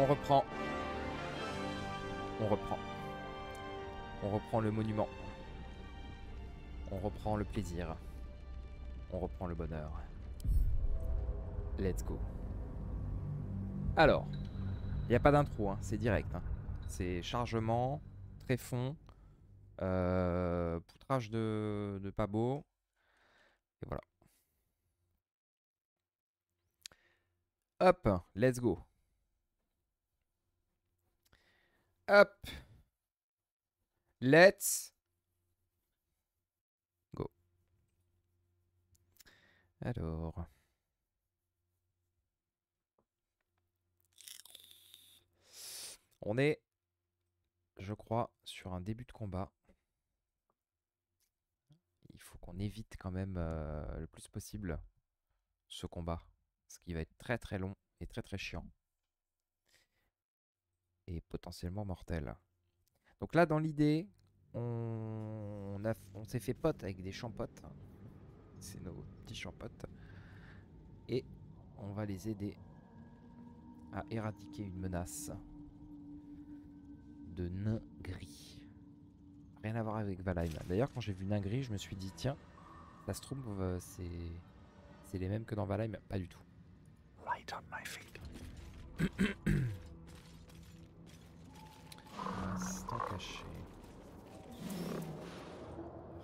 On reprend. On reprend. On reprend le monument. On reprend le plaisir. On reprend le bonheur. Let's go. Alors, il n'y a pas d'intro, hein, c'est direct. hein. C'est chargement, tréfond, euh, poutrage de, de pas beau. Et voilà. Hop, let's go. Hop. Let's go. Alors. On est, je crois, sur un début de combat. Il faut qu'on évite quand même euh, le plus possible ce combat. Ce qui va être très très long et très très chiant. Et potentiellement mortel. Donc là, dans l'idée, on, on a- on s'est fait pote avec des champotes. C'est nos petits champotes. Et on va les aider à éradiquer une menace de nain gris. Rien à voir avec Valheim. D'ailleurs, quand j'ai vu nain gris, je me suis dit, tiens, ça se trouve, euh, c'est c'est les mêmes que dans Valheim. Pas du tout. Right on my feet. Restons cachés.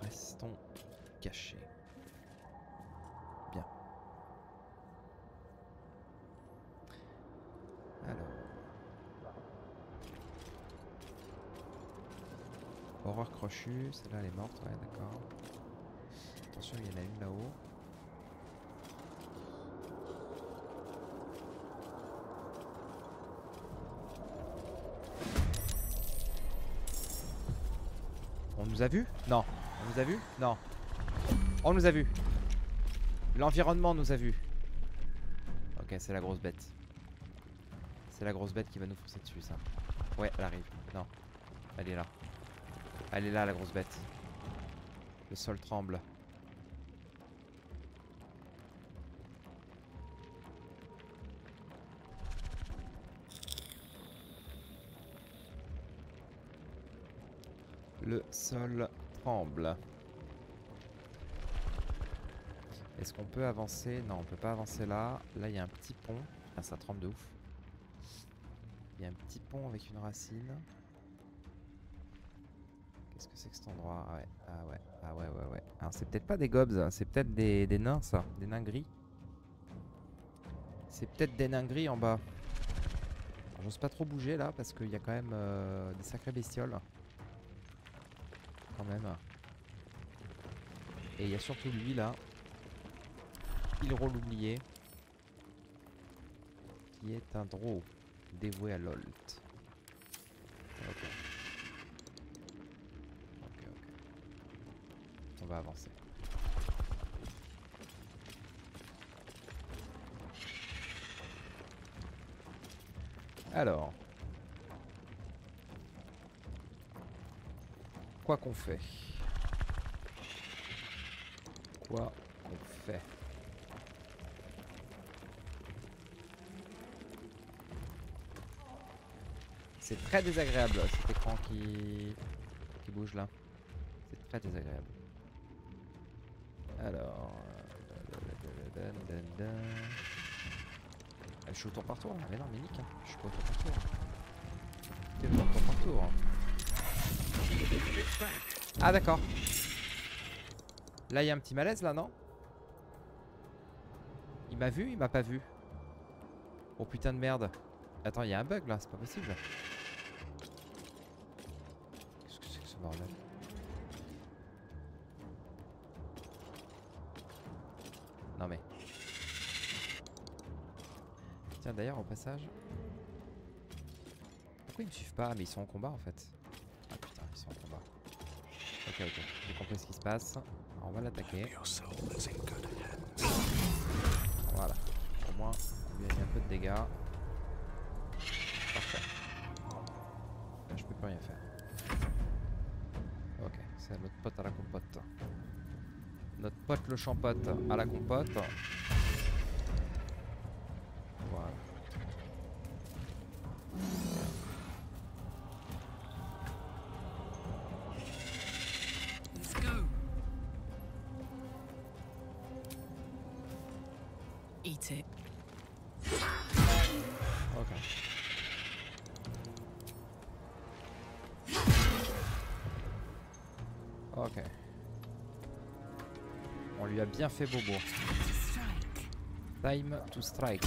Restons cachés. Bien. Alors. Horreur crochue, celle-là elle est morte, ouais d'accord. Attention, il y en a une là-haut. Nous a vu Non. On nous a vu Non. On nous a vu. L'environnement nous a vu. Ok, c'est la grosse bête. C'est la grosse bête qui va nous foncer dessus, ça. Ouais, elle arrive. Non. Elle est là. Elle est là, la grosse bête. Le sol tremble. Le sol tremble. Est-ce qu'on peut avancer? Non, on peut pas avancer là. Là, il y a un petit pont. Ah, ça tremble de ouf. Il y a un petit pont avec une racine. Qu'est-ce que c'est que cet endroit? Ah ouais, ah ouais, ah ouais, ouais, ouais. Alors, c'est peut-être pas des gobs, c'est peut-être des, nains, ça. Des nains gris. C'est peut-être des nains gris en bas. J'ose pas trop bouger là parce qu'il y a quand même euh, des sacrées bestioles même. Et il y a surtout lui là, il rôle oublié, qui est un draw dévoué à l'Olt. On va avancer. Alors. Quoi qu'on fait Quoi qu'on fait C'est très désagréable cet écran qui, qui bouge là. C'est très désagréable. Alors. Je suis au tour par tour. Mais non, mais nique. hein. Je suis pas au tour par tour. T'es au tour par tour. Ah d'accord. Là il y a un petit malaise là non? Il m'a vu Il m'a pas vu Oh putain de merde. Attends il y a un bug là, c'est pas possible. Qu'est-ce que c'est que ce bordel? Non mais. Tiens d'ailleurs au passage. Pourquoi ils me suivent pas? Mais ils sont en combat en fait. Ah putain, ils sont en combat. Ok, ok, j'ai compris ce qui se passe. Alors, on va l'attaquer. Voilà. Au moins, on lui a mis un peu de dégâts. Parfait. Là, je peux plus rien faire. Ok, c'est notre pote à la compote. Notre pote le champote à la compote. Bien fait bobo. Time to strike.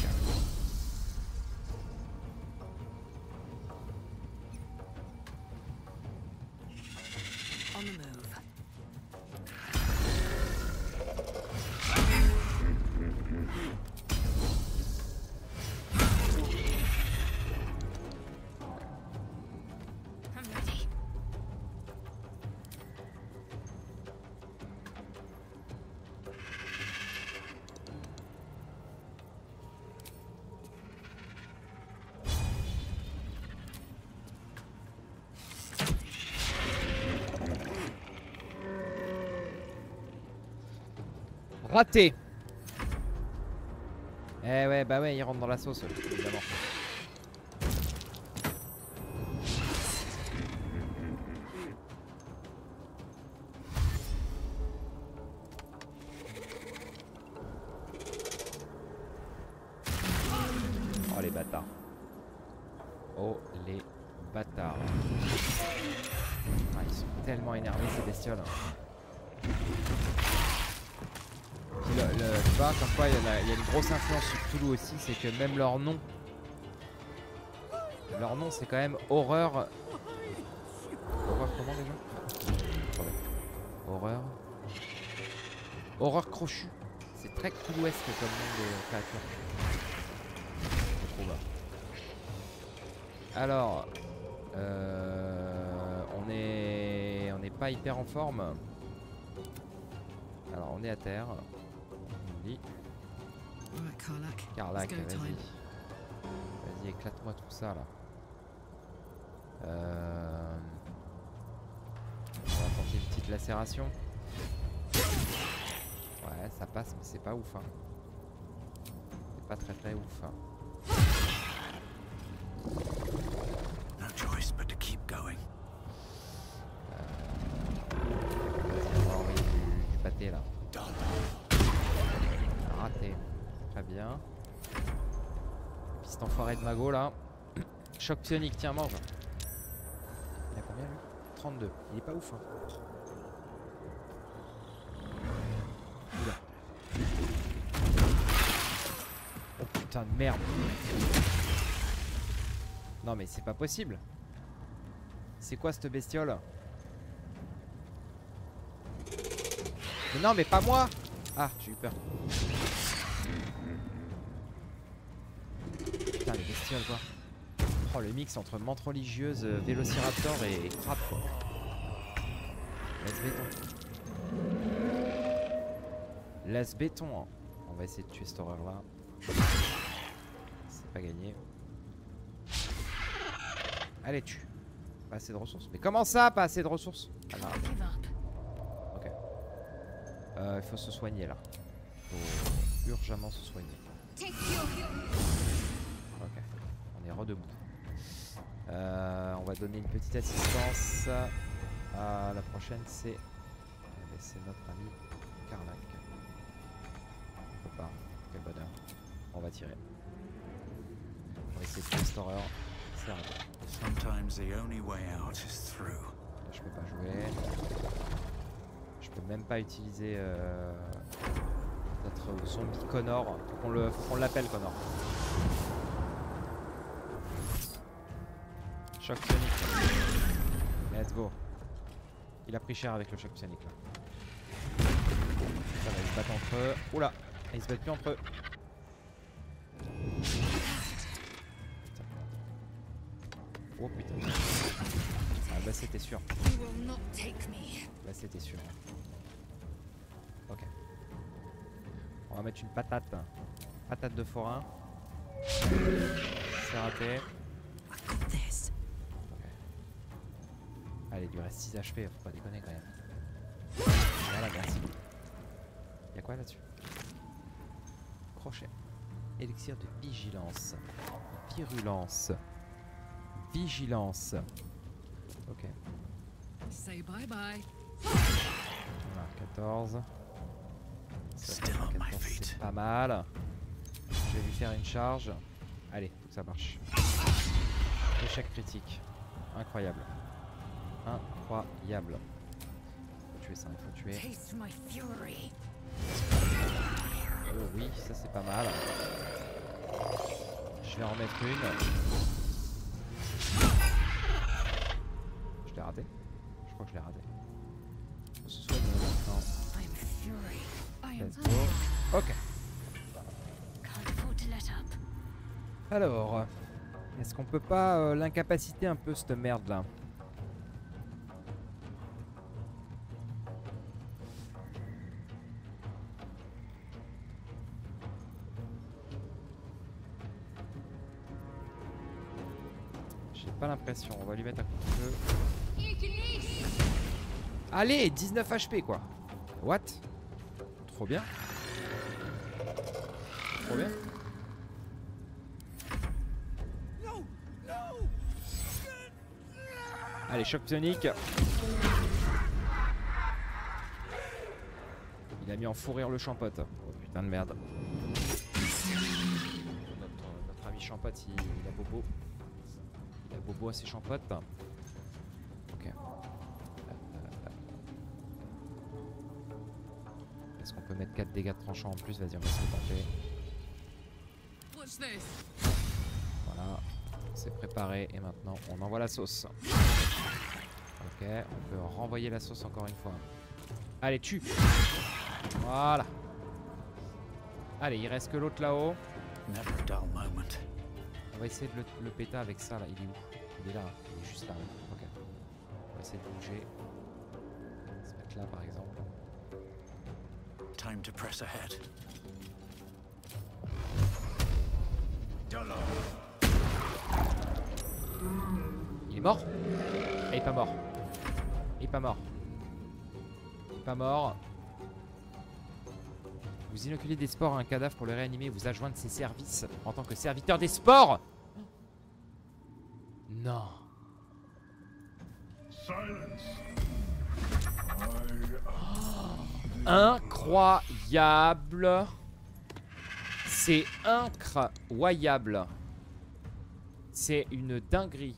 Eh ouais, bah ouais, il rentre dans la sauce, évidemment. Aussi, c'est que même leur nom, leur nom c'est quand même horreur. Horreur comment déjà? Horreur. Horreur crochue. C'est très Toulouesque comme nom de créature. Alors, euh, on est, on n'est pas hyper en forme. Alors on est à terre. Carlac, vas-y. Vas-y, éclate-moi tout ça là. Euh... On va tenter une petite lacération. Ouais, ça passe, mais c'est pas ouf. Hein. C'est pas très très ouf. hein. No choice but to keep going. Vas-y, on va envoyer du, du pâté là. Done. Raté. Très bien. Puis cet enfoiré de mago là. Choc psionique, tiens, mange. Il a combien lui? 32. Il est pas ouf. Hein. Oh putain de merde. Non mais c'est pas possible. C'est quoi cette bestiole? Non mais pas moi Ah j'ai eu peur. Oh le mix entre menthe religieuse, euh, vélociraptor et crabe quoi. Béton. Béton. hein. On va essayer de tuer cette horreur là. C'est pas gagné. Allez tue. Pas assez de ressources. Mais comment ça pas assez de ressources? Ah. Ok. Euh, il faut se soigner là. Faut urgemment se soigner. Redebout. Euh, on va donner une petite assistance. à la prochaine, c'est. notre ami Karlak. Faut pas. Quel bonheur. On va tirer. On va essayer de. C'est. Sometimes the only way out is through. Là, je peux pas jouer. Je peux même pas utiliser euh, notre zombie Connor. Faut qu'on le, faut qu'on l'appelle Connor. Choc psionique. Let's go. Il a pris cher avec le choc psionique là. Ça va, ils se battent entre eux. Oula, ils se battent plus entre eux. Oh putain. Ah bah c'était sûr. Là c'était sûr. Ok. On va mettre une patate. Patate de forain. C'est raté. Allez, il lui reste 6 HP, faut pas déconner quand même. Voilà, merci. Y'a quoi là-dessus? Crochet. Élixir de vigilance. Virulence. Vigilance. Ok. Say bye bye. Voilà, 14. Ça, Still on my 14, feet. C'est pas mal. vais lui faire une charge. Allez, faut que ça marche. Échec critique. Incroyable. Incroyable. Faut tuer ça, il faut tuer. Oh oui, ça c'est pas mal. Je vais en mettre une. Je l'ai raté Je crois que je l'ai raté. Maintenant. Am Let's go. Ok. Alors, est-ce qu'on peut pas euh, l'incapaciter un peu cette merde là on va lui mettre un coup de feu. Allez, 19 HP quoi What? Trop bien Trop bien Allez, choc psionique. Il a mis en fou rire le champote. Oh putain de merde. Notre, notre ami champote, il, il a bobo. Bobo à ses champotes. Ok. Euh, Est-ce qu'on peut mettre 4 dégâts de tranchant en plus? Vas-y, on va se tenter. Voilà, c'est préparé et maintenant on envoie la sauce. Ok, on peut renvoyer la sauce encore une fois. Allez, tue Voilà. Allez, il reste que l'autre là-haut. On va essayer de le, le péter avec ça là. Il est où? Il est là, il est juste là. ouais. Ok. On va essayer de bouger. Se mettre là par exemple. Time to press ahead. Il est mort? Il est pas mort. Il est pas mort. Il est pas mort. Vous inoculez des spores à un cadavre pour le réanimer et vous adjoindre ses services en tant que serviteur des sports Incroyable. C'est incroyable. C'est une dinguerie.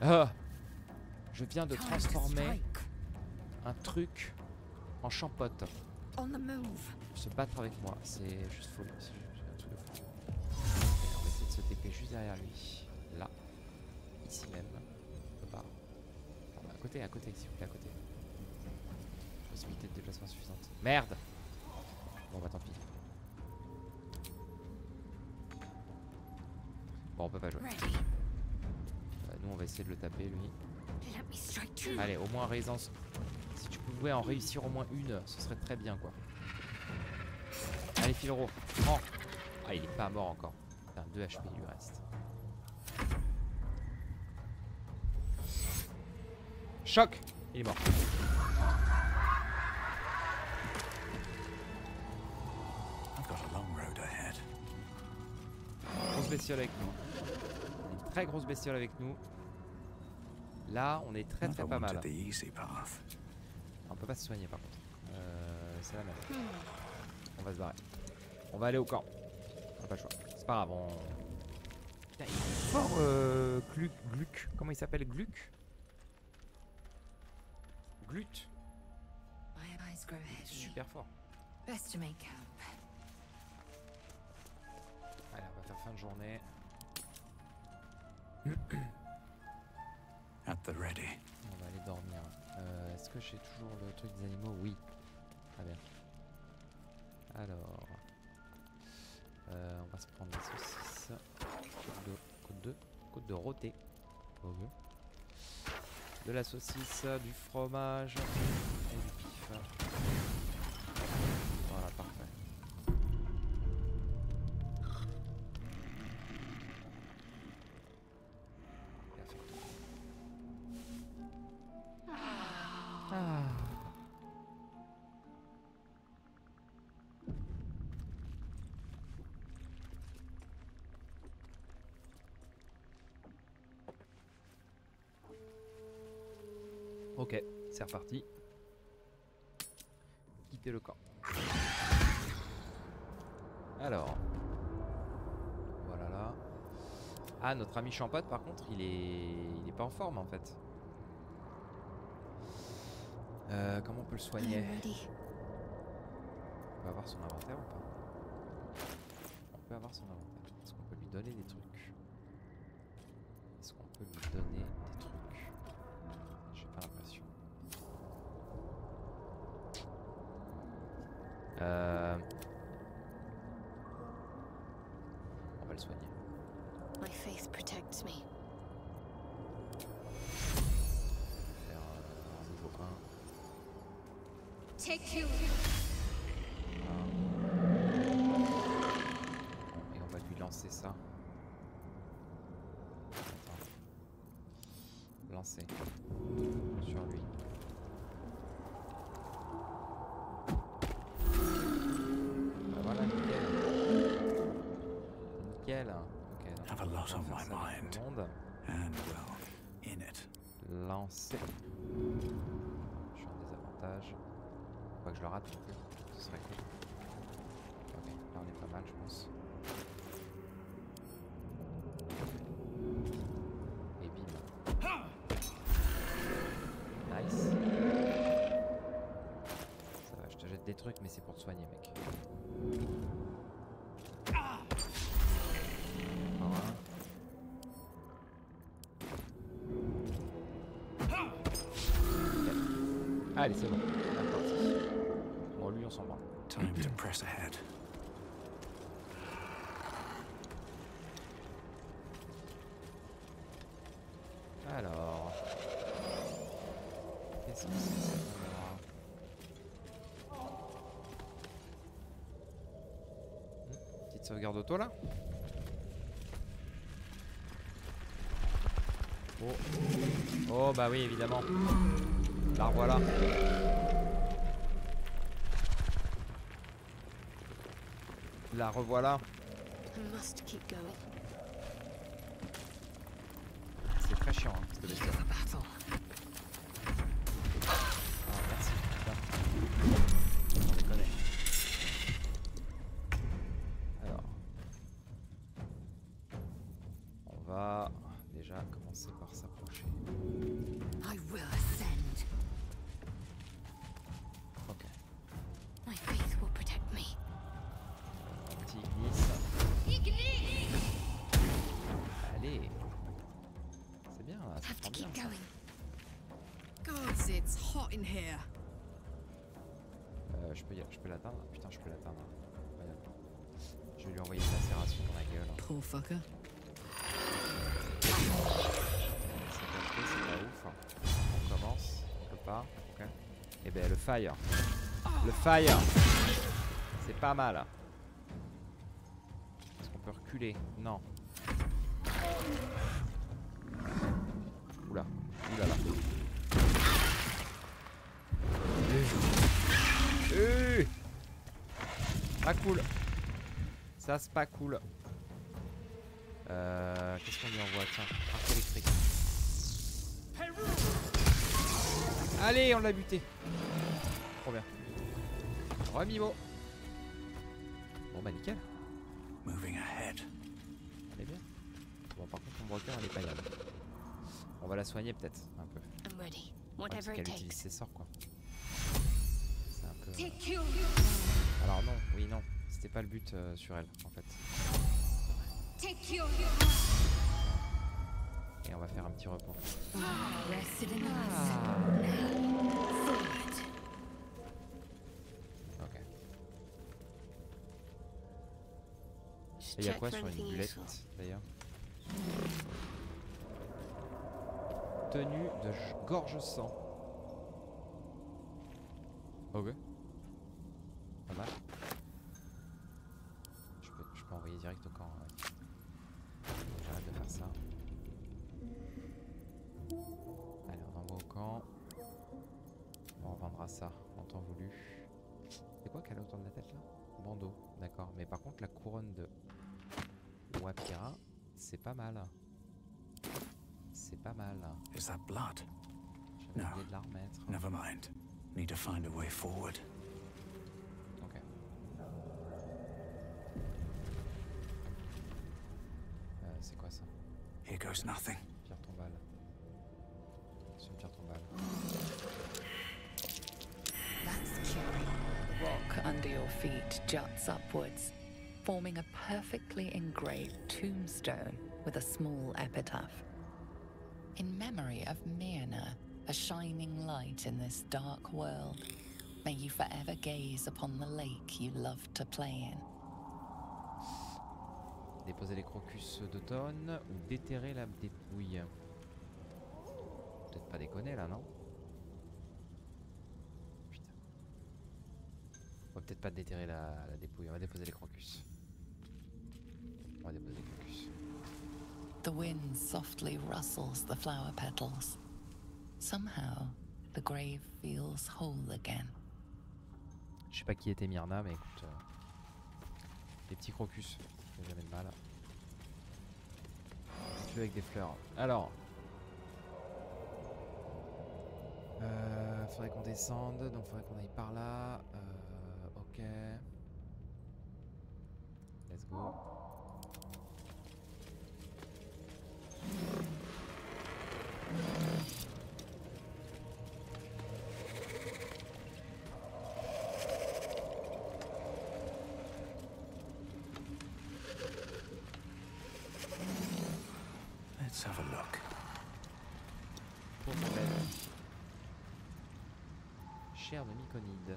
Ah. Je viens de transformer un truc en champote. Se battre avec moi, c'est juste fou. On va essayer de se TP juste derrière lui. Là. Ici même. Côté, à côté, s'il vous plaît, à côté. Possibilité de déplacement suffisante. Merde Bon bah tant pis. Bon, on peut pas jouer. Euh, nous, on va essayer de le taper, lui. Allez, au moins résidence. Si tu pouvais en réussir au moins une, ce serait très bien quoi. Allez, Filro, prends. Ah, il est pas mort encore. Putain, 2 HP il lui reste. Choc Il est mort. I've got a long road ahead. Grosse bestiole avec nous. Une très grosse bestiole avec nous. Là, on est très très pas mal. path. On peut pas se soigner par contre. Euh, c'est la merde. On va se barrer. On va aller au camp. On n'a pas le choix. C'est pas grave, on... Putain, il est fort euh, Gluck, Gluck. Comment il s'appelle? Gluck Glut. My eyes grow heavy. Super fort. Best to make camp. Allez, on va faire fin de journée. At the ready. On va aller dormir. Euh, Est-ce que j'ai toujours le truc des animaux? Oui. Très bien. Alors. euh, on va se prendre la saucisse. Côte de, côte de, côte de rôté. De la saucisse, du fromage et du pif. C'est reparti. Quitter le camp. Alors. Voilà là. Ah, notre ami Champote, par contre, il est, il est pas en forme en fait. Euh, comment on peut le soigner? On peut avoir son inventaire ou pas? On peut avoir son inventaire. Est-ce qu'on peut lui donner des trucs? Est-ce qu'on peut lui donner Et on va lui lancer ça. Attends. Lancer. Sur lui. Bah voilà, nickel. Nickel. Ok, donc Have a lot on my mind. And, well, in it. Lancer. Je suis en désavantage. Faut pas que je le rate plus. Ce serait cool. Ok, là on est pas mal, je pense. Et bim. Nice. Ça va, je te jette des trucs, mais c'est pour te soigner, mec. Allez, c'est bon. On est reparti. Bon, lui, on s'en branle. Time to press ahead. Alors. Qu'est-ce que c'est ça Hmm, Petite sauvegarde auto là Oh. Oh bah oui évidemment. La revoilà. La revoilà. Le fire C'est pas mal. Est-ce qu'on peut reculer? Non. Oula, oula là. Euh. Pas cool. Ça c'est pas cool. Euh, Qu'est-ce qu'on lui envoie? Tiens, arc électrique. Allez, on l'a buté. Remimo. Bon bah nickel, Moving ahead. elle est bien. Bon par contre mon broker elle est paillable. On va la soigner peut-être un peu. I'm ready. Ouais, parce Whatever it qu'elle utilise takes. ses sorts quoi. C'est un peu... You. Alors non, oui non, c'était pas le but euh, sur elle en fait. Et on va faire un petit repos. Ah. Et y a quoi sur une useful. d'ailleurs Tenue de gorge sang. Ok. Mind. Need to find a way forward. Ok. Euh, c'est quoi ça Here goes nothing. Pierre tombale. C'est une pierre tombale. That's curious. The rock under your feet juts upwards, forming a perfectly engraved tombstone with a small epitaph. In memory of Myrna, a shining light in this dark world, may you forever gaze upon the lake you loved to play in. Déposer les crocus d'automne ou déterrer la dépouille. Peut-être pas déconner là, non? Putain. On va peut-être pas déterrer la, la dépouille, on va déposer les crocus. On va déposer les crocus. The wind softly rustles the flower petals. Somehow, the grave feels whole again. Je sais pas qui était Myrna, mais écoute. euh, des petits crocus, jamais de mal. Plus avec des fleurs. Alors. Euh, faudrait qu'on descende, donc faudrait qu'on aille par là. Euh, ok. Let's go. Let's have a look. Pauvre bête. De myconide.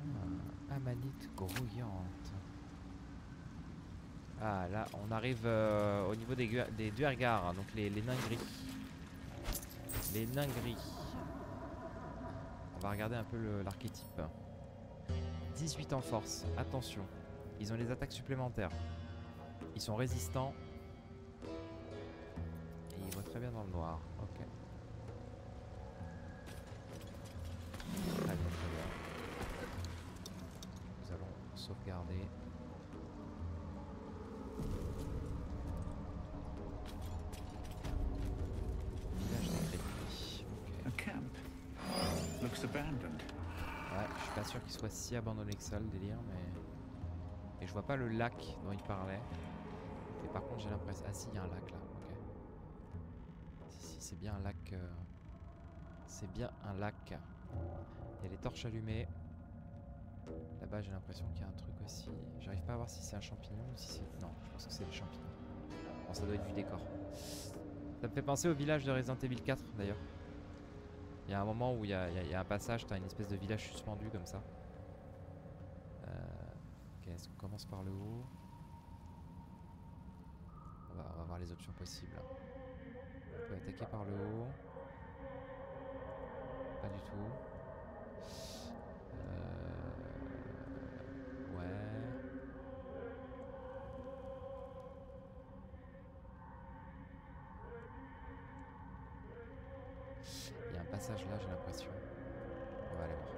Ah, amanite grouillante. Ah là, on arrive euh, au niveau des, des duergars, donc les, les nains gris. Les nains gris. On va regarder un peu l'archétype. 18 en force, attention. Ils ont les attaques supplémentaires. Ils sont résistants et il voit très bien dans le noir. Abandonné que ça le délire, mais. Et je vois pas le lac dont il parlait. Et par contre, j'ai l'impression. Ah, si, il y a un lac là, ok. Si, si, c'est bien un lac. euh, C'est bien un lac. Il y a les torches allumées. Là-bas, j'ai l'impression qu'il y a un truc aussi. J'arrive pas à voir si c'est un champignon ou si c'est. Non, je pense que c'est des champignons. Bon, ça doit être du décor. Ça me fait penser au village de Resident Evil 4 d'ailleurs. Il y a un moment où il y y a un passage, t'as une espèce de village suspendu comme ça. Est-ce qu'on commence par le haut? On va, on va voir les options possibles. On peut attaquer par le haut. Pas du tout. Euh, ouais. Il y a un passage là, j'ai l'impression. On va aller voir.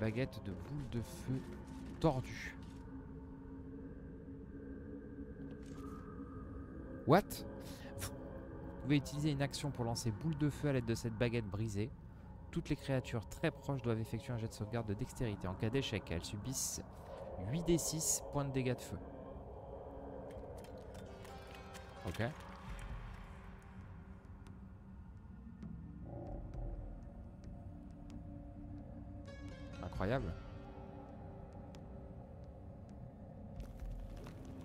Baguette de boule de feu tordue. What? Vous pouvez utiliser une action pour lancer boule de feu à l'aide de cette baguette brisée. Toutes les créatures très proches doivent effectuer un jet de sauvegarde de dextérité. En cas d'échec, elles subissent 8d6 points de dégâts de feu. Ok. Incroyable.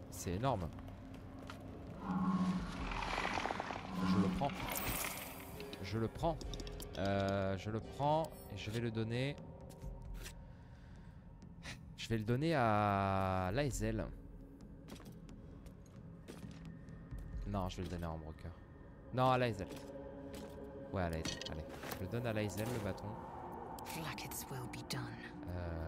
C'est énorme. Je le prends. Je le prends. Euh, je le prends et je vais le donner. Je vais le donner à l'Aezel. Non, je vais le donner à Ambroker. Non, à l'Aezel. Ouais, à l'Aezel. Allez. Je le donne à l'Aezel, le bâton. Euh,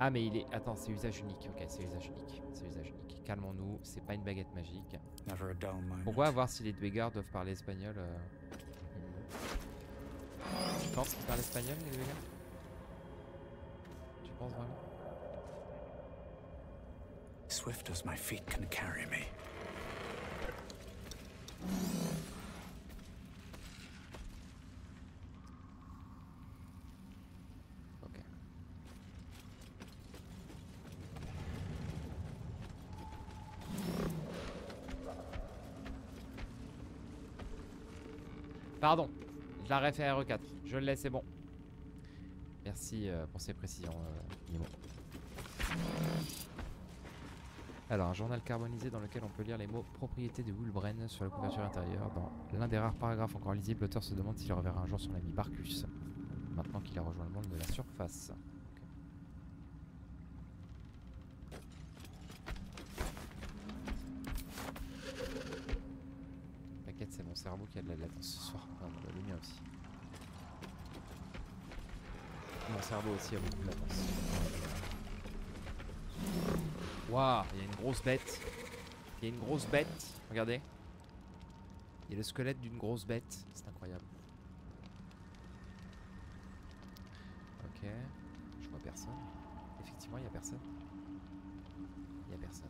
Ah mais il est... Attends, c'est usage unique. Ok, c'est usage unique. C'est usage unique. Calmons-nous, c'est pas une baguette magique. Never a dull moment. Pourquoi voir si les Dwegar doivent parler espagnol euh, Tu penses qu'ils parlent espagnol les Dwegar Tu penses vraiment? Swift as my feet can carry me. Ok. Pardon, la à RE4. Je le laisse, c'est bon. Merci euh, pour ces précisions, euh, Nimo. Alors, un journal carbonisé dans lequel on peut lire les mots propriété de Wilbren sur la couverture intérieure. Dans l'un des rares paragraphes encore lisibles, l'auteur se demande s'il reverra un jour son ami Barcus, maintenant qu'il a rejoint le monde de la surface. Cerveau qui a de la latence ce soir. Bah, le mien aussi. Mon cerveau aussi a beaucoup de latence. Waouh, il y a une grosse bête. Il y a une grosse bête. Regardez. Il y a le squelette d'une grosse bête. C'est incroyable. Ok. Je vois personne. Effectivement, il y a personne. Il y a personne.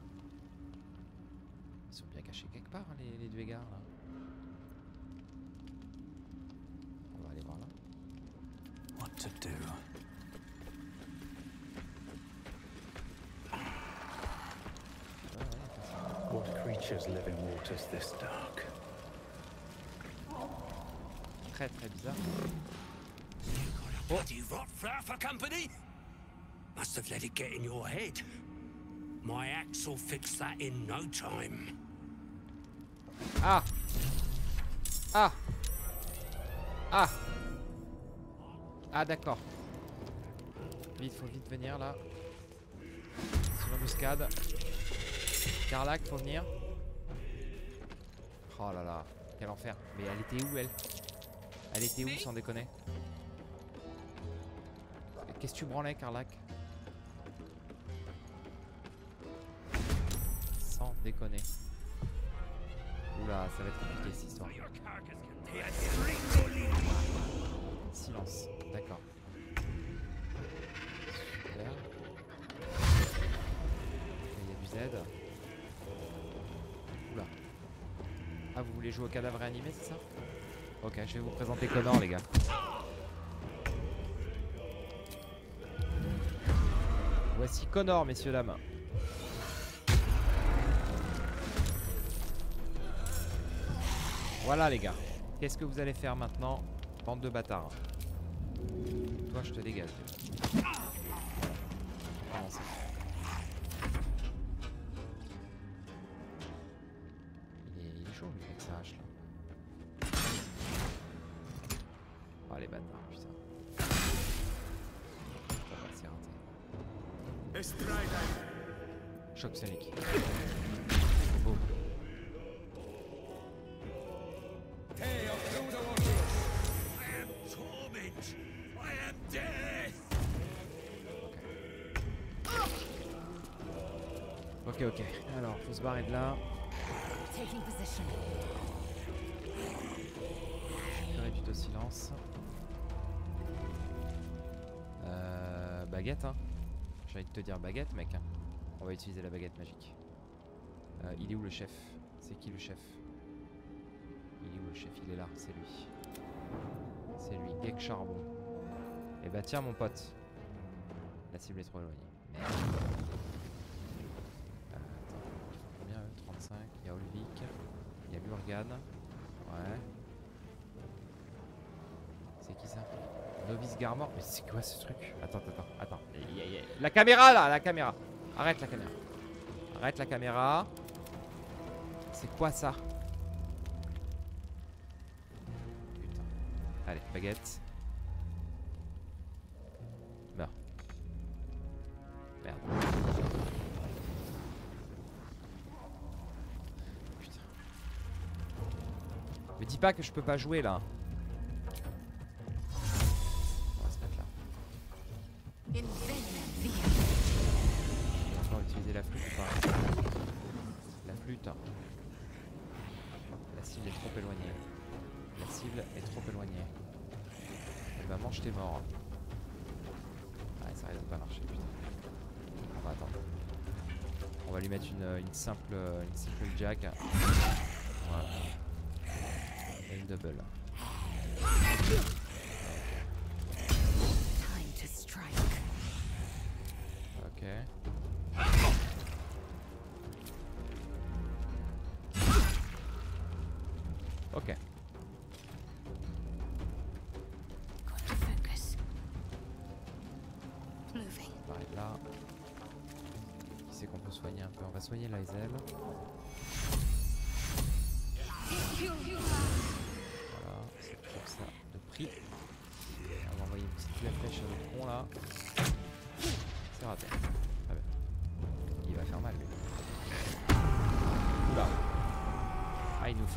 Ils sont bien cachés quelque part, hein, les, les Dwegar, là. On va aller voir là. What to do? Ouais, ouais, il y a personne. What creatures live in waters this dark? Très très bizarre. Bloody rot flower for company? Must have let it get in your head. My axe will fix that in no time. Ah Ah Ah Ah d'accord. Vite, faut vite venir là. Sur l'embuscade. Carlac, faut venir. Oh là là, quel enfer. Mais elle était où elle? Elle était où sans déconner? Qu'est-ce que tu branlais Carlac? Sans déconner. Ça va être compliqué cette histoire. Silence, d'accord. Super. Il y a du Z. Oula. Ah, vous voulez jouer au cadavre réanimé, c'est ça? Ok, je vais vous présenter Connor, les gars. Voici Connor, messieurs, dames. Voilà, les gars. Qu'est-ce que vous allez faire maintenant, bande de bâtards? Toi, je te dégage. Ok, ok. Alors, faut se barrer de là. Réduit au silence. Euh, baguette, hein. J'ai envie de te dire baguette, mec. On va utiliser la baguette magique. Euh, il est où le chef? C'est qui le chef? Il est où le chef? Il est là, c'est lui. C'est lui, Gek Charbon. Eh bah tiens mon pote. La cible est trop éloignée. Merde. Euh, attends, ils font combien eux 35. Il y a Lurgan. Ouais. C'est qui ça? Novice Garmor? Mais c'est quoi ce truc? Attends, attends, attends. La caméra là, la caméra. Arrête la caméra. Arrête la caméra. C'est quoi ça? Putain. Allez, baguette. Dis pas que je peux pas jouer là. On va se mettre là. In vain, Via. ou pas? La flûte. La cible est trop éloignée. La cible est trop éloignée. Elle va manger tes morts. Ouais, ça risque de pas marcher, putain. On va attendre. On va lui mettre une, une simple une simple jack. Voilà. Une double. Time to strike. Ok. Ok. Arrête là. Qui c'est qu'on peut soigner un peu? On va soigner. Voilà,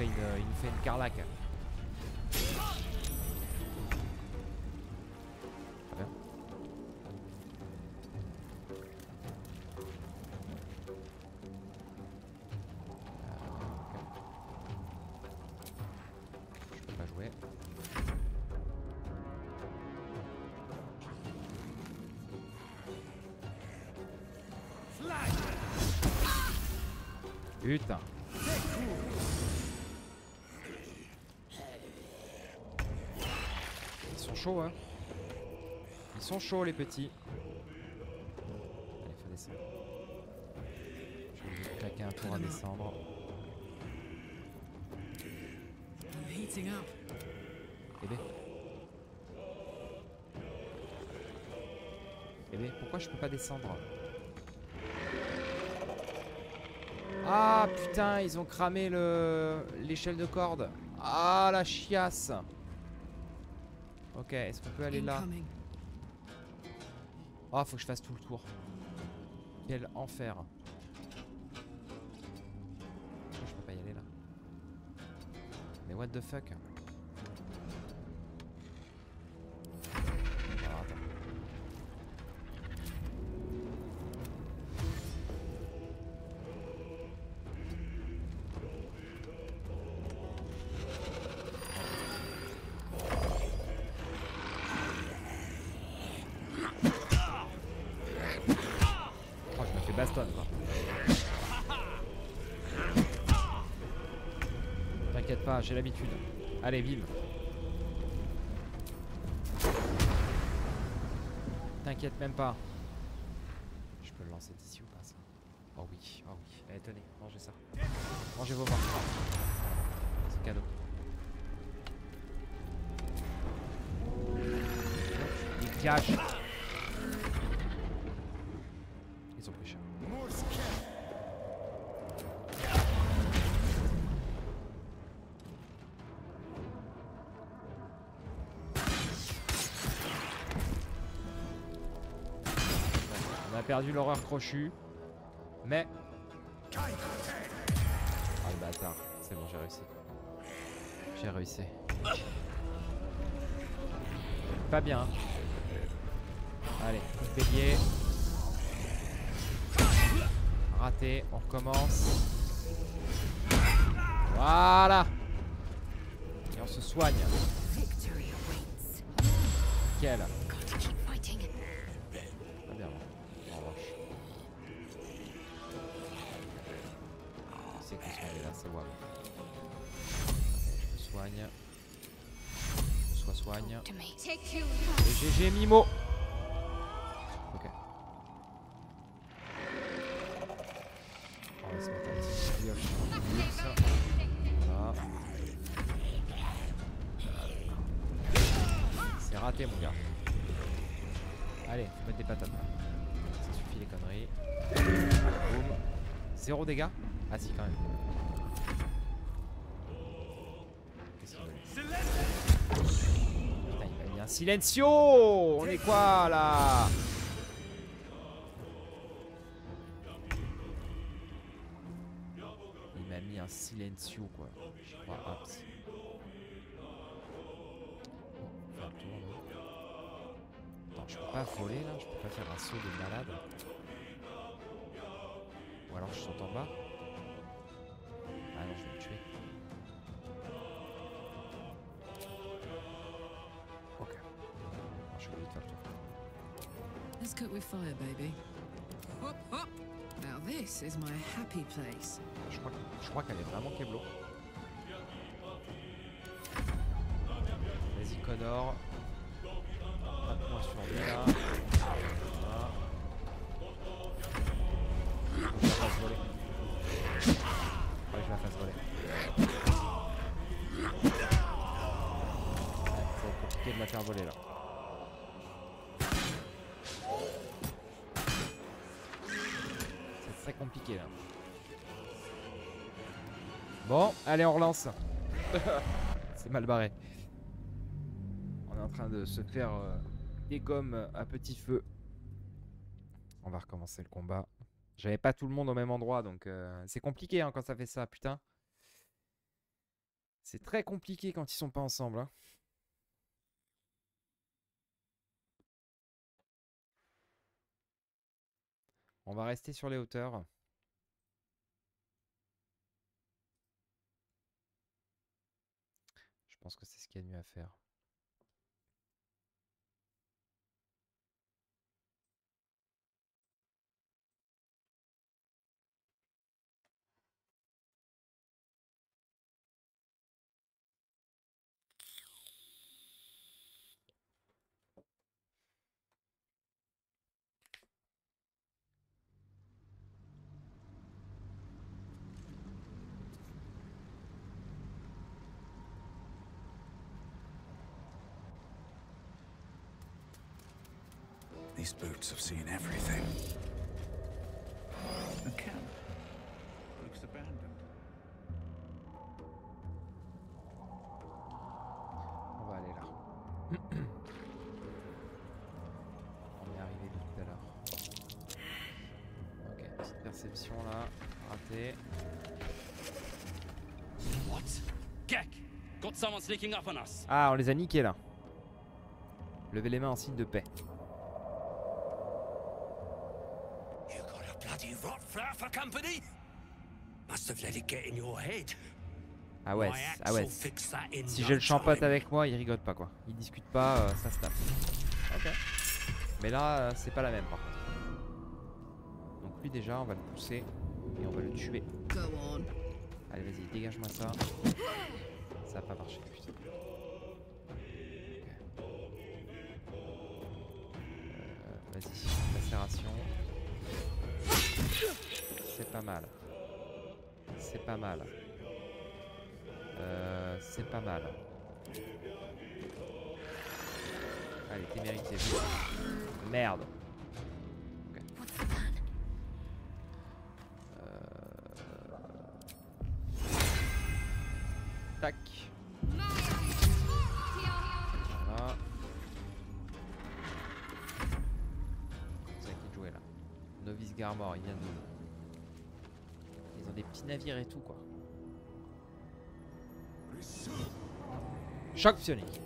une, il nous fait une carlac. Jouer. Putain. Chauds, hein. Ils sont chauds, les petits. Allez, faut descendre. Je vais claquer un tour à descendre. Bébé. Bébé, pourquoi je peux pas descendre? Ah putain, ils ont cramé le l'échelle de corde. Ah la chiasse. Ok, est-ce qu'on peut aller là. Ah, faut que je fasse tout le tour. Quel enfer. Je peux pas y aller là Mais what the fuck j'ai l'habitude. Allez, bim. T'inquiète même pas. Perdu l'horreur crochue. Mais. Ah le bâtard. C'est bon, j'ai réussi. J'ai réussi. Pas bien. Allez, coup de bélier. Raté, on recommence. Voilà. Et on se soigne. Nickel. Voilà. C'est raté mon gars. Allez, faut mettre des patates. Ça suffit les conneries. Boum. Zéro dégâts silencio. On est quoi là? Je crois, qu'elle est vraiment Keblo. Vas-y Connor. Un point sur lui là. Voilà. Je la fasse voler. Ouais, je la fasse voler. Être compliqué de la faire voler là. C'est très compliqué là. Bon, allez, on relance. C'est mal barré. On est en train de se faire euh, des gommes à petit feu. On va recommencer le combat. J'avais pas tout le monde au même endroit, donc euh, c'est compliqué hein, quand ça fait ça, putain. C'est très compliqué quand ils sont pas ensemble. hein. On va rester sur les hauteurs. Pense que c'est ce qu'il y a de mieux à faire. These boots have seen everything. A camp. Looks abandoned. On va aller là. On est arrivé tout à l'heure. Ok, petite perception là. Raté. What? Gek! Got someone sneaking up on us. Ah, on les a niqués là. Levez les mains en signe de paix. You got a bloody rot flare for company? Must have let it get in your head. Ah ouais, ah ouais. will fix that in Si j'ai le champote avec moi, il rigole pas quoi. Il discute pas, euh, ça se tape. Ok. Mais là, euh, c'est pas la même par contre. Donc lui déjà, on va le pousser et on va le tuer. Go on. Allez, vas-y, dégage-moi ça. Ça a pas marché, putain. Euh, vas-y, macération. C'est pas mal. C'est pas mal. Euh, c'est pas mal. Allez, t'es mérité. Merde. Plan? Tac. Voilà. C'est qui jouer là? Novice Garmor, il vient de. Ils petits navires et tout quoi. Choc psionique.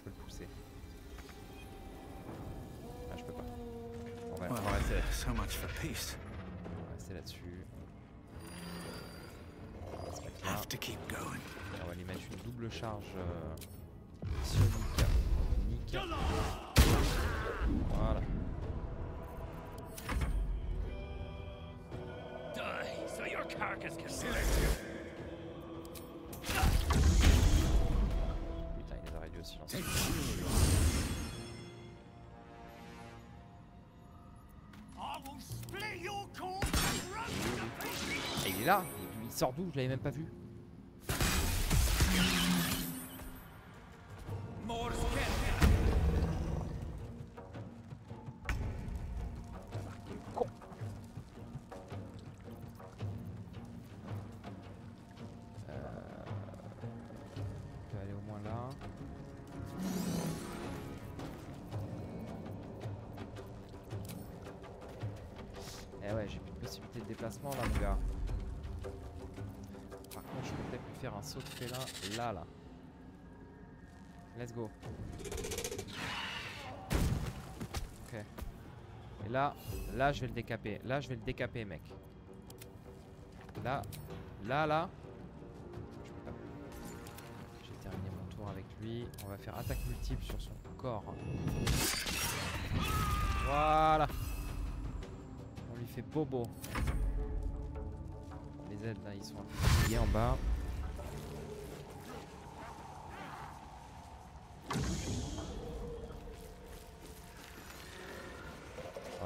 Je peux le pousser. Ah, je peux pas. On va, on va Well, rester là- so much for peace. on va rester là-dessus. On va là. On lui mettre une double charge euh, psionique. Nique. Voilà. Die, so your carcass can il est là. Il, sort d'où? Je l'avais même pas vu. Peut aller au moins là. Eh ouais, j'ai plus de possibilité de déplacement là, mon gars faire un saut de félin là, là. Let's go. Ok. Et là, là, je vais le décaper. Là, je vais le décaper, mec. Là, là, là. Je peux. J'ai terminé mon tour avec lui. On va faire attaque multiple sur son corps. Voilà. On lui fait bobo. Les aides là, ils sont un peu en bas.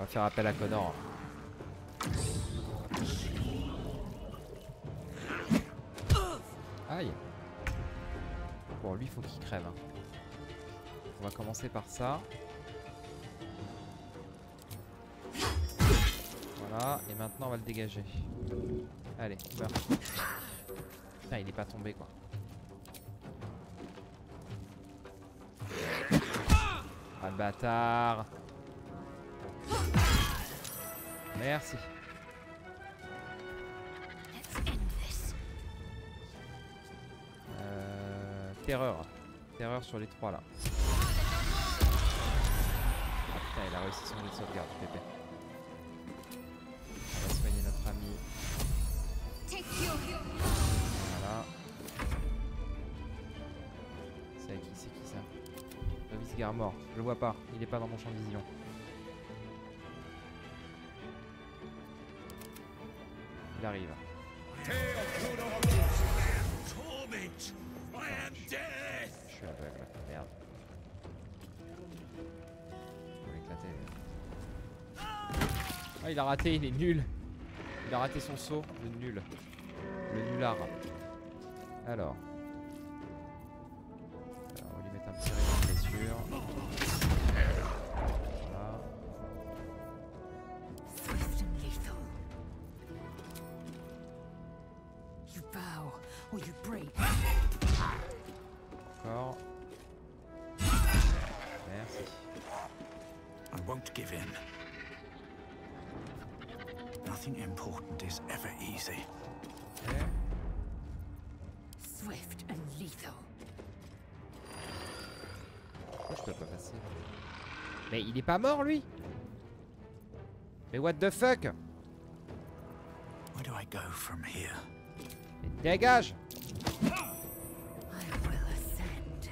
Va faire appel à Connor. Aïe. Bon, lui, faut qu'il crève. hein. On va commencer par ça. Voilà, et maintenant on va le dégager. Allez, meurs. Putain, il est pas tombé quoi. Ah bâtard Merci. Euh, terreur. Terreur sur les trois là. Ah putain, il a réussi son jet de sauvegarde, pépé. On va soigner notre ami. Voilà. C'est qui C'est qui ça? Novice Garmor. Je le vois pas. Il est pas dans mon champ de vision. A raté. Il est nul. Il a raté son saut. Le nul. Le nulard. Alors, pas mort lui Mais what the fuck? Where do I go from here? Mais dégage I will ascend.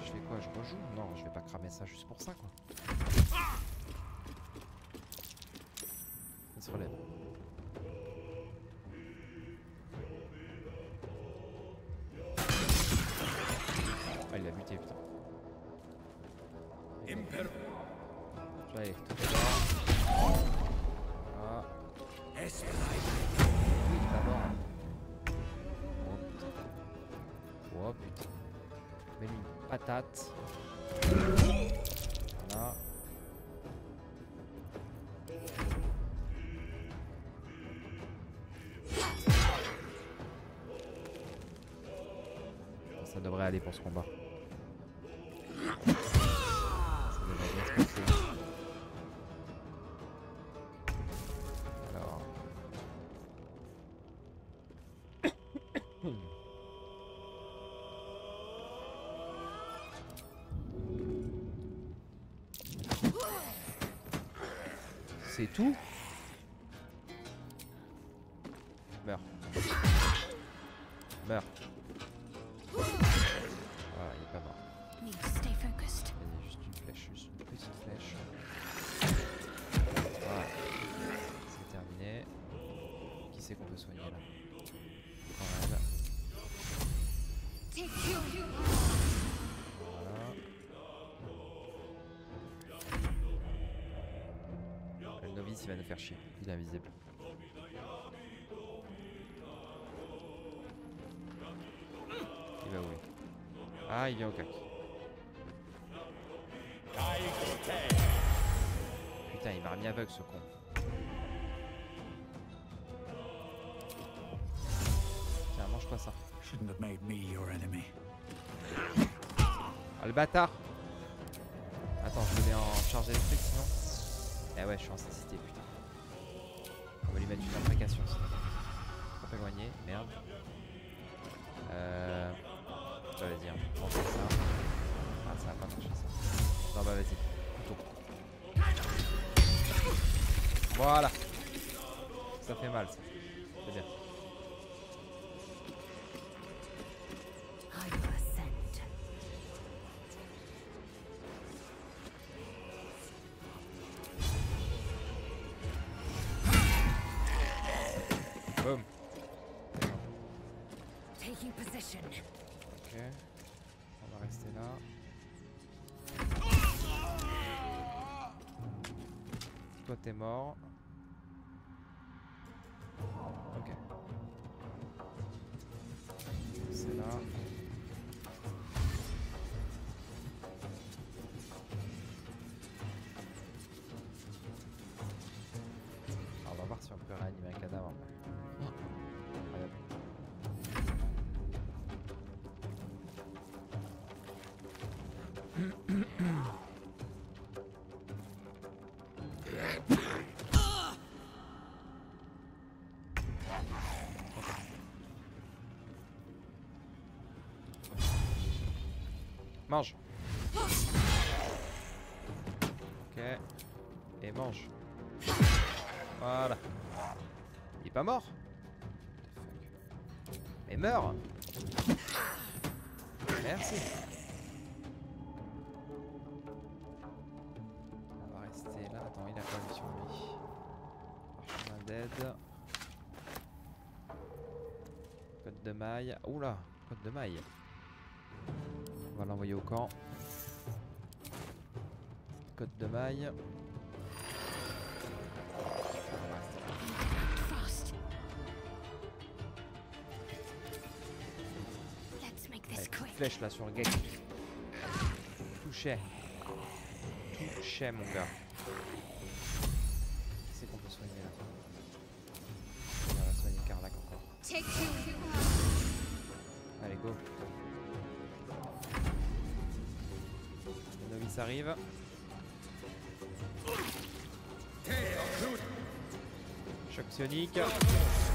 Je fais quoi? Je rejoue? Non, je vais pas cramer ça juste pour ça quoi. Il se relève. Aller pour ce combat. Alors. C'est tout? Faire chier, il est invisible. Il va où Ah il vient au cac. Putain il m'a remis aveugle ce con. Tiens ça. Me your enemy. Ah le bâtard Attends je le mets en charge électrique sinon. Eh ouais, je suis en cécité, putain. Une imprécation. sinon. Trop éloigné, merde. Euh. Vas-y, hein. on fait ça. Ah, ça va pas marcher ça. Non, bah vas-y. Couteau. Voilà. Ça fait mal, ça. Toi t'es mort. Mange. Ok. Et mange. Voilà. Il est pas mort Mais meurs Merci. On va rester là. Attends, il a pas vu sur lui. Parchemin d'aide. Code de maille. Oula, code de maille. L'envoyer au camp. Code de maille. Allez, petite flèche là sur le. Touché. Touché mon gars. Arrive. Choc.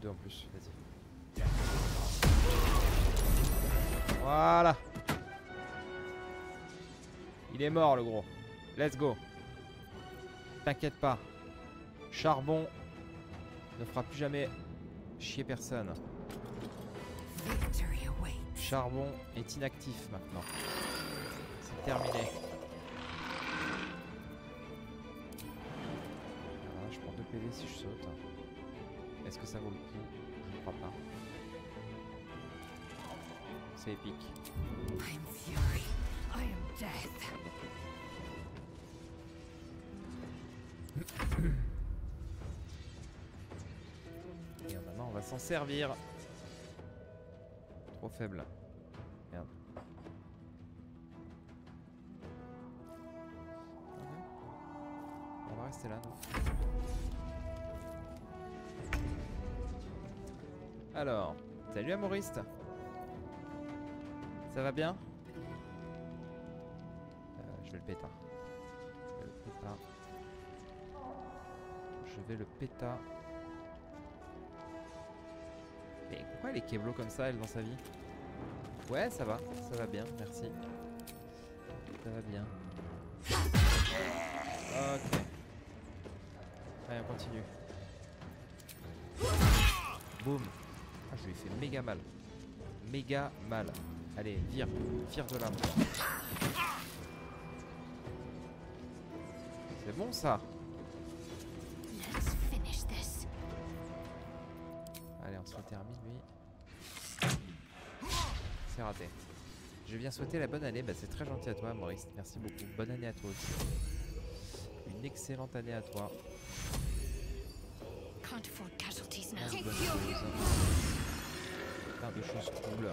Deux en plus. Vas-y. Voilà. Il est mort le gros. Let's go. T'inquiète pas. Charbon ne fera plus jamais chier personne. Charbon est inactif maintenant. C'est terminé. Voilà, je prends 2 PV si je saute. Est-ce que ça vaut le coup? Je ne crois pas. C'est épique. Et maintenant, on va s'en servir. Trop faible. Ça va bien? Euh, Je vais le pétard. Je vais le pétard. Je vais le. Mais pourquoi elle est Kevlo comme ça, elle, dans sa vie? Ouais, ça va, ça va bien, merci. Ça va bien. Ok. Allez, on continue. Boum lui fais méga mal. Méga mal. Allez, vire. Vire de là. C'est bon ça Allez, on se termine lui. C'est raté. Je viens souhaiter la bonne année. Bah, c'est très gentil à toi, Maurice. Merci beaucoup. Bonne année à toi aussi. Une excellente année à toi. Casualties now. Plein de choses cool.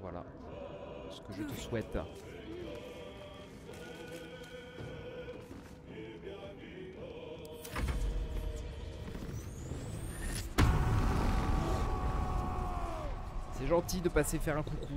Voilà. Ce que je te souhaite. C'est gentil de passer faire un coucou.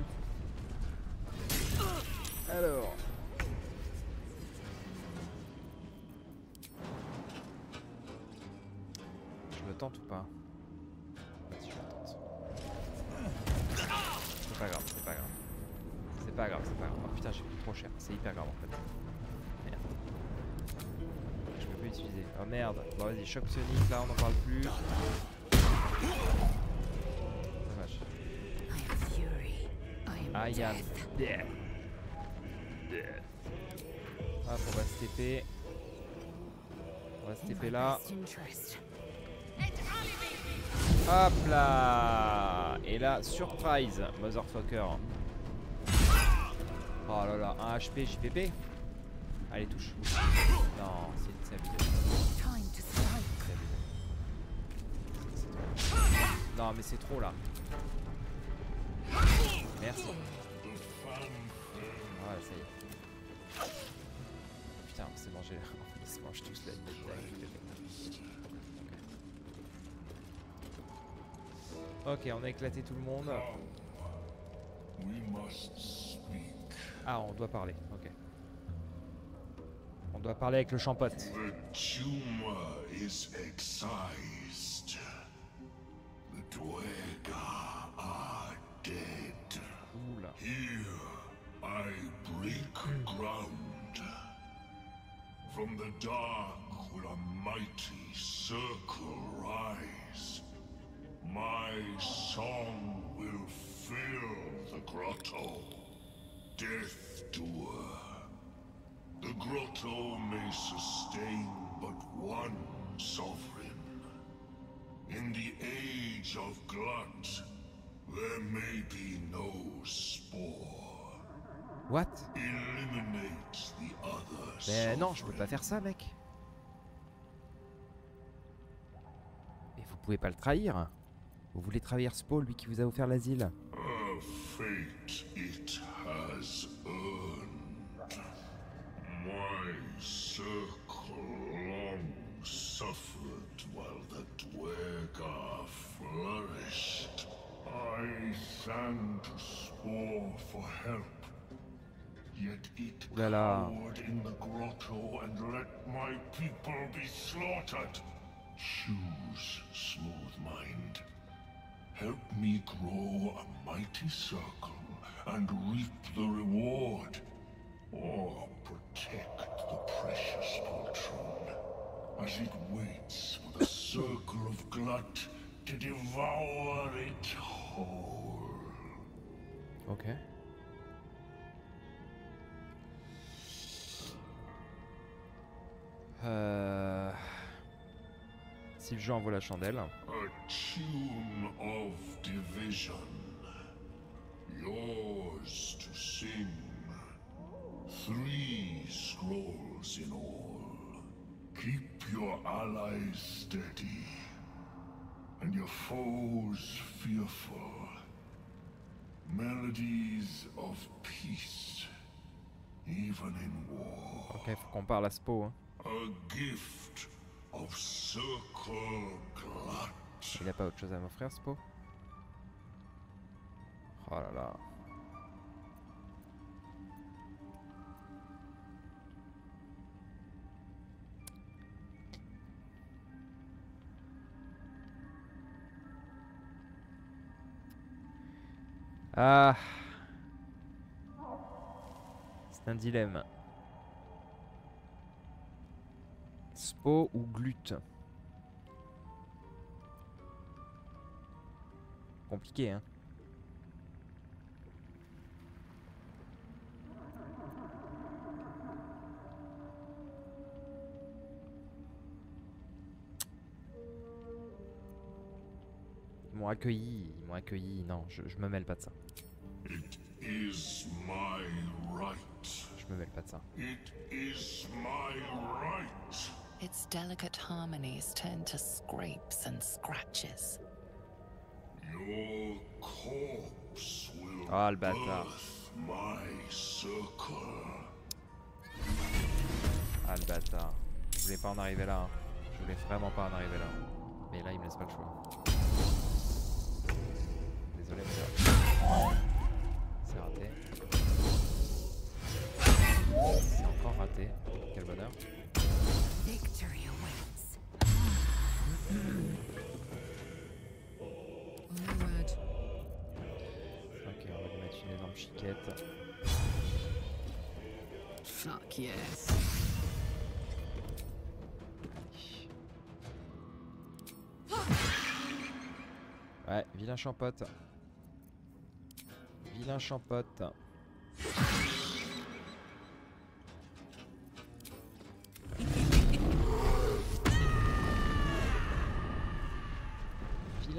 I. Hop, on va se TP. On va se TP là. Hop là Et là, surprise, motherfucker. Oh là là, un HP, JPP Allez, touche. Non, c'est abusé. Non, mais c'est trop là. Merci. Putain, on s'est mangé. Ils se mangent tous la tête avec JPP. Ok, on a éclaté tout le monde. We must speak. Ah, on doit parler, ok. On doit parler avec le champote. The tumor is excised. The Dwega are dead. Ouh là. Here I break ground. From the dark will a mighty circle rise. My song will fill the grotto. Death doer. The grotto may sustain but one sovereign. In the age of glut, there may be no spore. What? Eliminate the other Ben non, je peux pas faire ça, mec. Mais vous pouvez pas le trahir. Vous voulez trahir Spo, lui qui vous a offert l'asile. Fate it has earned. My circle long suffered while the Dwergar flourished. I to Spore for help. Yet it là là. cowered in the grotto and let my people be slaughtered. Choose, smooth mind. Help me grow a mighty circle and reap the reward. Or protect the precious poltroon as it waits for the circle of glut to devour it whole. Ok. Euh... Si le jeu envoie la chandelle. A tune of division. Yours to sing. Three scrolls in all. Keep your allies steady. And your foes fearful. Melodies of peace. Even in war. Ok, faut qu'on parle à Spo. Hein. A gift of circle glut. Il a pas autre chose à m'offrir, Spo? Oh là là. Ah. C'est un dilemme. Spo ou glut Compliqué, hein m'ont accueilli, ils m'ont accueilli. Non, je, je me mêle pas de ça. It is my right. Je me mêle pas de ça. It is my right. Its delicate harmonies turn to scrapes and scratches. Your corpse will bâtard. birth my circle. Ah le bâtard. Je voulais pas en arriver là. hein. Je voulais vraiment pas en arriver là. Mais là, il me laisse pas le choix. Désolé, mais C'est raté. C'est encore raté. Quel bonheur. Victory awaits. Onward. Ok, on va lui mettre une énorme chiquette. Fuck yes. Ouais, vilain champote. Vilain champote.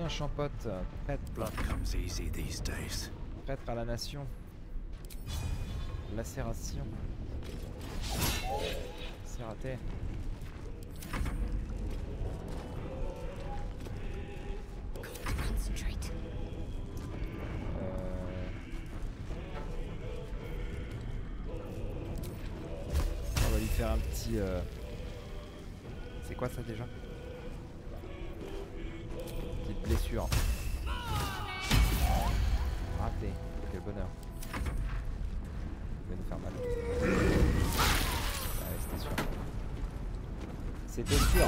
Vilain champote, prêtre, Blood comes easy these days. prêtre à la nation. Lacération. C'est raté. Euh, On va lui faire un petit. euh, C'est quoi ça déjà? Blessure. Raté. Quel bonheur. Il va nous faire mal. Ah ouais, c'était sûr. C'était sûr.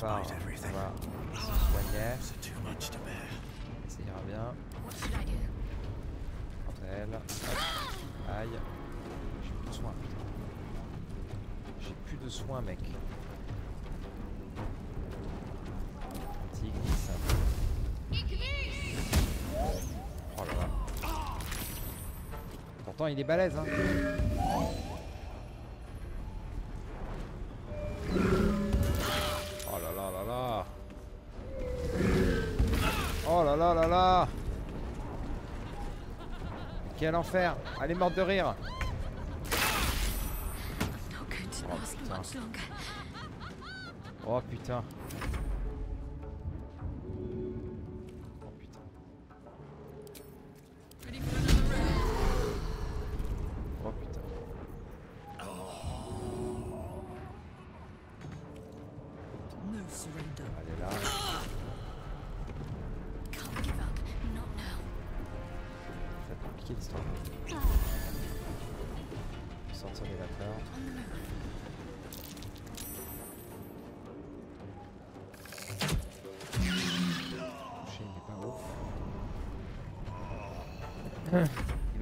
Part, on everything. va se soigner. Is it too much to bear? Ça ira bien. What should I do? Entre. Hop. Aïe. J'ai plus de soins. J'ai plus de soins, mec. Anti-glisse. Oh là là. Pourtant, il est balèze, hein. Quel enfer Elle est morte de rire. Oh, putain. Oh putain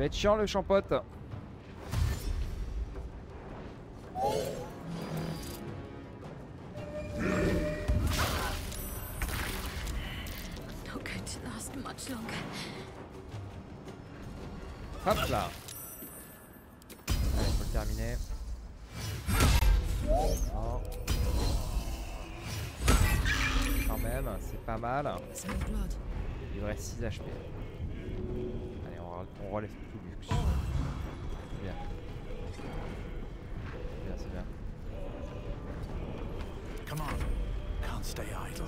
va être chiant le champote. Hop là Allez, faut le terminer. Oh. Quand même, c'est pas mal. Il reste 6 HP. Relève tout luxe. C'est bien. C'est bien, c'est bien. Come on. Can't stay idle.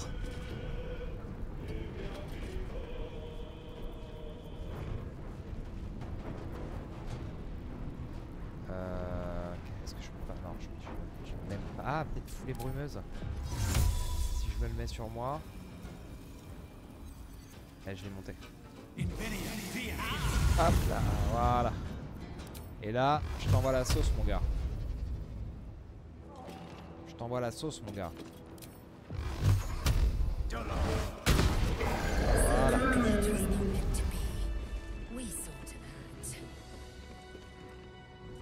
Euh, Qu'est-ce que je Ah, peut-être foulée brumeuse. Si je me le mets sur moi. Allez, je l'ai monté. Hop là, voilà. Et là, je t'envoie la sauce, mon gars. Je t'envoie la sauce, mon gars. Voilà.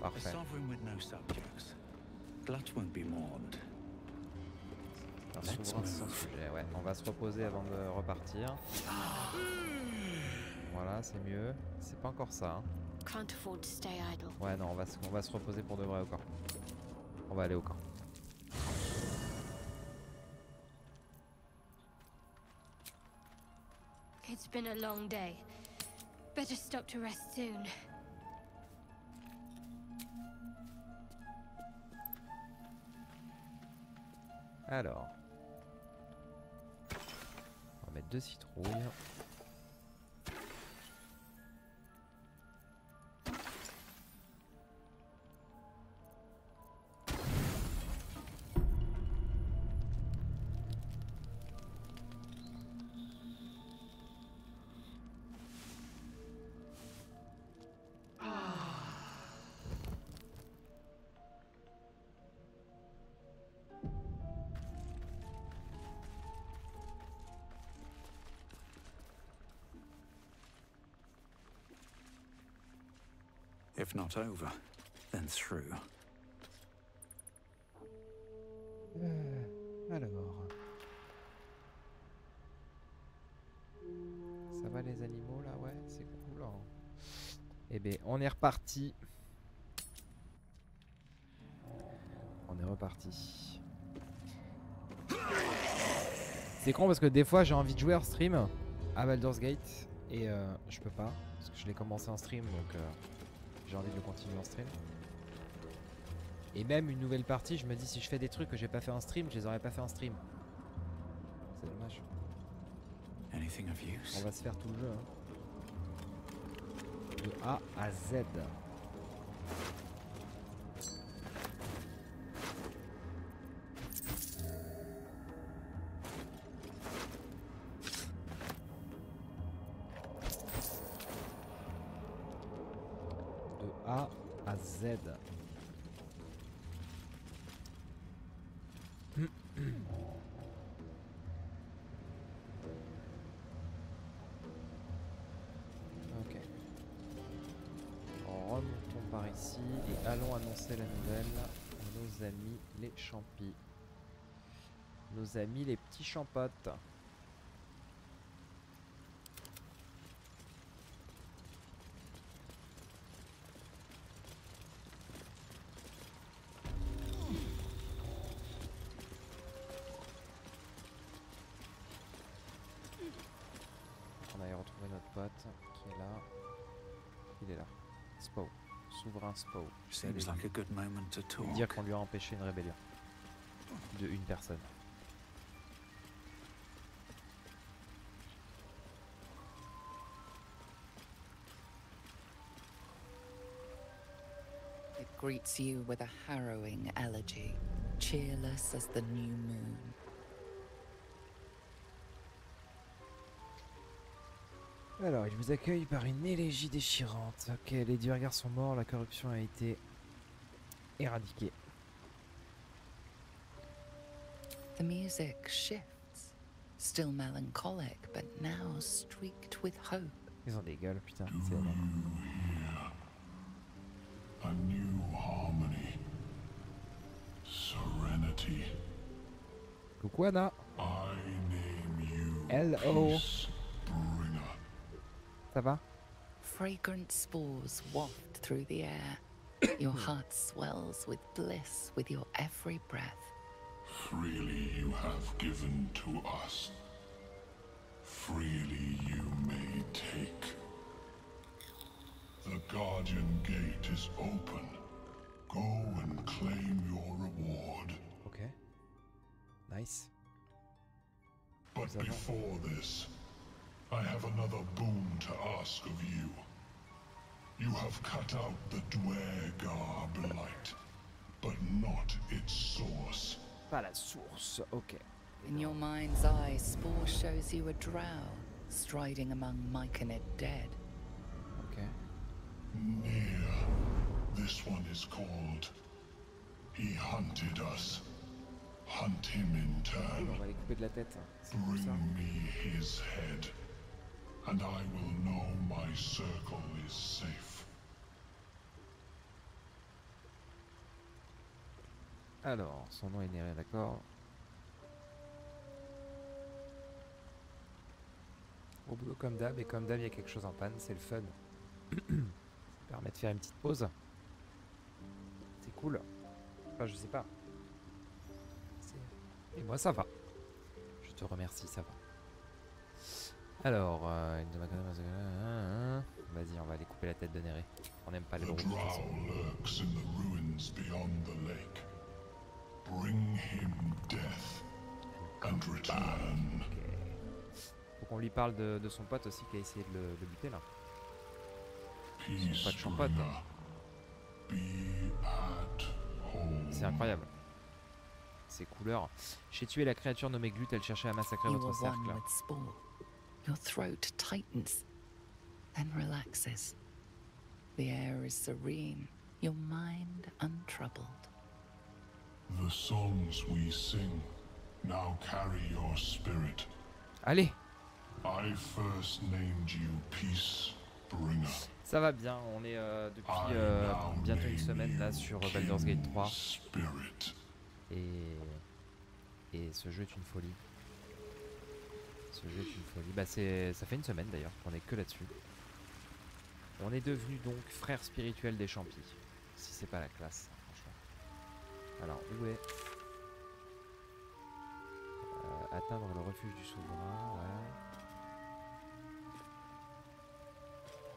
Parfait. Un souverain sans sujet, ouais. On va se reposer avant de repartir. Voilà, c'est mieux. C'est pas encore ça. hein. Ouais, non, on va, se- on va se reposer pour de vrai au camp. On va aller au camp. It's been a long day. Better stop to rest soon. Alors. On va mettre deux citrouilles. Not over, then through. Alors. Ça va les animaux là? Ouais, c'est cool. hein. Eh ben, on est reparti. On est reparti. C'est con parce que des fois j'ai envie de jouer en stream à Baldur's Gate et euh, je peux pas parce que je l'ai commencé en stream donc euh, j'ai envie de le continuer en stream. Et même une nouvelle partie, je me dis si je fais des trucs que j'ai pas fait en stream, je les aurais pas fait en stream. C'est dommage. Anything of use? On va se faire tout le jeu. hein. De A à Z. allons annoncer la nouvelle à nos amis les champis. Nos amis les petits champotes. Seems like a good moment to talk. Dire qu'on lui a empêché une rébellion. De une personne. It greets you with a harrowing elegy, cheerless as the new moon. Alors, il vous accueille par une élégie déchirante. Ok, les Duergar sont morts, la corruption a été éradiquée. The music shifts, still melancholic, but now streaked with hope. Ils ont des gueules, putain. Do c'est you énorme. hear? A new harmony? Serenity. Coucou Anna. I name you Hello. Peacebringer. Ça va Fragrant spores waft through the air. your heart swells with bliss with your every breath. Freely you have given to us. Freely you may take. The Guardian Gate is open. Go and claim your reward. Ok. Nice. But before this, I have another boon to ask of you. You have cut out the Dwergar blight, but not its source. Pas la source, ok. In your mind's eye, Spore shows you a drow striding among Myconid dead. Ok. Near. This one is called. He hunted us. Hunt him in turn. va les couper de la tête. hein. C'est pour ça. Bring me his head, and I will know my circle is safe. Alors, son nom est Néré, d'accord. Au boulot comme d'hab, et comme d'hab, il y a quelque chose en panne, c'est le fun. Ça permet de faire une petite pause. C'est cool. Enfin, je sais pas. Et moi, ça va. Je te remercie, ça va. Alors, euh, une de ma- vas-y, on va aller couper la tête de Néré. On n'aime pas les lake. Bring him death and return. Faut qu'on lui parle de, de son pote aussi qui a essayé de le, de buter là. Bringer. Be at home. C'est incroyable. Ces couleurs. J'ai tué la créature nommée Glut, elle cherchait à massacrer votre cercle. Your throat tightens, then relaxes. The air is serene, your mind untroubled. The songs we sing now carry your spirit. Allez, I first named you Peace Bringer. ça va bien. On est euh, depuis euh, bientôt une semaine là sur euh, Baldur's Gate 3. Kin Spirit. Et, et ce jeu est une folie. Ce jeu est une folie. Bah c'est, ça fait une semaine d'ailleurs qu'on est que là-dessus. On est devenu donc frère spirituel des champis. Si c'est pas la classe, hein, franchement. Alors où est Euh, Atteindre le refuge du souverain, ouais.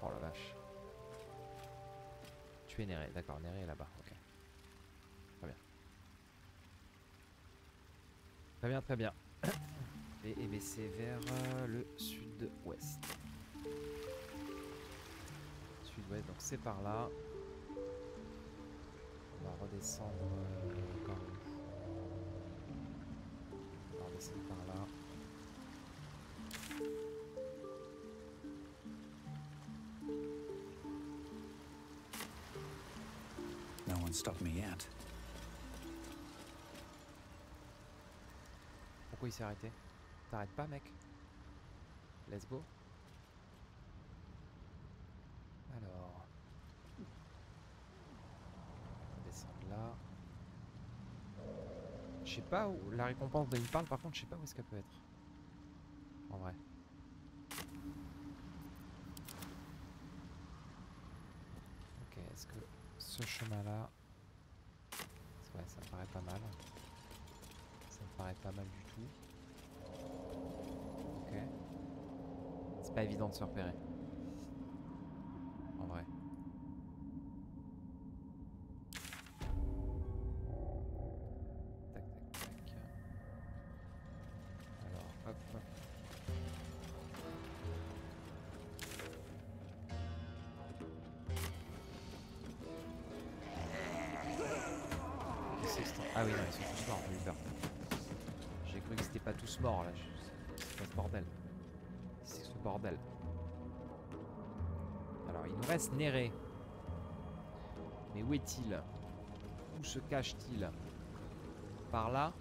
Oh la vache. Tu es Néré, d'accord, Néré est là-bas, ok. Très bien. Très bien, très bien. Et, c'est vers euh, le sud-ouest. Sud-ouest, donc c'est par là. On va redescendre euh, fois. On va redescendre par là. No one stopped me yet. Pourquoi il s'est arrêté? T'arrêtes pas, mec Let's go. Alors. On va descendre là. Je sais pas où. La récompense dont il parle, par contre, je sais pas où est-ce qu'elle peut être. En vrai. Ok, est-ce que ce chemin-là. Ouais, ça me paraît pas mal. Ça me paraît pas mal du tout. Ok. C'est pas évident de se repérer. En vrai. Tac, tac, tac. Alors, hop. C'est Ah oui, non, ils sont tous morts, j'ai eu peur. J'ai cru que c'était pas tous morts là. C'est quoi ce bordel bordel. Alors, il nous reste Néré. Mais où est-il? Où se cache-t-il? Par là?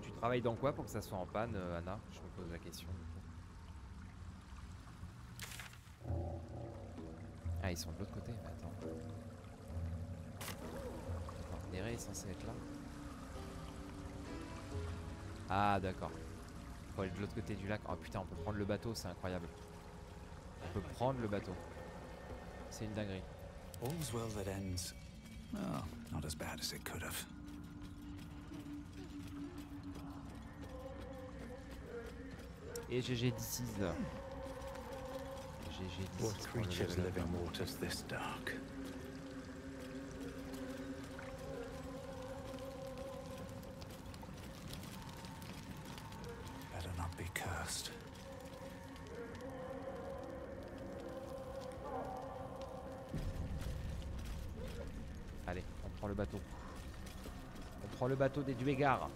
Tu travailles dans quoi pour que ça soit en panne, euh, Anna? Je me pose la question. Ah, ils sont de l'autre côté, mais attends. Néré est censé être là. Ah, d'accord. Faut aller de l'autre côté du lac. Oh putain, on peut prendre le bateau, c'est incroyable. On peut prendre le bateau. C'est une dinguerie. All's well that ends. Oh, not as bad as it could have. Et GG DC's. GG What DC's. pour le creatures live in waters this dark? Bateau des Duégars.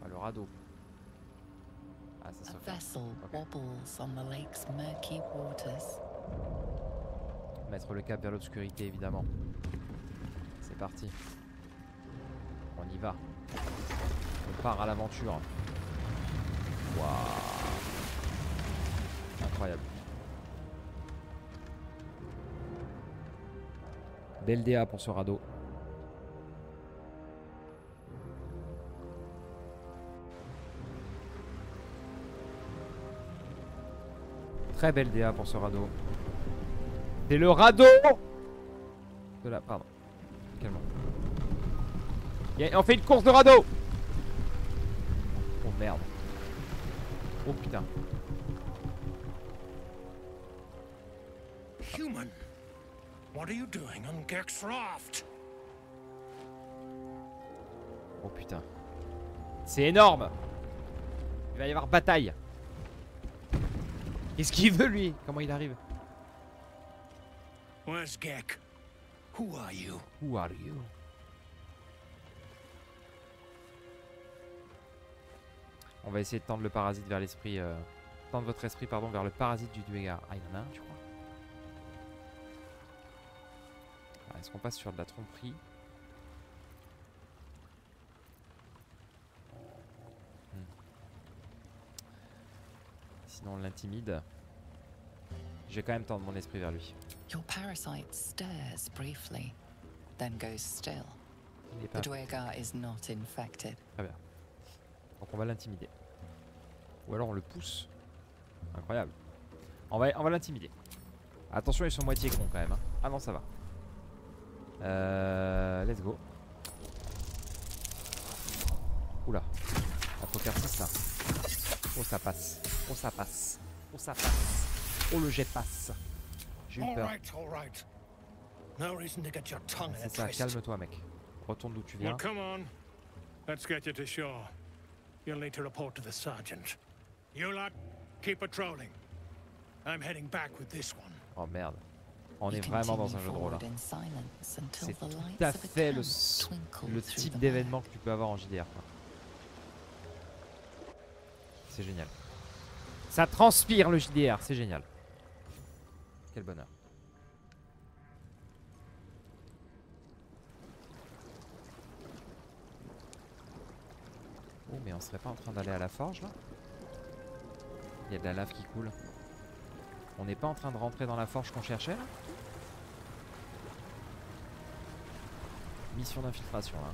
Ah, le radeau. Ah, ça se fait. Mettre le cap vers l'obscurité, évidemment. C'est parti. On y va. On part à l'aventure. Waouh. Incroyable. Belle DA pour ce radeau. Très belle DA pour ce radeau. C'est le radeau de la... Pardon. Calme. On fait une course de radeau Oh merde. Oh putain. Human, what are you doing on Gek's raft? Oh putain. C'est énorme Il va y avoir bataille. Qu'est-ce qu'il veut lui Comment il arrive? Where's Gek? Who are you? Who are you? On va essayer de tendre le parasite vers l'esprit. euh, Tendre votre esprit, pardon, vers le parasite du duégard. Ah, il y en a un, tu crois Est-ce qu'on passe sur de la tromperie? Sinon, on l'intimide. Je vais quand même tendre mon esprit vers lui. Your parasite stirs briefly, then goes still. Il est The is not infected. Très bien. Donc on va l'intimider. Ou alors on le pousse. Incroyable. On va, on va l'intimider. Attention, ils sont moitié cons quand même. hein. Ah non, ça va. Euh, let's go. Oula. La poker 6 là. Oh, ça passe. Oh, ça passe. Oh, ça passe. Oh, le jet passe. J'ai eu All peur. right, all right. No reason to get your tongue in a C'est ça, calme-toi, mec. Retourne d'où tu viens. Well, come on. Let's get you to shore. You'll need to report to the sergeant. You lot, keep patrolling. I'm heading back with this one. Oh merde. On est vraiment dans un jeu de rôle. hein. C'est tout à fait le, type d'événement que tu peux avoir en JDR. C'est génial. Ça transpire le JDR, c'est génial. Quel bonheur. Oh mais on serait pas en train d'aller à la forge là? Il y a de la lave qui coule. On n'est pas en train de rentrer dans la forge qu'on cherchait là? Mission d'infiltration là.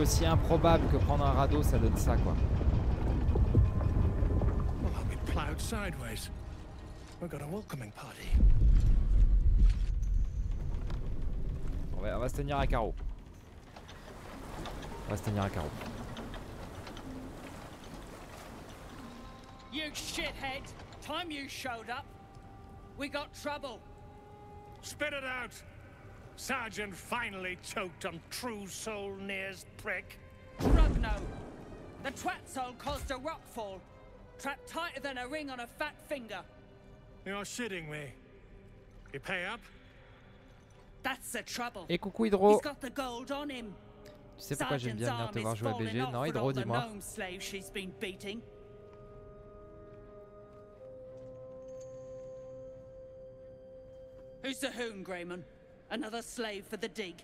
Aussi improbable que prendre un radeau, ça donne ça quoi. Well, I'll be plowed sideways. We've got a welcoming party. On va, on va se tenir à carreau. On va se tenir à carreau. You shithead! Time you showed up. We got trouble. Spit it out! Sergeant finally choked on True Soul Near's prick. Rugno. The twat soul caused a rockfall. Trapped tighter than a ring on a fat finger. You're shitting me. You pay up? That's the trouble. Et coucou Hydro He's got the gold on him. Tu sais pourquoi j'aime bien venir Sergeant's te arm voir is jouer à BG off Non Hydro, all the dis-moi. gnome slaves she's been beating. Who's the hoon, Grayman? Another slave for the dig?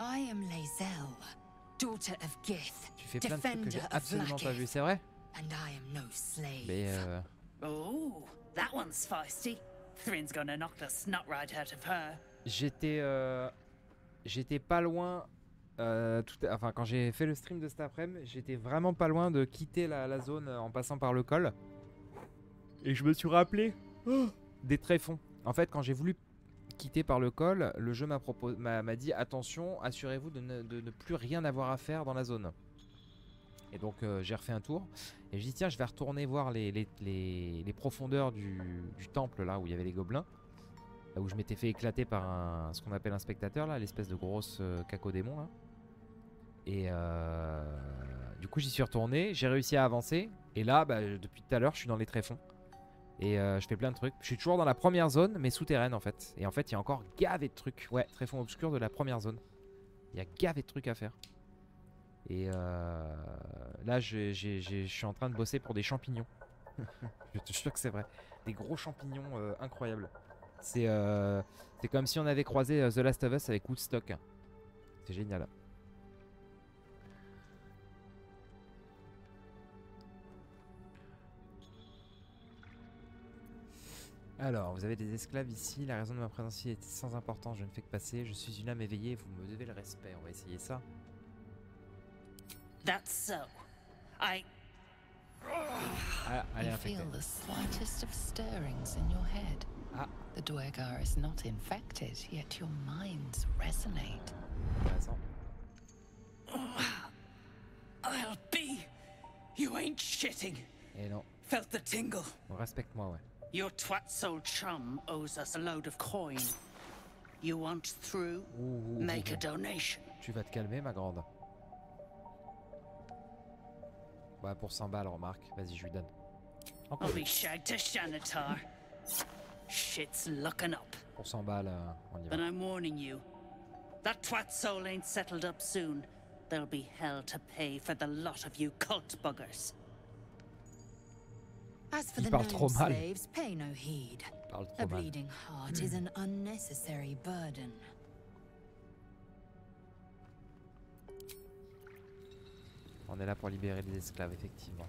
I am Lae'zel, daughter of Gith, Tu fais plein de trucs que j'ai defender of absolument pas vu, c'est vrai and I am no slave. Mais euh, Oh, that one's feisty. Thrin's gonna knock the snot right out of her. j'étais euh, j'étais pas loin euh, tout enfin quand j'ai fait le stream de cet après-midi, j'étais vraiment pas loin de quitter la, la zone euh, en passant par le col. Et je me suis rappelé oh, des tréfonds. En fait, quand j'ai voulu quitter par le col, le jeu m'a dit attention, assurez-vous de ne, plus rien avoir à faire dans la zone. Et donc euh, j'ai refait un tour. Et je dis tiens je vais retourner voir les, profondeurs du, temple là où il y avait les gobelins. Là où je m'étais fait éclater par ce qu'on appelle un spectateur là, l'espèce de grosse euh, cacodémon. Et euh, du coup j'y suis retourné, j'ai réussi à avancer. Et là bah, depuis tout à l'heure je suis dans les tréfonds. Et euh, je fais plein de trucs. Je suis toujours dans la première zone mais souterraine en fait. Et en fait il y a encore gavé de trucs. Ouais, tréfonds obscurs de la première zone. Il y a gavé de trucs à faire. Et euh, là, je suis en train de bosser pour des champignons. je te jure que c'est vrai. Des gros champignons euh, incroyables. C'est comme si on avait croisé The Last of Us avec Woodstock. C'est génial. Alors, vous avez des esclaves ici. La raison de ma présence ici est sans importance. Je ne fais que passer. Je suis une âme éveillée. Vous me devez le respect. On va essayer ça. That's so. I. Ah, elle est You infectée. feel the slightest of stirrings in your head. Ah. The Dwegar is not infected, yet your minds resonate. Intéressant. I'll be. You ain't shitting. Et non. Felt the tingle. Respecte-moi, ouais. Your twat soul chum owes us a load of coin. You want through? Ouh, Make a donation. Tu vas te calmer, ma grande. Ouais, pour 100 balles, remarque. Vas-y, je lui donne. Encore I'll be shagged to Shanatar. Shit's looking up. pour 100 balles, euh, on y va. But I'm warning you. That twat soul ain't settled up soon. There'll be hell to pay for the lot of you cult buggers. As for Il the parle trop mal. Il parle trop mal. bleeding heart is an unnecessary burden. On est là pour libérer les esclaves, effectivement.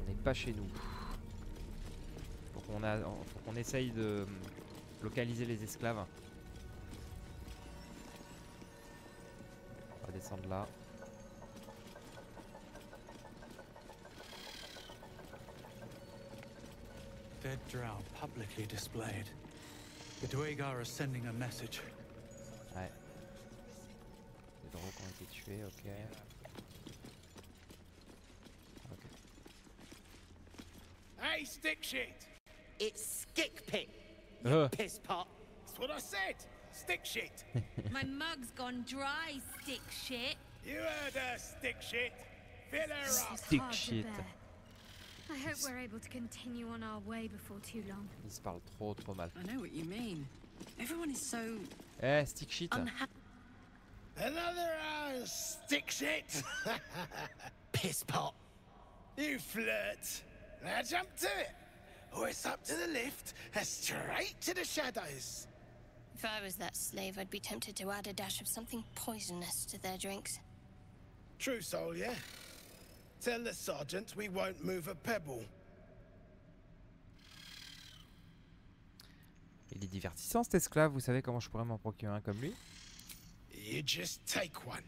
On n'est pas chez nous. Faut qu'on essaye de localiser les esclaves. Va descendre là. Dead drow publicly displayed. The Dwegar are sending a message. Ouais. Les drôles qui ont été tués, ok. Ok. Hey, stick shit! It's Stick Pit, Uh, piss pot. That's what I said! Stick shit! My mug's gone dry, stick shit. you heard her, stick shit! Fill her up! It's Stick shit. bear. I hope we're able to continue on our way before too long. ils se parlent trop trop mal. I know what you mean. Everyone is so Eh, stick shit unhappy. Another hour, stick shit! Piss pot. you flirt! Now jump to it! Or it's up to the lift and straight to the shadows! If I was that slave, I'd be tempted to add a dash of something poisonous to their drinks. True soul, yeah? Tell the sergeant we won't move a pebble. Il est divertissant cet esclave, vous savez comment je pourrais m'en procurer un comme lui You just take one.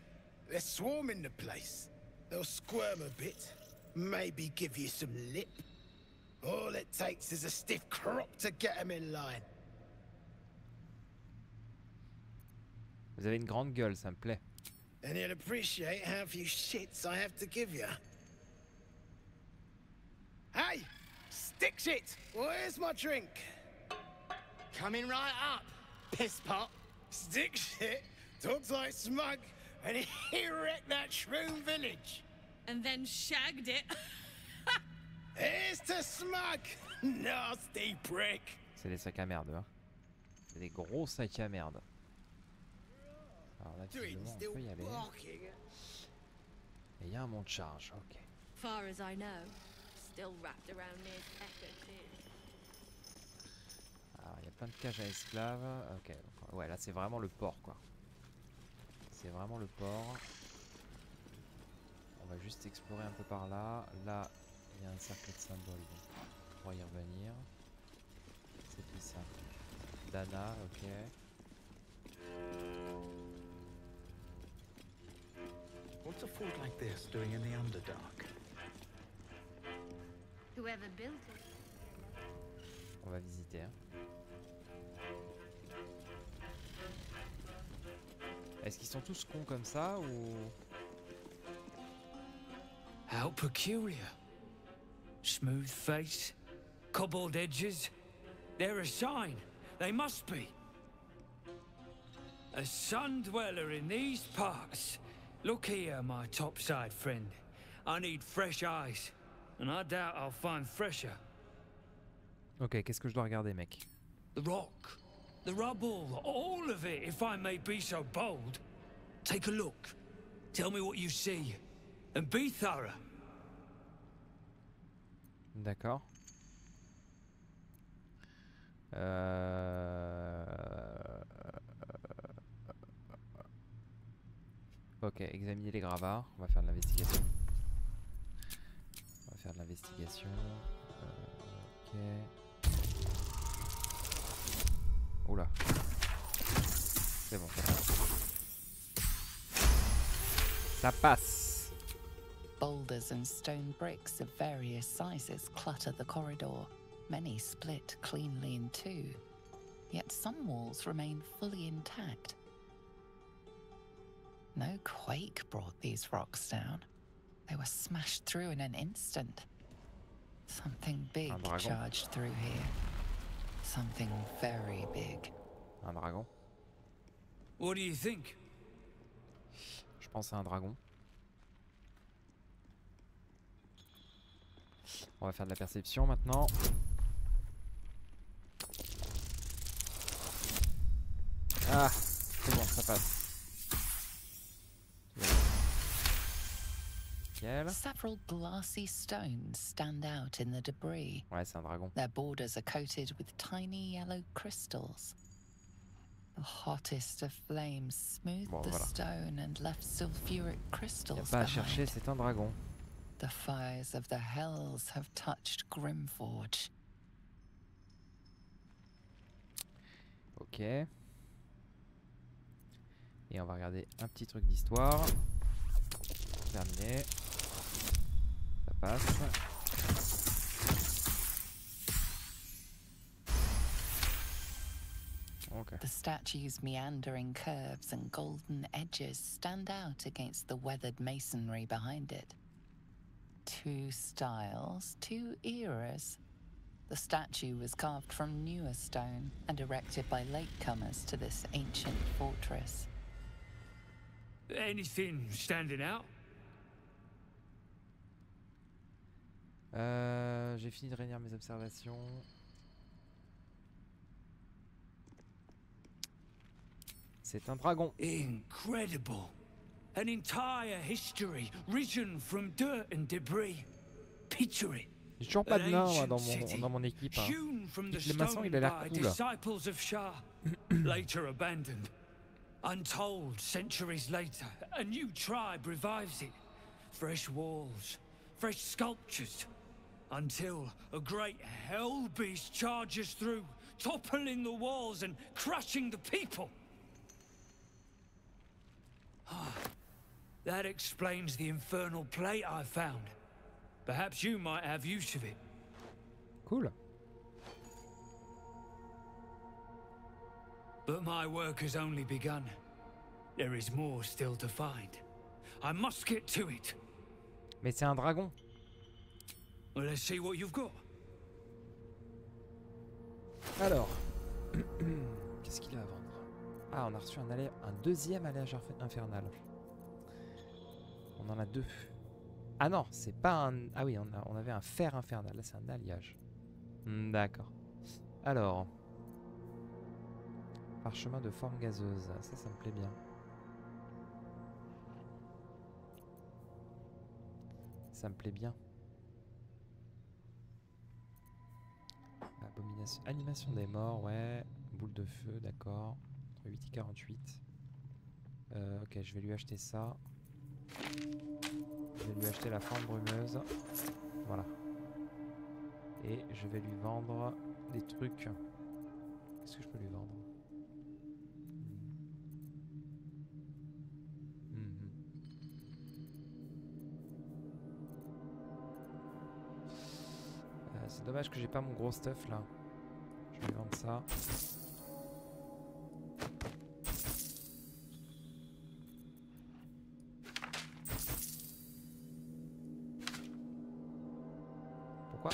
They're swarming the place. They'll squirm a bit, maybe give you some lip. All it takes is a stiff crop to get 'em in line. Vous avez une grande gueule, ça me plaît. And you'll appreciate how few shits I have to give you. Hey! Stick shit! Where's my drink? Coming right up, piss pot. Stick shit talks like smug, and he wrecked that shroom village. And then shagged it. Here's to smug! Nasty prick! C'est des sacs à merde, hein. C'est des gros sacs à merde. Alors là, Doing visiblement, on still peut y aller. Et il y a un mont de charge, ok. Far as I know, still wrapped around near Echo too. Alors, il y a plein de cages à esclaves. Ok, donc, ouais, là c'est vraiment le port, quoi. C'est vraiment le port. On va juste explorer un peu par là. Là, il y a un cercle de symboles, donc on pourra y revenir. C'est qui ça Dana, ok. What's a fort like this doing in the Underdark? Whoever built it. On va visiter. hein. Est-ce qu'ils sont tous cons comme ça ou... How peculiar. Smooth face, cobbled edges. They're a sign. They must be. A sun dweller in these parts. Look here, my topside friend. I need fresh eyes, and I doubt I'll find fresher. Ok, qu'est-ce que je dois regarder, mec The rock, the rubble, all of it, if I may be so bold. Take a look. Tell me what you see, and be thorough. D'accord. Euh... Ok, examiner les gravats. On va faire de l'investigation. On va faire de l'investigation. Euh, ok. Oula. C'est bon, ça passe. Boulders and stone bricks of various sizes clutter the corridor, many split cleanly in two. Yet some walls remain fully intact. No quake brought these rocks down. They were smashed through in an instant. Something big charged through here. Something very big. Un dragon. What do you think? Je pense à un dragon. On va faire de la perception maintenant. Ah, c'est bon, ça passe. Several glassy stones stand out in the debris. Ouais, c'est un dragon. Their borders are coated with tiny yellow crystals. The hottest of flames smoothed Bon, the voilà. stone and left sulfuric crystals pas à chercher, c'est un dragon. The fires of the hells have touched Grimforge. Ok. Et on va regarder un petit truc d'histoire. Terminé. Ça passe. Ok. The statue's meandering curves and golden edges stand out against the weathered masonry behind it. Two styles, two eras. The statue was carved from newer stone and erected by latecomers to this ancient fortress. Anything standing out? Euh, J'ai fini de réunir mes observations. C'est un dragon. Incredible. An entire history risen from dirt and debris. Picture it. J'ai toujours pas de nain moi, dans, mon, dans mon équipe. hein. Le maçon, il a l'air cool. later abandoned. Untold centuries later, a new tribe revives it. Fresh walls, fresh sculptures, until a great hell beast charges through, toppling the walls and crushing the people. Ah, that explains the infernal plate I found. Perhaps you might have use of it. Cool. But my work has only begun. There is more still to find. I must get to it. Mais c'est un dragon. Let's see what you've got. Alors. Qu'est-ce qu'il a à vendre? Ah, on a reçu un, allé- un deuxième alliage inf- infernal. On en a deux. Ah non, c'est pas un... Ah oui, on, on avait un fer infernal. Là, c'est un alliage. Hmm, D'accord. Alors. Parchemin de forme gazeuse. Ça, ça me plaît bien. Ça me plaît bien. Abomination. Animation des morts, ouais. Boule de feu, d'accord. Entre 8 et 48. Euh, ok, je vais lui acheter ça. Je vais lui acheter la forme brumeuse. Voilà. Et je vais lui vendre des trucs. Qu'est-ce que je peux lui vendre? C'est dommage que j'ai pas mon gros stuff là. ça. Pourquoi?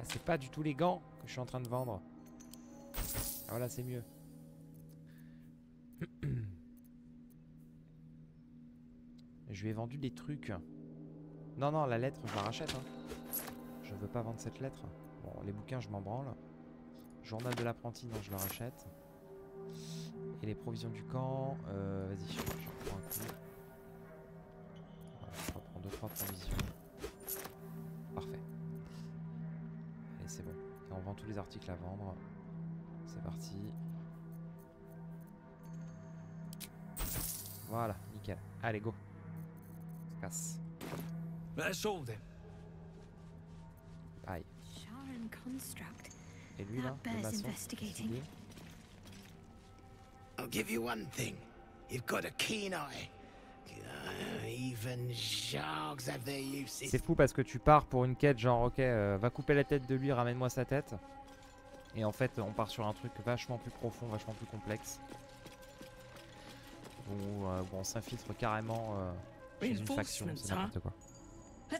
Ah, c'est pas du tout les gants que je suis en train de vendre. Ah, voilà, c'est mieux. Je lui ai vendu des trucs. Non, non, la lettre, je la rachète. Hein. Je veux pas vendre cette lettre. Bon, les bouquins, je m'en branle. Journal de l'apprenti, non, je le rachète. Et les provisions du camp, euh, vas-y, je, reprends un coup. Voilà, je reprends 2-3 provisions. Parfait. Allez, c'est bon. Et on vend tous les articles à vendre. C'est parti. Voilà, nickel. Allez, go. On se casse. Aïe. Sharon Construct. Et lui là, le maçon. I'll give you one thing. You've got a keen eye. Uh, even Jargs have their uses. C'est fou parce que tu pars pour une quête genre ok euh, va couper la tête de lui, ramène-moi sa tête. Et en fait on part sur un truc vachement plus profond, vachement plus complexe. Où, euh, où on s'infiltre carrément euh, chez une faction, c'est n'importe quoi.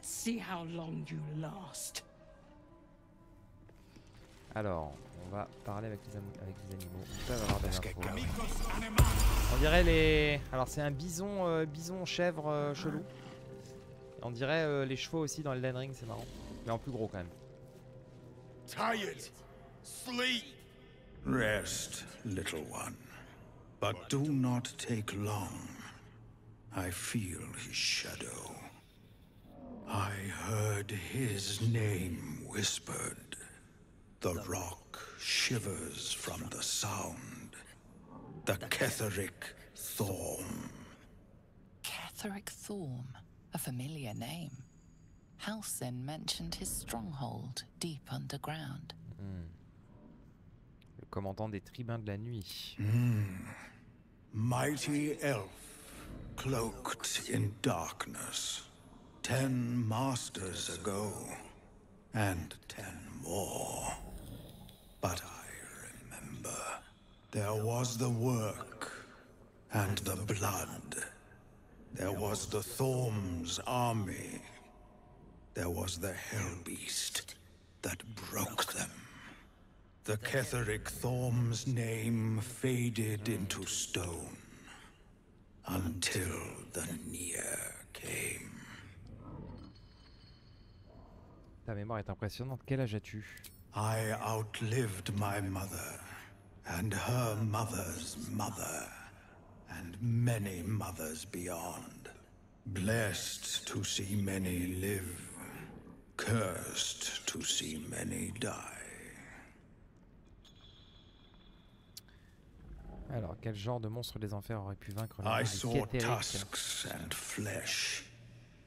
Let's see how long you last. Alors, on va parler avec les, avec les animaux. Ils peuvent avoir des infos. On dirait les... Alors c'est un bison, euh, bison chèvre euh, chelou. On dirait euh, les chevaux aussi dans Elden Ring, c'est marrant. Mais en plus gros quand même. Tired. Sleep. Rest, little one. But do not take long. I feel his shadow. I heard his name whispered. The rock shivers from the sound. The Ketheric Thorm. Catherick Thorm, a familiar name. Halcyon mentioned his stronghold deep underground. Hmm. Le commandant des tribuns de la nuit. Hmm. Mighty elf, cloaked in darkness. Ten masters ago, and ten more. But I remember there was the work and the blood. There was the Thorm's army. There was the Hell Beast that broke them. The Ketheric Thorm's name faded into stone until the Near came. Ta mémoire est impressionnante. Quel âge as-tu? I outlived my mother, and her mother's mother, and many mothers beyond. Blessed to see many live, cursed to see many die. Alors, quel genre de monstre des enfers aurait pu vaincre I l'armée des saw tusks and flesh,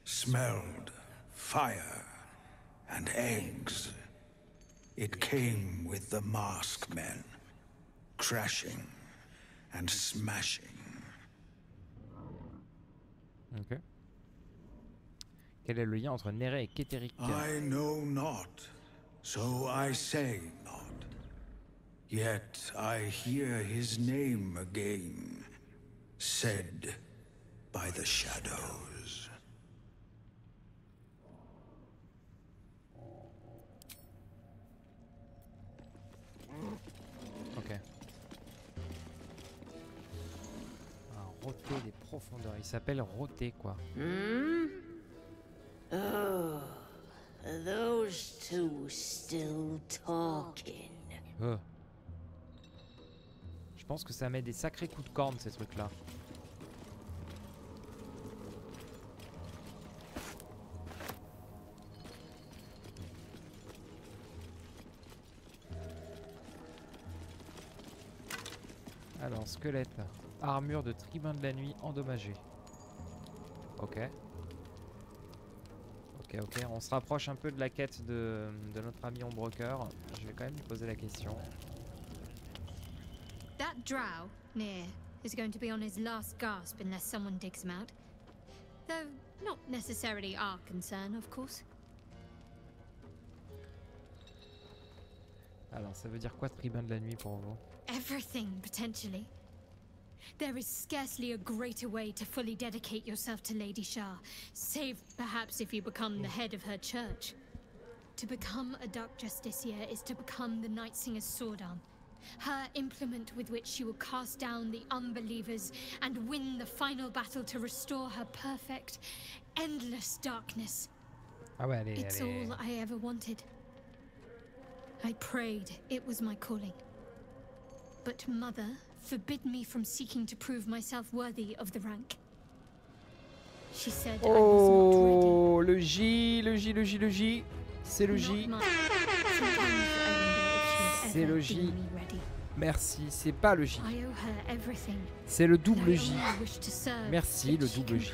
smelled fire and eggs. It came with the mask men, crashing and smashing. Ok. Quel est le lien entre Néré et Kétéric I know not, so I say not. Yet I hear his name again, said by the shadows. Ok. Un roté des profondeurs. Il s'appelle roté quoi. Hmm? Oh, those two still talking? Euh. Je pense que ça met des sacrés coups de corne ces trucs Alors, squelette. Armure de tribun de la nuit endommagée. Ok. Ok, ok. On se rapproche un peu de la quête de, de notre ami Ombrecoeur. Je vais quand même lui poser la question. That drow, near, is going to be on his last gasp unless someone digs him out. Though not necessarily our concern, of course. Alors, ça veut dire quoi tribun de la nuit pour vous? Everything, potentially. There is scarcely a greater way to fully dedicate yourself to Lady Shah, save perhaps if you become the head of her church. To become a Dark Justiciar is to become the Night Singer's sword arm, her implement with which she will cast down the unbelievers and win the final battle to restore her perfect, endless darkness. Ah ouais, allez, It's all I ever wanted. I prayed it was my calling. But Mother forbid me from seeking to prove myself worthy of the rank. She said I was Oh, le J, le J, le J, le J. C'est le J. C'est le J. Merci, c'est pas le J. C'est le double J. Merci, le double J.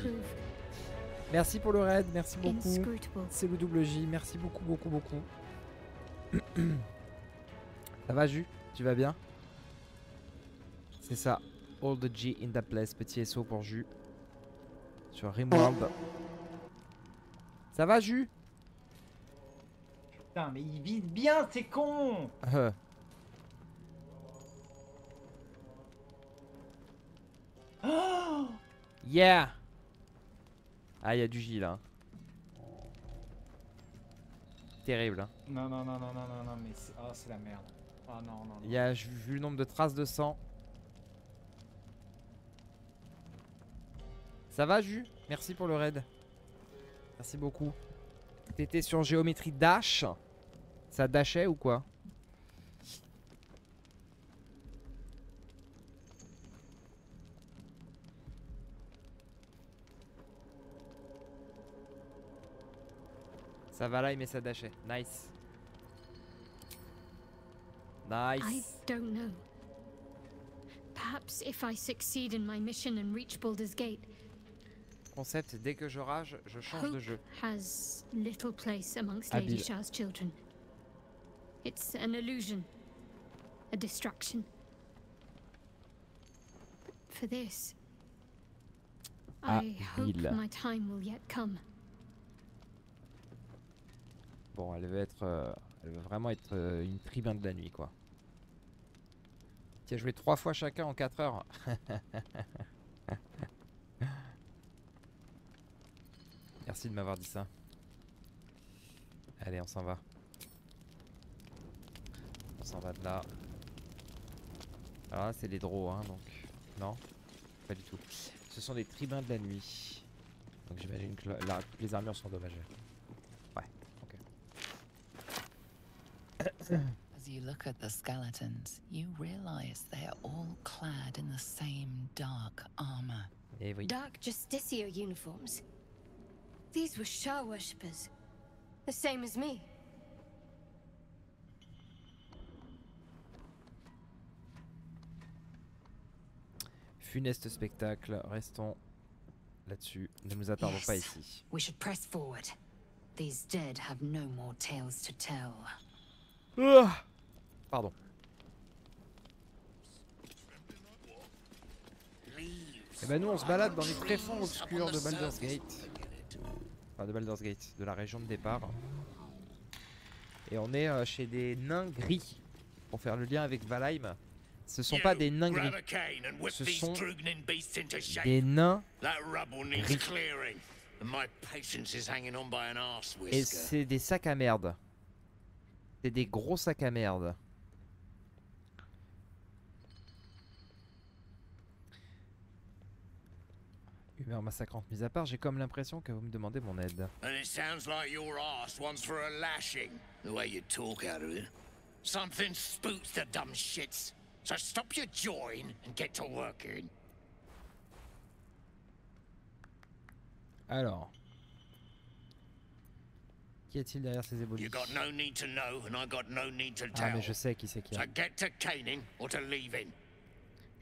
Merci pour le raid, merci beaucoup. C'est le double J, merci beaucoup, beaucoup, beaucoup. Ça va, Jus Tu vas bien? C'est ça. All the G in the place. Petit SO pour Jus. Sur Rimworld. Ça va, Jus Putain, mais il vise bien, c'est con Euh. Oh Yeah Ah, il y a du J là. Terrible. Hein. Non, non, non, non, non, non, non, mais c'est oh, c'est la merde. Oh non, non, non. Il y a, vu le nombre de traces de sang. Ça va, Jus Merci pour le raid. Merci beaucoup. T'étais sur géométrie dash Ça dashait ou quoi? Ça va là, mais ça dashait. Nice. I Nice. don't know. Perhaps if I succeed in my mission and reach Baldur's Gate, Concept, dès que je rage, je change de hope jeu. has little place amongst Lady. Shah's children. It's an illusion, a distraction. For this, I hope Habile. my time will yet come. Bon, elle veut être. euh, elle veut vraiment être euh, une tribun de la nuit, quoi. A joué trois fois chacun en 4 heures. Merci de m'avoir dit ça. Allez, on s'en va. On s'en va de là. Alors là, c'est les draws, hein, donc. Non Pas du tout. Ce sont des tribuns de la nuit. Donc j'imagine que la- les armures sont endommagées. Ouais, ok. As you look at the skeletons, you realize they're all clad in the same dark armor. Eh oui. Dark Justiciar uniforms. These were Shah worshippers. The same as me. Funeste spectacle, restons là-dessus. Ne nous attardons pas ici. We should press forward. These dead have no more tales to tell. Pardon. Et ben nous on se balade dans les tréfonds obscurs de Baldur's Gate. Enfin de Baldur's Gate, de la région de départ. Et on est euh, chez des nains gris. Pour faire le lien avec Valheim. Ce sont pas des nains gris. Ce sont des nains That rubble needs gris. clearing, and my patience is hanging on by an arse Et c'est des sacs à merde. C'est des gros sacs à merde. Humeur massacrante mise à part, j'ai comme l'impression que vous me demandez mon aide. And it sounds like your ass wants for a lashing, the way you talk out of it. Something spooks the dumb shits. So stop your jawing and get to working. Alors. Qu'y a-t-il derrière ces ébaulis? You got no need to know, and I got no need to Ah mais je sais qui c'est qui. Je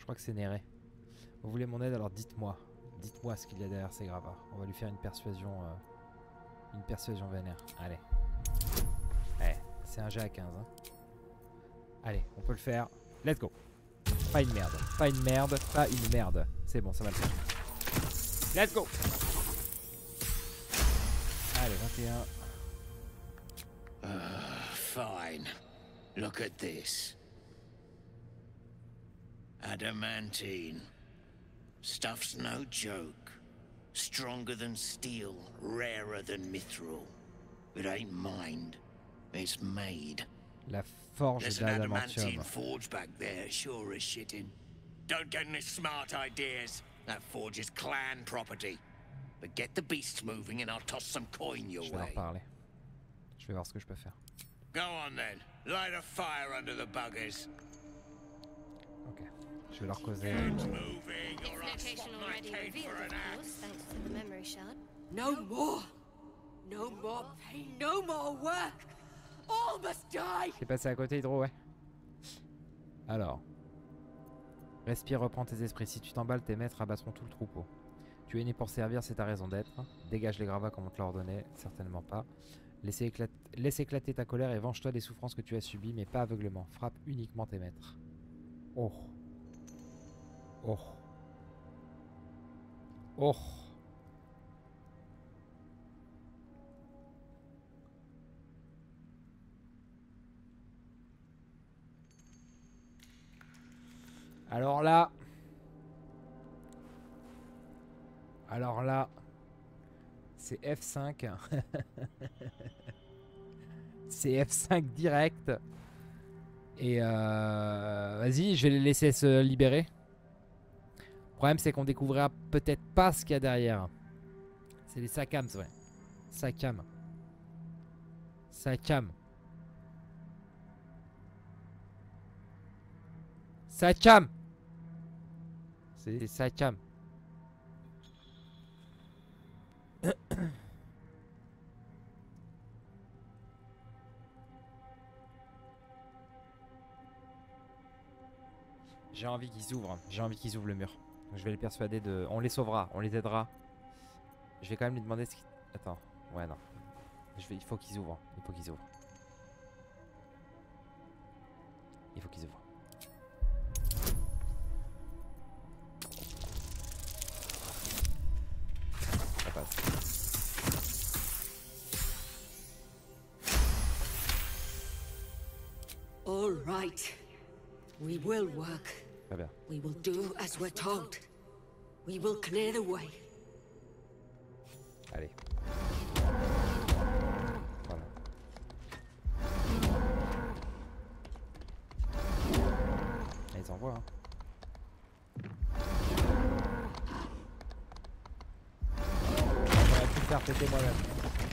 crois que c'est Néré. Vous voulez mon aide alors dites-moi. Dites-moi ce qu'il y a derrière ces gravats. On va lui faire une persuasion. euh, Une persuasion vénère. Allez. Eh, c'est un jet à 15. hein. Allez, on peut le faire. Let's go. Pas une merde. Pas une merde. Pas une merde. C'est bon, ça va le faire. Let's go. Allez, 21. Fine. Look at this. Adamantine. Stuff's no joke. Stronger than steel, rarer than mithril. It ain't mined. It's made. La forge There's an adamantine d'adamantium. forge back there, sure as shitting. Don't get any smart ideas. That forge is clan property. But get the beasts moving and I'll toss some coin your Je vais way. parler. Je vais voir ce que je peux faire. Go on then. Light a fire under the buggers. Ok. Je vais leur causer. No more! No more pain, no more work! All must die! T'es passé à côté, Hydro, ouais. Alors. Respire, reprends tes esprits. Si tu t'emballes, tes maîtres abattront tout le troupeau. Tu es né pour servir, c'est ta raison d'être. Dégage les gravats comme on te l'a ordonné. Certainement pas. Laisse, éclat- laisse éclater ta colère et venge-toi des souffrances que tu as subies, mais pas aveuglement. Frappe uniquement tes maîtres. Oh. Oh. Oh. Alors là. Alors là. C'est F5. c'est F5 direct. Et euh, vas-y, je vais les laisser se libérer. Le problème, c'est qu'on découvrira peut-être pas ce qu'il y a derrière. C'est les Sakams, ouais. Sakam. Sakam. Sakam. C'est des Sakam. J'ai envie qu'ils ouvrent. J'ai envie qu'ils ouvrent le mur. Je vais les persuader de. On les sauvera, on les aidera. Je vais quand même lui demander ce qu'ils. Attends. Ouais, non. Il faut qu'ils ouvrent. Il faut qu'ils ouvrent. Il faut qu'ils ouvrent. Ça passe. All right. We will work. Très bien. We will do as we're told. We will clear the way. Allez. Voilà. Ils envoient. Hein. J'aurais pu faire péter moi-même.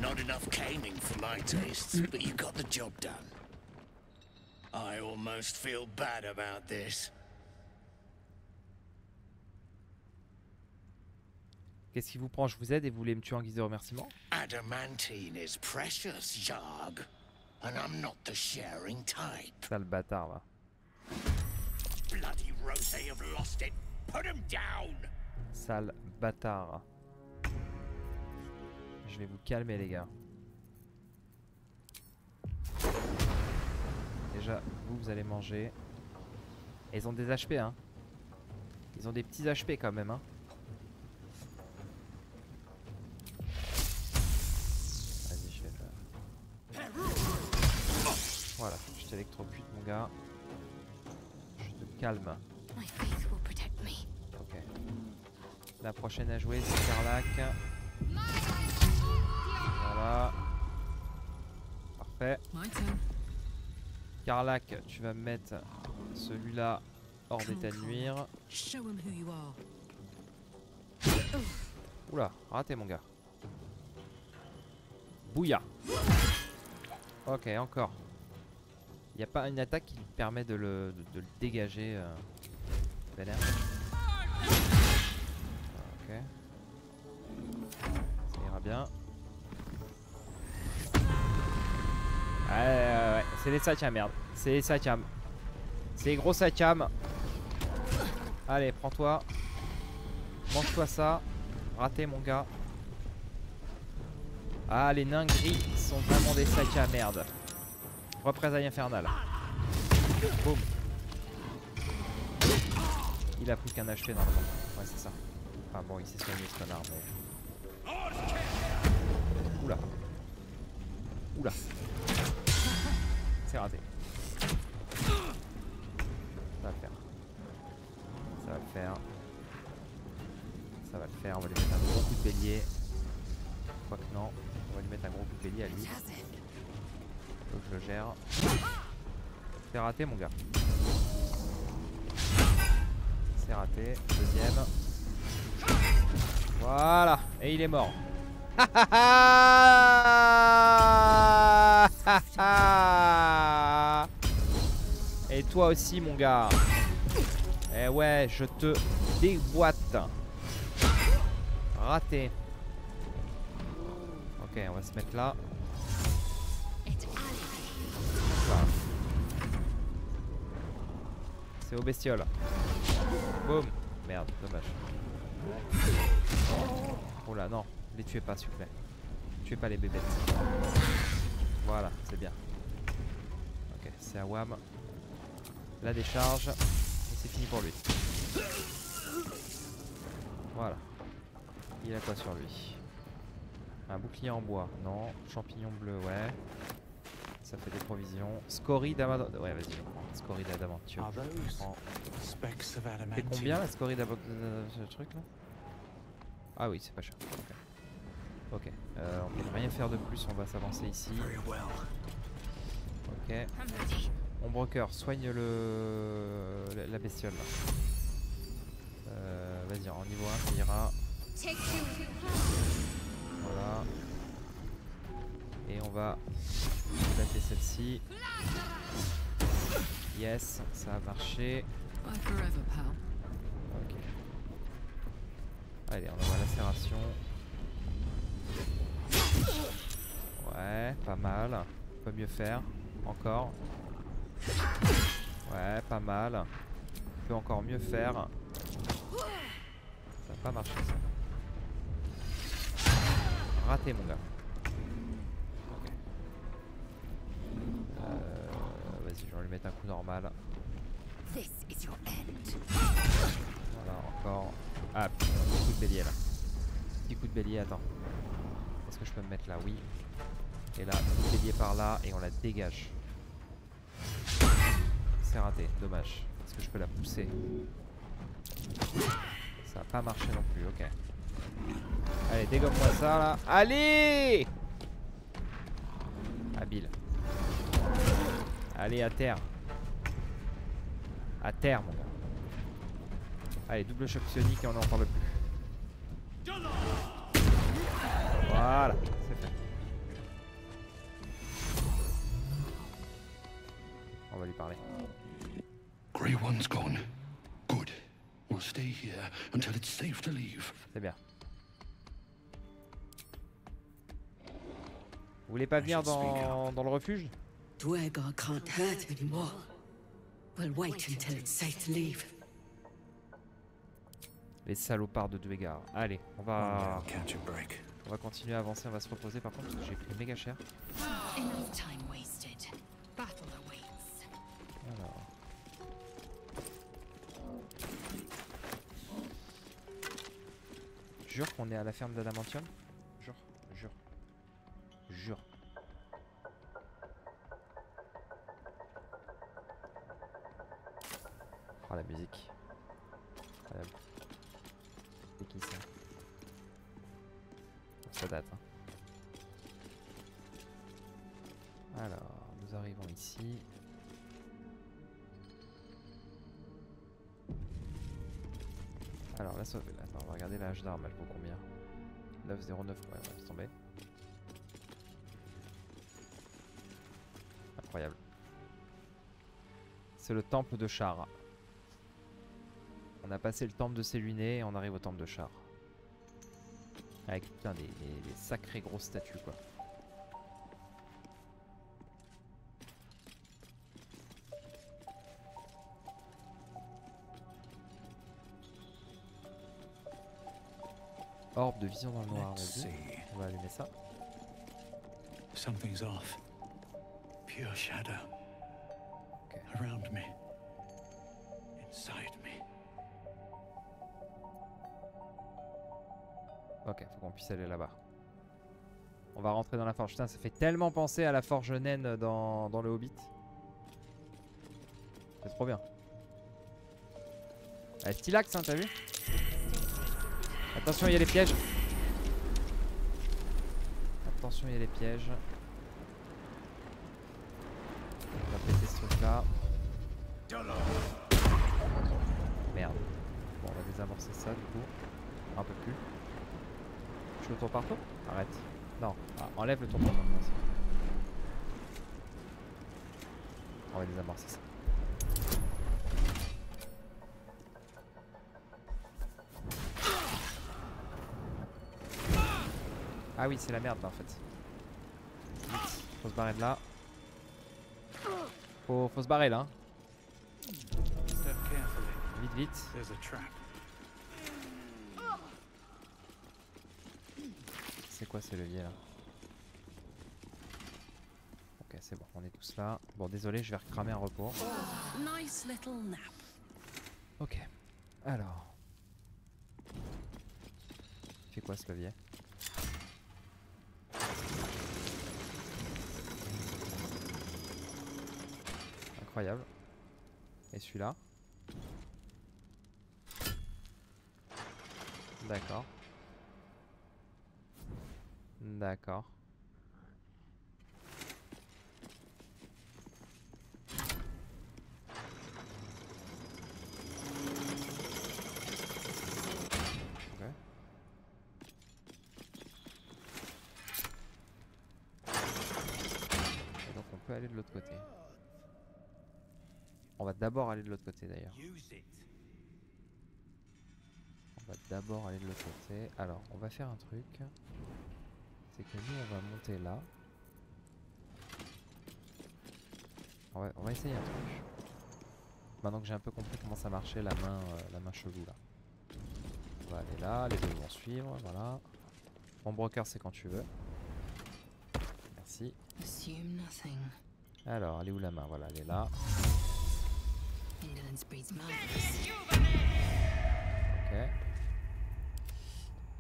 Not enough caning for my tastes, but you got the job done. I almost feel bad about this. Qu'est-ce qui vous prend Je vous aide et vous voulez me tuer en guise de remerciement Adamantine is precious, Jarg. And I'm not the sharing type. Sale bâtard va. Bloody Rosé have lost it. Put him down! Sale bâtard. Je vais vous calmer les gars. Déjà, vous, vous allez manger. Et ils ont des HP hein. Ils ont des petits HP quand même hein. Voilà, je t'électrocute mon gars. Je te calme. Ok. La prochaine à jouer, c'est Carlac. Voilà. Parfait. Carlac, tu vas me mettre celui-là hors d'état de nuire. Show him who you are. Oula, raté mon gars. Bouya. Ok, encore. N'y a pas une attaque qui permet de le, de, le dégager. Euh, vénère. Ok. Ça ira bien. Ouais, ouais, ouais. C'est les Satyam, merde. C'est les Satyam. C'est les gros Satyam. Allez, prends-toi. Mange-toi ça. Raté, mon gars. Ah, les nains gris sont vraiment des sacs à merde. Représailles infernales. Boum. Il a plus qu'un HP normalement. Ouais, c'est ça. Enfin bon, il s'est soigné ce connard, mais. Oula. Oula. C'est raté. Ça va le faire. Ça va le faire. Ça va le faire. On va lui mettre un gros coup de bélier. Quoique non. On va lui mettre un gros coup de bélier à lui. Je gère. C'est raté mon gars. C'est raté. Deuxième. Voilà. Et il est mort. Et toi aussi mon gars. Eh ouais, je te déboîte. Raté. Ok, on va se mettre là. C'est au bestiole. Boum. Merde, dommage. Oh là, non. Les tuez pas, s'il vous plaît. Tuez pas les bébêtes. Voilà, c'est bien. Ok, c'est à Wam. La décharge. Et c'est fini pour lui. Voilà. Il a quoi sur lui? Un bouclier en bois. Non. Champignon bleu, ouais. Ça fait des provisions. Scorie d'adamantium. Ouais, vas-y, je prends. D'adamantium. Specks of C'est combien la scorie d'adamantium ce truc là? Ah oui, c'est pas cher. Ok. Ok. Euh, on peut rien faire de plus, on va s'avancer ici. Ok. Ombre cœur, soigne le la- la bestiole là. Euh, Vas-y, en niveau 1 ça ira. Voilà. Et on va dater celle-ci. Yes, ça a marché. Ok. Allez, on envoie lacération. Ouais, pas mal. On peut mieux faire. Encore. Ouais, pas mal. On peut encore mieux faire. Ça n'a pas marché ça. Raté mon gars. Euh, Vas-y, je vais lui mettre un coup normal. Voilà, encore. Ah, petit coup de bélier là. Petit coup de bélier, attends. Est-ce que je peux me mettre là? Oui. Et là, coup de bélier par là et on la dégage. C'est raté, dommage. Est-ce que je peux la pousser? Ça a pas marché non plus, ok. Allez, dégomme-moi ça là. Allez Habile. Allez, à terre. À terre, mon gars. Allez, double choc psionique et on n'en parle plus. Voilà, c'est fait. On va lui parler. Grey One's gone. Good. We'll stay here until it's safe to leave. C'est bien. Vous voulez pas venir dans, dans le refuge? Dwegar can't safe. Les salopards de Dwegar. Allez, on va. On va continuer à avancer, on va se reposer par contre parce que j'ai pris méga cher. Jure qu'on est à la ferme d'Adamantium Jure, jure. Jure. Oh la musique. Incroyable. C'est qui ça Ça date hein. Alors, nous arrivons ici. Alors la sauve. Attends, on va regarder l'âge d'arme, elle vaut combien? 909, ouais, ouais, laisse tomber. Incroyable. C'est le temple de Char. On a passé le temple de Séluné et on arrive au temple de Char. Avec putain des, des- des sacrées grosses statues quoi. Orbe de vision dans le noir. On va allumer ça. Something's off. Pure shadow. Around me. Inside Ok, faut qu'on puisse aller là-bas. On va rentrer dans la forge. Putain, ça fait tellement penser à la forge naine dans, dans le Hobbit. C'est trop bien. Ah, stylax, hein, t'as vu? Attention, il y a les pièges. Attention, il y a les pièges. Le. On va désamorcer ça. Ah oui, c'est la merde là en fait. Vite, faut se barrer de là. Faut, faut se barrer là. Vite, vite. C'est quoi ces leviers là Ok, bon, désolé, je vais recramer un repos. Nice little nap. Ok. Alors. Il fait quoi ce levier Incroyable. Et celui-là? D'accord. D'accord. Ok. Et donc on peut aller de l'autre côté. On va d'abord aller de l'autre côté d'ailleurs. On va d'abord aller de l'autre côté. Alors, on va faire un truc. C'est que nous, on va monter là. On va, on va essayer un truc. Maintenant que j'ai un peu compris comment ça marchait la main, euh, la main chelou là. On va aller là, les deux vont suivre, voilà. Mon broker, c'est quand tu veux. Merci. Alors, elle est où la main? Voilà, elle est là. Breeds. Ok.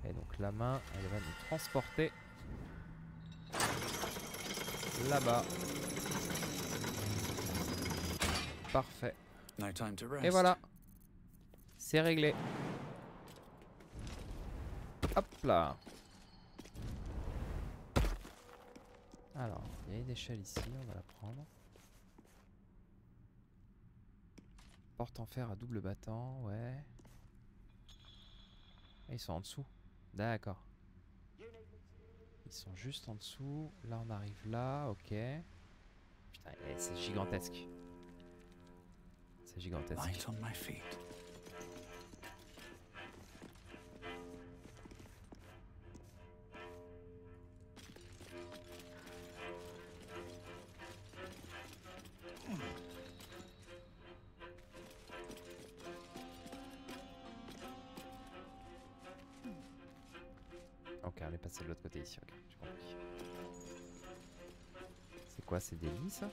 Et donc la main, elle va nous transporter là-bas. Parfait. Et voilà. C'est réglé. Hop là. Alors, il y a une échelle ici, on va la prendre. Porte en fer à double battant, ouais. Ah, ils sont en dessous. D'accord. Ils sont juste en dessous. Là, on arrive là, ok. Putain, eh, c'est gigantesque. C'est gigantesque. Ça?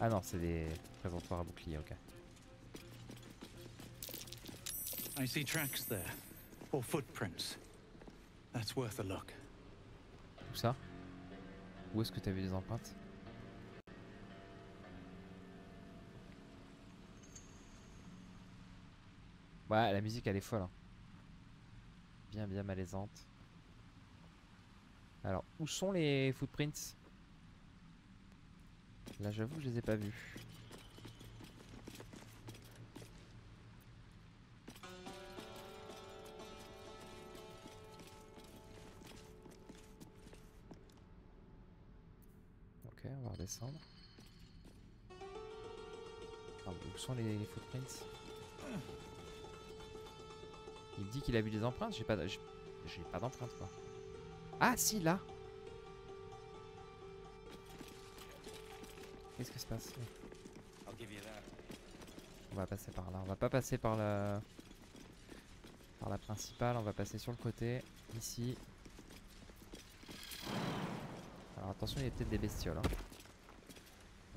Ah non, c'est des présentoirs à bouclier, ok. I see tracks there. Or footprints. That's worth a look. Où ça? Où est-ce que t'as vu des empreintes? Ouais, la musique elle est folle. hein. Bien, bien malaisante. Alors, où sont les footprints? Là, j'avoue, je les ai pas vus. Ok, on va redescendre. Ah, où sont les, footprints? Il dit qu'il a vu des empreintes, j'ai pas j'ai pas d'empreintes quoi. Ah si là Qu'est-ce qui se passe On va passer par là, on va pas passer par la par la principale, on va passer sur le côté, ici. Alors attention, il y a peut-être des bestioles. hein.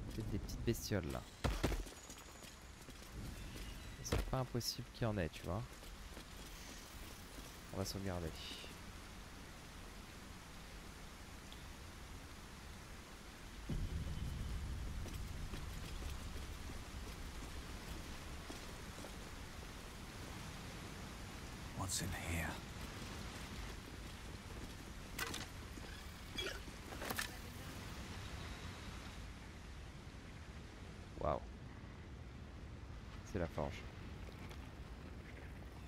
Peut-être des petites bestioles là. C'est pas impossible qu'il y en ait, tu vois. On va sauvegarder. What's in here? Waouh. C'est la forge.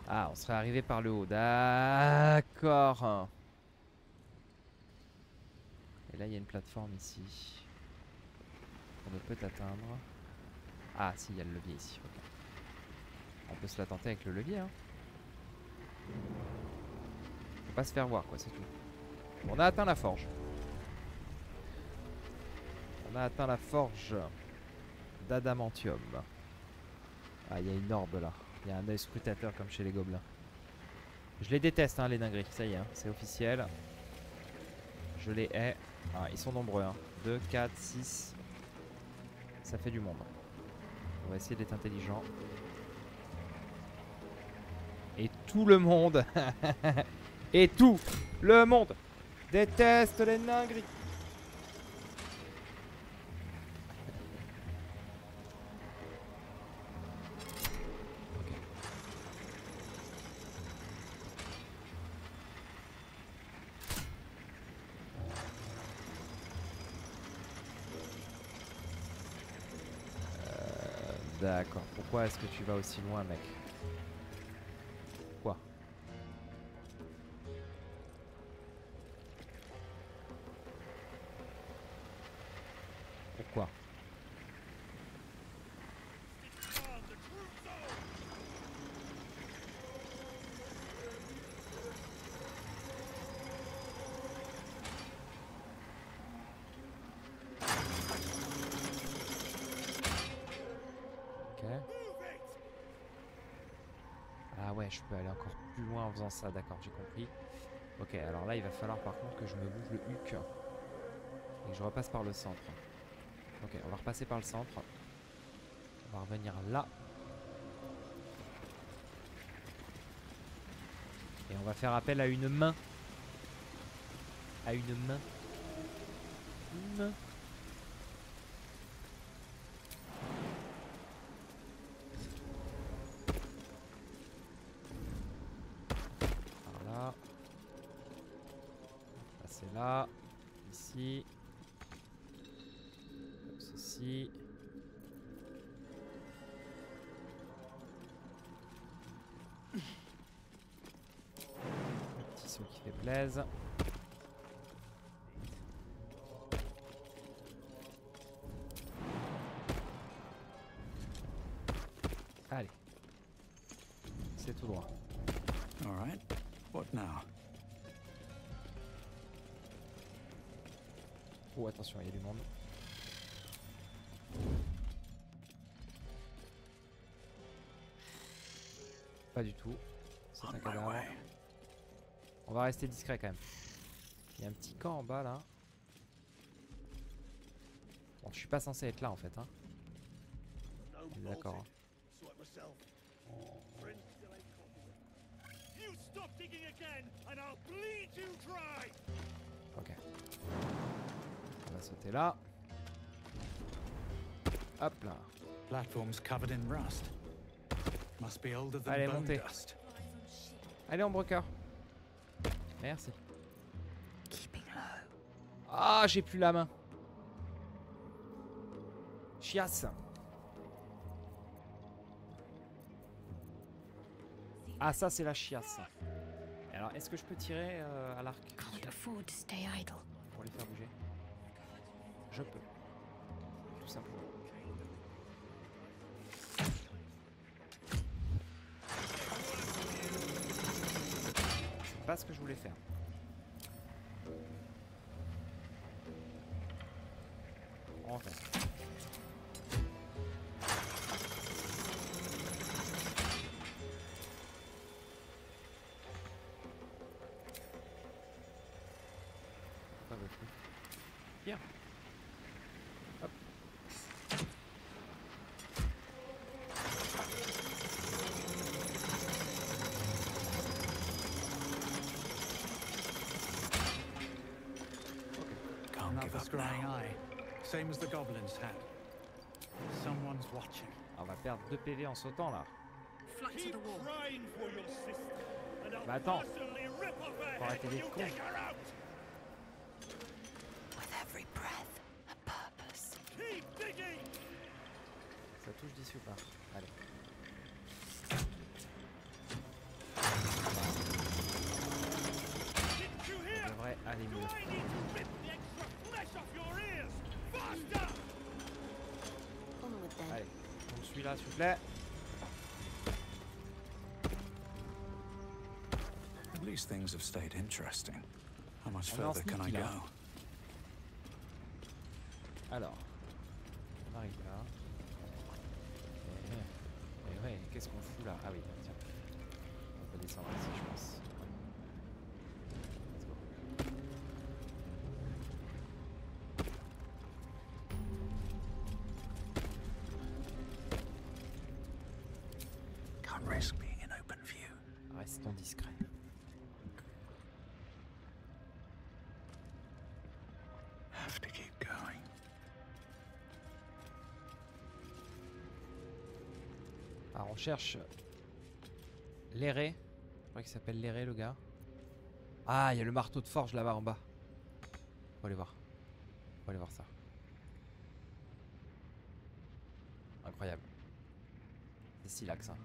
Ah, on serait arrivé par le haut. D'accord. Et là, il y a une plateforme ici. On ne peut atteindre. Ah, si, il y a le levier ici. On peut se la tenter avec le levier. Hein. Faut pas se faire voir, quoi, c'est tout. On a atteint la forge. On a atteint la forge d'adamantium. Ah, il y a une orbe là. Il y a un œil scrutateur comme chez les gobelins. Je les déteste, hein, les dingueries. Ça y est, hein, c'est officiel. Je les hais. Ah, ils sont nombreux. Hein. 2, 4, 6. Ça fait du monde. On va essayer d'être intelligent. Et tout le monde. Et tout le monde déteste les dingueries. Euh, D'accord. Pourquoi est-ce que tu vas aussi loin, mec? Ça, d'accord, j'ai compris. Ok, alors là, il va falloir par contre que je me bouge le huc et que je repasse par le centre. Ok, on va repasser par le centre. On va revenir là. Et on va faire appel à une main. À une main. Une main. Par là. Passer là. Ici. Comme ceci. Le petit plaise. Allez. C'est tout droit. All right. What now? Oh attention, il y a du monde. Pas du tout. C'est un cadavre. On va rester discret quand même. Il y a un petit camp en bas là. Bon, je suis pas censé être là en fait. Hein. D'accord. hein. You stop digging again, and I'll bleed you dry! Ok. On va sauter là. Hop là. Platform's covered in rust. Must be older than Allez, bone montez. dust. Allez, en broker. Merci. Ah, j'ai plus la main. Chiasse. Ah, ça, c'est la chiasse. Alors, est-ce que je peux tirer euh, à l'arc? Pour les faire bouger Je peux. Tout simplement. C'est pas ce que je voulais faire. Same as the goblins had. Someone's watching. On va perdre 2 PV en sautant là. Bah attends. Faut arrêter when d'être you con. dig her out. With every breath, a purpose. Keep digging. Ça touche d'ici ou pas Allez. You hear? Ça devrait aller Do mieux. Là, s'il vous plaît. At least things have stayed interesting. How much On est en further can I go? Alors, on arrive là. Et, et ouais, qu'est-ce qu'on fout là Ah oui, tiens. On peut descendre ici, je pense. Alors on cherche l'éré. Je crois qu'il s'appelle l'éré le gars. Ah, il y a le marteau de forge là-bas en bas. Faut aller voir. Faut aller voir ça. Incroyable. C'est stylax. Hein.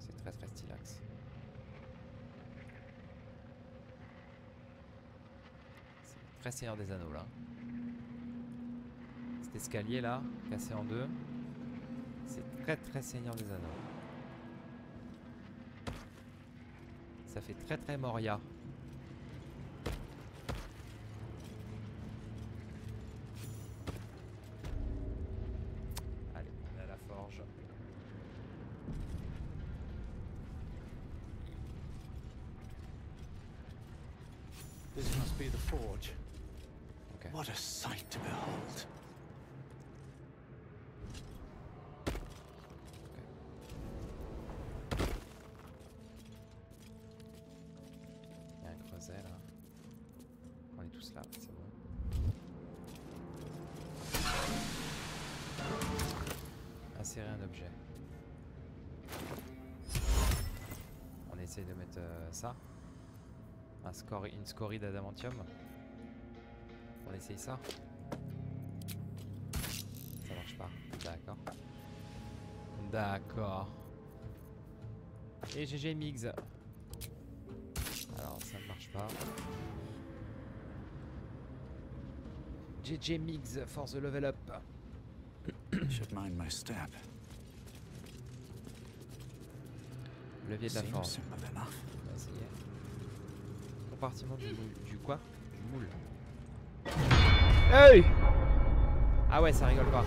C'est très très stylax. C'est très Seigneur des Anneaux là. Cet escalier là, cassé en deux. C'est très très Seigneur des Anneaux. Ça fait très très Moria. Ça. Un scori- une scorie d'adamantium. On essaye ça. Ça marche pas. D'accord. D'accord. Et GG Mix. Alors ça ne marche pas. JJ Mix for the level up. Should mind my step. Levier de la Seems Compartiment du moule. Du quoi? Du moule. Hey Ah ouais, ça rigole pas.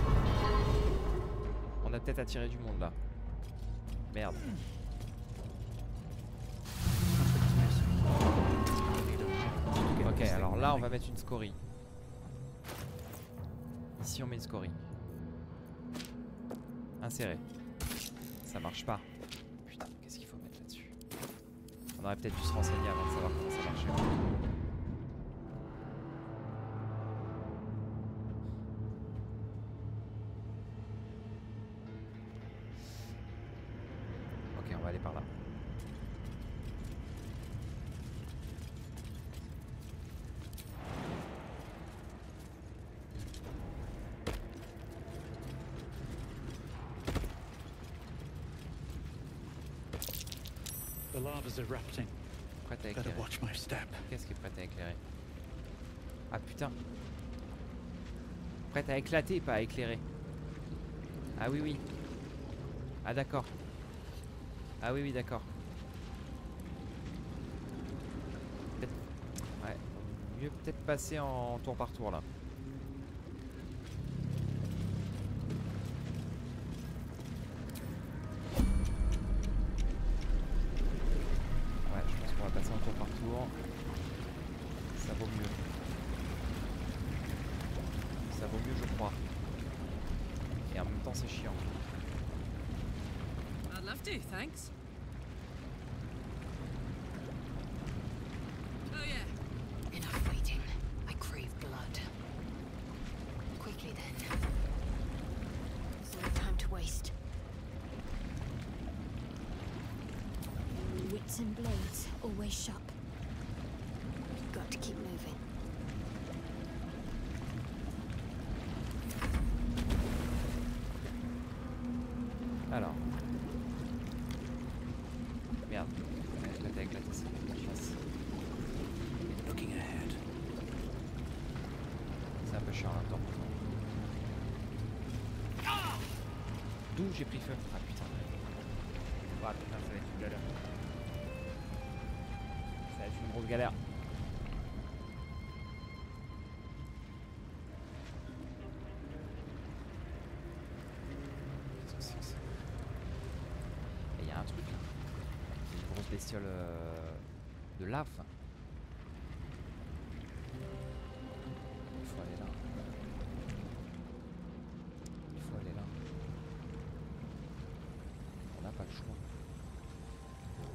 On a peut-être attiré du monde là. Merde. Ok, alors là on va mettre une scorie. Ici on met une scorie. Inséré. Ça marche pas. On aurait peut-être dû se renseigner avant de savoir comment ça marchait. Lava's erupting. Watch my step. Qu'est-ce qui est prêt à éclairer? Ah putain. Prête à éclater, pas à éclairer. Ah oui, oui. Ah d'accord. Ah oui, oui, d'accord. Ouais. Mieux peut-être passer en tour par tour là. Ouais, je pense qu'on va passer en tour par tour. Ça vaut mieux. Ça vaut mieux, je crois. Et en même temps, c'est chiant. I'd love to, thanks. Oh yeah. Enough waiting. I crave blood. Quickly then. There's no time to waste. swords and blades always sharp. Got to keep moving. Alors. Merde. On a éclaté avec la chasse. Looking ahead. C'est un peu chiant en même temps. D'où j'ai pris feu Ah putain. Ah putain, ça va être une galère. Ça va être une grosse galère. Il y a un truc là. C'est une grosse bestiole euh, de lave.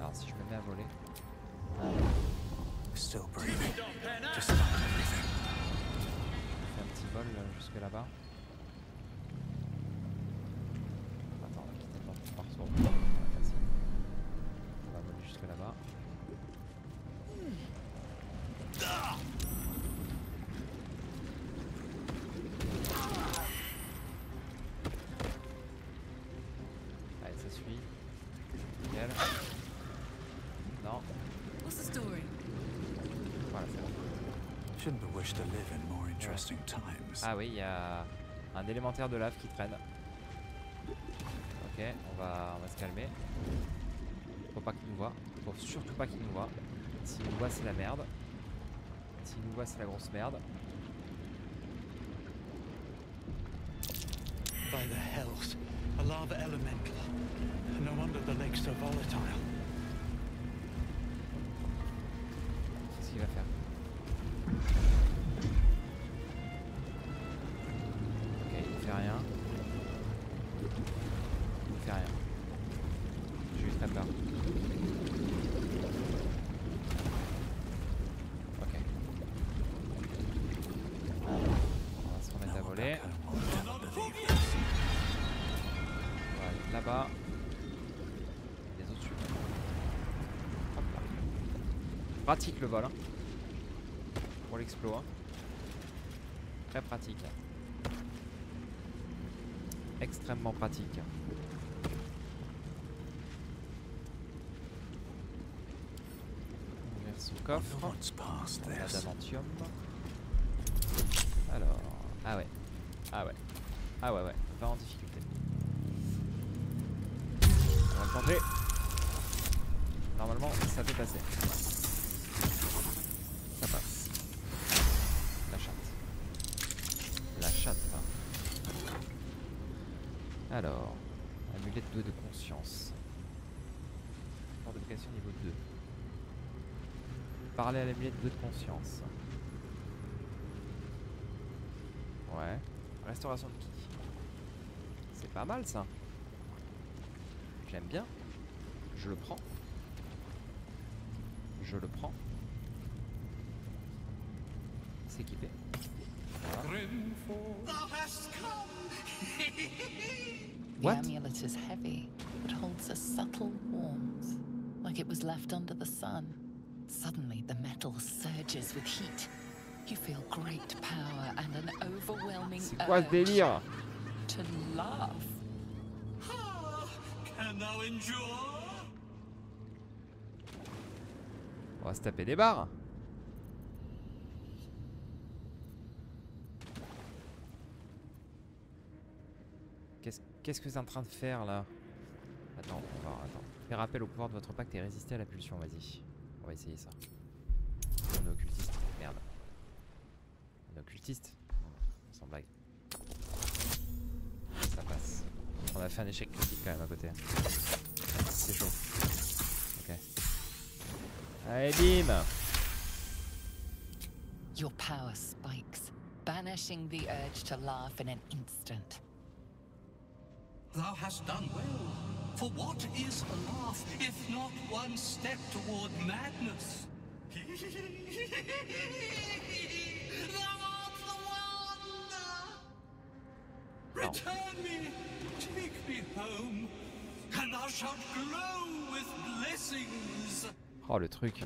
Alors si je me mets à voler. On fait un petit vol euh, jusque là-bas. Ah oui, il y a un élémentaire de lave qui traîne. Ok, on va, on va se calmer. Faut pas qu'il nous voit. Faut surtout pas qu'il nous voit. S'il nous voit, c'est la merde. S'il nous voit, c'est la grosse merde. By the hells, a lava elemental. No wonder the lake's so volatile. Qu'est-ce qu'il va faire? Pratique le vol. Hein. Pour l'exploit. hein. Très pratique. Extrêmement pratique. On ouvre son coffre. On Parler à l'amulette 2 de conscience. Ouais. Restauration de ki. C'est pas mal ça. J'aime bien. Je le prends. Je le prends. S'équiper. Voilà. The What? amulet is heavy, but holds a subtle warmth, like it was left under the sun. Suddenly, the metal surges with heat. You feel great power and an overwhelming C'est quoi ce urge délire? to laugh. Can thou endure? On va se taper des barres. Qu'est-ce qu'est-ce que c'est en train de faire là? Attends, on va, attends. Faire appel au pouvoir de votre pacte et résister à la pulsion, vas-y. On va essayer ça. On est occultiste. Merde. On est occultiste Sans blague. Ça passe. On a fait un échec critique quand même à côté. C'est chaud. Ok. Allez, bim Your power spikes, banishing the urge to laugh in an instant. Thou hast done well. For what is a laugh if not one step toward madness? Thou art the wonder! Return me! Take me home! and thou shalt glow with blessings. Oh le truc.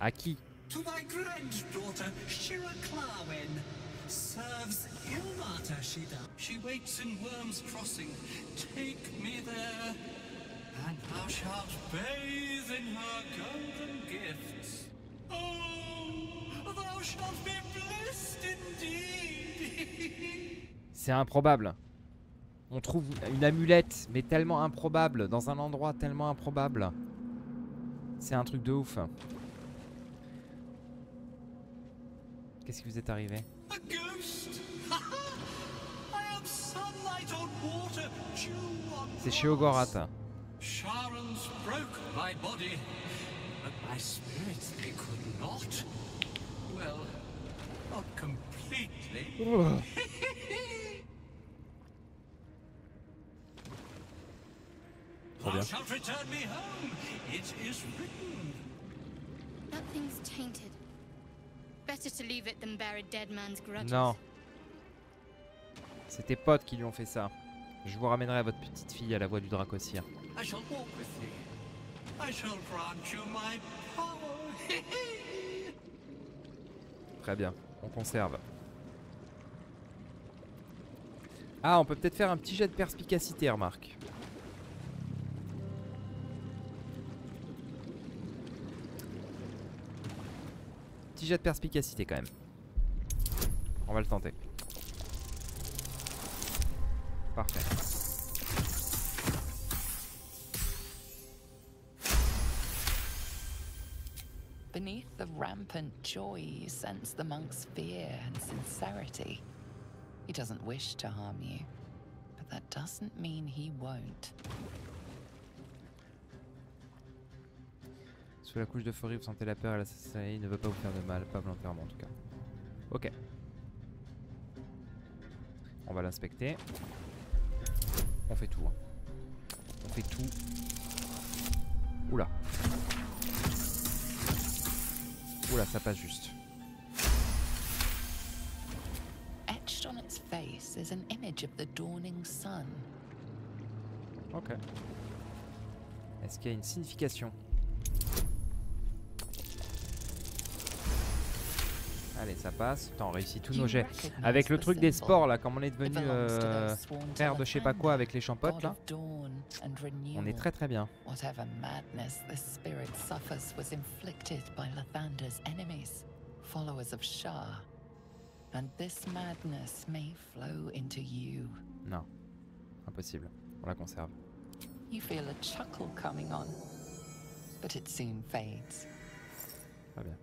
À qui To thy granddaughter, Shira Clarwen. Serves Ilmata, she does. She waits in Worm's Crossing. Take me there, and thou shalt bathe in her golden gifts. Oh, thou shalt be blessed indeed. C'est improbable. On trouve une amulette, mais tellement improbable, dans un endroit tellement improbable. C'est un truc de ouf. Qu'est-ce qui vous est arrivé? A ghost. I am sunlight on water, dew on C'est chez Ogorat. Sharon's broke my body, but my spirit they could not. Well, not completely. Trop Thou bien. shalt return me home. It is written. That thing's tainted. Non. C'est tes potes qui lui ont fait ça. Je vous ramènerai votre petite fille à la voix du Dracosir. I shall walk with thee. I shall grant you my power. Très bien, on conserve. Ah, on peut peut-être faire un petit jet de perspicacité, remarque. Petit jet de perspicacité quand même. On va le tenter. Parfait. Beneath the rampant joy, you sense the monk's fear and sincerity. He doesn't wish to harm you, but that doesn't mean he won't. Sous la couche d'euphorie, vous sentez la peur et la sincérité. Il ne veut pas vous faire de mal, pas volontairement en tout cas. Ok. On va l'inspecter. On fait tout. hein. On fait tout. Oula. Oula, ça passe juste. Etched on its face is an image of the dawning sun. Ok. Est-ce qu'il y a une signification? Allez, ça passe. Putain, on réussit tous nos jets. Avec le truc des sports, là, comme on est devenu euh, frère de je sais pas quoi avec les champottes, là. On est très très bien. Non. Impossible. On la conserve. You feel a chuckle coming on, but it soon fades. Très bien.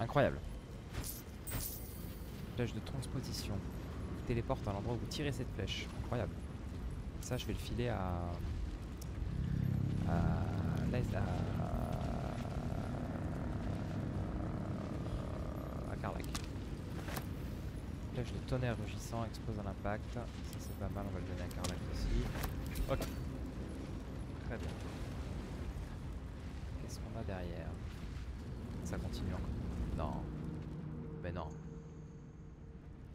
Incroyable. Flèche de transposition. Téléporte à l'endroit où vous tirez cette flèche. Incroyable. Ça, je vais le filer à. à. à. à Karlak. Flèche de tonnerre rugissant explose à l'impact. Ça, c'est pas mal, on va le donner à Karlak aussi. Ok. Très bien. Qu'est-ce qu'on a derrière? Ça continue encore. Non. Mais non.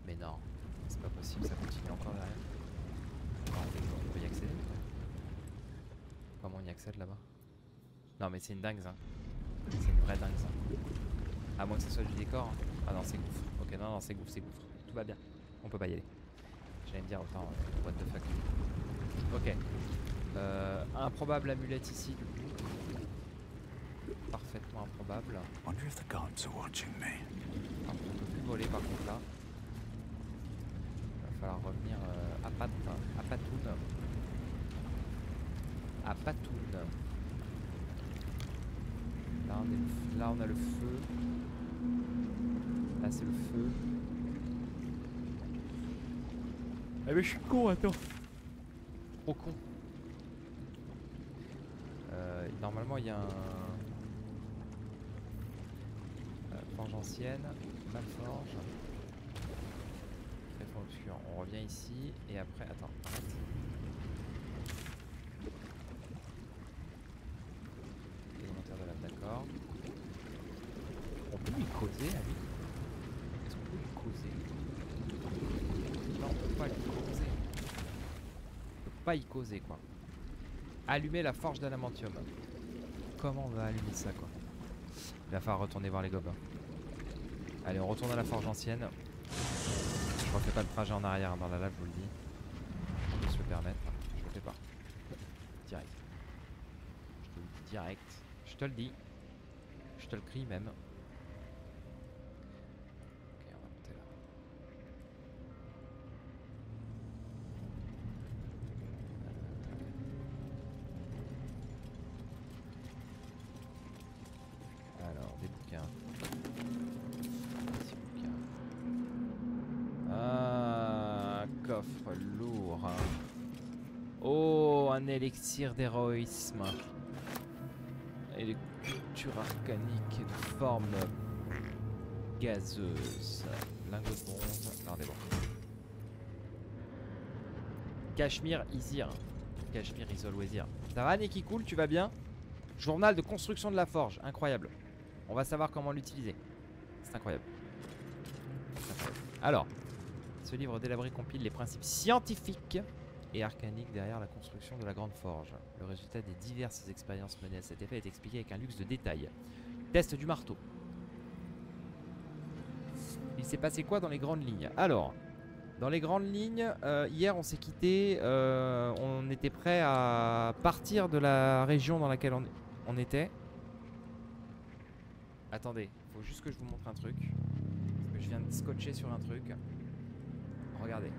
Mais non. C'est pas possible, ça continue encore derrière. On peut y accéder Comment on y accède là-bas? Non mais c'est une dingue ça. C'est une vraie dingue ça. À moins que ce soit du décor. hein. Ah non c'est gouffre. Ok non non c'est gouffre, c'est gouffre. Tout va bien. On peut pas y aller. J'allais me dire autant euh, what the fuck. Ok. Euh, improbable amulette ici du coup. Parfaitement improbable. Wonder if the are watching me. Plus voler par contre là. Il va falloir revenir euh, à Pat, à Patoun. À Patoun. Là on, est là on a le feu. Là c'est le feu. Ah mais je suis con, attends. Trop con. Euh, normalement il y a un... Euh, Forge ancienne, Malforge. Très fort obscur. On revient ici et après. Attends, arrête. Élémentaire de d'accord. On peut lui causer à lui Est-ce qu'on peut lui causer? Non, on peut pas lui causer. On peut pas y causer quoi. Allumer la forge d'adamantium. Comment on va allumer ça quoi? Il va falloir retourner voir les gobelins. Allez, on retourne à la forge ancienne. Je refais pas le trajet en arrière dans la lave, je vous le dis. On peut se le permettre. Je le fais pas. Direct. Je te le dis direct. Je te le dis. Je te le crie même. Élixir d'héroïsme. Et arcanique et de forme gazeuse. Lingot de bronze. Non, on est bon. Cachemire Isir. Cachemire is always here. Ça va, Neki Cool Tu vas bien? Journal de construction de la forge. Incroyable. On va savoir comment l'utiliser. C'est incroyable. Alors, ce livre délabré compile les principes scientifiques et arcaniques derrière la construction de la grande forge. Le résultat des diverses expériences menées à cet effet est expliqué avec un luxe de détails. Test du marteau. Il s'est passé quoi dans les grandes lignes? Alors, dans les grandes lignes, euh, hier on s'est quitté, euh, on était prêt à partir de la région dans laquelle on, était. Attendez, faut juste que je vous montre un truc. Parce que je viens de scotcher sur un truc. Regardez.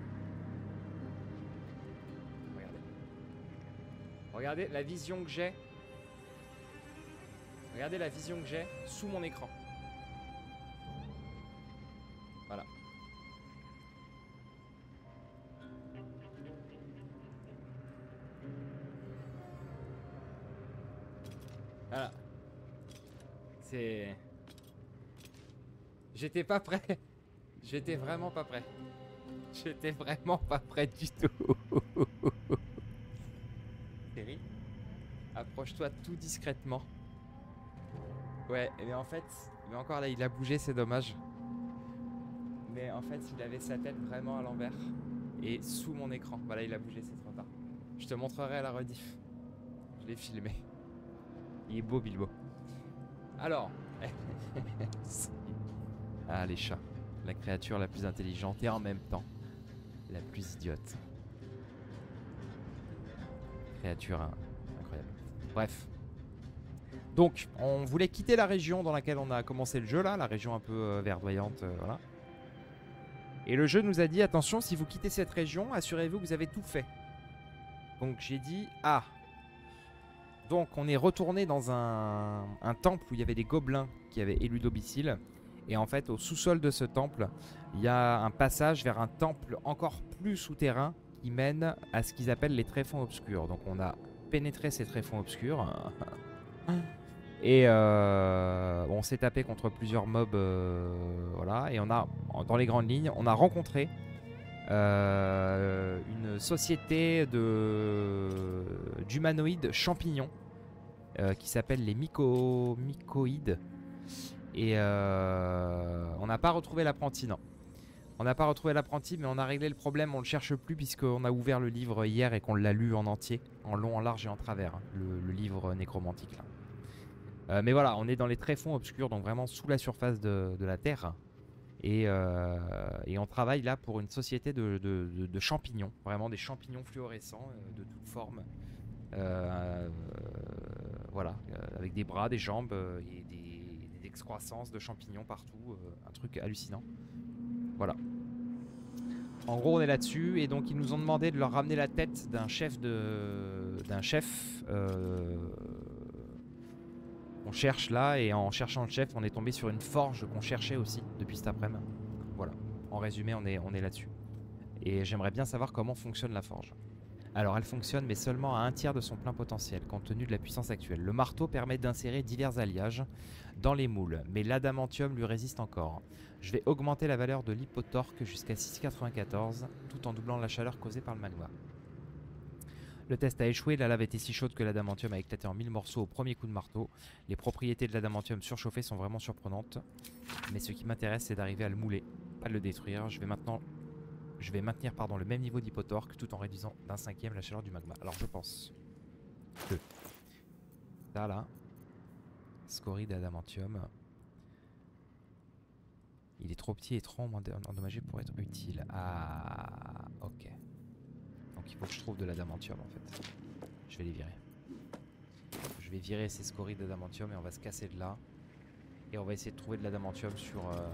Regardez la vision que j'ai. Regardez la vision que j'ai sous mon écran. Voilà. Voilà. C'est... J'étais pas prêt. J'étais vraiment pas prêt. J'étais vraiment pas prêt du tout. Approche-toi tout discrètement. Ouais, mais en fait, mais encore là, il a bougé, c'est dommage. Mais en fait, il avait sa tête vraiment à l'envers et sous mon écran. Voilà, il a bougé, c'est trop tard. Je te montrerai à la rediff. Je l'ai filmé. Il est beau, Bilbo. Alors. ah, les chats. La créature la plus intelligente et en même temps la plus idiote. Créature hein, incroyable. Bref. Donc, on voulait quitter la région dans laquelle on a commencé le jeu, là, la région un peu euh, verdoyante, euh, voilà. Et le jeu nous a dit attention, si vous quittez cette région, assurez-vous que vous avez tout fait. Donc j'ai dit ah. Donc on est retourné dans un, un temple où il y avait des gobelins qui avaient élu domicile. Et en fait, au sous-sol de ce temple, il y a un passage vers un temple encore plus souterrain qui mène à ce qu'ils appellent les tréfonds obscurs. Donc on a pénétré ces tréfonds obscurs. Et euh, on s'est tapé contre plusieurs mobs, euh, voilà. Et on a, dans les grandes lignes, on a rencontré euh, une société de d'humanoïdes champignons qui s'appelle les myco, mycoïdes. Et euh, on n'a pas retrouvé l'apprenti, non. On n'a pas retrouvé l'apprenti, mais on a réglé le problème. On le cherche plus puisqu'on a ouvert le livre hier et qu'on l'a lu en entier, en long, en large et en travers, hein, le, livre nécromantique. Euh, mais voilà, on est dans les tréfonds obscurs, donc vraiment sous la surface de, la Terre. Et, euh, et on travaille là pour une société de, champignons, vraiment des champignons fluorescents euh, de toutes formes. Voilà, avec des bras, des jambes et des, des excroissances de champignons partout, un truc hallucinant. Voilà. En gros, on est là-dessus et donc ils nous ont demandé de leur ramener la tête d'un chef de d'un chef euh, on cherche là et en cherchant le chef, on est tombé sur une forge qu'on cherchait aussi depuis cet après-midi. Voilà. En résumé, on est on est là-dessus. Et j'aimerais bien savoir comment fonctionne la forge. Alors elle fonctionne mais seulement à un tiers de son plein potentiel compte tenu de la puissance actuelle. Le marteau permet d'insérer divers alliages dans les moules, mais l'adamantium lui résiste encore. Je vais augmenter la valeur de l'hypotorque jusqu'à 6,94 tout en doublant la chaleur causée par le magma. Le test a échoué, la lave était si chaude que l'adamantium a éclaté en mille morceaux au premier coup de marteau. Les propriétés de l'adamantium surchauffé sont vraiment surprenantes, mais ce qui m'intéresse c'est d'arriver à le mouler, pas de le détruire. Je vais maintenant je vais maintenir pardon, le même niveau d'hypotorque tout en réduisant d'un cinquième la chaleur du magma. Alors je pense Deux. Ça là. Scorie d'adamantium. Il est trop petit et trop endommagé pour être utile. Ah, ok. Donc il faut que je trouve de l'adamantium en fait. Je vais les virer. Je vais virer ces scories d'adamantium et on va se casser de là. Et on va essayer de trouver de l'adamantium sur, euh,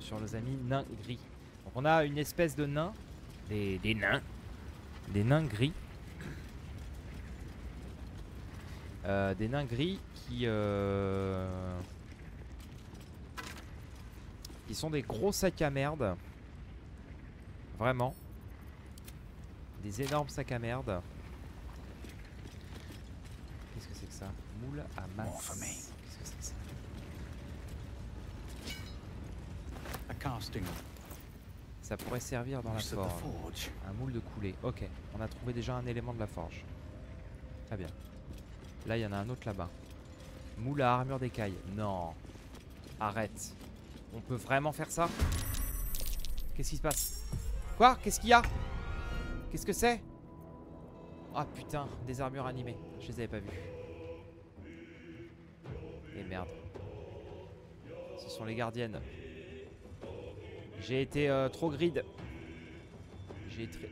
sur nos amis nains gris. Donc on a une espèce de nain. Des, des nains. Des nains gris. Euh, des nains gris qui... Euh, qui sont des gros sacs à merde. Vraiment. Des énormes sacs à merde. Qu'est-ce que c'est que ça? Moule à masse. Qu'est-ce que c'est que ça? A casting. Ça pourrait servir dans la forge. Un moule de coulée. Ok, on a trouvé déjà un élément de la forge. Très bien. Là, il y en a un autre là-bas. Moule à armure d'écaille. Non. Arrête. On peut vraiment faire ça? Qu'est-ce qui se passe? Quoi? Qu'est-ce qu'il y a? Qu'est-ce que c'est? Ah putain, des armures animées. Je les avais pas vues. Et merde. Ce sont les gardiennes. J'ai été euh, trop grid.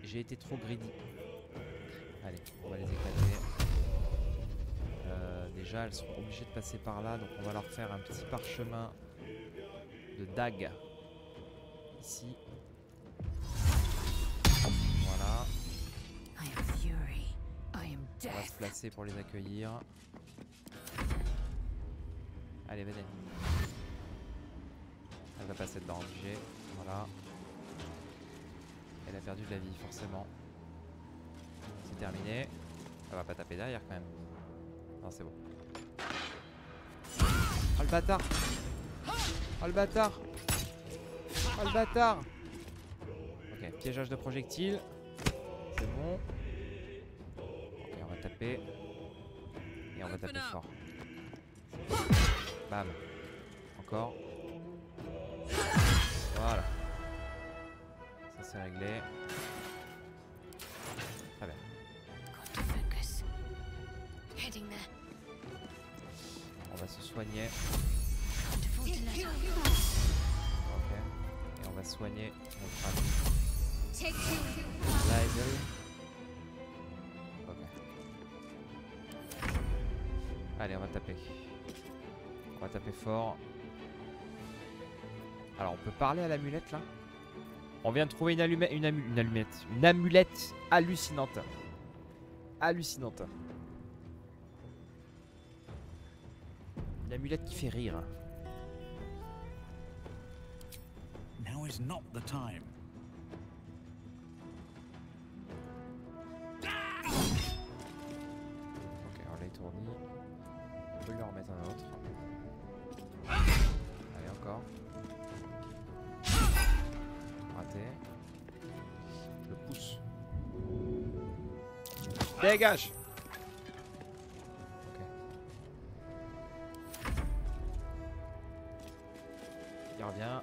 J'ai été trop greedy. Allez, on va les éclater. Euh, déjà, elles seront obligées de passer par là, donc on va leur faire un petit parchemin de dague. Ici. Voilà. On va se placer pour les accueillir. Allez, venez. Elle va passer dedans, obligé. Voilà. Elle a perdu de la vie, forcément. C'est terminé. Elle va pas taper derrière quand même. Non, c'est bon. Oh le bâtard Oh le bâtard Oh le bâtard Ok, piégeage de projectiles. C'est bon. Ok, on va taper. Et on va taper fort. Bam. Encore. Voilà. Ça c'est réglé. Très bien. On va se soigner. Ok. Et on va soigner notre ami. Ok. Allez, on va taper. On va taper fort. Alors, on peut parler à l'amulette là? On vient de trouver une, allumette, une, amu- une allumette. Une amulette hallucinante. Hallucinante. Une amulette qui fait rire. Now is not the time. Ok, on l'a étourdi. On peut lui en remettre un autre. Dégage Ok. Il revient.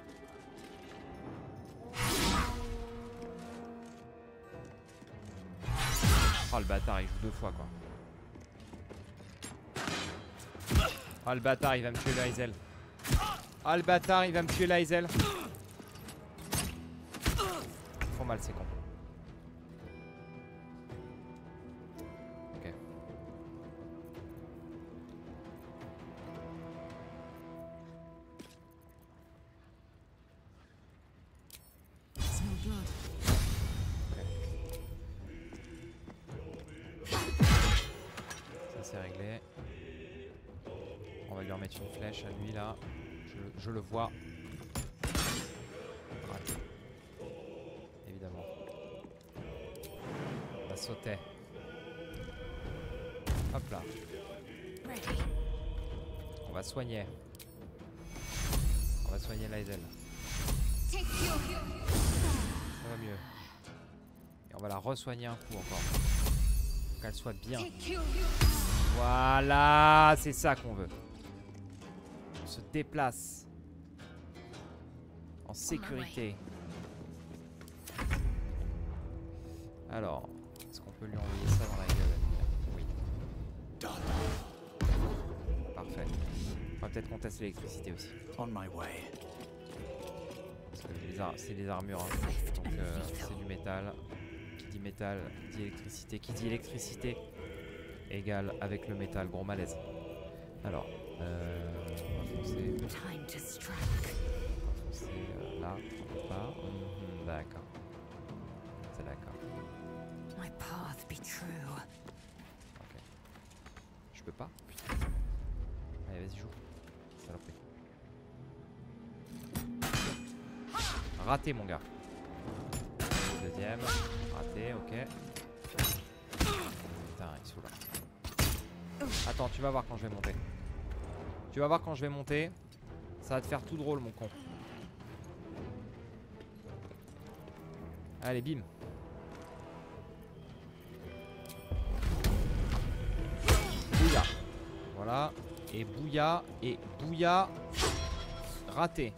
Oh le bâtard, il joue deux fois quoi. Ah le bâtard il va me tuer Lysel. Ah le bâtard il va me tuer. Ils font mal ces cons. Re-soigner un coup encore. Pour qu'elle soit bien. Voilà, c'est ça qu'on veut. On se déplace. En sécurité. Alors, est-ce qu'on peut lui envoyer ça dans la gueule Oui. Parfait. On va peut-être qu'on teste l'électricité aussi. On my way. Parce que les ar- c'est les armures. hein. Donc euh, c'est du métal. Qui dit métal dit électricité. Qui dit électricité égale avec le métal. Gros malaise. Alors, euh, on va foncer. On va foncer euh, là. On peut pas. Mhm, d'accord. C'est d'accord. Ok. Je peux pas? Putain. Allez, vas-y, joue. Saloperie. Raté, mon gars. Deuxième. Raté, ok. Putain, il saoule. Attends, tu vas voir quand je vais monter. Tu vas voir quand je vais monter. Ça va te faire tout drôle, mon con. Allez, bim. Bouya. Voilà. Et Bouya. Et Bouya. Raté.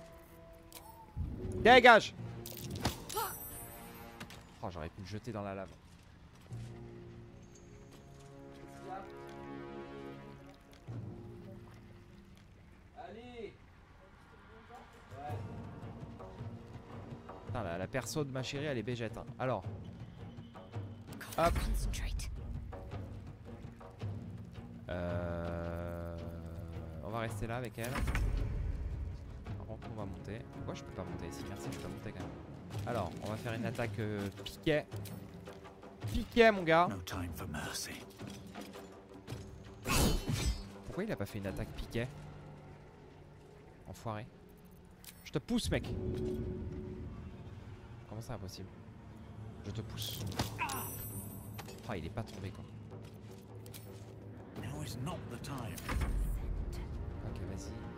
Dégage Oh, j'aurais pu le jeter dans la lave. Allez Putain, la, la perso de ma chérie, elle est bégette. hein. Alors. Hop. Euh, on va rester là avec elle. Par contre, on va monter. Pourquoi je peux pas monter? Ici Merci, je peux monter quand même. Alors, on va faire une attaque euh, piquet. Piquet, mon gars. Pourquoi il a pas fait une attaque piquet? Enfoiré. Je te pousse, mec. Comment ça impossible? Je te pousse. Ah, il est pas tombé, quoi. Now is not the time. Ok, vas-y.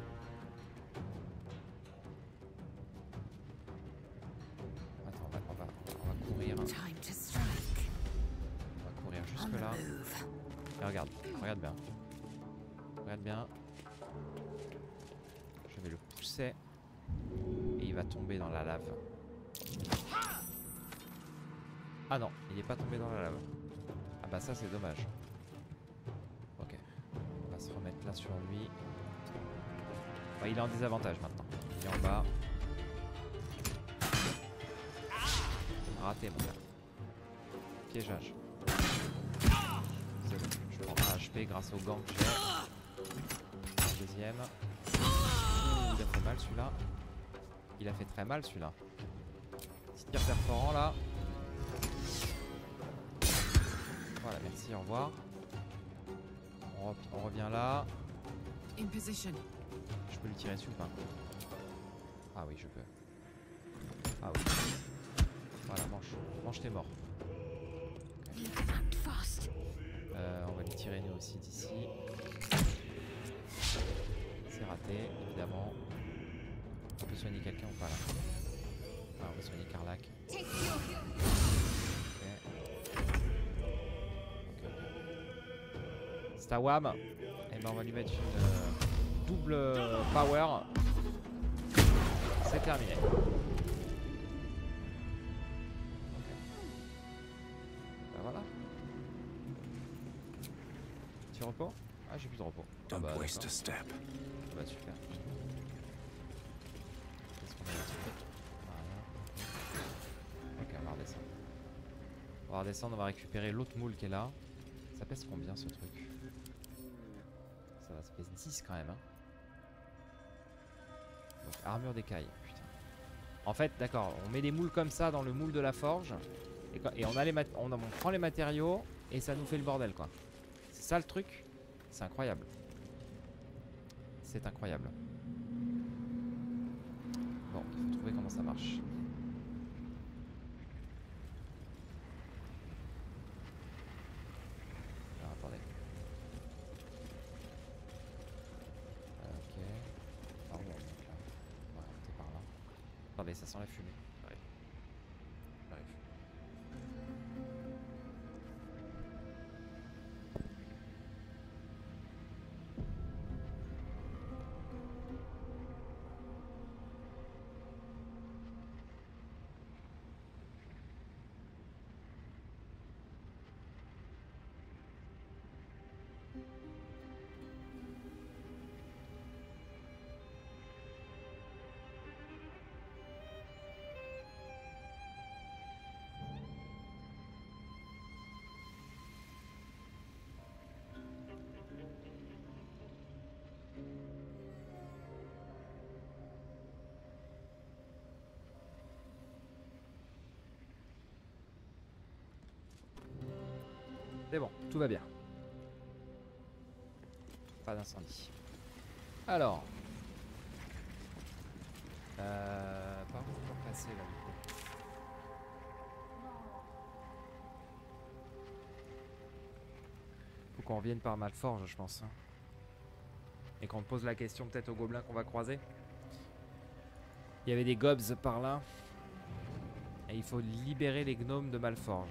Bien. Je vais le pousser. Et il va tomber dans la lave. Ah non, il n'est pas tombé dans la lave. Ah bah ça c'est dommage. Ok. On va se remettre là sur lui. Ouais, il est en désavantage maintenant. Il est en bas. Raté mon gars. Piégeage. Je prends un HP grâce au gant que j'ai. Un deuxième. Ouh, il a fait mal celui-là. Il a fait très mal celui-là. Petit tir perforant là. Voilà, merci, au revoir. On, re- on revient là. In position. Je peux lui tirer dessus ou pas? Ah oui, je peux. Ah oui. Voilà, mange. Mange tes fast. Euh, on va lui tirer nous aussi d'ici. C'est raté, évidemment. On peut soigner quelqu'un ou pas là Ah, on va soigner Carlac. Ok. Ok, ok. Stawam. Et ben on va lui mettre une euh, double power. C'est terminé. Ok on va redescendre. On va redescendre, on va récupérer l'autre moule qui est là. Ça pèse combien ce truc? Ça va, ça pèse 10 quand même. Hein. Donc armure d'écaille, putain. En fait, d'accord, on met des moules comme ça dans le moule de la forge. Et, on, a les on prend les matériaux et ça nous fait le bordel quoi. C'est ça le truc? C'est incroyable. C'est incroyable. Bon, il faut trouver comment ça marche. C'est bon, tout va bien. Pas d'incendie. Alors. Euh, par où peut passer là du Faut qu'on revienne par Malforge, je pense. hein. Et qu'on pose la question peut-être aux gobelins qu'on va croiser. Il y avait des gobs par là. Et il faut libérer les gnomes de Malforge.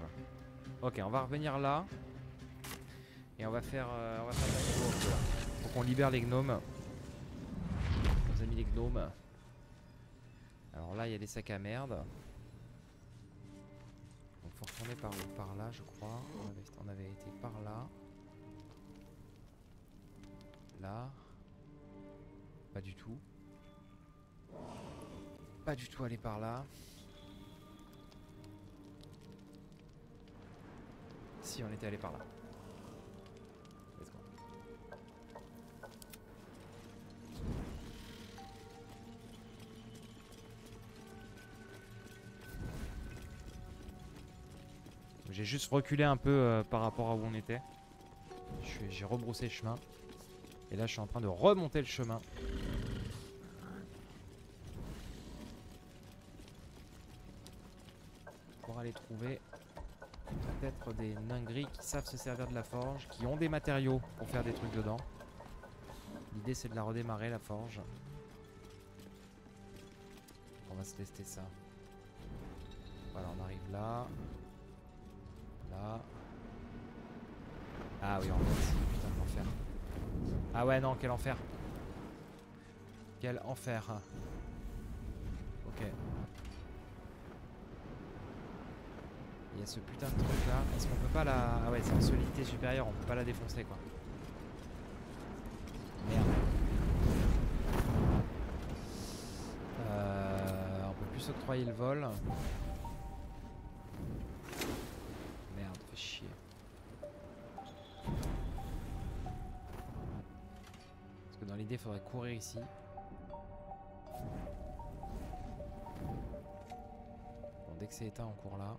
Ok, on va revenir là. Et on va faire, euh, on va faire. Faut qu'on libère les gnomes. Nos amis les gnomes. Alors là, il y a des sacs à merde. Donc faut retourner par Par là, je crois. On avait été par là. Là. Pas du tout. Pas du tout aller par là. Si, on était allé par là. Let's go. J'ai juste reculé un peu euh, par rapport à où on était. J'ai rebroussé le chemin. Et là, je suis en train de remonter le chemin. Pour aller trouver peut-être des ningueries qui savent se servir de la forge, qui ont des matériaux pour faire des trucs dedans. L'idée, c'est de la redémarrer, la forge. On va se tester ça. Voilà, on arrive là. Là. Ah oui, en fait, putain, l'enfer. Ah ouais, non, quel enfer. Quel enfer. Ok. Il y a ce putain de truc là. Est-ce qu'on peut pas la... Ah ouais, c'est en solidité supérieure, on peut pas la défoncer quoi. Merde. Euh, on peut plus s'octroyer le vol. Merde, chier. Parce que dans l'idée, il faudrait courir ici. Bon, dès que c'est éteint, on court là.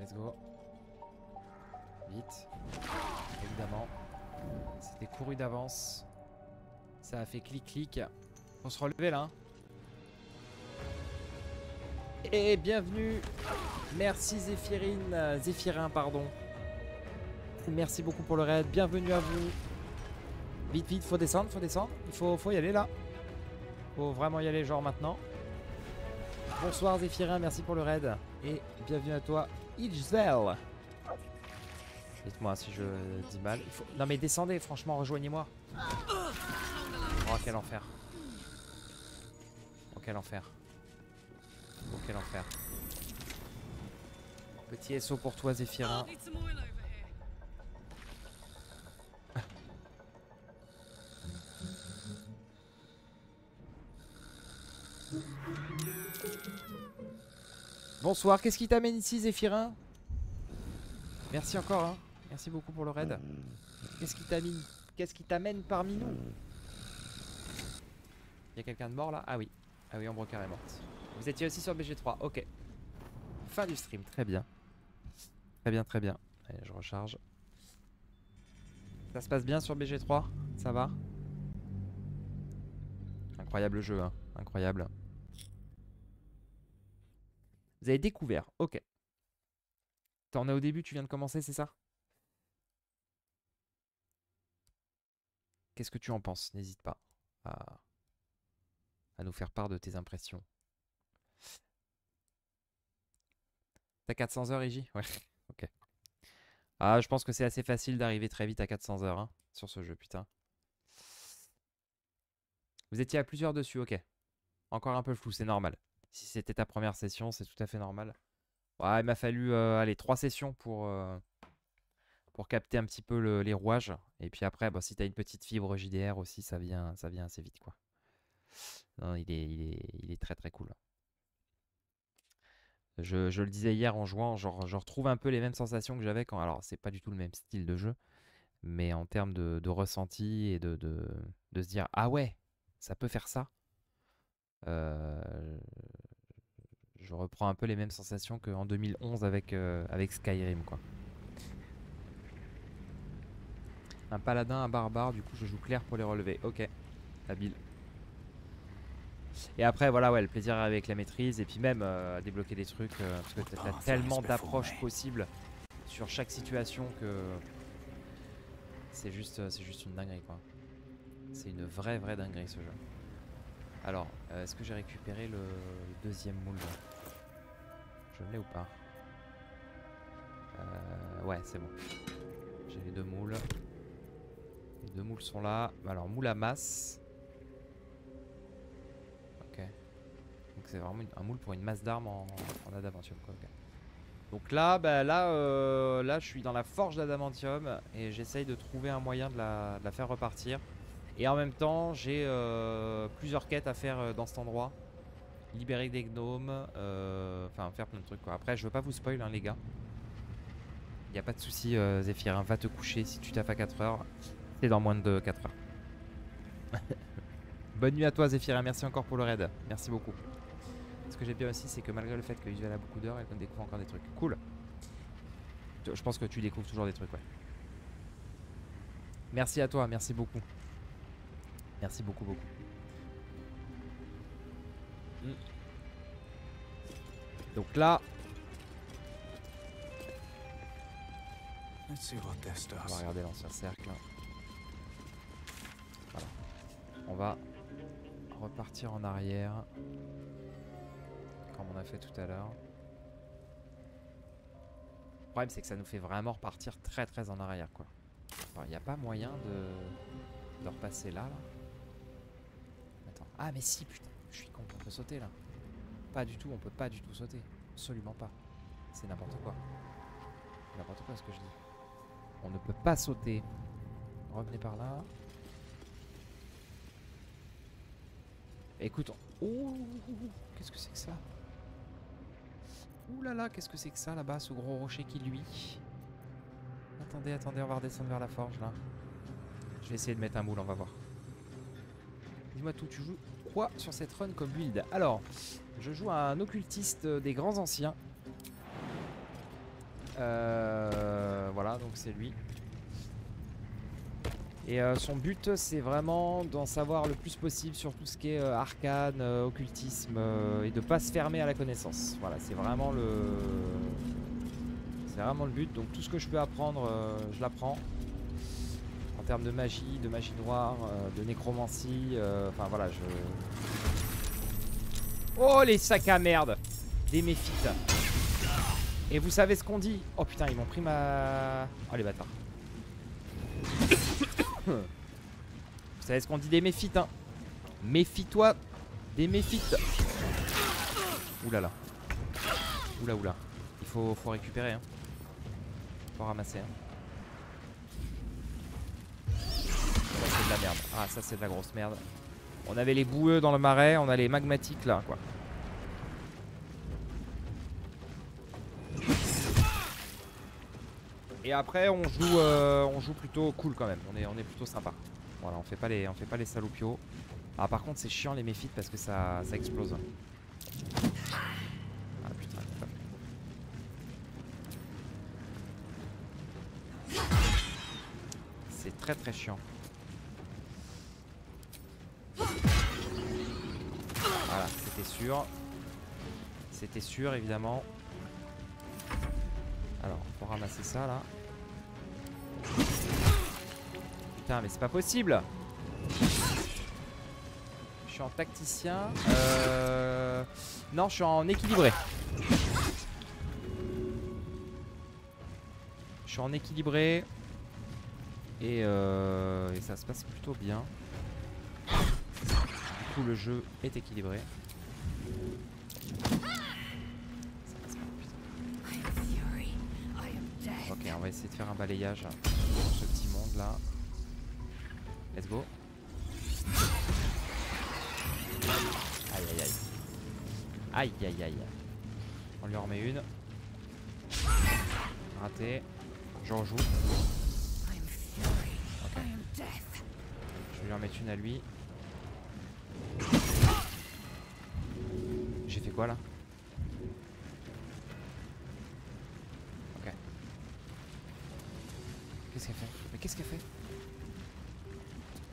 Let's go. Vite. Évidemment. C'était couru d'avance. Ça a fait clic-clic. Faut se relever là. hein. Et bienvenue. Merci Zéphirine. Zéphirin, pardon. Merci beaucoup pour le raid. Bienvenue à vous. Vite, vite, faut descendre, faut descendre. Il faut, faut y aller là. Faut vraiment y aller, genre maintenant. Bonsoir Zéphirin, merci pour le raid. Et bienvenue à toi, Ilzel. Dites-moi si je dis mal. Il faut... Non mais descendez, franchement, rejoignez-moi. Oh, quel enfer. Oh, quel enfer. Oh, quel enfer. Petit SO pour toi, Zéphirin. Bonsoir, qu'est-ce qui t'amène ici, Zéphirin? Merci encore, hein. Merci beaucoup pour le raid. Qu'est-ce qui t'amène Qu'est-ce qui t'amène parmi nous? Il y a quelqu'un de mort là? Ah oui. Ah oui, Ambrocar est morte. Vous étiez aussi sur BG3, ok. Fin du stream, très bien. Très bien, très bien. Allez, je recharge. Ça se passe bien sur BG3 Ça va? Incroyable jeu, hein. Incroyable. Vous avez découvert, ok. T'en es au début, tu viens de commencer, c'est ça? Qu'est-ce que tu en penses? N'hésite pas à... à nous faire part de tes impressions. T'as 400 heures, Iji? Ouais, ok. Ah, je pense que c'est assez facile d'arriver très vite à 400 heures hein, sur ce jeu, putain. Vous étiez à plusieurs dessus, ok. Encore un peu flou, c'est normal. Si c'était ta première session, c'est tout à fait normal. Ouais, il m'a fallu euh, allez, trois sessions pour, euh, pour capter un petit peu le- les rouages. Et puis après, bah, si t'as une petite fibre JDR aussi, ça vient, ça vient assez vite. quoi. Non, il est, il est, il est très très cool. Je, je le disais hier en jouant, genre, je retrouve un peu les mêmes sensations que j'avais quand. Alors, c'est pas du tout le même style de jeu, mais en termes de, de ressenti et de, de, de se dire Ah ouais, ça peut faire ça. Euh, Je reprends un peu les mêmes sensations qu'en 2011 avec, euh, avec Skyrim quoi. Un paladin, un barbare, du coup je joue clair pour les relever. Ok, habile. Et après voilà ouais le plaisir avec la maîtrise et puis même euh, à débloquer des trucs euh, parce que t'as Oh, tellement d'approches possibles sur chaque situation que c'est juste c'est juste une dinguerie quoi. C'est une vraie vraie dinguerie ce jeu. Alors euh, est-ce que j'ai récupéré le, deuxième moule Je l'ai ou pas? Euh, Ouais c'est bon. J'ai les deux moules. Les deux moules sont là. Alors moule à masse. Ok. Donc c'est vraiment un moule pour une masse d'armes en, adamantium. Donc là, bah, là, euh, là, je suis dans la forge d'adamantium et j'essaye de trouver un moyen de la faire repartir. Et en même temps, j'ai euh, plusieurs quêtes à faire euh, dans cet endroit. Libérer des gnomes, euh, enfin faire plein de trucs quoi. Après, je veux pas vous spoil hein, les gars. Y a pas de souci, Zéphyr, hein, va te coucher si tu taffes à 4 heures. C'est dans moins de 4 heures. Bonne nuit à toi Zéphyr, merci encore pour le raid. Merci beaucoup. Ce que j'ai bien aussi, c'est que malgré le fait que Usuel a beaucoup d'heures, elle découvre encore des trucs. Cool. Je pense que tu découvres toujours des trucs, ouais. Merci à toi, merci beaucoup. Merci beaucoup, beaucoup. Mm. Donc là, on va regarder l'ancien cercle. Voilà. On va repartir en arrière. Comme on a fait tout à l'heure. Le problème c'est que ça nous fait vraiment repartir très très en arrière quoi. Il n'y a pas moyen de, de repasser là, là. Ah mais si putain, je suis con, on peut sauter là. Pas du tout, on peut pas du tout sauter. Absolument pas. C'est n'importe quoi. N'importe quoi ce que je dis. On ne peut pas sauter. Revenez par là. Écoute, oh, qu'est-ce que c'est que ça? Ouh là là, qu'est-ce que c'est que ça là-bas, ce gros rocher qui lui? Attendez, attendez, on va redescendre vers la forge là. Je vais essayer de mettre un moule, on va voir. Dis-moi tout, tu joues quoi sur cette run comme build Alors, je joue un occultiste des grands anciens. Euh, voilà, donc c'est lui. Et euh, son but, c'est vraiment d'en savoir le plus possible sur tout ce qui est euh, arcane, occultisme, et de pas se fermer à la connaissance. Voilà, c'est vraiment le, c'est vraiment le but. Donc tout ce que je peux apprendre, je l'apprends. En termes de magie, de magie noire, euh, de nécromancie, euh, enfin voilà, je. Oh les sacs à merde, des méphites. Et vous savez ce qu'on dit? Oh putain, ils m'ont pris ma. Oh les bâtards. Vous savez ce qu'on dit des méphites, hein? Méfie-toi des méphites. Oulala. Là. Oula oula. Il faut, faut récupérer, hein. Faut ramasser, hein. Merde. Ah ça c'est de la grosse merde. On avait les boueux dans le marais, on a les magmatiques là, quoi. Et après on joue euh, on joue plutôt cool quand même. On est on plutôt sympa. Voilà, on fait pas les on fait pas les. Ah par contre c'est chiant les méphites parce que ça, ça explose. Ah putain. C'est très très chiant. Voilà, c'était sûr. C'était sûr évidemment. Alors, faut ramasser ça là. Putain, mais c'est pas possible Je suis en tacticien. Euh... Non, je suis en équilibré. Je suis en équilibré. Et, euh, et ça se passe plutôt bien. Le jeu est équilibré. Ok, on va essayer de faire un balayage sur ce petit monde là. Let's go. Aïe aïe aïe. Aïe aïe aïe. On lui en remet une. Raté. Je rejoue. Ok. Je vais lui en mettre une à lui. J'ai fait quoi là? Ok. Qu'est-ce qu'elle fait? Mais qu'est-ce qu'elle fait?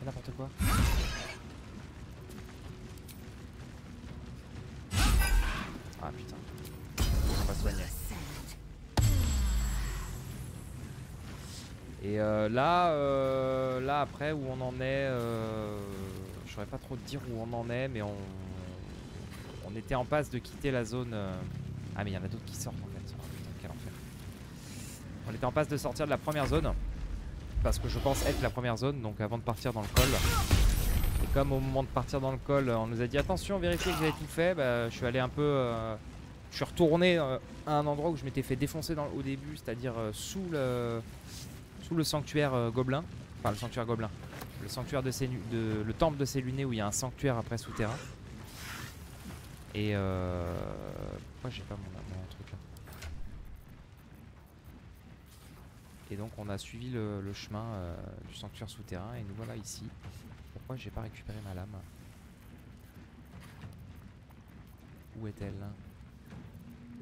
N'importe quoi. Ah putain. Et euh, là, euh, là après où on en est. Euh, je saurais pas trop te dire où on en est, mais on, était en passe de quitter la zone. euh, Ah mais il y en a d'autres qui sortent en fait. Oh, putain, quel enfer. On était en passe de sortir de la première zone parce que je pense être la première zone, donc avant de partir dans le col. Et comme au moment de partir dans le col, on nous a dit attention, vérifiez que avez tout fait, bah, je suis allé un peu. euh, je suis retourné euh, à un endroit où je m'étais fait défoncer dans, au début, c'est-à-dire sous le sous le sanctuaire gobelin, enfin le sanctuaire gobelin, le sanctuaire de, de le temple de Séluné où il y a un sanctuaire après souterrain. Et euh, pourquoi j'ai pas mon, truc là? Et donc on a suivi le, le chemin euh, du sanctuaire souterrain et nous voilà ici. Pourquoi j'ai pas récupéré ma lame? Où est-elle?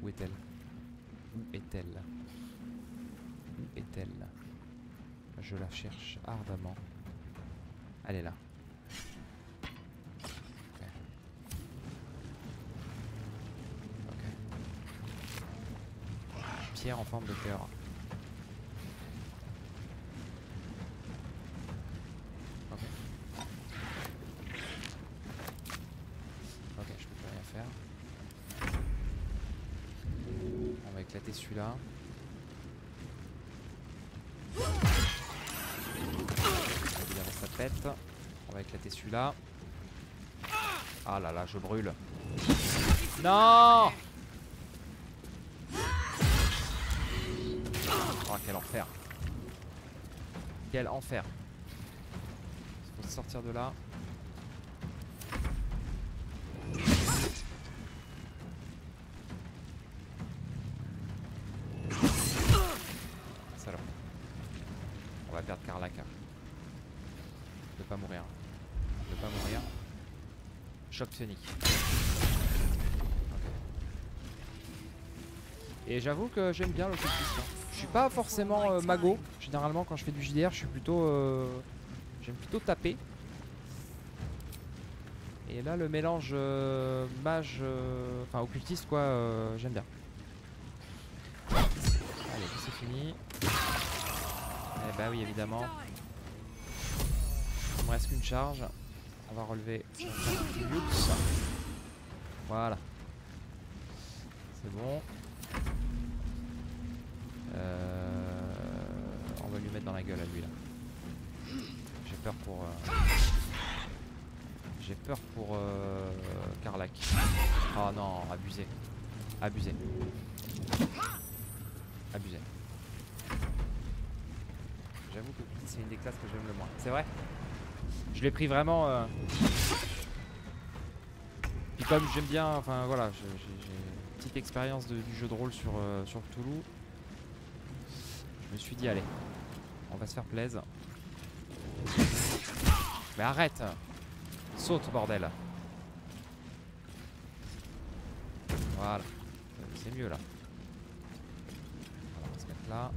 Où est-elle? Où est-elle? Où est-elle? Je la cherche ardemment. Elle est là. Pierre en forme de cœur. Ok. Ok, je peux plus rien faire. On va éclater celui-là. On va éclater celui-là. Ah là là, je brûle. Non Oh quel enfer. Quel enfer. Faut sortir de là. Et j'avoue que j'aime bien l'occultiste. hein. Je suis pas forcément euh, mago. Généralement quand je fais du JDR, je suis plutôt... euh, J'aime plutôt taper. Et là le mélange euh, mage... euh, Enfin occultiste quoi, j'aime bien. Allez, c'est fini. Eh bah oui, évidemment. Il me reste qu'une charge. On va relever. Oups. Voilà. C'est bon. Euh, on va lui mettre dans la gueule à lui là. J'ai peur pour. euh, J'ai peur pour euh, Karlak. Oh non, abusé. Abusé. Abusé. J'avoue que c'est une des classes que j'aime le moins. C'est vrai? Je l'ai pris vraiment. euh, Puis comme j'aime bien, enfin voilà, je- j'ai une petite expérience du jeu de rôle sur, euh, sur Cthulhu. Je me suis dit, allez, on va se faire plaisir. Mais arrête Saute, bordel Voilà, c'est mieux là. On va se mettre là.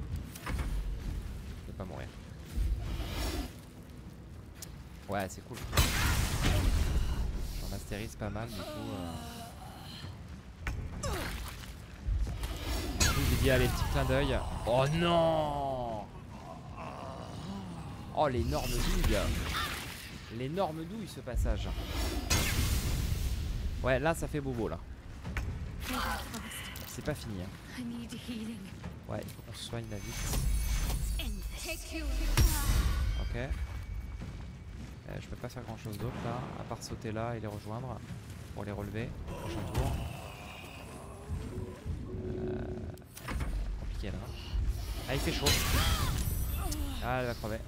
Ne pas mourir. Ouais, c'est cool. J'en mastérise pas mal, du coup. euh. Du coup, j'ai dit, allez, petit clin d'œil. Oh non Oh, l'énorme douille L'énorme douille, ce passage. Ouais, là, ça fait bobo, là. C'est pas fini. hein. Ouais, il faut qu'on soigne la you. Ok. Euh, je peux pas faire grand chose d'autre là, à part sauter là et les rejoindre pour les relever. Prochain tour. Euh, compliqué là. Ah, il fait chaud. Ah, elle va crever.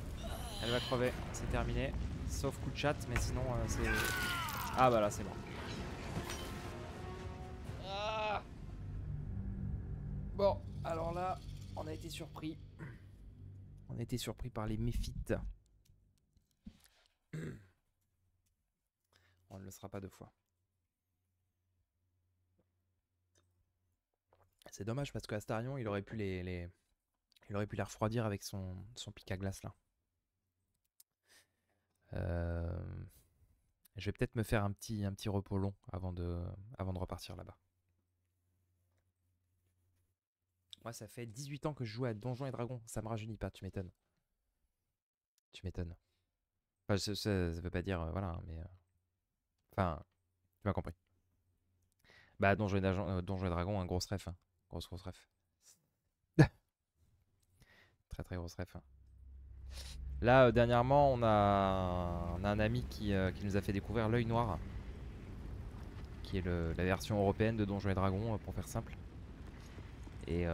Elle va crever. C'est terminé. Sauf coup de chat, mais sinon euh, c'est. Ah, bah là, c'est bon. Ah. Bon, alors là, on a été surpris. On a été surpris par les méphites. On ne le sera pas deux fois. C'est dommage parce que Astarion, il aurait pu les, les, Il aurait pu les refroidir avec son, son pic à glace là. Euh, je vais peut-être me faire un petit, un petit repos long avant de, avant de repartir là-bas. Moi, ça fait 18 ans que je joue à Donjons et Dragons. Ça me rajeunit pas, tu m'étonnes. Tu m'étonnes. Enfin, ça, veut pas dire, euh, voilà, mais. euh, Enfin, tu m'as compris. Bah, Donjons et, euh, Donjons et Dragons, un gros ref. hein. Grosse, grosse ref. très, très grosse ref. hein. Là, dernièrement, on a, un ami qui, qui nous a fait découvrir l'œil noir, qui est la version européenne de Donjons et Dragons, pour faire simple. Et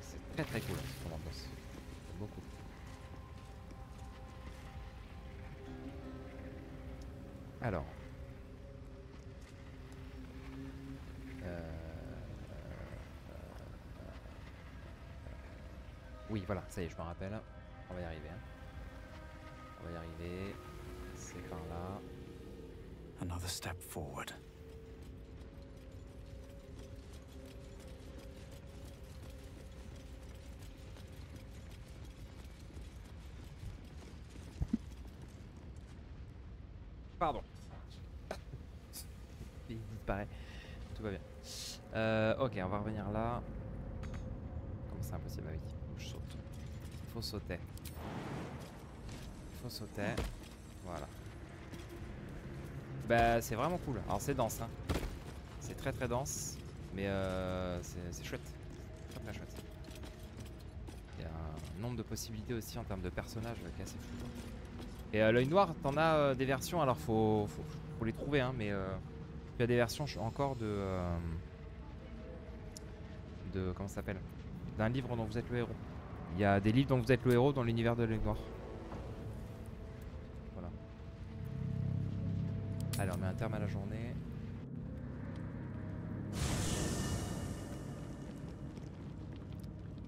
c'est très très cool hein, comme ambiance. Alors. Euh, Oui, voilà, ça y est, je me rappelle. On va y arriver. hein. On va y arriver. C'est par là. Another step forward. Pardon. Tout va bien. Euh, ok, on va revenir là. Comment c'est impossible Ah oui, je saute? Faut sauter. Faut sauter. Voilà. Bah, c'est vraiment cool. Alors, c'est dense, hein. C'est très très dense. Mais euh, c'est chouette. Très très chouette. Il y a un nombre de possibilités aussi en termes de personnages euh, qui est assez fou. quoi. Et l'œil noir, t'en as des versions, alors faut, faut, faut les trouver, hein, mais tu as des versions encore de. euh, de. Comment ça s'appelle? D'un livre dont vous êtes le héros. Il y a des livres dont vous êtes le héros dans l'univers de noir. Voilà. Alors, on met un terme à la journée.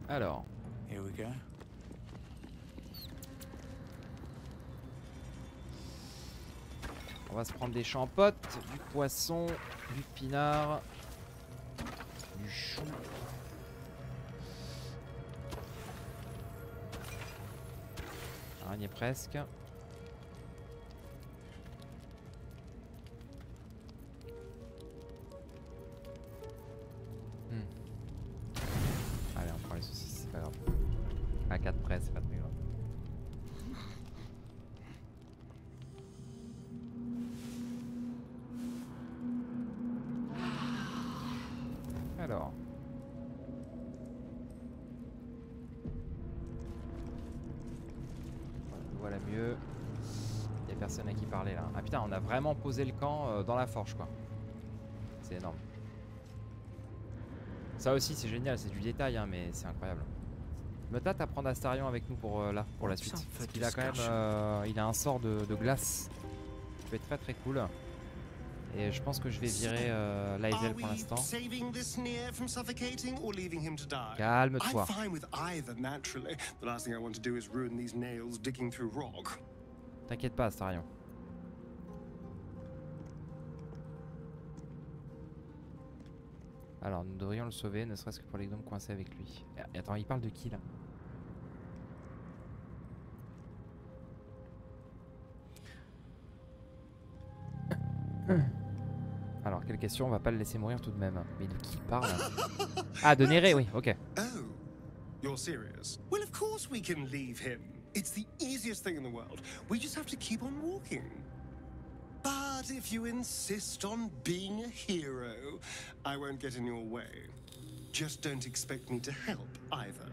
Alors. Here we go. On va se prendre des champottes, du poisson, du pinard, du chou. Ah, On y est presque. Posé le camp euh, dans la forge quoi. C'est énorme. Ça aussi c'est génial, c'est du détail hein, mais c'est incroyable. Me tâte à prendre Astarion avec nous pour euh, là, pour la suite. Parce qu'il a quand même euh, il a un sort de, de glace qui peut être très très cool. Et je pense que je vais virer euh, Laezel pour l'instant. Saving this near from Alors, nous devrions le sauver, ne serait-ce que pour les gnomes coincés avec lui. Et- Attends, il parle de qui là? Alors, quelle question? On va pas le laisser mourir tout de même. Mais de qui il parle? Ah, de Néré, oui, ok. Oh, you're serious? Well, of course we can leave him. It's the easiest thing in the world. We just have to keep on walking. But if you insist on being a hero, I won't get in your way. Just don't expect me to help either.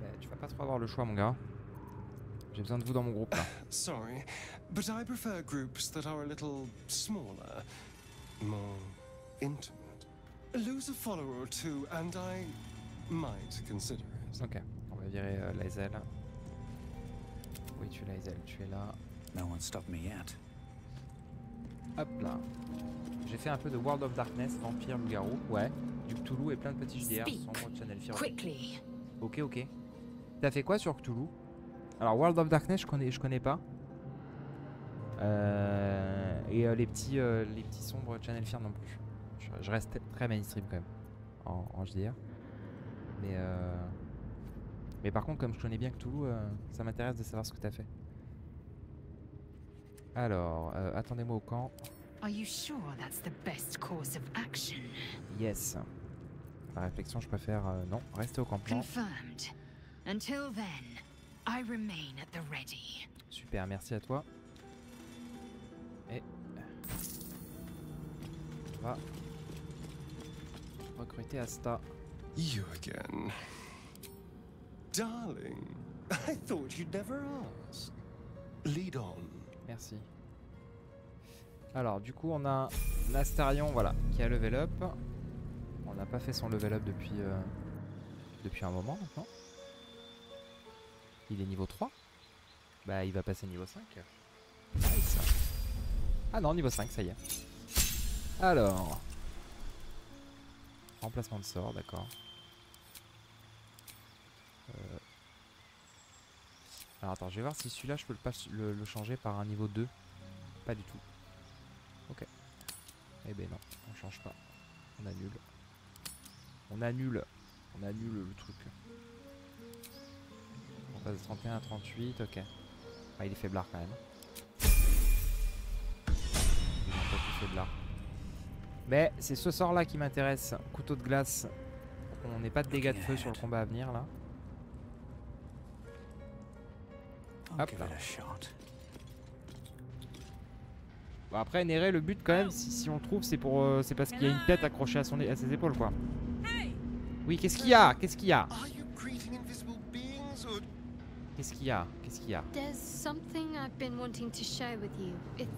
Bah, tu vas pas trop avoir le choix, mon gars. J'ai besoin de vous dans mon groupe là. Sorry, but I prefer groups that are a little smaller, more intimate. Lose a follower or two, and I might consider it. Ok, on va virer euh, Laezel. Oui, tu es Laezel, tu es là. No one stopped me yet. Hop là. J'ai fait un peu de World of Darkness, Vampire, Loup-Garou. Ouais. Du Cthulhu et plein de petits JDR. Sombre Channel Fear. quickly. Ok, ok. T'as fait quoi sur Cthulhu? Alors, World of Darkness, je connais, je connais pas. Euh, et euh, les petits euh, les petits sombres Channel Fear non plus. Je, je reste très mainstream quand même en, en JDR. Mais euh, Mais par contre, comme je connais bien Cthulhu, euh, ça m'intéresse de savoir ce que t'as fait. Alors, euh, attendez-moi au camp. Are you sure that's the best course of action? Yes. La réflexion, je préfère euh, non, rester au campement. Confirmed. Until then, I remain at the ready. Super, merci à toi. Et on va recruter Asta. You again. Darling, I thought you'd never ask. Lead on. Merci. Alors, du coup, on a l'Astarion, voilà, qui a level up. On n'a pas fait son level up depuis, euh, depuis un moment maintenant. Il est niveau 3. Bah, il va passer niveau 5. Nice. Ah non, niveau 5, ça y est. Alors. Remplacement de sort, d'accord. Euh, Alors attends, je vais voir si celui-là je peux le, le, changer par un niveau 2. Pas du tout. Ok. Eh ben non, on change pas. On annule. On annule. On annule le truc. On passe de 31 à 38, ok. Ah, il est faiblard quand même. Il est un peu plus faiblard. Mais c'est ce sort là qui m'intéresse. Couteau de glace. On n'ait pas de dégâts de feu sur le combat à venir là. Hop là. Bon, après Néré le but quand même si, si on le trouve c'est pour euh, c'est parce qu'il y a une tête accrochée à, son, à ses épaules quoi. Oui qu'est-ce qu'il y a? Qu'est-ce qu'il y a? Qu'est-ce qu'il y a? Qu'est-ce qu'il y a? There's something I've been wanting to share with you. If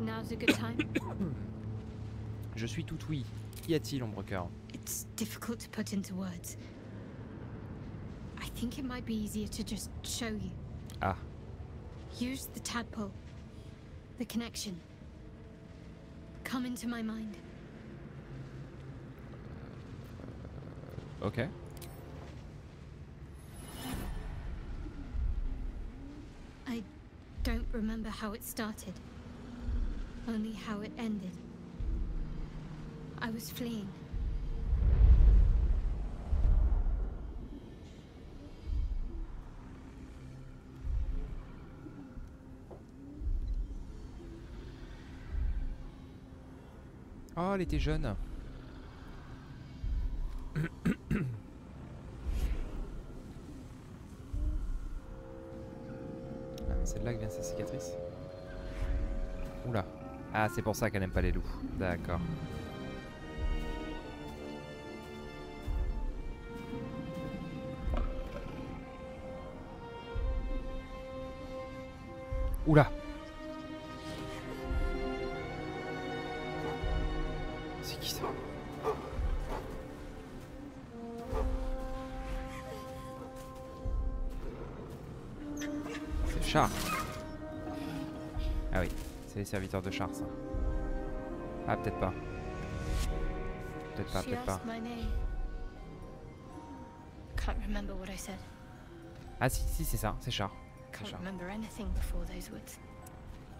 now's a good time. Je suis tout oui. Qu'y a-t-il, Ombrecoeur It's difficult to put into words. I think it might be easier to just show you. Ah, Use the tadpole. The connection. Come into my mind. ok. I don't remember how it started. Only how it ended. I was fleeing. Oh, elle était jeune. Ah, c'est de là que vient sa cicatrice Oula. Ah, c'est pour ça qu'elle aime pas les loups. D'accord. Oula. Serviteurs de Char ça. Ah peut-être pas. Peut-être pas, peut-être pas. Ah si, si c'est ça, c'est Char.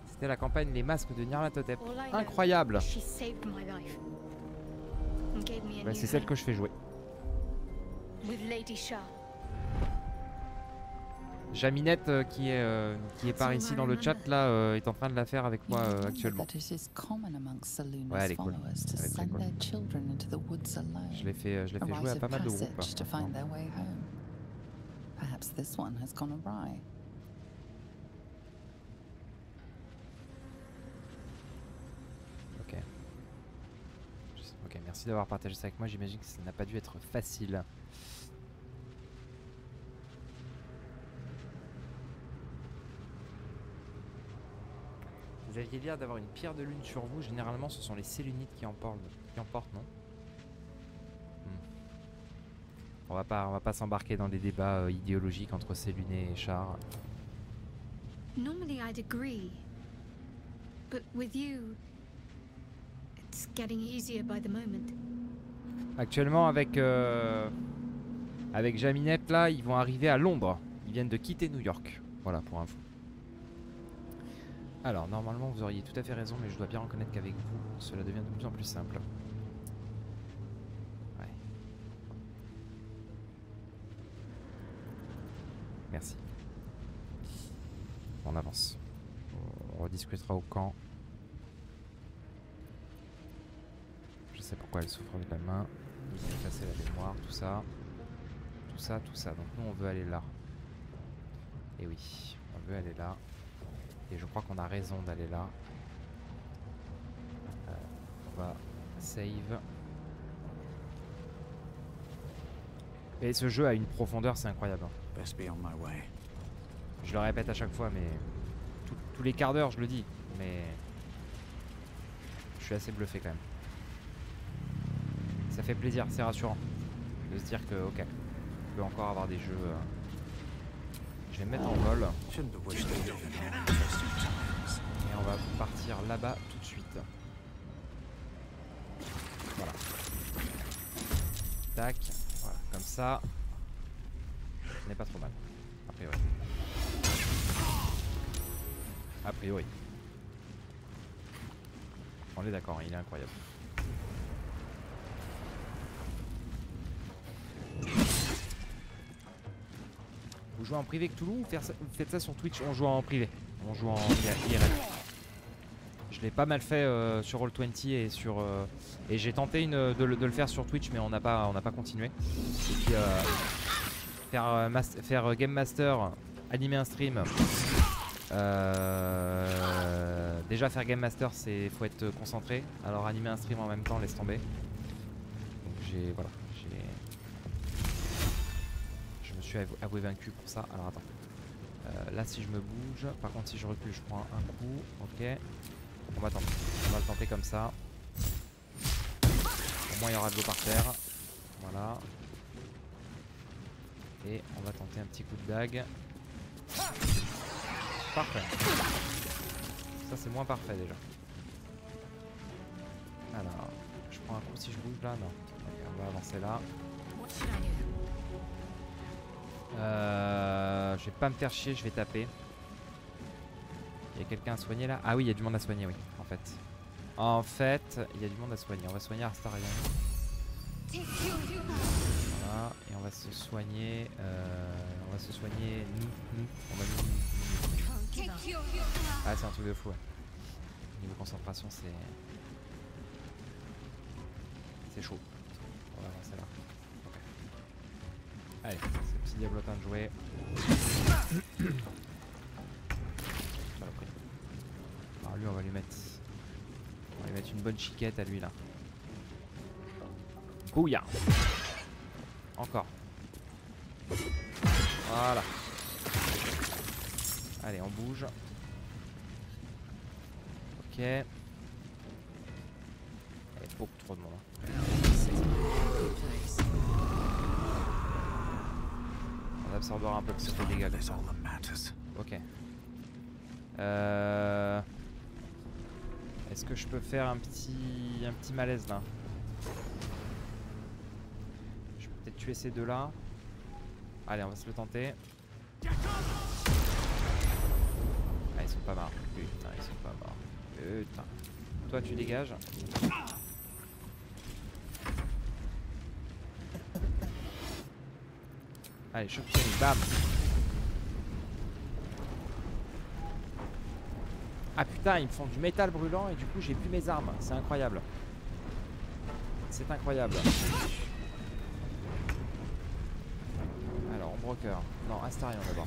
C'était la campagne Les Masques de Nyarlathotep. Incroyable Bah, C'est celle que je fais jouer. with Lady Shah. Jaminette euh, qui est euh, qui est par ici dans le chat là euh, est en train de la faire avec moi actuellement. Ouais, elle est cool. Elle. Je l'ai fait, je l'ai fait jouer à pas mal de groupes. hein. Ok. Ok, merci d'avoir partagé ça avec moi. J'imagine que ça n'a pas dû être facile. Vous aviez l'air d'avoir une pierre de lune sur vous. Généralement, ce sont les Sélunites qui en portent, qui en portent non Hmm. On va pas, on va pas s'embarquer dans des débats euh, idéologiques entre Séluné et Char. Normally I'd agree. But with you, it's getting easier by the moment. Actuellement, avec euh, avec Jaminette là, ils vont arriver à Londres. Ils viennent de quitter New York. Voilà pour info. Alors normalement, vous auriez tout à fait raison, mais je dois bien reconnaître qu'avec vous, cela devient de plus en plus simple. Ouais. merci. On avance. On rediscutera au camp. Je sais pourquoi elle souffre de la main. Il a effacé la mémoire, tout ça. Tout ça, tout ça. Donc nous on veut aller là. Et oui, on veut aller là. Et je crois qu'on a raison d'aller là. Euh, on va save. Et ce jeu a une profondeur, c'est incroyable. hein. Best be on my way. Je le répète à chaque fois, mais tous- tous les quarts d'heure, je le dis. Mais je suis assez bluffé quand même. Ça fait plaisir, c'est rassurant de se dire que, ok, on peut encore avoir des jeux. euh, Je vais me mettre en vol. on va partir là-bas tout de suite. Voilà. Tac. Voilà, comme ça. Ce n'est pas trop mal. A priori. A priori. On est d'accord, il est incroyable. Vous jouez en privé avec Toulouse ou faites ça sur Twitch On joue en privé. On joue en IRL. Je l'ai pas mal fait euh, sur Roll20 et sur euh, et j'ai tenté une, de, le, de le faire sur Twitch mais on n'a pas pas continué. Euh, faire euh, euh, game master, animer un stream. euh, déjà faire game master c'est faut être concentré. Alors animer un stream en même temps laisse tomber. Donc j'ai voilà j'ai je me suis avou- avoué vaincu pour ça. Alors attends. Euh, là si je me bouge, par contre si je recule je prends un coup, ok. On va tenter. On va le tenter comme ça. Au moins il y aura de l'eau par terre. Voilà. Et on va tenter un petit coup de dague. Parfait. Ça c'est moins parfait déjà. Alors, je prends un coup si je bouge là Non. On va avancer là. Euh, je vais pas me faire chier, je vais taper. Il y a quelqu'un à soigner là? Ah oui, il y a du monde à soigner, oui, en fait. En fait, il y a du monde à soigner. On va soigner Astarion. Voilà, et on va se soigner. euh, on va se soigner nous, nous. On va nous. Ah, c'est un truc de fou, ouais. Niveau concentration, c'est. C'est chaud. On va avancer là. Allez, c'est le petit diablotin de jouer. On va lui mettre. On va lui mettre une bonne chiquette à lui là. Bouya Encore. Voilà. Allez, on bouge. Ok. Il y a beaucoup trop de monde. On absorbera un peu plus les dégâts. Ok. Euh... Est-ce que je peux faire un petit un petit malaise là? Je peux peut-être tuer ces deux là. Allez, on va se le tenter. Ah, ils sont pas morts. Putain, ils sont pas morts. Putain. Toi, tu dégages. Allez, chope bam Ah putain, ils me font du métal brûlant et du coup j'ai plus mes armes. C'est incroyable. C'est incroyable. Alors, Broker. Non, Astarion d'abord.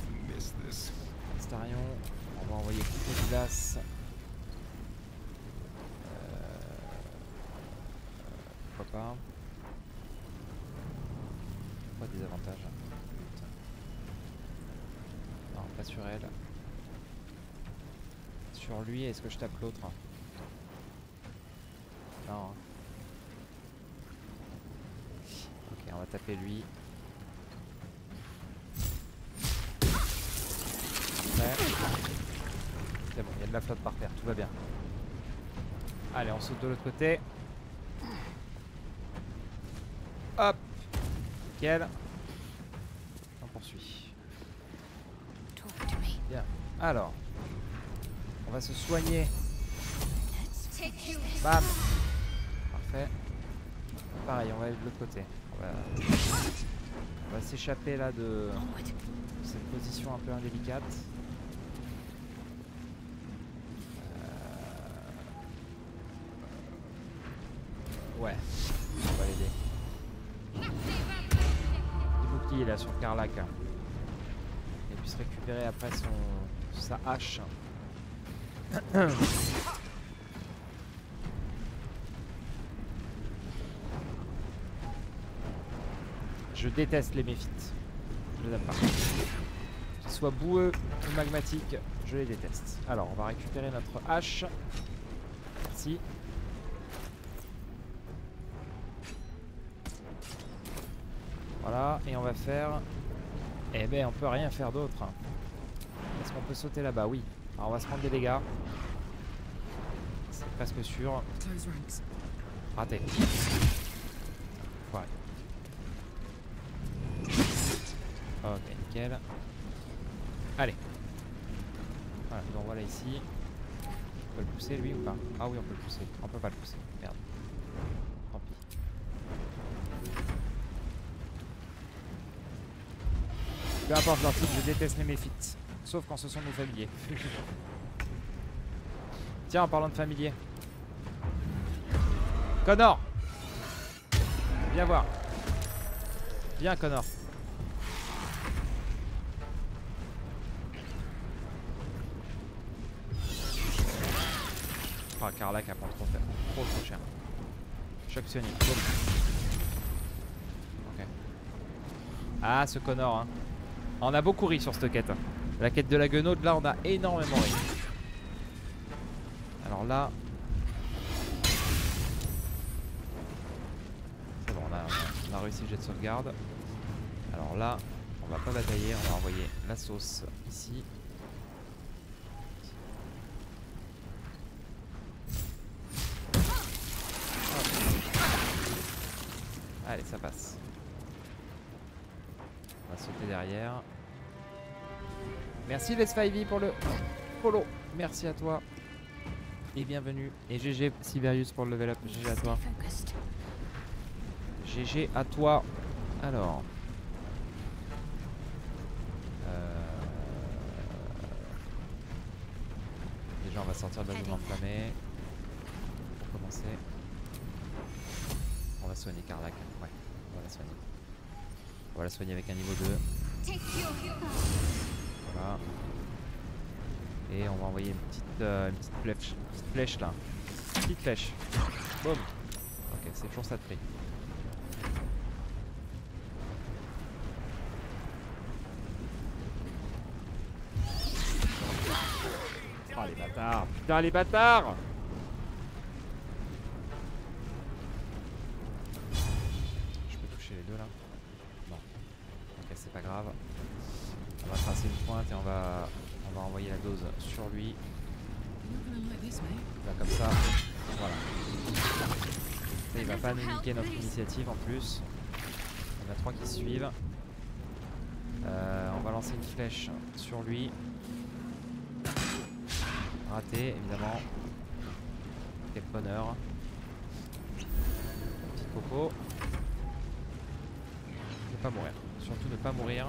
Astarion, on va envoyer couteau de glace. Euh, pourquoi Pas des avantages. Putain. Non, pas sur elle. Sur lui, est-ce que je tape l'autre Non. hein. Ok, on va taper lui. C'est bon, il y a de la flotte par terre, tout va bien. Allez, on saute de l'autre côté. Hop Nickel. On poursuit. Bien. Alors, se soigner. Bam Parfait. Pareil, on va aller de l'autre côté. On va, s'échapper là de cette position un peu indélicate. Euh, Ouais, on va l'aider. Le bouclier là sur Carlac. Et puisse récupérer après son sa hache. Je déteste les méphites. Je les aime pas. Qu'ils soient boueux ou magmatiques, je les déteste. Alors, on va récupérer notre hache. Merci. Voilà, et on va faire... Eh ben, on peut rien faire d'autre. Est-ce qu'on peut sauter là-bas? Oui. Alors, on va se prendre des dégâts. Presque sûr. Raté. Ouais. Ok, nickel. Allez. Voilà, donc voilà ici. On peut le pousser lui ou pas? Ah oui, on peut le pousser. On peut pas le pousser. Merde. Tant pis. Peu importe leur type, je déteste les méphites. Sauf quand ce sont nos familiers. Tiens, en parlant de familiers. Connor Viens voir. Viens, Connor. Ah, Carla qui prend trop, cher. trop trop cher. Choc boum. Ok. Ah, ce Connor, hein. On a beaucoup ri sur cette quête. La quête de la guenaude, là, on a énormément ri. Alors là... a, réussi le jet de sauvegarde. Alors là, on va pas batailler, on va envoyer la sauce ici. Allez, ça passe. On va sauter derrière. Merci Les 5 pour le follow. Merci à toi. Et bienvenue. Et GG Siberius pour le level up. GG à toi. GG à toi. Alors. Euh, Déjà, on va sortir de la zone enflammée. Pour commencer. On va soigner Carlac. Ouais, on va la soigner. On va la soigner avec un niveau 2. Voilà. Et on va envoyer une petite, euh, une petite flèche. Une petite flèche là. Petite flèche. Boum. Ok, c'est toujours ça de prix. Les bâtards Je peux toucher les deux là Non. Ok c'est pas grave. On va tracer une pointe et on va on va envoyer la dose sur lui. Là comme ça. Voilà. Il va pas nous niquer notre initiative en plus. On a trois qui suivent. Euh, on va lancer une flèche sur lui. Évidemment. Quel bonheur. Petit coco. Ne pas mourir. Surtout ne pas mourir.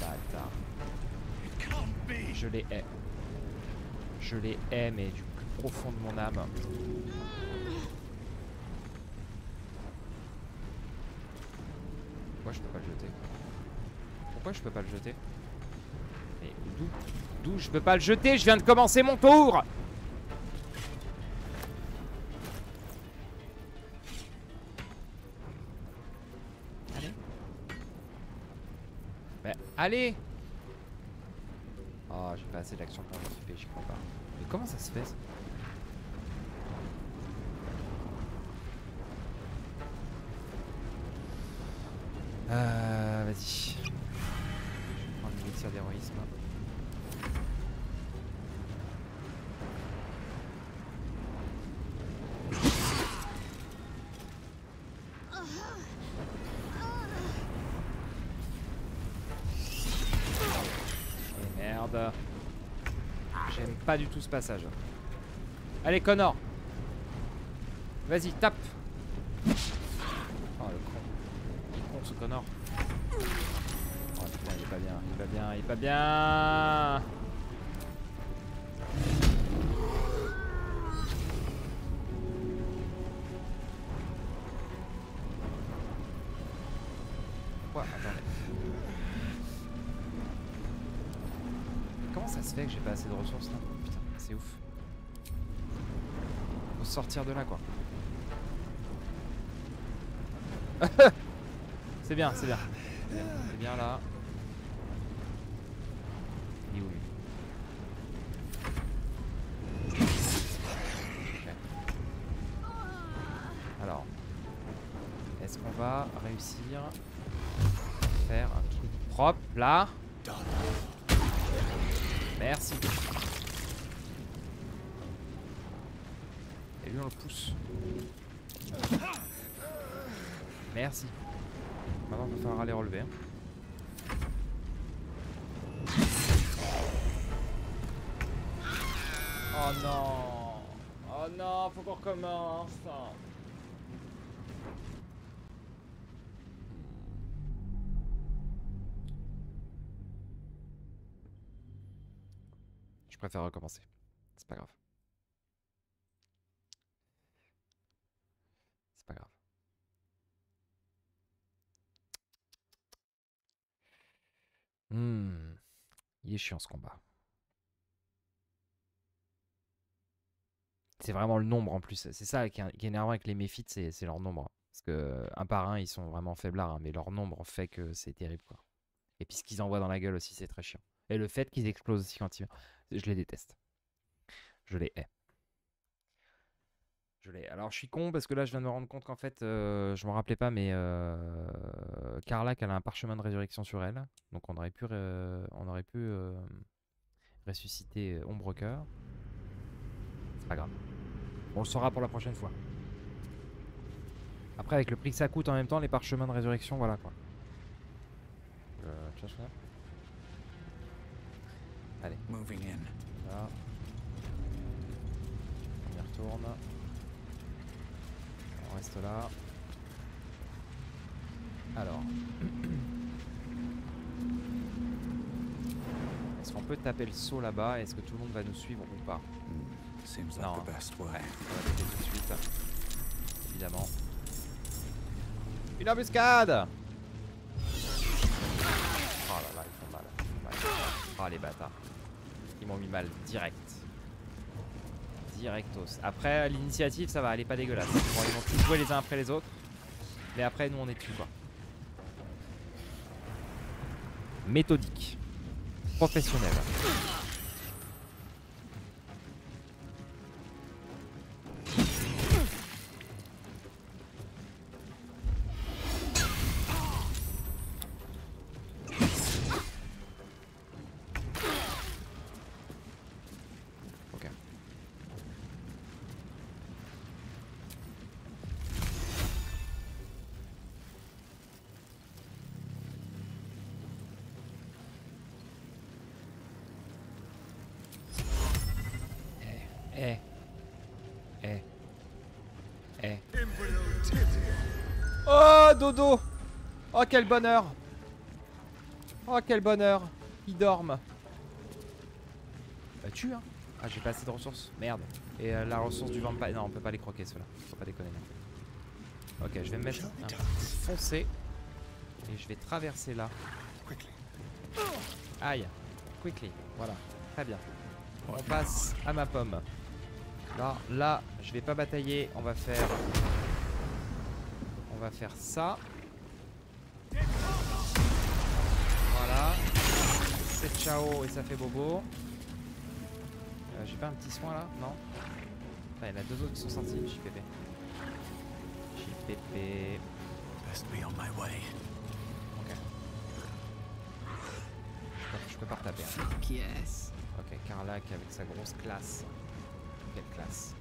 Bâtard. Je les hais. Je les hais, mais du plus profond de mon âme. Pourquoi je peux pas le jeter? Pourquoi je peux pas le jeter? Mais d'où? Je peux pas le jeter Je viens de commencer mon tour Allez Mais allez Oh, j'ai pas assez d'action pour anticiper, j'y crois pas. Mais comment ça se fait ça Euh, vas-y. Je vais prendre une élixir d'héroïsme. J'aime pas du tout ce passage. Allez, Connor. Vas-y, tape. Oh, le con. Il con, ce Connor. Oh, il est pas bien, il pas bien, il pas bien j'ai pas assez de ressources là Putain, c'est ouf. Faut sortir de là quoi. c'est bien, c'est bien. C'est bien, là. Il est où lui. Alors, est-ce qu'on va réussir à faire un truc propre là? Je préfère recommencer. C'est pas grave. C'est pas grave. Hmm. Il est chiant ce combat. C'est vraiment le nombre en plus. C'est ça qui est, énervant avec les méphites, c'est leur nombre. Parce que un par un, ils sont vraiment faiblards, hein, mais leur nombre fait que c'est terrible. Et puis ce qu'ils envoient dans la gueule aussi, c'est très chiant. Et le fait qu'ils explosent aussi quand ils... Je les déteste. Je les hais. Je l'ai. Alors je suis con parce que là je viens de me rendre compte qu'en fait euh, je me rappelais pas mais euh, elle a un parchemin de résurrection sur elle donc on aurait pu on aurait pu euh, ressusciter Ombrecoeur. Pas grave. On le saura pour la prochaine fois. Après avec le prix que ça coûte en même temps les parchemins de résurrection voilà quoi. Cherche là. Allez. Moving in. Là. On y retourne. On reste là. Alors. Est-ce qu'on peut taper le saut là-bas? Est-ce que tout le monde va nous suivre ou pas? Like Non. the best way. Ouais, on va tout de suite. Évidemment. Une embuscade Oh là là, ils font mal. ils font mal. Ah les bâtards. Ils m'ont mis mal direct. Directos. Après, l'initiative, ça va, elle est pas dégueulasse. Bon, ils vont tous jouer les uns après les autres. Mais après, nous, on est dessus, quoi. Méthodique. Professionnel. Oh, quel bonheur Oh, quel bonheur Ils dorment. Bah, tue, hein Ah, j'ai pas assez de ressources. Merde. Et euh, la ressource du vampire... Non, on peut pas les croquer, ceux-là. Faut pas déconner. Ok, je vais me mettre un foncé. Et je vais traverser là. Aïe. Quickly. Voilà. Très bien. On passe à ma pomme. Là, là, je vais pas batailler. On va faire... On va faire ça. Voilà. C'est ciao et ça fait bobo. Euh, J'ai pas un petit soin là Non Il y en a deux autres qui sont sortis. JPP. JPP. Best be on my way. Ok. Je peux, je peux pas retaper. hein. Fuck yes. Ok, Carlac avec sa grosse classe. Quelle classe?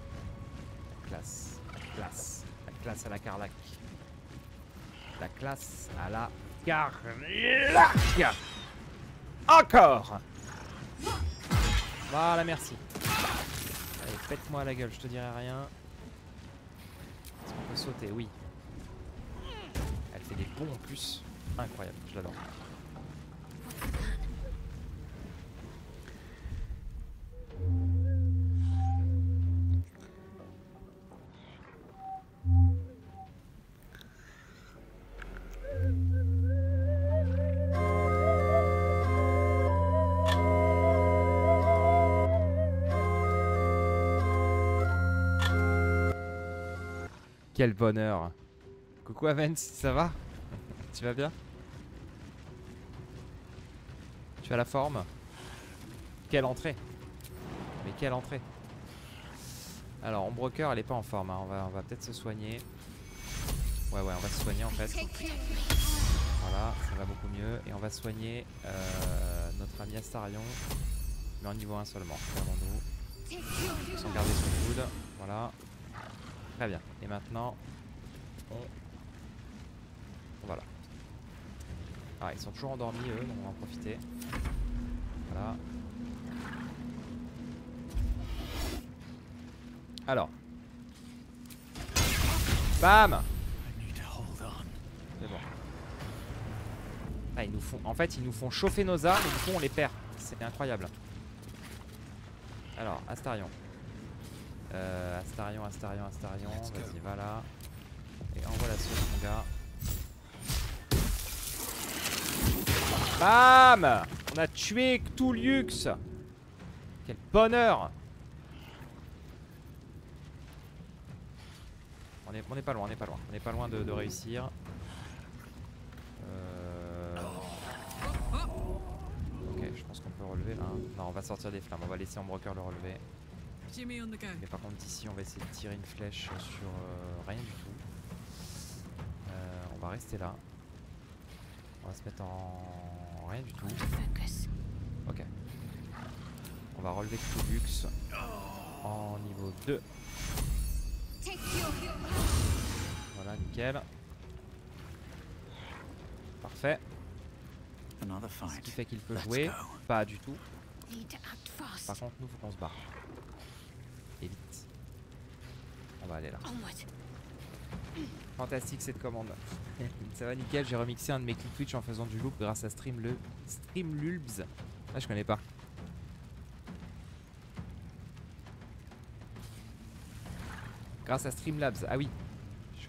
La classe. La classe. La classe à la Carlac. La classe à la Carlac Encore Voilà, merci. Allez, pète-moi la gueule, je te dirai rien. Est-ce qu'on peut sauter? Oui. Elle fait des bons en plus. Incroyable, je l'adore. Quel bonheur. Coucou Avens, ça va? Tu vas bien? Tu as la forme? Quelle entrée Mais quelle entrée Alors, Ombrecoeur, elle est pas en forme. hein. On va, on va peut-être se soigner. Ouais, ouais, on va se soigner en fait. Voilà, ça va beaucoup mieux. Et on va soigner euh, notre ami Astarion. Mais en niveau 1 seulement. Calmons-nous. Sans garder son coude. Voilà. Très bien. Et maintenant, on... Voilà. Ah, ils sont toujours endormis eux, donc on va en profiter. Voilà. Alors. Bam C'est bon. Ah, ils nous font... En fait, ils nous font chauffer nos armes et du coup on les perd. C'est incroyable. Alors, Astarion. Euh, Astarion, Astarion, Astarion. Vas-y, va là. Et envoie la sauce, mon gars. Bam On a tué Cthulhux Quel bonheur On est, on est pas loin, on est pas loin. On est pas loin de, de réussir. Euh... Ok, je pense qu'on peut relever là. Non, on va sortir des flammes. On va laisser Ombrecoeur le relever. Mais par contre ici on va essayer de tirer une flèche sur euh, rien du tout. Euh, on va rester là. On va se mettre en rien du tout. Ok. On va relever Cthulhux en niveau 2. Voilà, nickel. Parfait. Ce qui fait qu'il peut jouer. Pas du tout. Par contre, nous, faut qu'on se barre. Et vite. On va aller là. Fantastique cette commande. Ça va nickel, j'ai remixé un de mes clips Twitch en faisant du loop grâce à Streamlulbs. Streamlulbs. Ah, je connais pas. Grâce à Streamlabs. Ah oui. Je,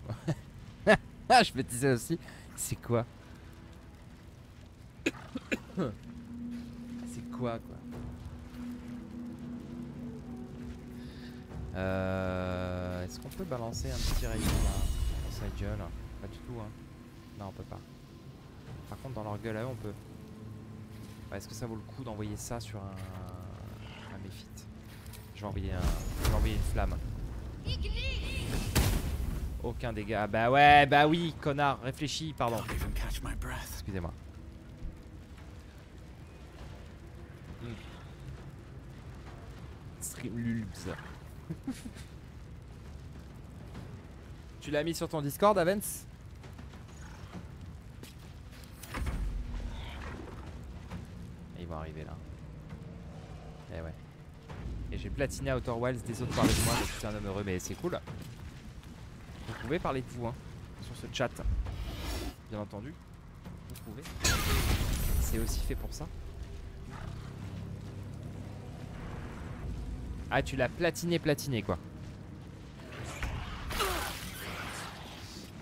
Ah, je me disais aussi. C'est quoi? C'est quoi quoi? Euh, Est-ce qu'on peut balancer un petit rayon là dans sa gueule? Pas du tout hein. Non on peut pas. Par contre dans leur gueule à eux on peut. Ouais, Est-ce que ça vaut le coup d'envoyer ça sur un, un méphite Je vais envoyer un. Je vais envoyer une flamme. Aucun dégât. Bah ouais, bah oui, connard, réfléchis, pardon. Excusez-moi. Hmm. Streamlulbs. tu l'as mis sur ton Discord, Avens Ils vont arriver là. Eh ouais. Et j'ai platiné Outer Wilds des autres parler de moi, donc je suis un homme heureux, mais c'est cool. Vous pouvez parler de vous hein, sur ce chat. Bien entendu. Vous pouvez. C'est aussi fait pour ça. Ah, tu l'as platiné, platiné quoi.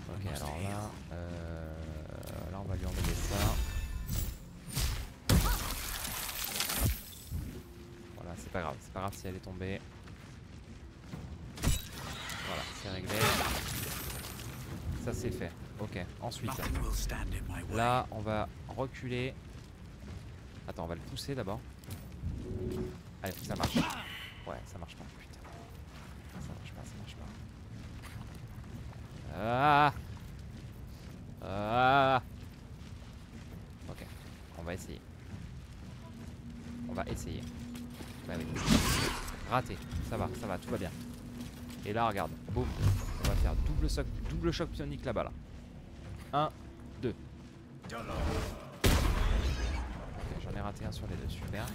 Ok, alors là, euh, là on va lui envoyer ça. Voilà, c'est pas grave, c'est pas grave si elle est tombée. Voilà, c'est réglé. Ça c'est fait. Ok, ensuite. Là, on va reculer. Attends, on va le pousser d'abord. Allez, ça marche. Ouais, ça marche pas, putain. Ça marche pas, ça marche pas. Ah Ah Ok, on va essayer. On va essayer. Bah oui. Raté, ça va, ça va, tout va bien. Et là, regarde, boum. On va faire double choc, double choc psionique là-bas là. 1, 2. Ok, j'en ai raté un sur les deux, super.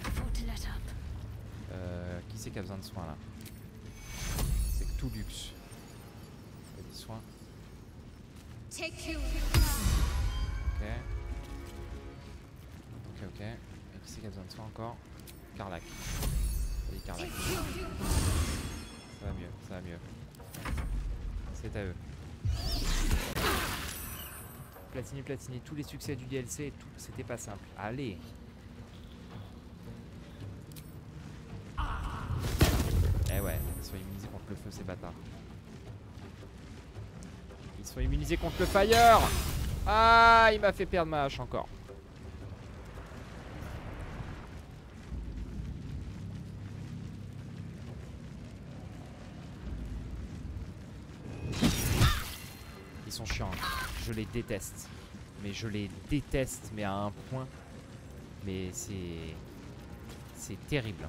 Euh, qui c'est qui a besoin de soins là C'est. Il a des soins. Ok. Ok, ok. Et qui c'est qui a besoin de soins encore Carlac. Vas-y, Carlac. Ça va mieux, ça va mieux. C'est à eux. Platini, platini, tous les succès du DLC, tout, c'était pas simple. Allez ils sont immunisés contre le feu ces bâtards. sont immunisés contre le fire. Ah, il m'a fait perdre ma hache encore. Ils sont chiants. hein. Je les déteste. Mais je les déteste, mais à un point. Mais c'est... C'est terrible.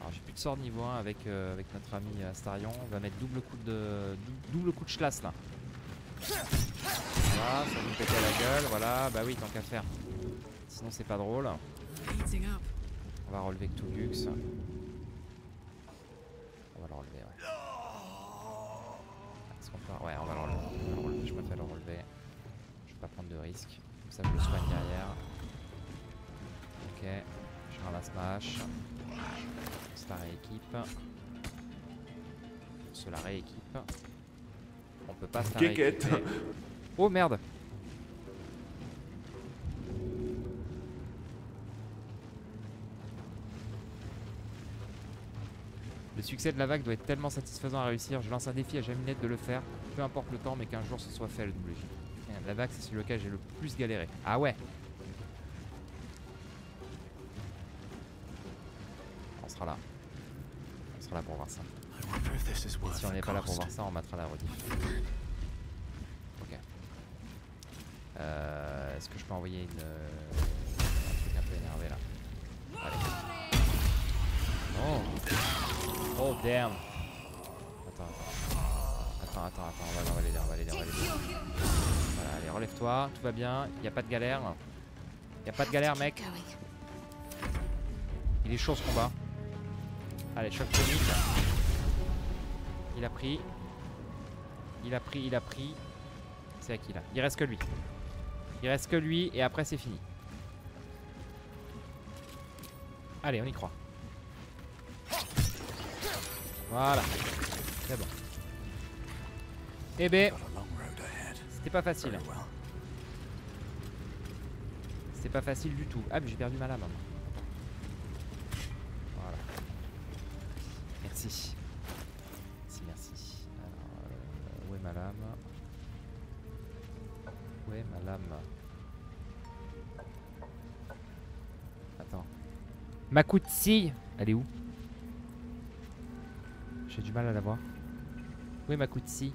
Alors j'ai plus de sort niveau 1 avec, euh, avec notre ami Astarion. On va mettre double coup de dou- double coup de chlasse là. Voilà, ça nous péter à la gueule. Voilà, bah oui, tant qu'à faire. Sinon c'est pas drôle. On va relever tout Gux. On va le relever, ouais. Est-ce qu'on peut... Ouais, on va le relever. Je préfère le relever. Je vais pas prendre de risques. Comme ça, je le soigne derrière. Ok. Je ramasse ma. On se la rééquipe. On se la rééquipe. On peut pas se la rééquiper. Oh merde Le succès de la vague doit être tellement satisfaisant à réussir. Je lance un défi à Jaminette de le faire, peu importe le temps, mais qu'un jour ce soit fait le WJ. La vague, c'est celui lequel j'ai le plus galéré. Ah ouais sera là. On sera là pour voir ça. Et si on n'est pas là pour voir ça, on mettra la rediff. Ok. Euh, Est-ce que je peux envoyer une, euh, un truc un peu énervé là? Allez. Oh Oh damn Attends, attends. Attends, attends, attends, on va, on va l'aider, on va l'aider, on va l'aider. Voilà, allez, relève-toi, tout va bien, il a pas de galère. Il a pas de galère, mec. Il est chaud ce combat. Allez, choc tonique. Il a pris. Il a pris, il a pris. C'est à qui là? Il reste que lui. Il reste que lui et après c'est fini. Allez, on y croit. Voilà. C'est bon. Eh ben, c'était pas facile. C'était pas facile du tout. Ah, mais j'ai perdu ma lame. Voilà. Merci. Merci, merci. Alors, euh, où est ma lame Où est ma lame Attends. Ma scie Elle est où? J'ai du mal à la voir. Où est ma scie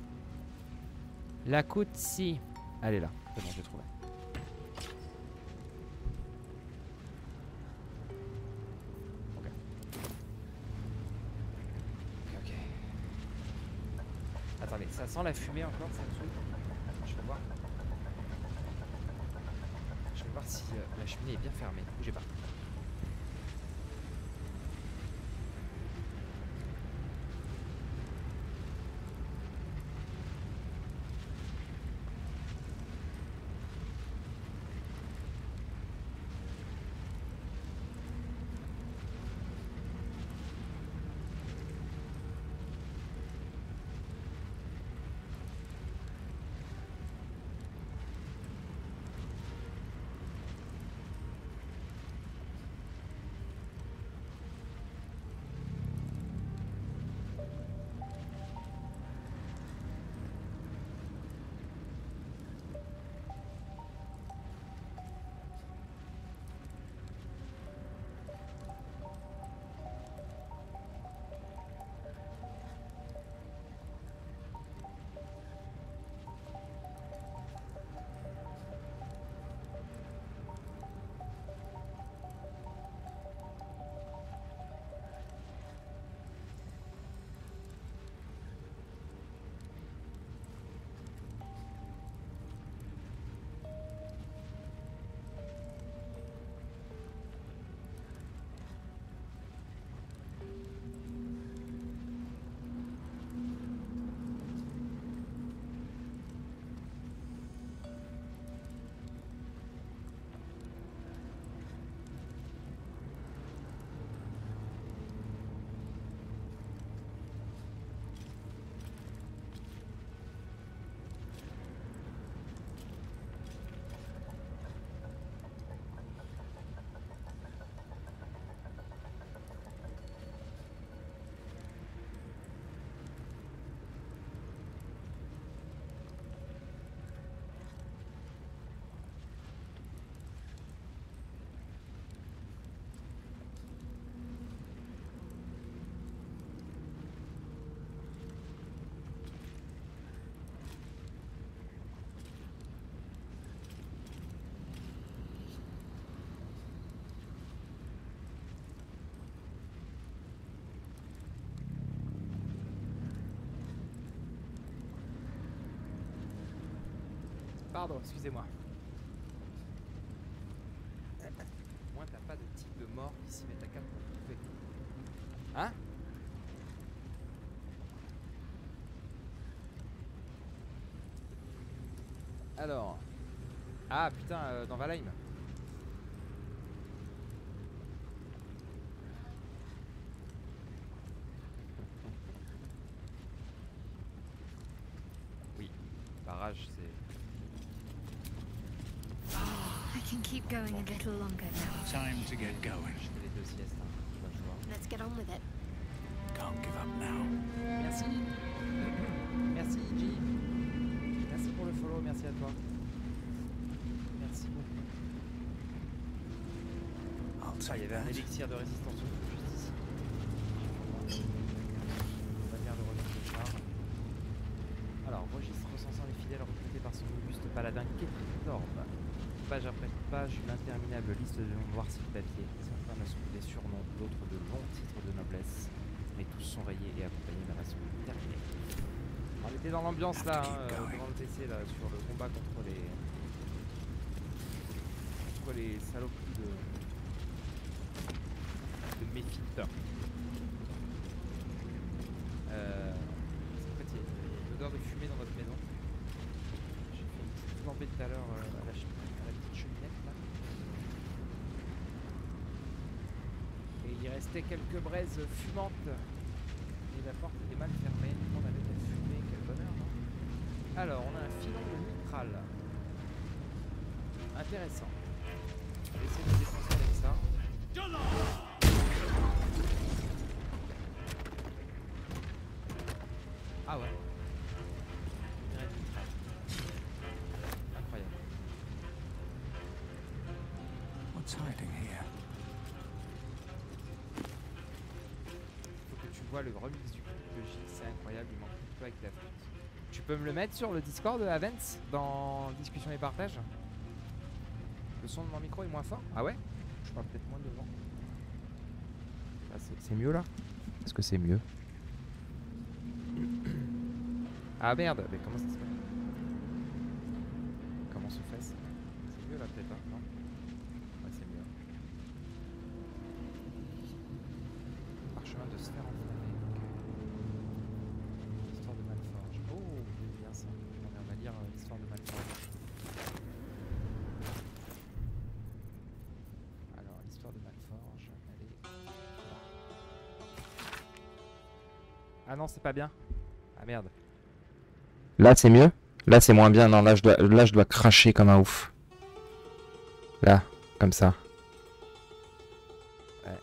La scie Elle est là. C'est bon, je l'ai trouvée. Ça sent la fumée encore, ça me. Je vais voir. Je vais voir si euh, la cheminée est bien fermée. Bougez pas. Pardon, excusez-moi. Au moins, t'as pas de type de mort qui s'y mettent à quatre tuer. Hein Alors. Ah putain, euh, dans Valheim. Oui, barrage c'est. I can keep going a little longer now. Time to get going. Je fais les deux siestes, j'ai pas le choix. Let's get on with it. Can't give up now. Merci. Merci G. Merci pour le follow, merci à toi. Merci beaucoup. I'll Ah, il y take avait un that. élixir de résistance juste ici. De de char. Alors, registre recensant les fidèles recrutés par son auguste paladin Ketorb. Page une interminable liste de noms noirs sur le papier. Certains ne sont que des surnoms, d'autres de longs titres de noblesse. Mais tous sont rayés et accompagnés d'un raison terminé. On était dans l'ambiance là, hein, devant le PC là, sur le combat contre les. contre les saloperies de. de méphite. Euh. En fait, il y a une odeur de fumée dans notre maison. J'ai fait une petite flambée tout à l'heure euh, à, la che- à la petite cheminette là. Quelques braises fumantes. Et la porte était mal fermée. On avait de la quel bonheur, non? Alors, on a un filon de nitral. Intéressant. Le remix du clip c'est incroyable, il manque peu avec la flûte. Tu peux me le mettre sur le Discord de Avens dans discussion et partage? Le son de mon micro est moins fort? Ah ouais? Je parle peut-être moins devant. Ah, c'est- mieux là? Est-ce que c'est mieux? Ah merde, mais comment ça se fait? Comment se fait C'est mieux là peut-être, hein, non? Non, c'est pas bien. Ah merde. Là, c'est mieux? Là, c'est moins bien. Non, là je, dois, là, je dois cracher comme un ouf. Là, comme ça. Ouais.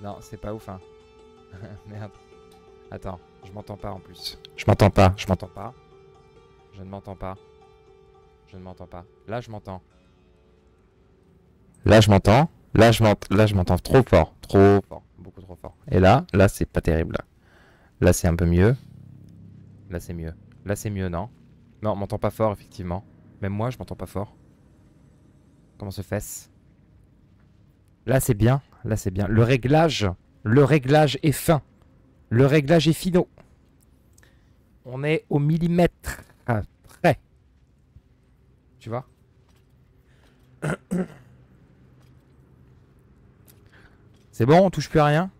Non, c'est pas ouf, hein. Merde. Attends, je m'entends pas en plus. Je m'entends pas, je m'entends pas. Je ne m'entends pas. Je ne m'entends pas. Là, je m'entends. Là, je m'entends. Là, je m'entends. Là, je m'entends trop fort. Trop fort. Beaucoup trop fort. Et là, là, c'est pas terrible. Là, là c'est un peu mieux. Là, c'est mieux. Là, c'est mieux, non? Non, on m'entend pas fort, effectivement. Même moi, je m'entends pas fort. Comment se fait-ce? Là, c'est bien. Là, c'est bien. Le réglage, le réglage est fin. Le réglage est finaux. On est au millimètre près. Tu vois? C'est bon, on touche plus à rien?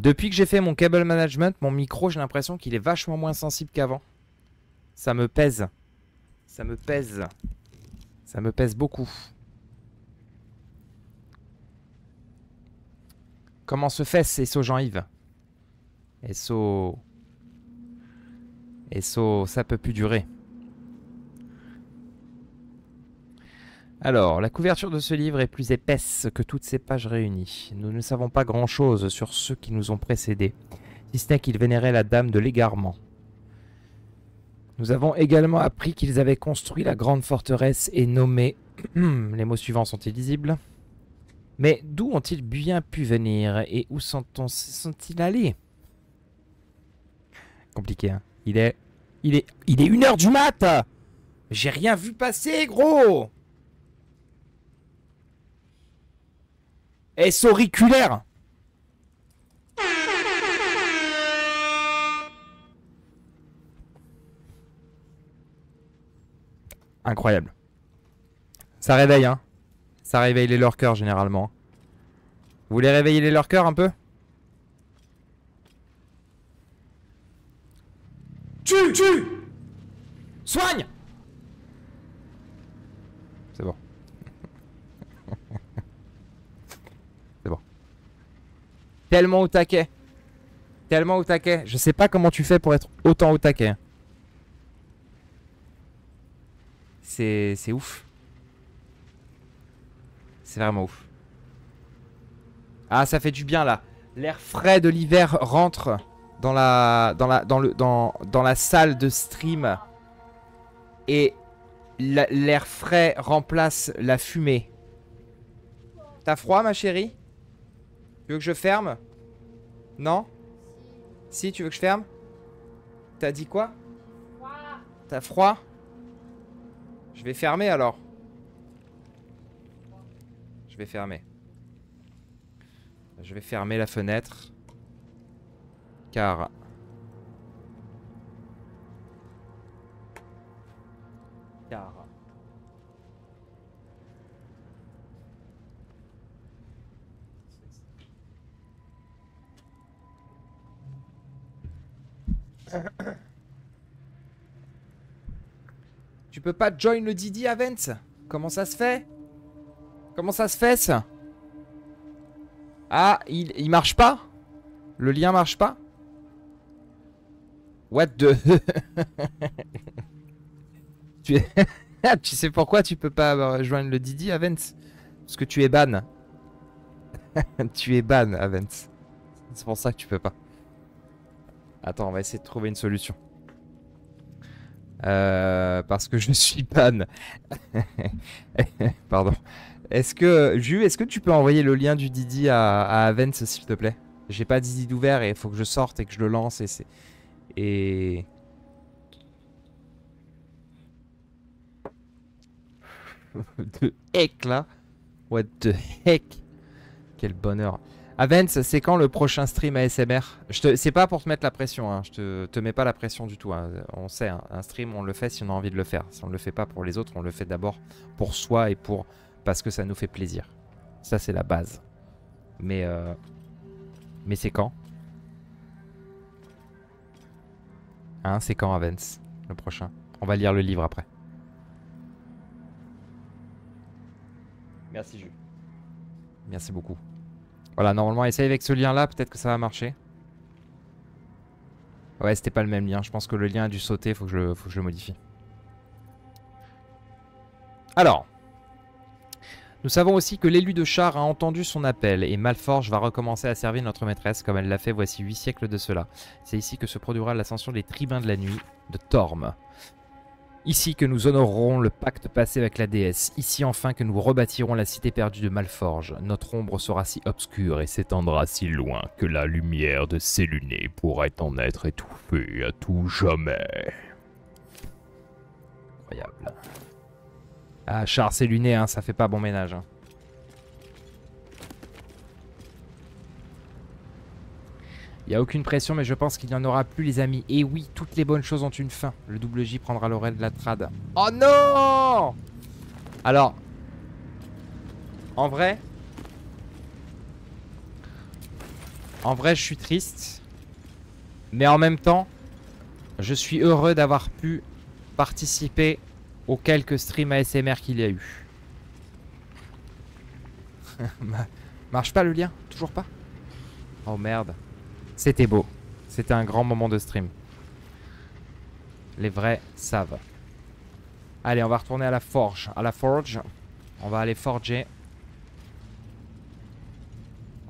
Depuis que j'ai fait mon cable management, mon micro, j'ai l'impression qu'il est vachement moins sensible qu'avant. Ça me pèse. Ça me pèse. Ça me pèse beaucoup. Comment se fait SO Jean-Yves? SO... SO, ça peut plus durer. Alors, la couverture de ce livre est plus épaisse que toutes ces pages réunies. Nous ne savons pas grand-chose sur ceux qui nous ont précédés, si ce n'est qu'ils vénéraient la dame de l'égarement. Nous avons également appris qu'ils avaient construit la grande forteresse et nommé... Les mots suivants sont illisibles. Mais d'où ont-ils bien pu venir et où sont-ils allés? Compliqué, hein. Il est... Il est... Il est une heure du mat J'ai rien vu passer, gros S auriculaire Incroyable. Ça réveille, hein. Ça réveille les lurkers généralement. Vous voulez réveiller les lurkers un peu? Tue Tue Soigne C'est bon. C'est bon. Tellement au taquet. Tellement au taquet. Je sais pas comment tu fais pour être autant au taquet. C'est ouf. C'est vraiment ouf. Ah, ça fait du bien là. L'air frais de l'hiver rentre dans la dans la dans le dans la salle de stream et la- l'air frais remplace la fumée. T'as froid ma chérie? Tu veux que je ferme? Non? Si, tu veux que je ferme? T'as dit quoi? T'as froid? Je vais fermer alors. Je vais fermer. Je vais fermer la fenêtre. Car... Car... Tu peux pas join le Didi Avents? Comment ça se fait? Comment ça se fait ça? Ah, il, il marche pas? Le lien marche pas? What the... tu, tu sais pourquoi tu peux pas rejoindre le Didi Avents? Parce que tu es ban. tu es ban Avents. C'est pour ça que tu peux pas. Attends, on va essayer de trouver une solution. Euh, parce que je suis ban. Pardon. Est-ce que, Ju, est-ce que tu peux envoyer le lien du Didi à, à Avens, s'il te plaît? J'ai pas Didi d'ouvert et il faut que je sorte et que je le lance et c'est... Et... de heck là? What the heck? Quel bonheur. Avens, c'est quand le prochain stream ASMR te, c'est pas pour te mettre la pression, hein. je te, te mets pas la pression du tout. hein. On sait, hein, un stream on le fait si on a envie de le faire. Si on le fait pas pour les autres, on le fait d'abord pour soi et pour parce que ça nous fait plaisir. Ça c'est la base. Mais euh, mais c'est quand? Hein, c'est quand Avens le prochain? On va lire le livre après. Merci Jules. Merci beaucoup. Voilà, normalement, essaye avec ce lien-là, peut-être que ça va marcher. Ouais, c'était pas le même lien. Je pense que le lien a dû sauter, faut que je, faut que je le modifie. Alors, nous savons aussi que l'élu de Char a entendu son appel et Malforge va recommencer à servir notre maîtresse comme elle l'a fait voici huit siècles de cela. C'est ici que se produira l'ascension des tribuns de la nuit de Torm. Ici que nous honorerons le pacte passé avec la déesse. Ici enfin que nous rebâtirons la cité perdue de Malforge. Notre ombre sera si obscure et s'étendra si loin que la lumière de ces lunés pourrait en être étouffée à tout jamais. Incroyable. Ah, Char, c'est luné, hein, ça fait pas bon ménage. hein. Il n'y a aucune pression, mais je pense qu'il n'y en aura plus, les amis. Et oui, toutes les bonnes choses ont une fin. Le double J prendra l'oreille de la trad. Oh non Alors, en vrai, en vrai, je suis triste. Mais en même temps, je suis heureux d'avoir pu participer aux quelques streams ASMR qu'il y a eu. Ma- Marche pas le lien? Toujours pas? Oh merde. C'était beau. C'était un grand moment de stream. Les vrais savent. Allez, on va retourner à la forge. À la forge. On va aller forger.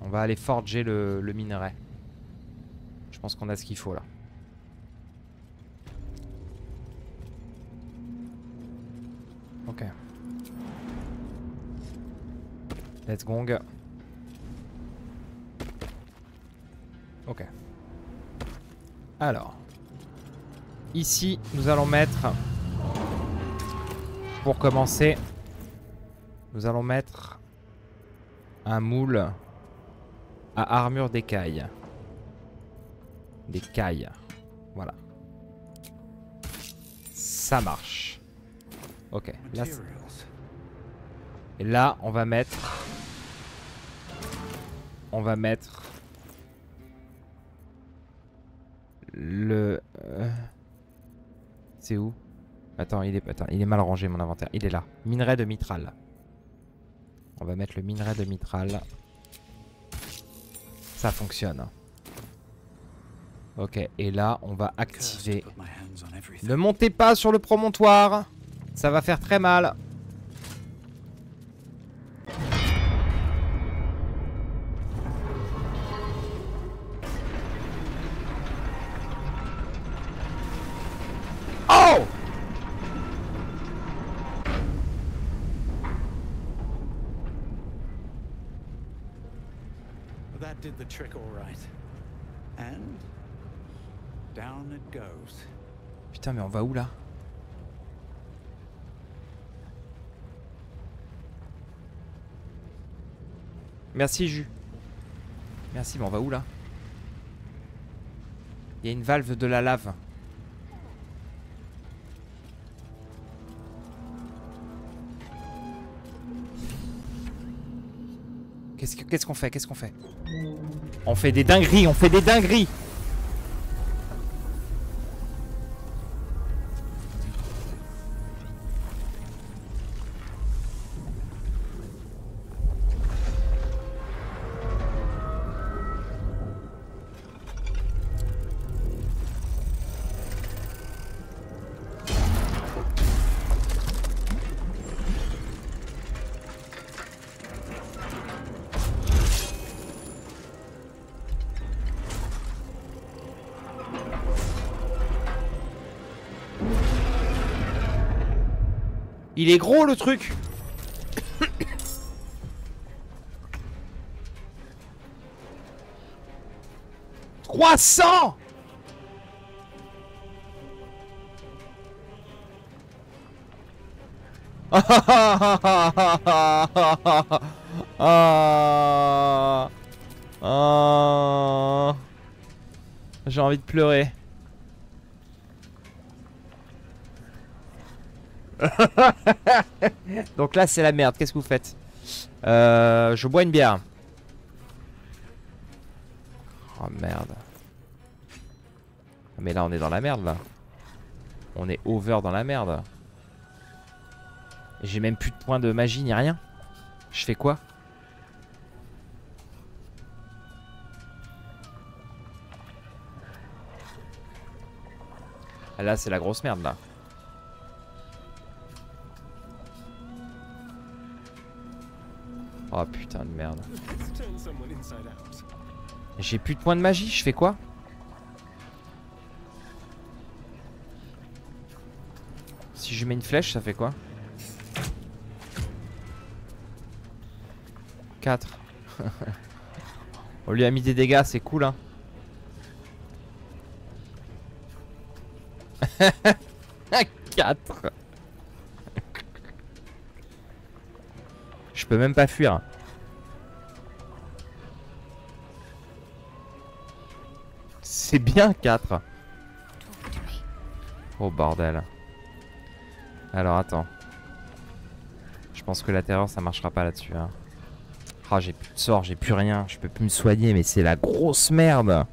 On va aller forger le, minerai. Je pense qu'on a ce qu'il faut là. Ok. Let's gong. Ok. Alors. Ici, nous allons mettre... Pour commencer, nous allons mettre un moule à armure d'écaille. D'écaille. Voilà. Ça marche. Ok. Là, et là, on va mettre... On va mettre... Le... euh, C'est où? Attends, il est... Attends, il est mal rangé mon inventaire. Il est là. Minerai de mitral. On va mettre le minerai de mitral. Ça fonctionne. Ok, et là, on va activer... Ne montez pas sur le promontoire Ça va faire très mal trick all right. And down it goes. Putain mais on va où là? Merci Jus. Merci mais on va où là? Il y a une valve de la lave. Qu'est-ce que- qu'est-ce qu'on fait Qu'est-ce qu'on fait? On fait des dingueries, on fait des dingueries le truc 300 Ah. Ah. J'ai envie de pleurer. Donc là, c'est la merde. Qu'est-ce que vous faites Euh, Je bois une bière. Oh merde. Mais là, on est dans la merde là. On est over dans la merde. J'ai même plus de points de magie ni rien. Je fais quoi Ah, Là, c'est la grosse merde là. Putain de merde. J'ai plus de points de magie, je fais quoi? Si je mets une flèche, ça fait quoi? 4. On lui a mis des dégâts, c'est cool hein. Quatre. Je peux même pas fuir. C'est bien 4. Oh bordel. Alors attends. Je pense que la terreur ça marchera pas là-dessus. Hein. Ah j'ai plus de sort, j'ai plus rien. Je peux plus me soigner mais c'est la grosse merde.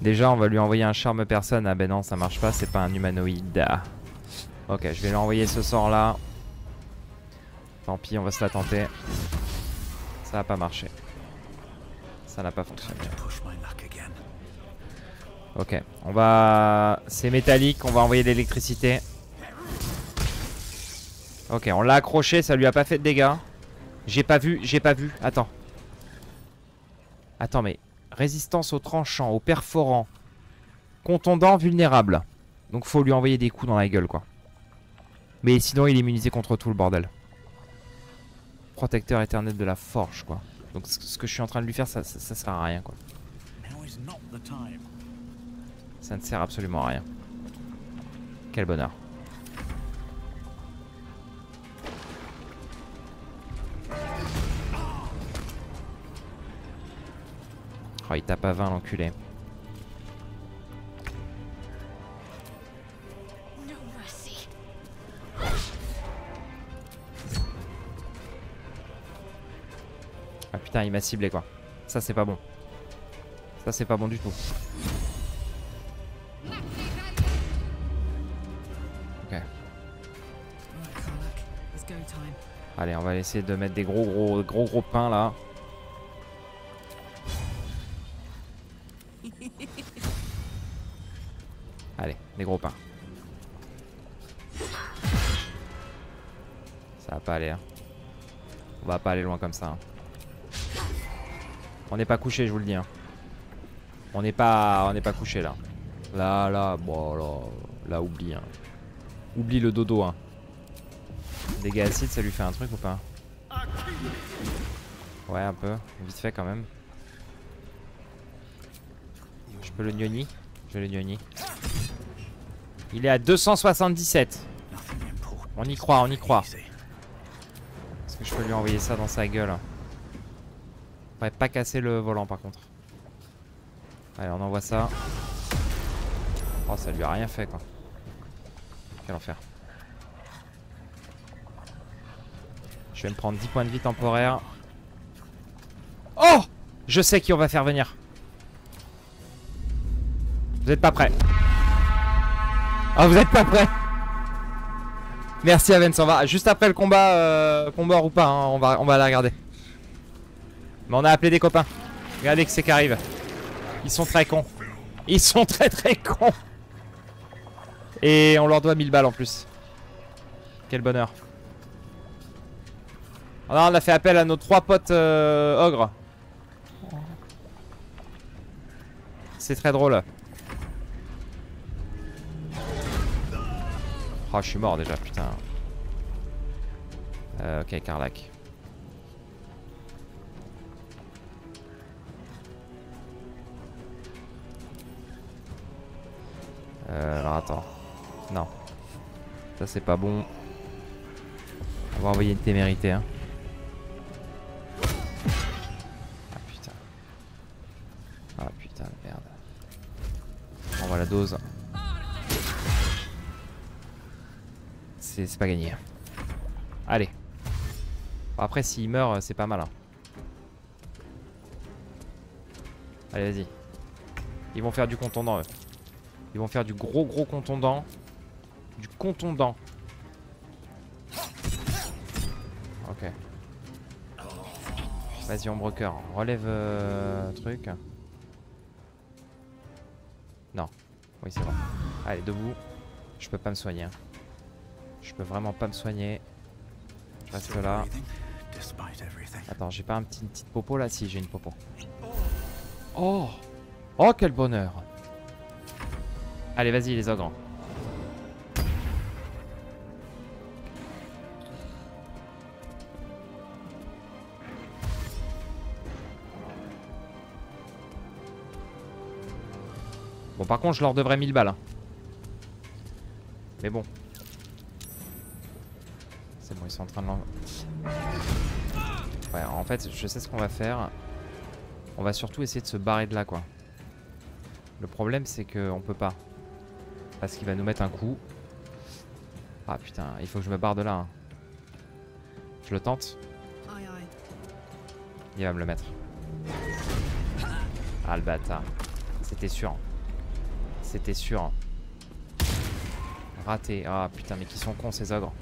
Déjà on va lui envoyer un charme personne. Ah ben non ça marche pas, c'est pas un humanoïde. Ok je vais lui envoyer ce sort là. Tant pis on va se la tenter. Ça a pas marché. Ça n'a pas fonctionné. Ok, on va... C'est métallique, on va envoyer de l'électricité. Ok, on l'a accroché, ça lui a pas fait de dégâts. J'ai pas vu, j'ai pas vu. Attends. Attends, mais... Résistance au tranchant, au perforant. Contondant, vulnérable. Donc faut lui envoyer des coups dans la gueule, quoi. Mais sinon, il est immunisé contre tout le bordel. Protecteur éternel de la forge, quoi. Donc ce que je suis en train de lui faire, ça, ça, ça sert à rien, quoi. Ça ne sert absolument à rien. Quel bonheur. il tape à 20 l'enculé. Il m'a ciblé quoi. Ça c'est pas bon. Ça c'est pas bon du tout. Ok. Allez, on va essayer de mettre des gros gros gros gros pains là. Allez, des gros pains. Ça va pas aller. Hein. On va pas aller loin comme ça. hein. On n'est pas couché, je vous le dis. hein. On n'est pas, on n'est pas couché là. Là, là, bon, là, là, oublie. hein. Oublie le dodo. Hein. Dégâts acide, ça lui fait un truc ou pas? Ouais, un peu. Vite fait quand même. Je peux le gnoni Je le gnoni. Il est à 277. On y croit, on y croit. Est-ce que je peux lui envoyer ça dans sa gueule Ouais, pas casser le volant par contre. Allez, on envoie ça. Oh, ça lui a rien fait quoi. Quel enfer. Je vais me prendre 10 points de vie temporaire. Oh Je sais qui on va faire venir. Vous êtes pas prêts Ah, vous êtes pas prêts Merci Aven, on va. Juste après le combat, euh, combat ou pas, hein, on, va, on va la regarder. Mais on a appelé des copains. Regardez que c'est qui arrive. Ils sont très cons. Ils sont très très cons. Et on leur doit 1000 balles en plus. Quel bonheur. Alors, on a fait appel à nos trois potes euh, ogres. C'est très drôle. Oh, je suis mort déjà, putain. Euh, ok, Carlac. Euh, alors attends. Non. Ça c'est pas bon. On va envoyer une témérité. Hein. Ah putain. Ah putain de merde. On voit la dose. C'est pas gagné. Allez. Après s'il meurt c'est pas mal. hein. Allez vas-y. Ils vont faire du contondant eux. Ils vont faire du gros gros contondant. Du contondant. Ok. Vas-y ombre cœur. Relève euh, truc. Non. Oui c'est bon. Allez debout. Je peux pas me soigner. hein. Je peux vraiment pas me soigner. Je reste là. Attends, j'ai pas un petit, une petite popo là? Si, j'ai une popo. Oh Oh, quel bonheur Allez, vas-y, les ogres. Bon, par contre, je leur devrais 1000 balles. hein. Mais bon. C'est bon, ils sont en train de l'en... Ouais, en fait, je sais ce qu'on va faire. On va surtout essayer de se barrer de là, quoi. Le problème, c'est qu'on peut pas. Parce qu'il va nous mettre un coup. Ah putain, il faut que je me barre de là. hein. Je le tente. Il va me le mettre. Ah le bâtard. C'était sûr. C'était sûr. Raté. Ah putain, mais qui sont cons ces ogres.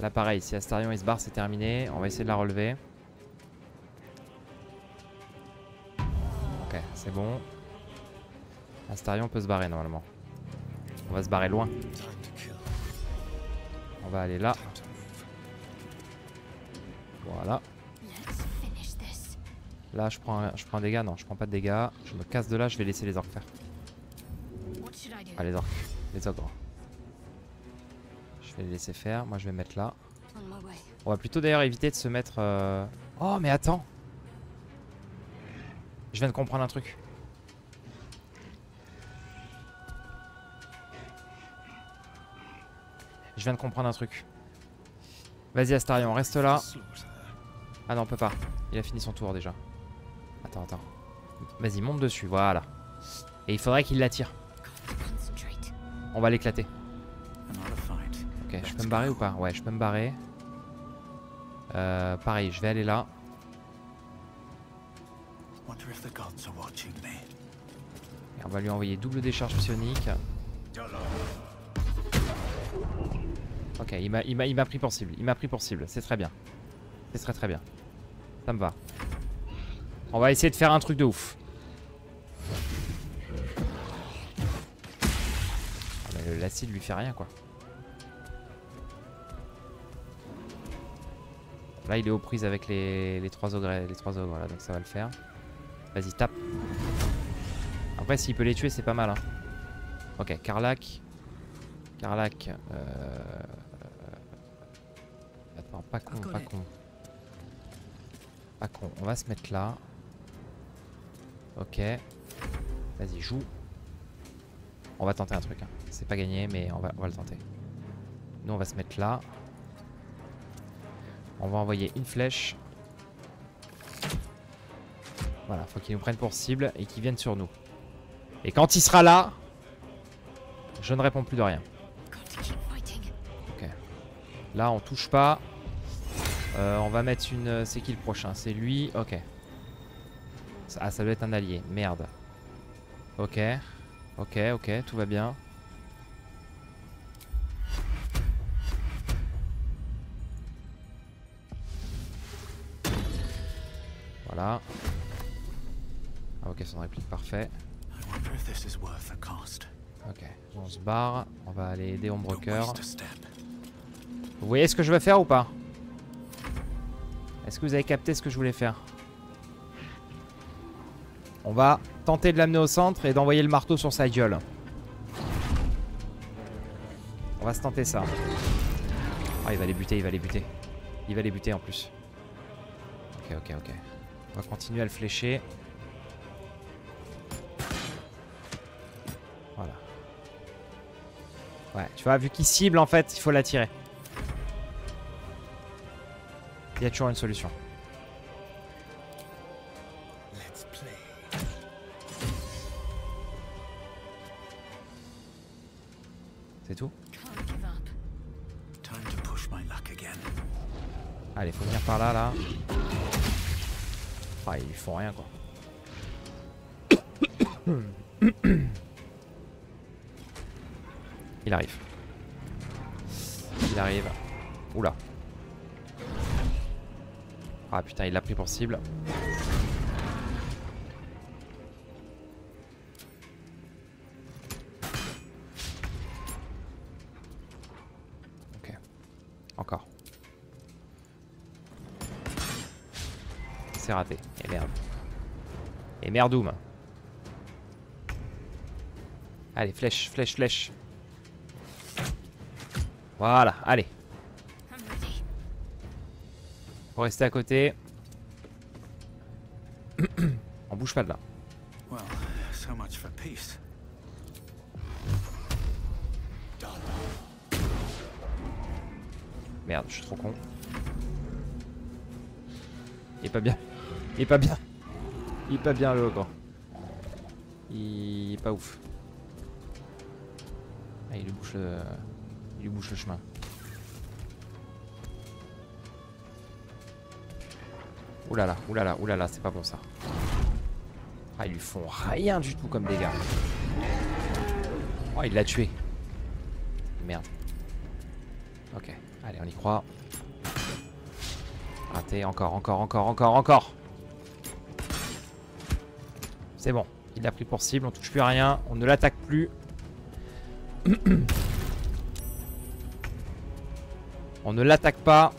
Là pareil, si Astarion il se barre, c'est terminé. On va essayer de la relever. Ok, c'est bon. Astarion peut se barrer normalement. On va se barrer loin. On va aller là. Voilà. Là, je prends, je prends un dégât. Non, je prends pas de dégâts. Je me casse de là. Je vais laisser les orques faire. Ah, les orques. Les ogres. Je vais les laisser faire. Moi, je vais me mettre là. On va plutôt d'ailleurs éviter de se mettre... euh, Oh, mais attends Je viens de comprendre un truc. Je viens de comprendre un truc. Vas-y Astarion, reste là. Ah non, on peut pas. Il a fini son tour déjà. Attends, attends. Vas-y, monte dessus, voilà. Et il faudrait qu'il l'attire. On va l'éclater. Ok, je peux me barrer ou pas? Ouais, je peux me barrer. Euh, pareil, je vais aller là. Et on va lui envoyer double décharge psionique. Ok, il m'a pris pour cible. Il m'a pris pour cible. C'est très bien. C'est très très bien. Ça me va. On va essayer de faire un truc de ouf. Ah, mais l'acide lui fait rien quoi. Là il est aux prises avec les, les trois ogres, les trois ogres là, donc ça va le faire. Vas-y tape. Après s'il peut les tuer c'est pas mal hein. Ok, Carlac. Carlac. Euh... Attends, pas con, pas con. Pas con. On va se mettre là. Ok. Vas-y, joue. On va tenter un truc. hein. C'est pas gagné, mais on va, on va le tenter. Nous, on va se mettre là. On va envoyer une flèche. Voilà, faut qu'il nous prenne pour cible et qu'il vienne sur nous. Et quand il sera là, je ne réponds plus de rien. Ok. Là, on touche pas. Euh, on va mettre une... C'est qui le prochain? C'est lui Ok. Ah, ça doit être un allié. Merde. Ok. Ok, ok, tout va bien. Voilà. Ah, ok, son réplique, parfait. Ok, on se barre. On va aller aider Ombrecoeur. Vous voyez ce que je veux faire ou pas? Est-ce que vous avez capté ce que je voulais faire? On va tenter de l'amener au centre et d'envoyer le marteau sur sa gueule. On va se tenter ça. Ah, il va les buter, il va les buter. Il va les buter en plus. Ok, ok, ok. On va continuer à le flécher. Ouais, tu vois, vu qu'il cible, en fait, il faut l'attirer. Il y a toujours une solution. C'est tout? Allez, faut venir par là, là. Ah, ils font rien, quoi. Il arrive. Il arrive. Oula. Ah putain, il l'a pris pour cible. Ok. Encore. C'est raté. Et merde. Et merdoum. Allez, flèche, flèche, flèche. Voilà, allez. Faut rester à côté. On bouge pas de là. Well, so much for peace. Merde, je suis trop con. Il est pas bien. Il est pas bien. Il est pas bien le gars. Il est pas ouf. Ah, il bouche le... Il bouche le chemin. Oulala, oulala, oulala, c'est pas bon ça. Ah, ils lui font rien du tout comme dégâts. Oh, il l'a tué. Merde. Ok, allez, on y croit. Raté, encore, encore, encore, encore, encore. C'est bon, il l'a pris pour cible, on touche plus à rien, on ne l'attaque plus. on ne l'attaque pas.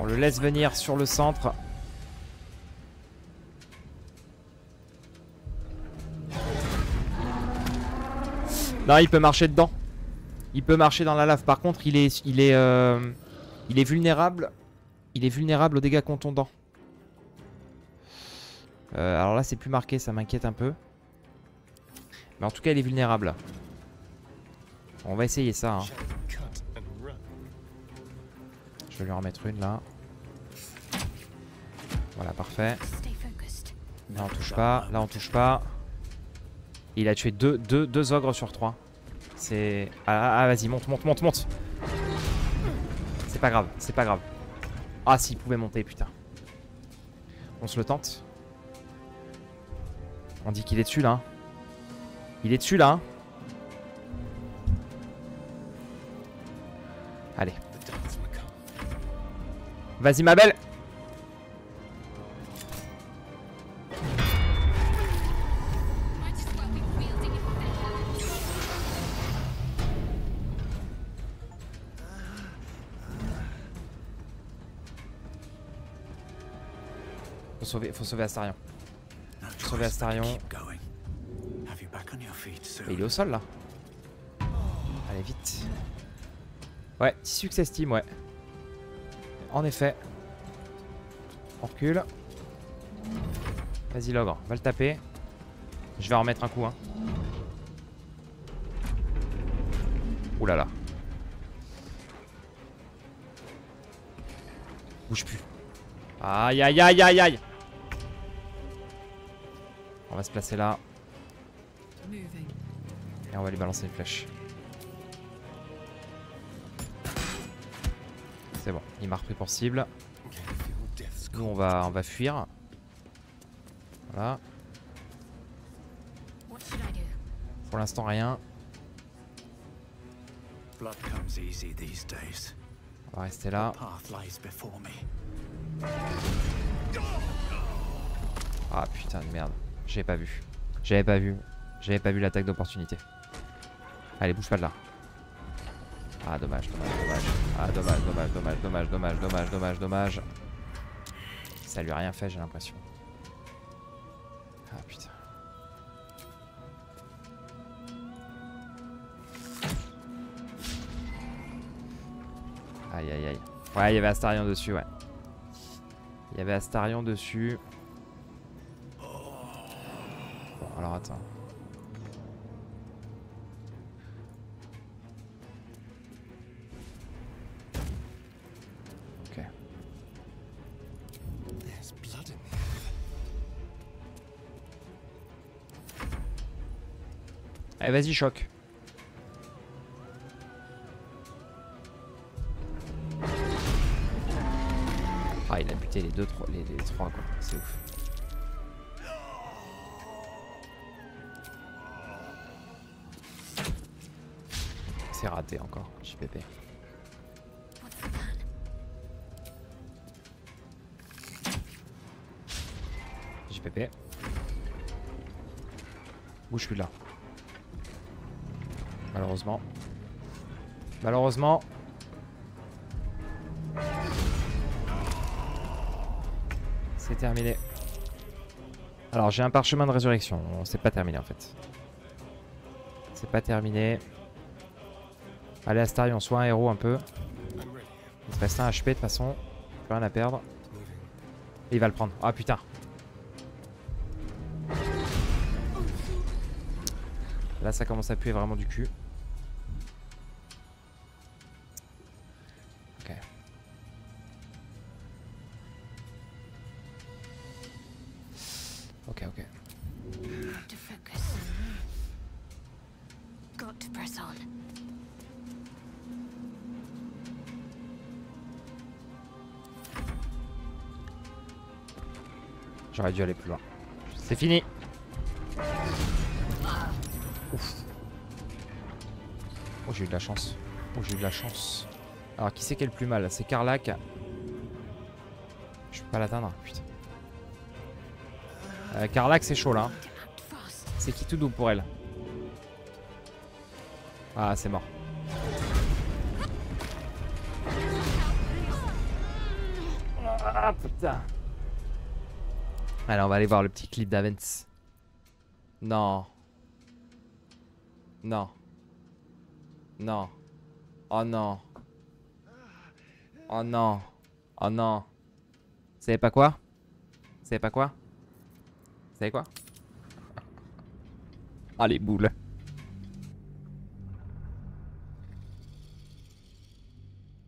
On le laisse venir sur le centre. Non, il peut marcher dedans. Il peut marcher dans la lave. Par contre, il est, il est, euh, il est vulnérable. Il est vulnérable aux dégâts contondants. Euh, alors là, c'est plus marqué, ça m'inquiète un peu. Mais en tout cas, il est vulnérable. On va essayer ça. hein. Je vais lui en remettre une là. Voilà, parfait. Là on touche pas, là on touche pas. Il a tué deux, deux, ogres sur trois. C'est... Ah, ah, vas-y, monte, monte, monte, monte C'est pas grave, c'est pas grave. Ah, s'il pouvait monter, putain. On se le tente. On dit qu'il est dessus, là. Il est dessus, là. hein. Allez. Vas-y, ma belle Faut sauver, faut sauver Astarion. Sauver Astarion. Et il est au sol là. Allez vite. Ouais, petit succès Steam, ouais. En effet. On recule. Vas-y l'ogre, va le taper. Je vais en remettre un coup hein. Ouh là là. Bouge plus. Aïe aïe aïe aïe aïe On va se placer là. Et on va lui balancer une flèche. C'est bon, il m'a repris pour cible. Nous on va on va fuir. Voilà. Pour l'instant rien. On va rester là. Ah putain de merde. J'avais pas vu. J'avais pas vu. J'avais pas vu l'attaque d'opportunité. Allez, bouge pas de là. Ah dommage, dommage, dommage. Ah dommage, dommage, dommage, dommage, dommage, dommage, dommage, dommage. Ça lui a rien fait, j'ai l'impression. Ah putain. Aïe aïe aïe. Ouais, il y avait Astarion dessus, ouais. Il y avait Astarion dessus. Bon, alors attends. Allez, vas-y, choc. Ah, il a buté les deux, trois, les, trois, quoi. C'est ouf. C'est raté encore, JPP. JPP. Bouge plus là. Malheureusement. Malheureusement. C'est terminé. Alors j'ai un parchemin de résurrection. C'est pas terminé en fait. C'est pas terminé. Allez Astarion, sois un héros un peu. Il te reste un HP de toute façon. Rien à perdre. Et il va le prendre. Ah putain. Là ça commence à puer vraiment du cul. Fini. Ouf. Oh j'ai eu de la chance. Oh j'ai eu de la chance. Alors qui c'est qui est le plus mal? C'est Carlac. Je peux pas l'atteindre, putain. Euh, Carlac c'est chaud là. C'est qui tout double pour elle? Ah c'est mort. Ah putain. Allez on va aller voir le petit clip d'Avens. Non. Non. Non. Oh non. Oh non. Oh non. Vous savez pas quoi? Vous savez pas quoi? Vous savez quoi? Ah les boules.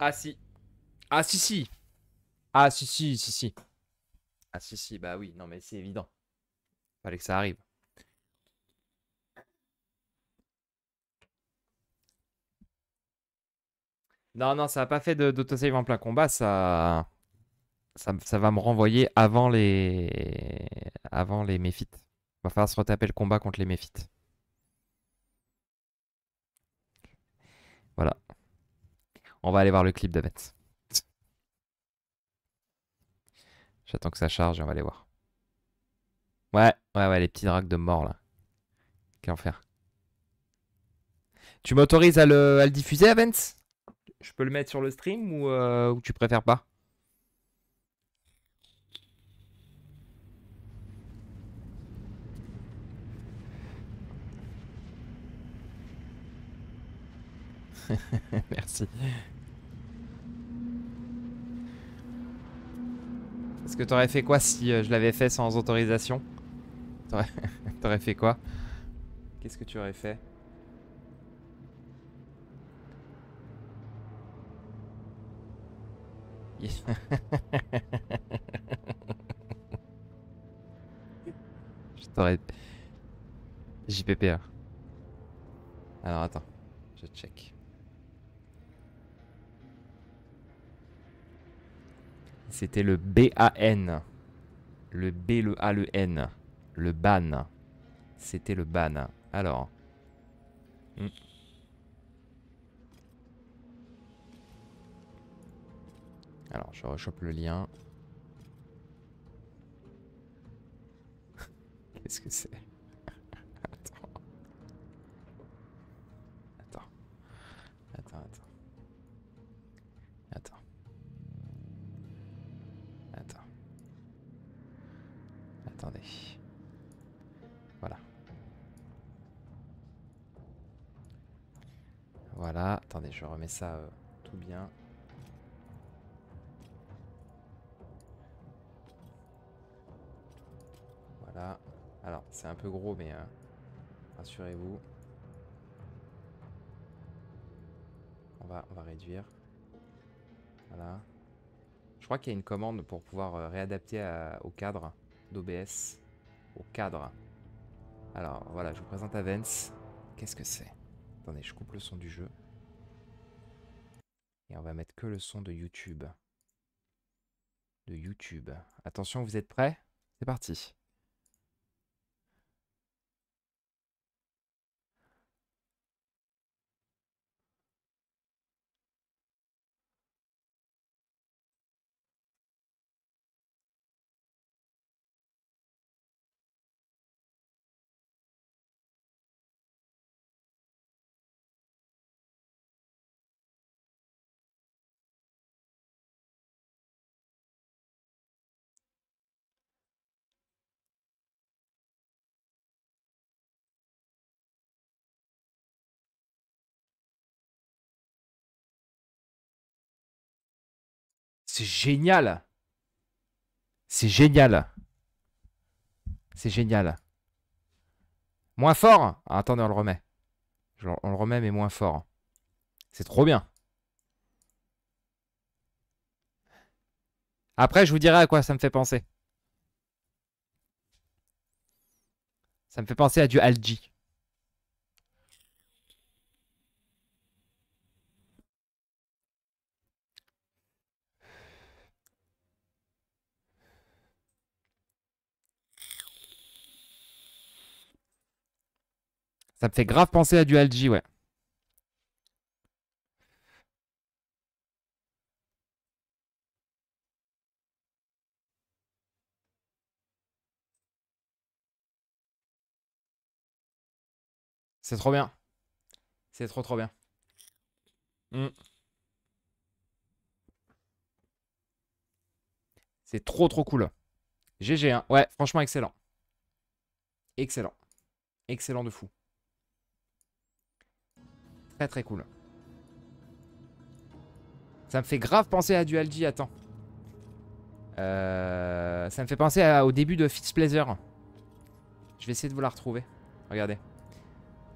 Ah si. Ah si si. Ah si si si si. Ah si si, bah oui, non mais c'est évident. Fallait que ça arrive. Non, non, ça n'a pas fait de- d'autosave en plein combat, ça... ça... va me renvoyer avant les... avant les méphites. Va falloir se retaper le combat contre les méphites. Voilà. On va aller voir le clip d'Avette. J'attends que ça charge et on va aller voir. Ouais, ouais, ouais, les petits drags de mort là. Quel enfer. Tu m'autorises à le, à le diffuser, Avens? Je peux le mettre sur le stream ou, euh, ou tu préfères pas? Merci. Est-ce que t'aurais fait quoi si euh, je l'avais fait sans autorisation? T'aurais t'aurais fait quoi? Qu'est-ce que tu aurais fait? Je t'aurais... JPPA. Alors attends, je check. C'était le B-A-N. Le B, le A, le N. Le ban. C'était le ban. Alors. Hmm. Alors, je rechoppe le lien. Qu'est-ce que c'est? Attendez, je remets ça euh, tout bien. Voilà. Alors, c'est un peu gros, mais euh, rassurez-vous. On va, on va réduire. Voilà. Je crois qu'il y a une commande pour pouvoir euh, réadapter au cadre d'OBS. Au cadre. Alors, voilà, je vous présente Avens. Qu'est-ce que c'est? Attendez, je coupe le son du jeu. Et on va mettre que le son de YouTube. De YouTube. Attention, vous êtes prêts? C'est parti. C'est génial. C'est génial. C'est génial. Moins fort Ah, Attendez, on le remet. On le remet, mais moins fort. C'est trop bien. Après, je vous dirai à quoi ça me fait penser. Ça me fait penser à du Algi. Ça me fait grave penser à du Algi, ouais. C'est trop bien. C'est trop trop bien. Mm. C'est trop trop cool. GG, hein. Ouais, franchement excellent. Excellent. Excellent de fou. Très très cool. Ça me fait grave penser à Dualji, attends. Euh, ça me fait penser à- au début de Fitzpleasure. Je vais essayer de vous la retrouver. Regardez.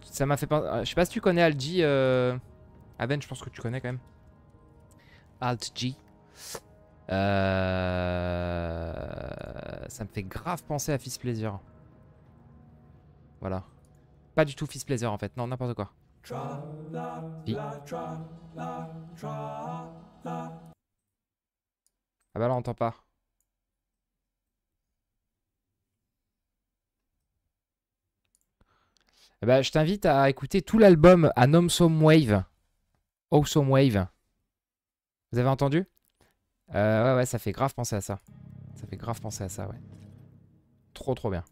Ça m'a fait penser... euh, Je sais pas si tu connais Algi. Euh... Aven, je pense que tu connais quand même. Alt G. Euh... Ça me fait grave penser à Fist Pleasure. Voilà. Pas du tout Fist Pleasure en fait, non, n'importe quoi. Si. Ah bah là, on entend pas. Eh bah, je t'invite à écouter tout l'album à Awesome Wave. Awesome Wave. Vous avez entendu? Euh, Ouais, ouais, ça fait grave penser à ça. Ça fait grave penser à ça, ouais. Trop, trop bien.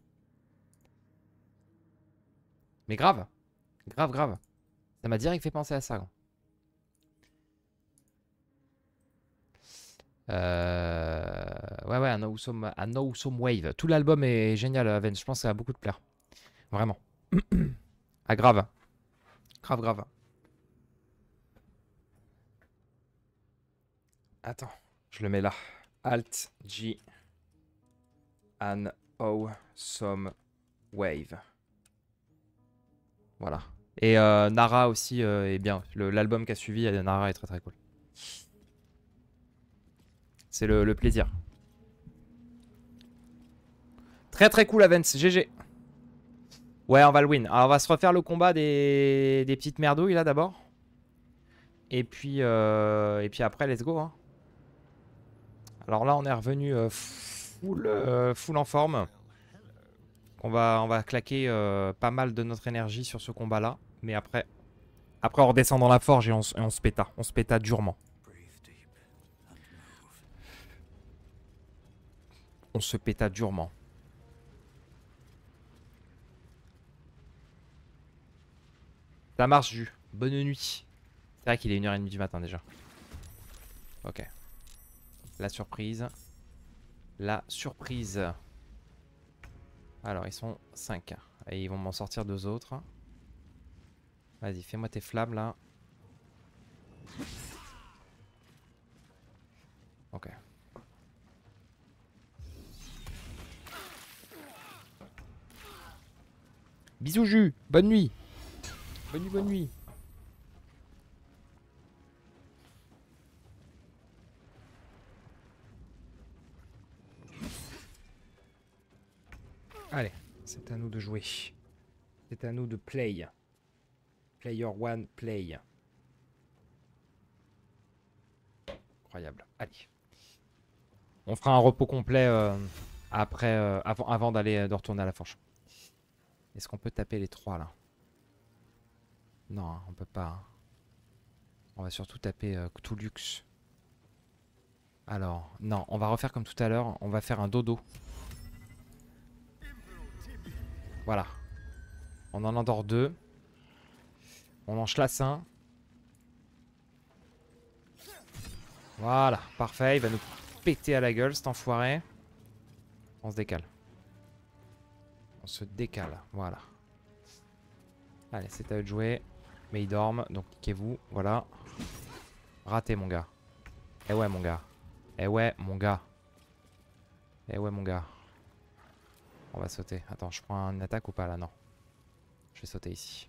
Mais grave. Grave, grave. Ça m'a direct fait penser à ça. Euh... Ouais, ouais, un Awesome, un awesome Wave. Tout l'album est génial, Aven. Je pense que ça va beaucoup te plaire. Vraiment. ah, grave. Grave, grave. Attends, je le mets là. Alt G. An Awesome Wave. Voilà. Et euh, Nara aussi euh, est bien. L'album qui a suivi, euh, Nara est très très cool. C'est le, plaisir. Très très cool, Avens. GG. Ouais, on va le win. Alors, on va se refaire le combat des, des petites merdouilles là d'abord. Et puis, et puis après, let's go. hein. Alors là, on est revenu full, en forme. On va, on va claquer pas mal de notre énergie sur ce combat-là. Mais après, après, on redescend dans la forge et on, s- et on se péta. On se péta durement. On se péta durement. Ça marche, Jus. Bonne nuit. C'est vrai qu'il est 1h30 du matin déjà. Ok. La surprise. La surprise. Alors, ils sont 5. Et ils vont m'en sortir deux autres. Vas-y, fais-moi tes flammes là. Ok. Bisous, Jus. Bonne nuit. Bonne nuit, bonne nuit. Allez, c'est à nous de jouer. C'est à nous de play. Player one, play. Incroyable. Allez. On fera un repos complet euh, euh, avant, d'aller euh, de retourner à la forge. Est-ce qu'on peut taper les trois là? Non, hein, on peut pas. hein. On va surtout taper euh, Cthulhux. Alors, non, on va refaire comme tout à l'heure. On va faire un dodo. Voilà. On en endort deux. On en chlasse un. Voilà, parfait. Il va nous péter à la gueule, cet enfoiré. On se décale. On se décale, voilà. Allez, c'est à eux de jouer. Mais ils dorment, donc niquez-vous. Voilà. Raté, mon gars. Eh ouais, mon gars. Eh ouais, mon gars. Eh ouais, mon gars. On va sauter. Attends, je prends une attaque ou pas là? Non. Je vais sauter ici.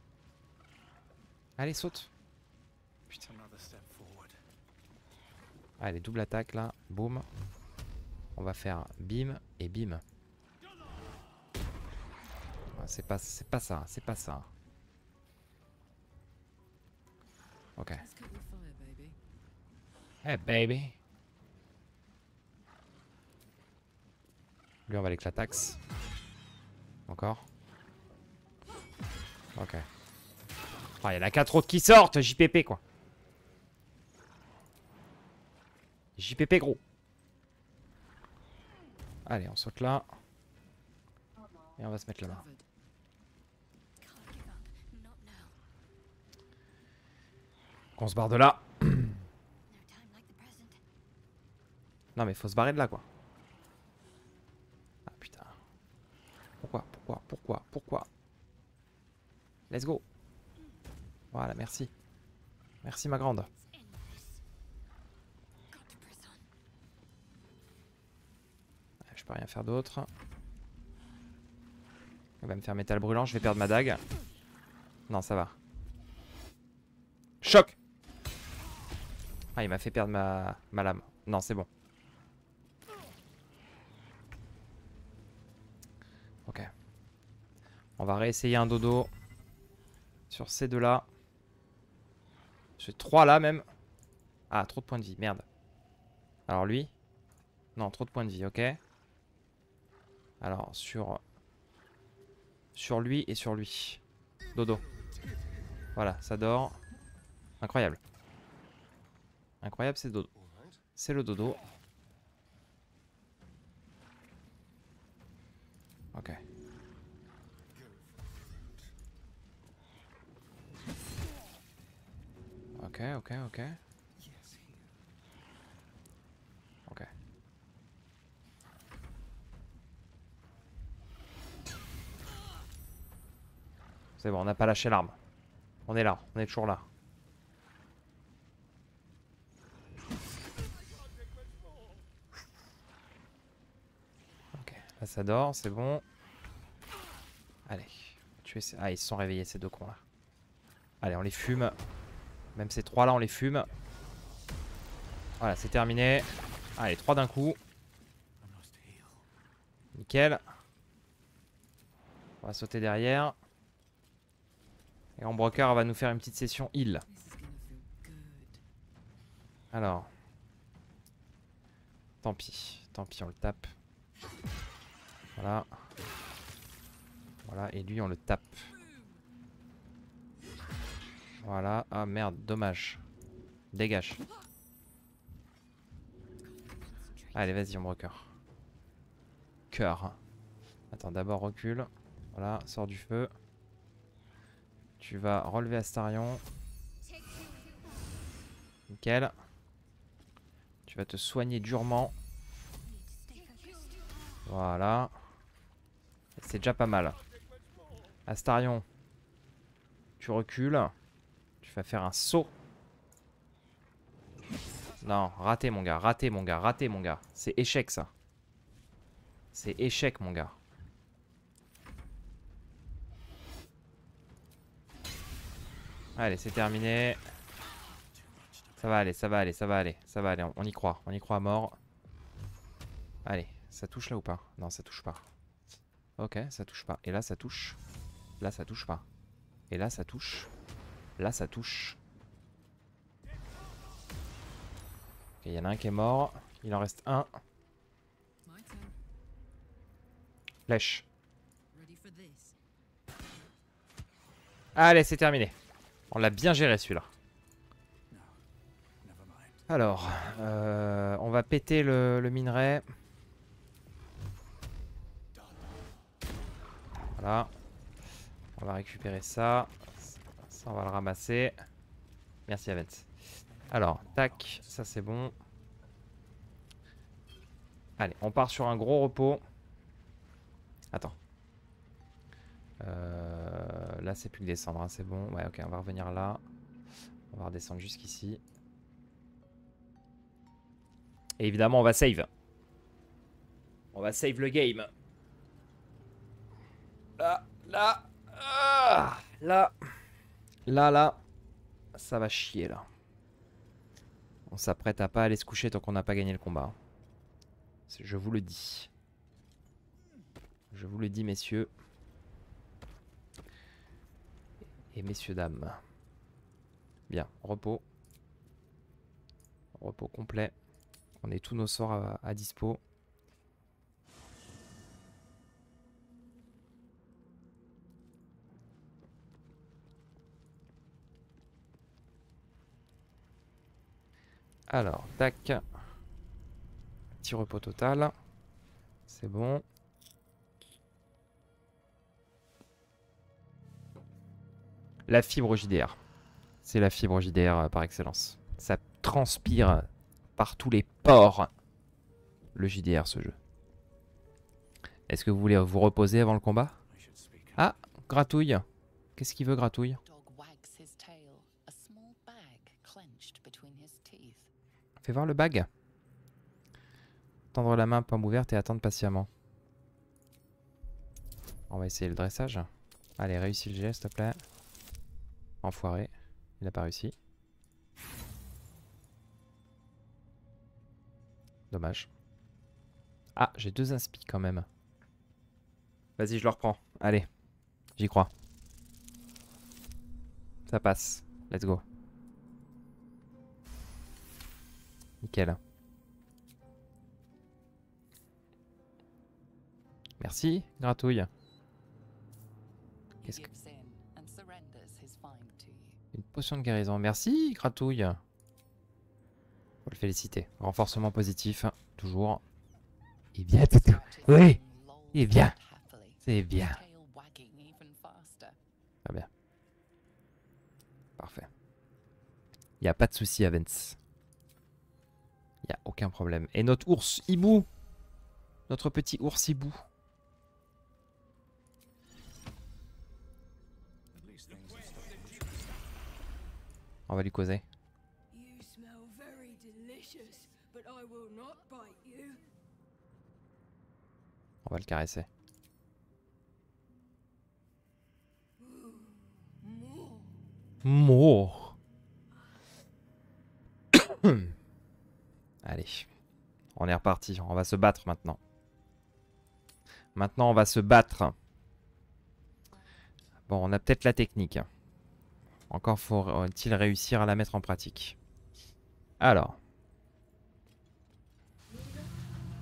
Allez, saute. Putain. Allez, double attaque là. Boum. On va faire bim et bim. Ah, C'est pas, c'est pas ça, c'est pas ça. Ok. Hey baby. Lui on va avec la taxe. Encore. Ok. Ah, il y en a 4 autres qui sortent, JPP quoi. JPP gros. Allez, on saute là. Et on va se mettre là-bas. Qu'on se barre de là. non mais faut se barrer de là quoi. Ah putain. Pourquoi Pourquoi Pourquoi Pourquoi? Let's go. Voilà, merci. Merci ma grande. Je peux rien faire d'autre. Il va me faire métal brûlant, je vais perdre ma dague. Non, ça va. Choc Ah, il m'a fait perdre ma, ma lame. Non, c'est bon. Ok. On va réessayer un dodo. Sur ces deux-là. J'ai trois là même. Ah, trop de points de vie, merde. Alors lui? Non, trop de points de vie, ok. Alors, sur... Sur lui et sur lui. Dodo. Voilà, ça dort. Incroyable. Incroyable, c'est dodo. C'est le dodo. Ok. Ok, ok, ok. Ok. C'est bon, on n'a pas lâché l'arme. On est là, on est toujours là. Ok, là ça dort, c'est bon. Allez, tuer ces... Ah, ils se sont réveillés ces deux cons là. Allez, on les fume. Même ces trois là, on les fume. Voilà, c'est terminé. Allez, trois d'un coup. Nickel. On va sauter derrière. Et Ambroker va nous faire une petite session heal. Alors. Tant pis. Tant pis, on le tape. Voilà. Voilà, et lui, on le tape. Voilà. Ah merde, dommage. Dégage. Allez, vas-y, Ambroker. Cœur. Attends, d'abord recule. Voilà, sors du feu. Tu vas relever Astarion. Nickel. Tu vas te soigner durement. Voilà. C'est déjà pas mal. Astarion. Tu recules. Vas faire un saut. Non, raté mon gars, raté mon gars, raté mon gars. C'est échec ça. C'est échec mon gars. Allez, c'est terminé. Ça va aller, ça va aller, ça va aller, ça va aller. On y croit, on y croit à mort. Allez, ça touche là ou pas? Non, ça touche pas. Ok, ça touche pas. Et là, ça touche. Là, ça touche pas. Et là, ça touche. Là, ça touche. Il y en a un qui est mort. Il en reste un. Lèche. Allez, c'est terminé. On l'a bien géré celui-là. Alors, euh, on va péter le, minerai. Voilà. On va récupérer ça. On va le ramasser. Merci Avent. Alors, tac, ça c'est bon. Allez, on part sur un gros repos. Attends. Euh, là, c'est plus que descendre, hein, c'est bon. Ouais, ok, on va revenir là. On va redescendre jusqu'ici. Et évidemment, on va save. On va save le game. Là, là, ah, là, là, là. Ça va chier, là. On s'apprête à pas aller se coucher tant qu'on n'a pas gagné le combat. Je vous le dis. Je vous le dis, messieurs. Et messieurs, dames. Bien, repos. Repos complet. On est tous nos sorts à, à dispo. Alors, tac. Petit repos total. C'est bon. La fibre JDR. C'est la fibre JDR euh, par excellence. Ça transpire par tous les pores le JDR ce jeu. Est-ce que vous voulez vous reposer avant le combat? Ah, Gratouille. Qu'est-ce qu'il veut Gratouille? Fais voir le bag. Tendre la main, pomme ouverte et attendre patiemment. On va essayer le dressage. Allez, réussis le geste, s'il te plaît. Enfoiré. Il n'a pas réussi. Dommage. Ah, j'ai deux inspi quand même. Vas-y, je le reprends. Allez, j'y crois. Ça passe. Let's go. Nickel. Merci, gratouille. Qu'est-ce que... Une potion de guérison. Merci, gratouille. Faut le féliciter. Renforcement positif, toujours. Il vient, toutou. Oui, il vient. C'est bien. Très bien. Parfait. Il n'y a pas de souci, Avens. Il n'y a aucun problème. Et notre ours hibou Notre petit ours hibou. On va lui causer. On va le caresser. Mort. Allez. On est reparti. On va se battre maintenant. Maintenant, on va se battre. Bon, on a peut-être la technique. Encore faut-il réussir à la mettre en pratique. Alors.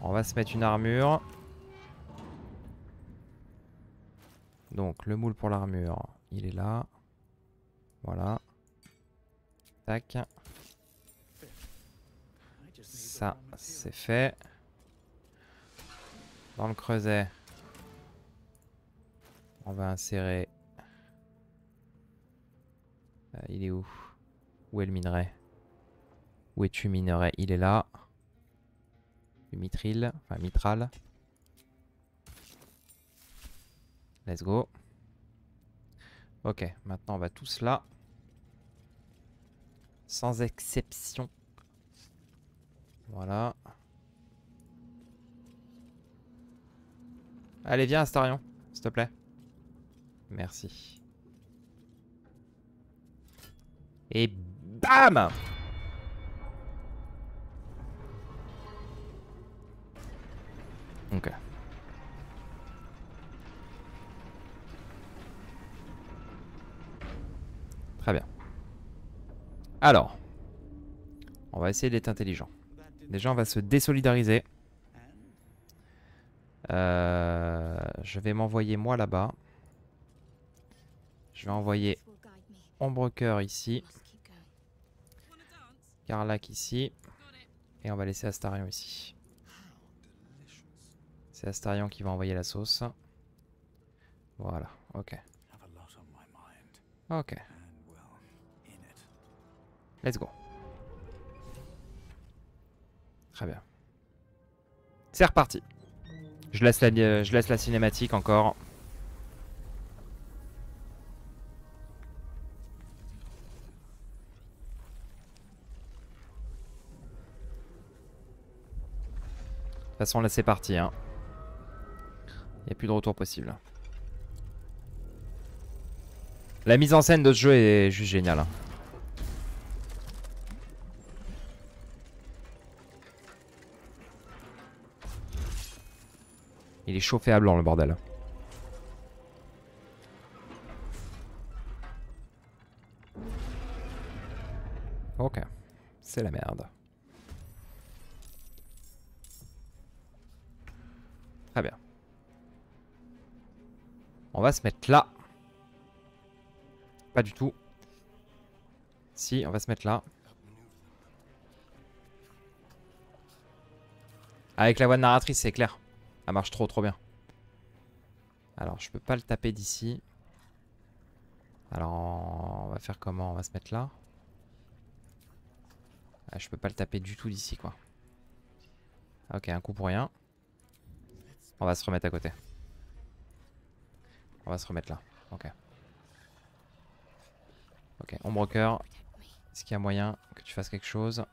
On va se mettre une armure. Donc, le moule pour l'armure, il est là. Voilà. Tac. Ça, c'est fait. Dans le creuset, on va insérer... Euh, il est où? Où est le minerai? Où es-tu minerai? Il est là. Mitril, enfin mitral. Let's go. Ok, maintenant on va tous là. Sans exception. Voilà. Allez, viens, Astarion, s'il te plaît. Merci. Et bam Ok. Très bien. Alors. On va essayer d'être intelligent. Déjà, on va se désolidariser. Euh, je vais m'envoyer moi là-bas. Je vais envoyer Ombrecoeur ici. Carlac ici. Et on va laisser Astarion ici. C'est Astarion qui va envoyer la sauce. Voilà, ok. Ok. Let's go. Très bien. C'est reparti. Je laisse, la, euh, je laisse la cinématique encore. De toute façon, là c'est parti. Hein. Il n'y a plus de retour possible. La mise en scène de ce jeu est juste géniale. hein. Il est chauffé à blanc le bordel. Ok, c'est la merde. Très bien. On va se mettre là. Pas du tout. Si, on va se mettre là. Avec la voix de narratrice, c'est clair. Ça marche trop trop bien. Alors je peux pas le taper d'ici. Alors on va faire comment On va se mettre là. Ah, je peux pas le taper du tout d'ici quoi. Ok, un coup pour rien. On va se remettre à côté. On va se remettre là. Ok. Ok, ombre cœur. Est-ce qu'il y a moyen que tu fasses quelque chose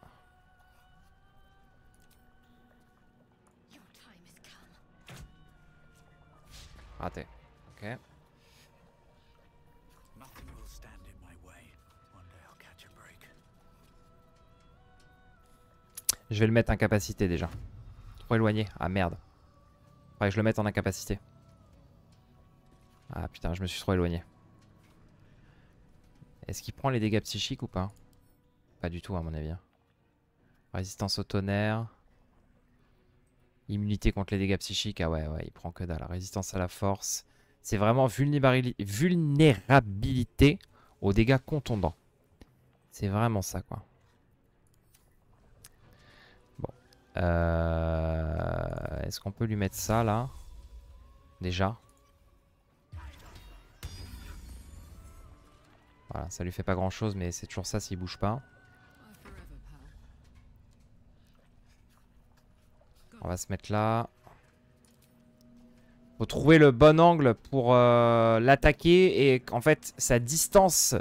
a break. Je vais le mettre incapacité déjà. Trop éloigné. Ah merde. Faudrait que je le mette en incapacité. Ah putain, je me suis trop éloigné. Est-ce qu'il prend les dégâts psychiques ou pas? Pas du tout à mon avis. hein. Résistance au tonnerre. Immunité contre les dégâts psychiques. Ah ouais, ouais, il prend que dalle. Résistance à la force. C'est vraiment vulnérabili- vulnérabilité aux dégâts contondants. C'est vraiment ça, quoi. Bon. Euh, Est-ce qu'on peut lui mettre ça, là? Déjà? Voilà, ça lui fait pas grand chose, mais c'est toujours ça s'il bouge pas. On va se mettre là. Faut trouver le bon angle pour euh, l'attaquer et qu'en fait sa distance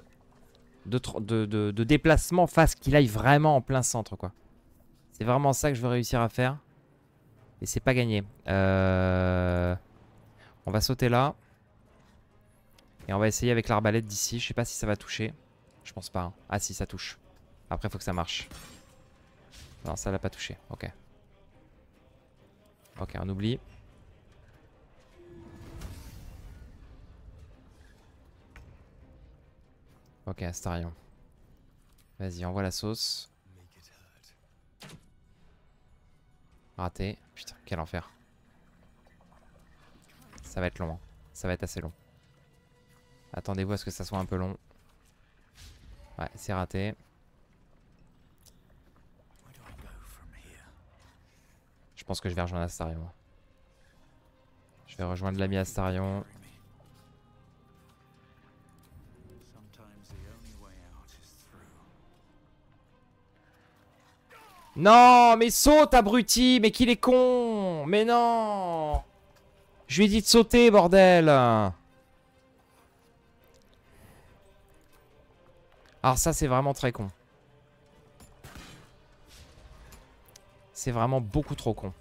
de déplacement fasse qu'il aille vraiment en plein centre quoi. C'est vraiment ça que je veux réussir à faire. Et c'est pas gagné. Euh, On va sauter là. Et on va essayer avec l'arbalète d'ici. Je sais pas si ça va toucher. Je pense pas. hein. Ah si, ça touche. Après, faut que ça marche. Non, ça l'a pas touché. Ok. Ok, on oublie. Ok, Astarion. Vas-y, envoie la sauce. Raté. Putain, quel enfer. Ça va être long. hein. Ça va être assez long. Attendez-vous à ce que ça soit un peu long. Ouais, c'est raté. Je pense que je vais rejoindre Astarion. Je vais rejoindre l'ami Astarion. Non, mais saute, abruti Mais qu'il est con Mais non Je lui ai dit de sauter, bordel Alors ça, c'est vraiment très con. C'est vraiment beaucoup trop con.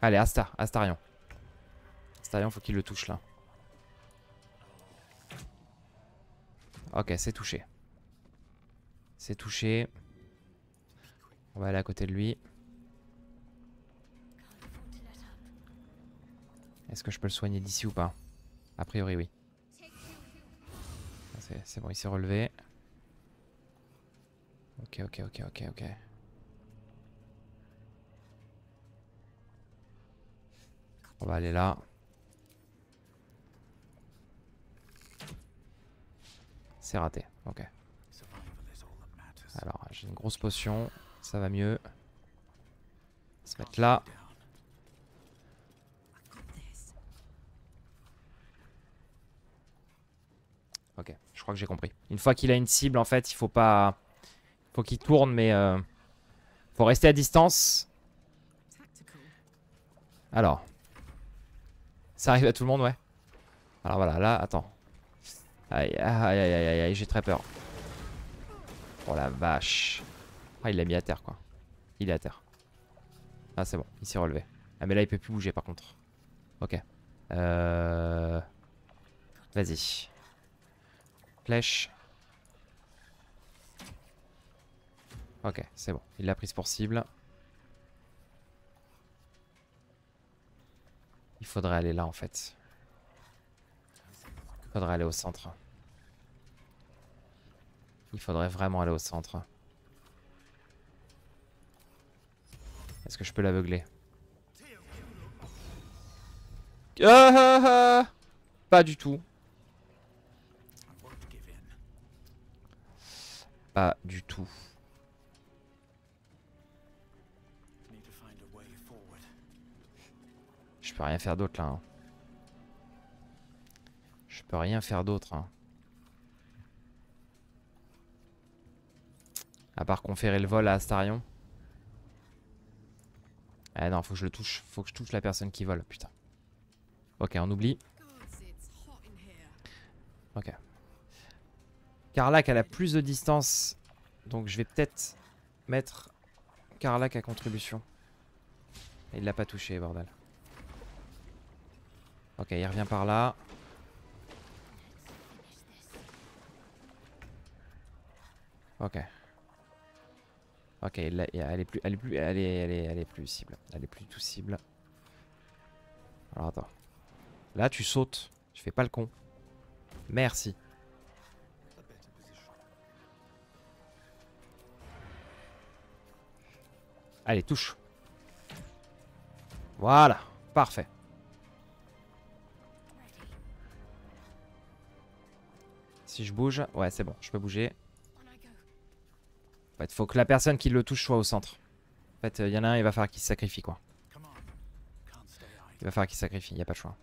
Allez, Asta, Astarion. Astarion, faut qu'il le touche là. Ok, c'est touché. C'est touché. On va aller à côté de lui. Est-ce que je peux le soigner d'ici ou pas? A priori, oui. Ah, C'est bon, il s'est relevé. Ok, ok, ok, ok, ok. On va aller là. C'est raté, ok. Alors, j'ai une grosse potion, ça va mieux. On va se mettre là. Ok, je crois que j'ai compris. Une fois qu'il a une cible, en fait, il faut pas... faut qu'il tourne, mais... Euh... faut rester à distance. Alors. Ça arrive à tout le monde, ouais. Alors voilà, là, attends. Aïe, aïe, aïe, aïe, aïe, j'ai très peur. Oh la vache. Ah, il l'a mis à terre, quoi. Il est à terre. Ah, c'est bon, il s'est relevé. Ah, mais là, il peut plus bouger, par contre. Ok. Euh... Vas-y. Flèche. Ok, c'est bon. Il l'a prise pour cible. Il faudrait aller là, en fait. Il faudrait aller au centre. Il faudrait vraiment aller au centre. Est-ce que je peux l'aveugler? Ah, Pas du tout. Pas du tout. Peux rien faire d'autre là. hein. Je peux rien faire d'autre. hein. À part conférer le vol à Astarion. Ah non, faut que je le touche. Faut que je touche la personne qui vole, putain. Ok, on oublie. Ok. Carlac, a plus de distance. Donc je vais peut-être mettre Carlac à contribution. Il l'a pas touché, bordel. Ok, il revient par là. Ok. Ok, elle est plus, elle est plus, elle est, elle est, elle est plus cible. Elle est plus tout cible. Alors attends. Là, tu sautes. Tu fais pas le con. Merci. Allez, touche. Voilà, parfait. Si je bouge, ouais c'est bon, je peux bouger. Il faut que la personne qui le touche soit au centre. En fait, il y en a un, il va falloir qu'il se sacrifie quoi. Il va falloir qu'il se sacrifie, il n'y a pas de choix.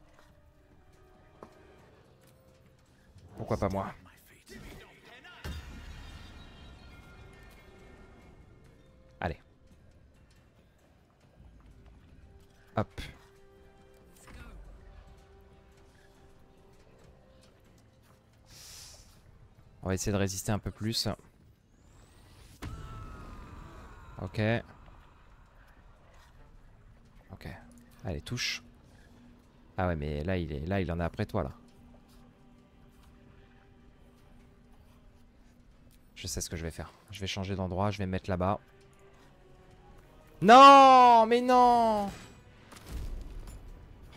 Pourquoi pas moi Allez. Hop. On va essayer de résister un peu plus. Ok. Ok. Allez, touche. Ah ouais, mais là, il est là, il en est après toi, là. Je sais ce que je vais faire. Je vais changer d'endroit, je vais me mettre là-bas. Non Mais non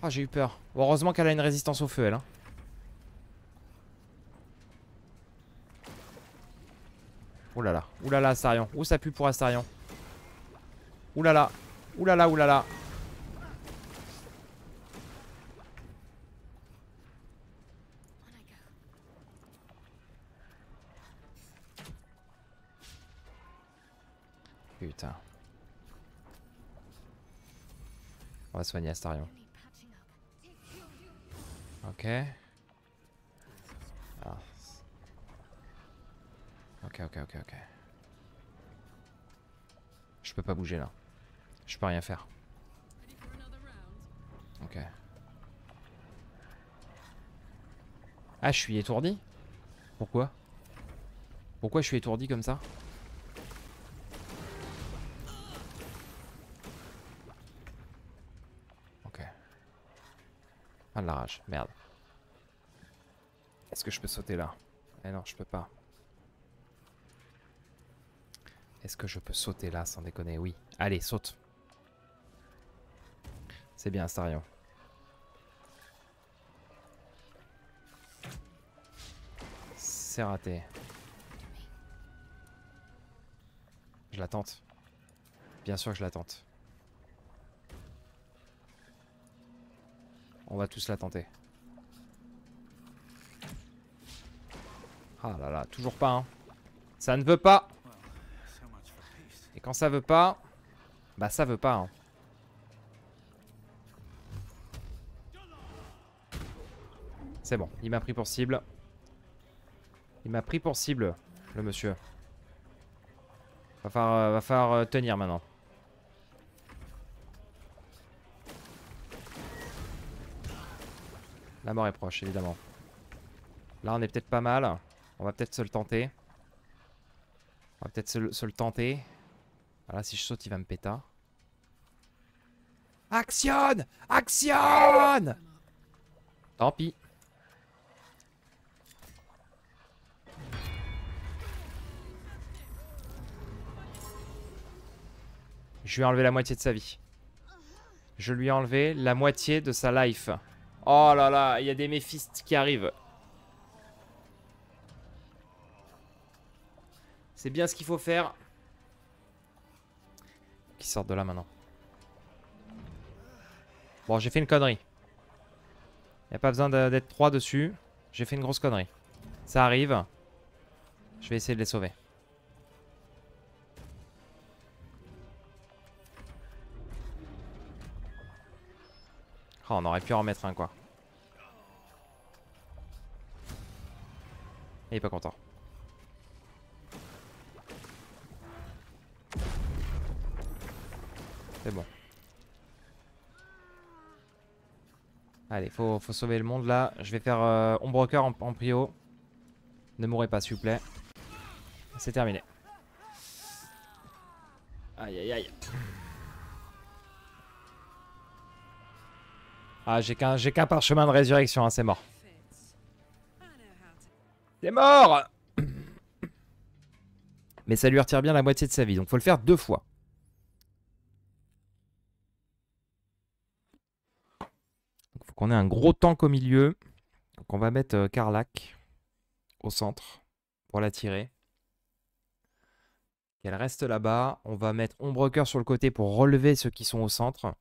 Oh, j'ai eu peur. Heureusement qu'elle a une résistance au feu, elle. Hein. Oulala, oulala Astarion. Où ça pue pour Astarion Oulala, oulala, oulala. Putain. On va soigner Astarion. Ok. Ok, ok, ok, ok. Je peux pas bouger là. Je peux rien faire. Ok. Ah, je suis étourdi Pourquoi? Pourquoi je suis étourdi comme ça? Ok. Ah, de la rage. Merde. Est-ce que je peux sauter là? Eh non, je peux pas. Est-ce que je peux sauter là sans déconner? Oui. Allez, saute. C'est bien, Starion. C'est raté. Je la tente. Bien sûr que je la tente. On va tous la tenter. Ah là là, toujours pas, hein. Ça ne veut pas. Quand ça veut pas, bah ça veut pas, hein. C'est bon, il m'a pris pour cible. Il m'a pris pour cible, le monsieur. Va falloir, euh, euh, tenir maintenant. La mort est proche, évidemment. Là, on est peut-être pas mal. On va peut-être se le tenter. On va peut-être se, le tenter. Voilà, si je saute, il va me péter. Action Action Tant pis. Je lui ai enlevé la moitié de sa vie. Je lui ai enlevé la moitié de sa life. Oh là là, il y a des méphistes qui arrivent. C'est bien ce qu'il faut faire. Qui sortent de là maintenant. Bon, j'ai fait une connerie. Il n'y a pas besoin d'être 3 dessus. J'ai fait une grosse connerie. Ça arrive. Je vais essayer de les sauver. Oh, on aurait pu en remettre un quoi. Il est pas content. C'est bon. Allez, faut, sauver le monde là. Je vais faire euh, Ombreker en, prio. Ne mourrez pas s'il vous plaît. C'est terminé. Aïe aïe aïe. Ah, j'ai qu'un qu'un parchemin de résurrection, hein, c'est mort. C'est mort Mais ça lui retire bien la moitié de sa vie. Donc faut le faire deux fois. Il faut qu'on ait un gros tank au milieu. Donc on va mettre euh, Karlak au centre pour la tirer. Qu'elle reste là-bas. On va mettre Ombrecoeur sur le côté pour relever ceux qui sont au centre.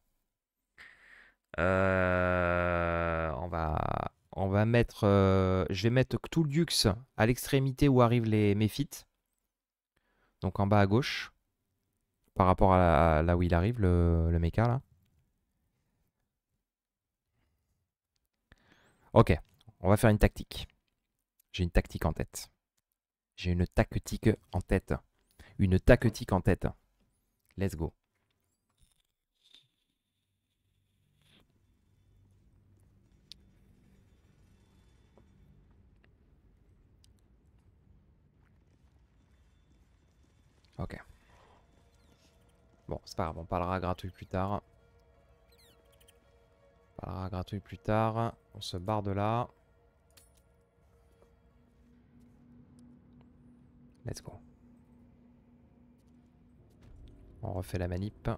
Euh, on va, mettre, euh, je vais mettre Cthulhux à l'extrémité où arrivent les méphites. Donc en bas à gauche, par rapport à, là où il arrive le, le là. Ok, on va faire une tactique. J'ai une tactique en tête. J'ai une tactique en tête. Une tactique en tête. Let's go. Ok. Bon, c'est pas grave, on parlera gratuit plus tard. On parlera gratuit plus tard. On se barre de là. Let's go. On refait la manip.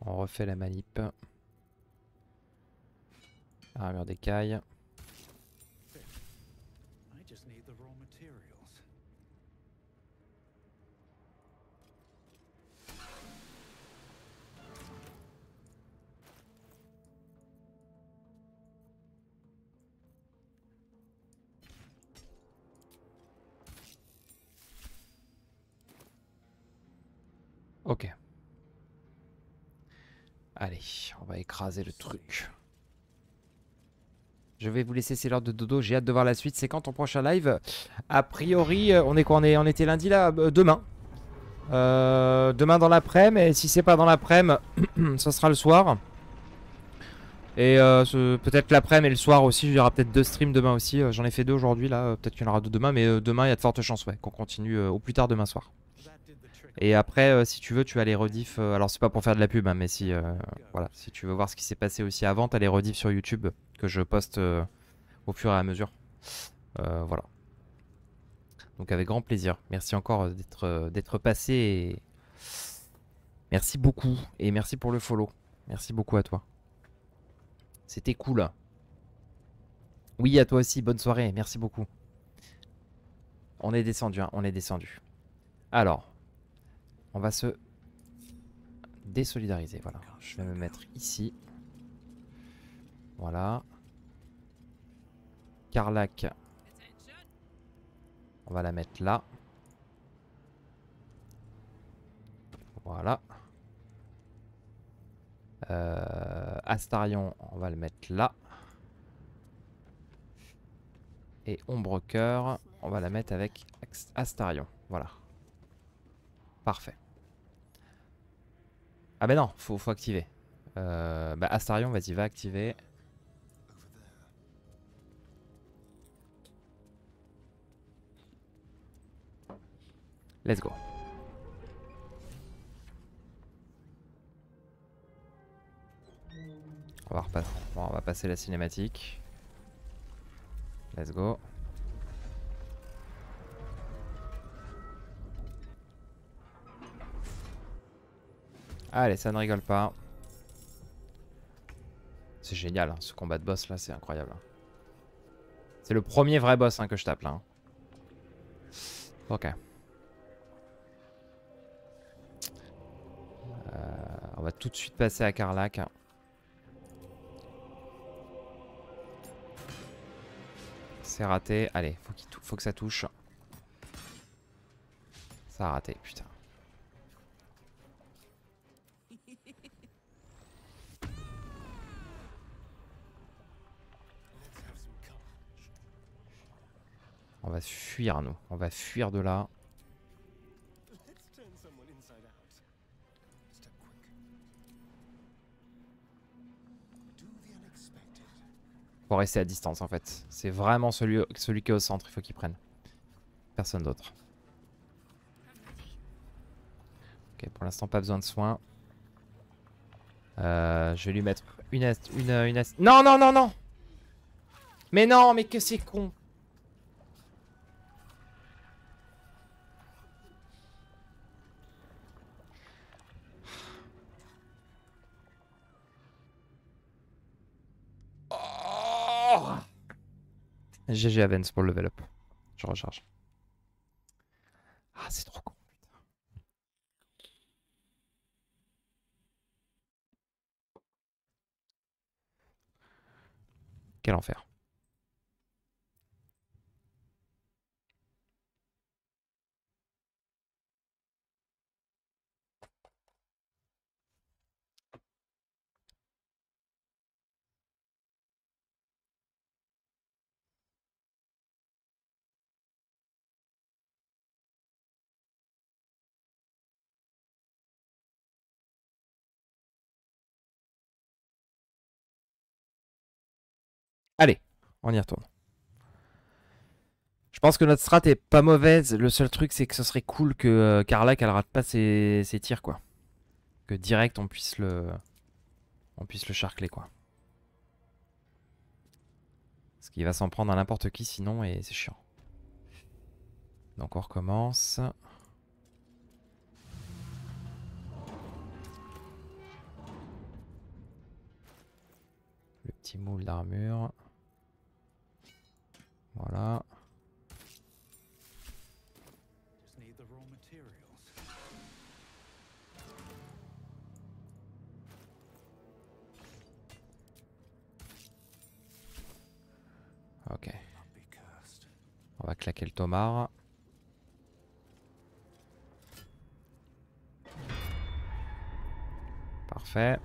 On refait la manip. Armure d'écaille. Va écraser le truc. Je vais vous laisser, c'est l'heure de dodo. J'ai hâte de voir la suite. C'est quand ton prochain live? A priori, euh, on est quoi? On, est, on était lundi là Euh, Demain. Euh, demain dans l'après-midi. Et si c'est pas dans l'après-midi, ça sera le soir. Et peut-être l'après-midi et le soir aussi. Il y aura peut-être deux streams demain aussi. J'en ai fait deux aujourd'hui là. Peut-être qu'il y en aura deux demain. Mais demain, il y a de fortes chances ouais, qu'on continue au plus tard demain soir. Et après, euh, si tu veux, tu as les rediffs. euh, alors, c'est pas pour faire de la pub, hein, mais si, euh, voilà, si tu veux voir ce qui s'est passé aussi avant, tu as les rediffs sur YouTube que je poste euh, au fur et à mesure. Voilà. Donc, avec grand plaisir. Merci encore d'être passé. Merci beaucoup. Et merci pour le follow. Merci beaucoup à toi. C'était cool. Oui, à toi aussi. Bonne soirée. Merci beaucoup. On est descendu, hein, on est descendu. Alors, on va se désolidariser. Voilà, je vais me mettre ici. Voilà. Carlac. On va la mettre là. Voilà. Euh, Astarion, on va le mettre là. Et Ombre Cœur, on va la mettre avec Astarion. Voilà. Parfait. Ah bah non, faut, faut activer. Euh, bah Astarion, vas-y, va activer. Let's go. On va, repasser- bon, on va passer la cinématique. Let's go. Allez, ça ne rigole pas. C'est génial, hein, ce combat de boss là, c'est incroyable. C'est le premier vrai boss hein, que je tape là. hein. Ok. Euh, on va tout de suite passer à Karlak. C'est raté. Allez, faut, faut que ça touche. Ça a raté, putain. On va fuir, nous. On va fuir de là. Faut rester à distance, en fait. C'est vraiment celui, celui qui est au centre, il faut qu'il prenne. Personne d'autre. Ok, pour l'instant, pas besoin de soins. Euh, je vais lui mettre une une, une Non, non, non, non Mais non, mais que c'est con. Oh GG Avens pour le level up. Je recharge. Ah, c'est trop con. Quel enfer. Allez, on y retourne. Je pense que notre strat est pas mauvaise. Le seul truc, c'est que ce serait cool que euh, Carla, qu'elle rate pas ses, ses tirs, quoi. Que direct, on puisse le... On puisse le charcler, quoi. Parce qu'il va s'en prendre à n'importe qui, sinon, et c'est chiant. Donc on recommence. Le petit moule d'armure. Parfait.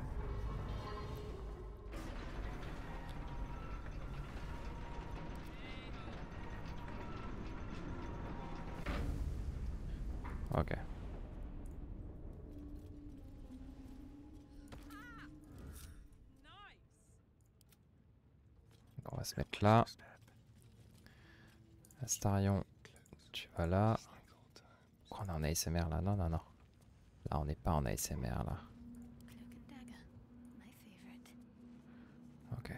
Ok. On va se mettre là. Astarion, tu vas là. Pourquoi on est en ASMR là Non, non, non. Là, on n'est pas en ASMR là. Ok.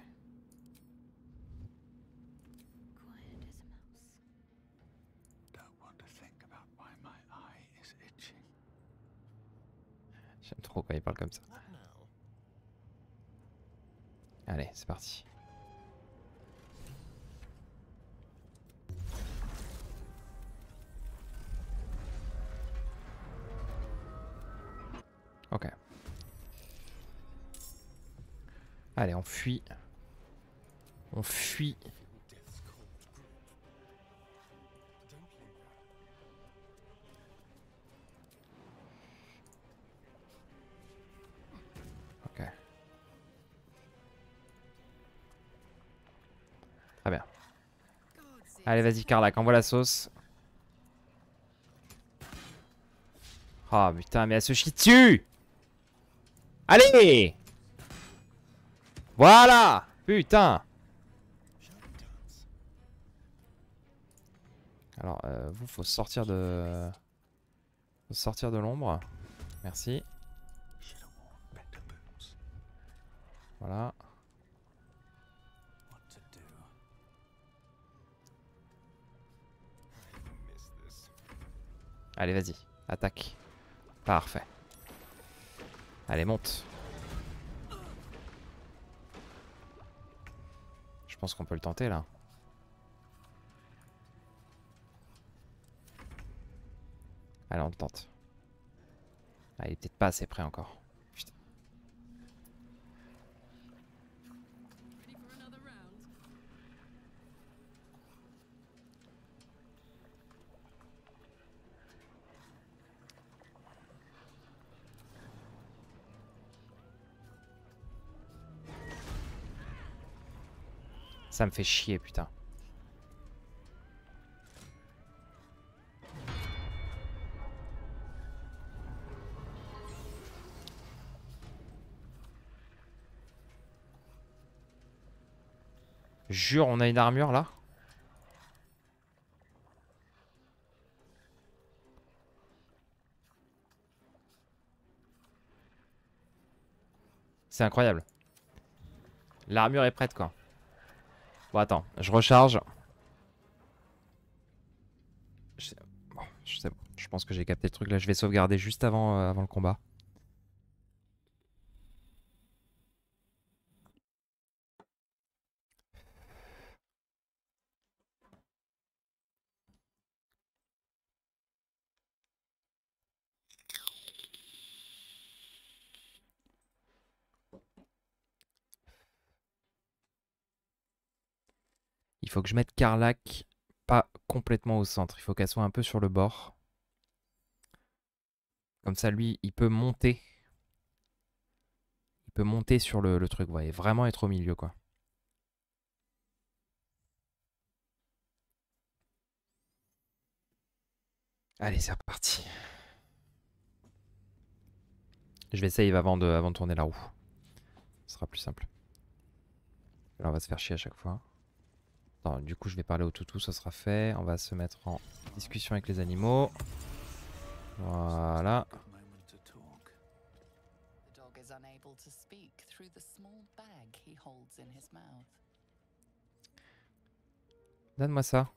J'aime trop quand il parle comme ça. Allez, c'est parti. Fuit. On fuit. Ok. Très bien. Allez, vas-y, Carlac, envoie la sauce. Oh putain, mais elle se chie dessus Allez Voilà Putain Alors, euh, vous, faut sortir de... Faut sortir de l'ombre. Merci. Voilà. Allez, vas-y. Attaque. Parfait. Allez, monte. Pense qu'on peut le tenter là. Allez, on le tente. Ah, il est peut-être pas assez près encore. Ça me fait chier, putain. Jure, on a une armure là? C'est incroyable. L'armure est prête quoi. Bon, attends, je recharge. Je pense que j'ai capté le truc là. Je vais sauvegarder juste avant, euh, avant le combat. Faut que je mette Carlac pas complètement au centre. Il faut qu'elle soit un peu sur le bord. Comme ça, lui, il peut monter. Il peut monter sur le, truc. Vous voyez, vraiment être au milieu, quoi. Allez, c'est reparti. Je vais save avant de, avant de tourner la roue. Ce sera plus simple. Là, on va se faire chier à chaque fois. Attends, du coup, je vais parler au toutou, ça sera fait. On va se mettre en discussion avec les animaux. Voilà. The dog is unable to speak through the small bag he holds in his mouth. Donne-moi ça.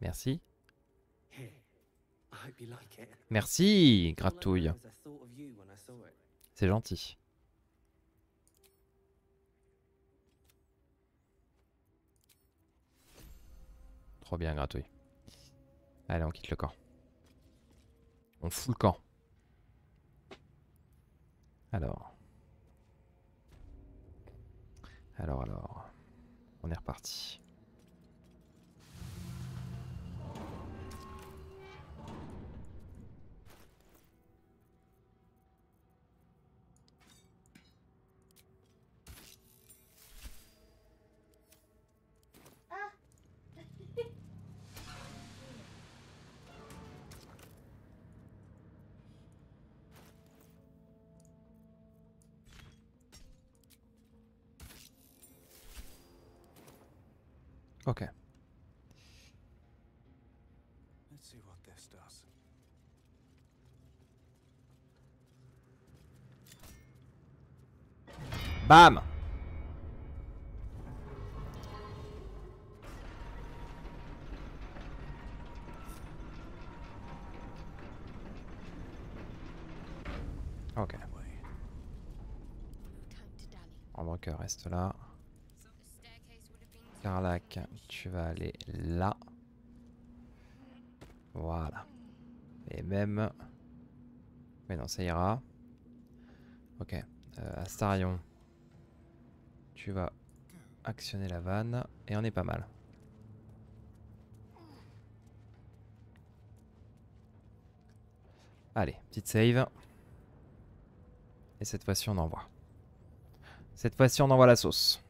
Merci. Here, I hope you like it. Merci, gratouille. All I know is I thought of you when I saw it. C'est gentil. Trop bien, gratouille. Allez, on quitte le camp. On fout le camp. Alors. Alors, alors. On est reparti. Ok. Let's see what this does. Bam Ok. Reste là. Carlac, tu vas aller là. Voilà. Et même... Mais non, ça ira. Ok. Euh, Astarion. Tu vas actionner la vanne. Et on est pas mal. Allez, petite save. Et cette fois-ci, on envoie. Cette fois-ci, on envoie la sauce.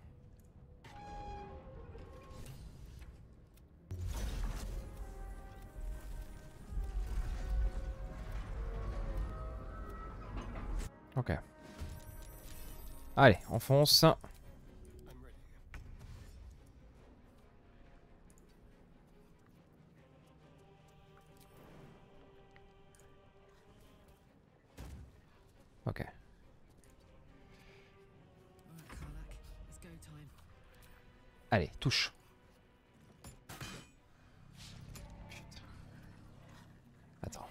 Ok. Allez, on fonce. Ok. Allez, touche. Attends.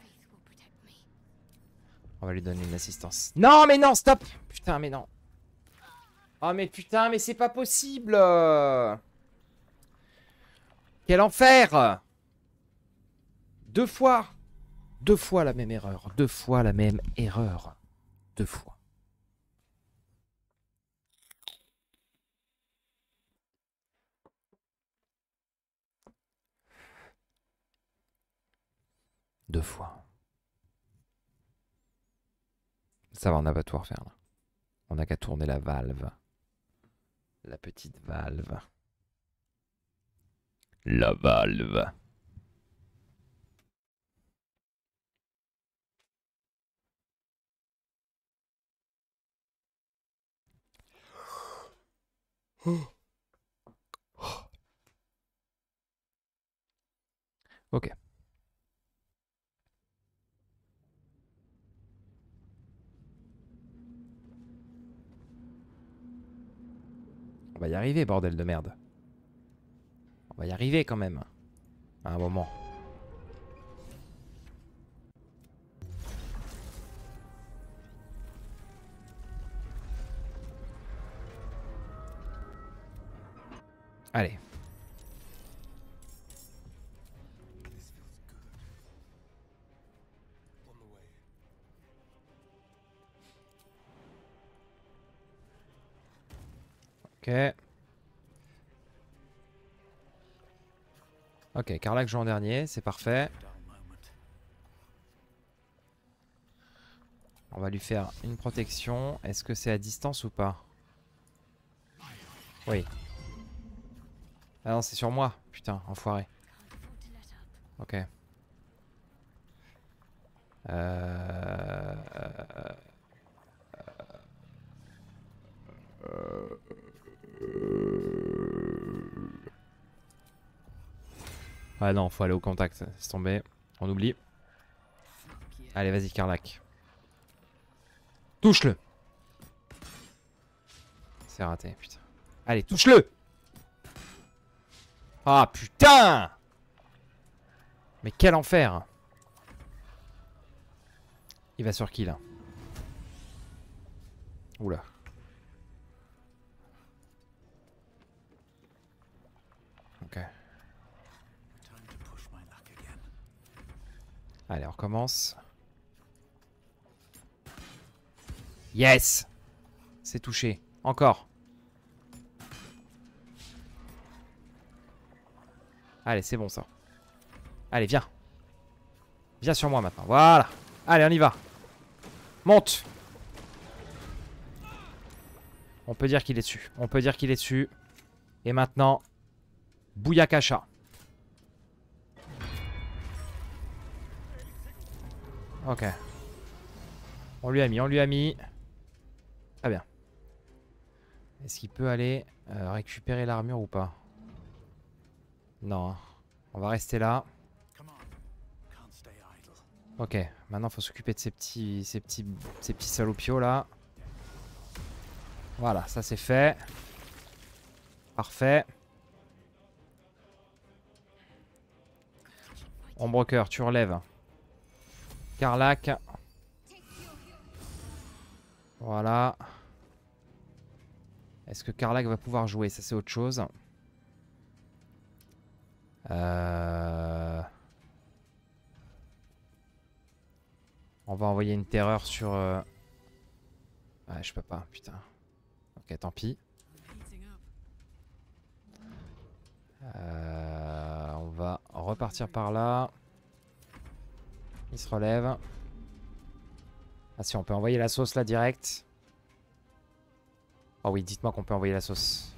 Donner une assistance. Non, mais non, stop Putain, mais non. Oh, mais putain, mais c'est pas possible Quel enfer Deux fois Deux fois la même erreur. Deux fois la même erreur. Deux fois. Deux fois. Ça va, on n'a pas tout à là. On n'a qu'à tourner la valve. La petite valve. La valve. Ok. On va y arriver, bordel de merde. On va y arriver quand même. À un moment. Allez. Ok. Ok, Carlac joue en dernier, c'est parfait. On va lui faire une protection. Est-ce que c'est à distance ou pas Oui. Ah non, c'est sur moi. Putain, enfoiré. Ok. Euh... Ah non, faut aller au contact. C'est tombé. On oublie. Allez, vas-y, Carlac. Touche-le C'est raté, putain. Allez, touche-le Ah, putain Mais quel enfer Il va sur qui, là? Oula. Allez, on recommence. Yes C'est touché. Encore. Allez, c'est bon ça. Allez, viens. Viens sur moi maintenant. Voilà. Allez, on y va. Monte. On peut dire qu'il est dessus. On peut dire qu'il est dessus. Et maintenant, Bouyakacha. Ok. On lui a mis, on lui a mis. Très bien. Est-ce qu'il peut aller euh, récupérer l'armure ou pas? Non. hein. On va rester là. Ok, maintenant faut s'occuper de ces petits, ces petits, ces petits salopios là. Voilà, ça c'est fait. Parfait. Ombrecoeur, tu relèves. Carlac. Voilà. Est-ce que Carlac va pouvoir jouer? Ça c'est autre chose. Euh... On va envoyer une terreur sur... euh, Ouais, je peux pas, putain. Ok, tant pis. Euh, on va repartir par là. Il se relève. Ah si, on peut envoyer la sauce là direct. Oh oui, dites-moi qu'on peut envoyer la sauce.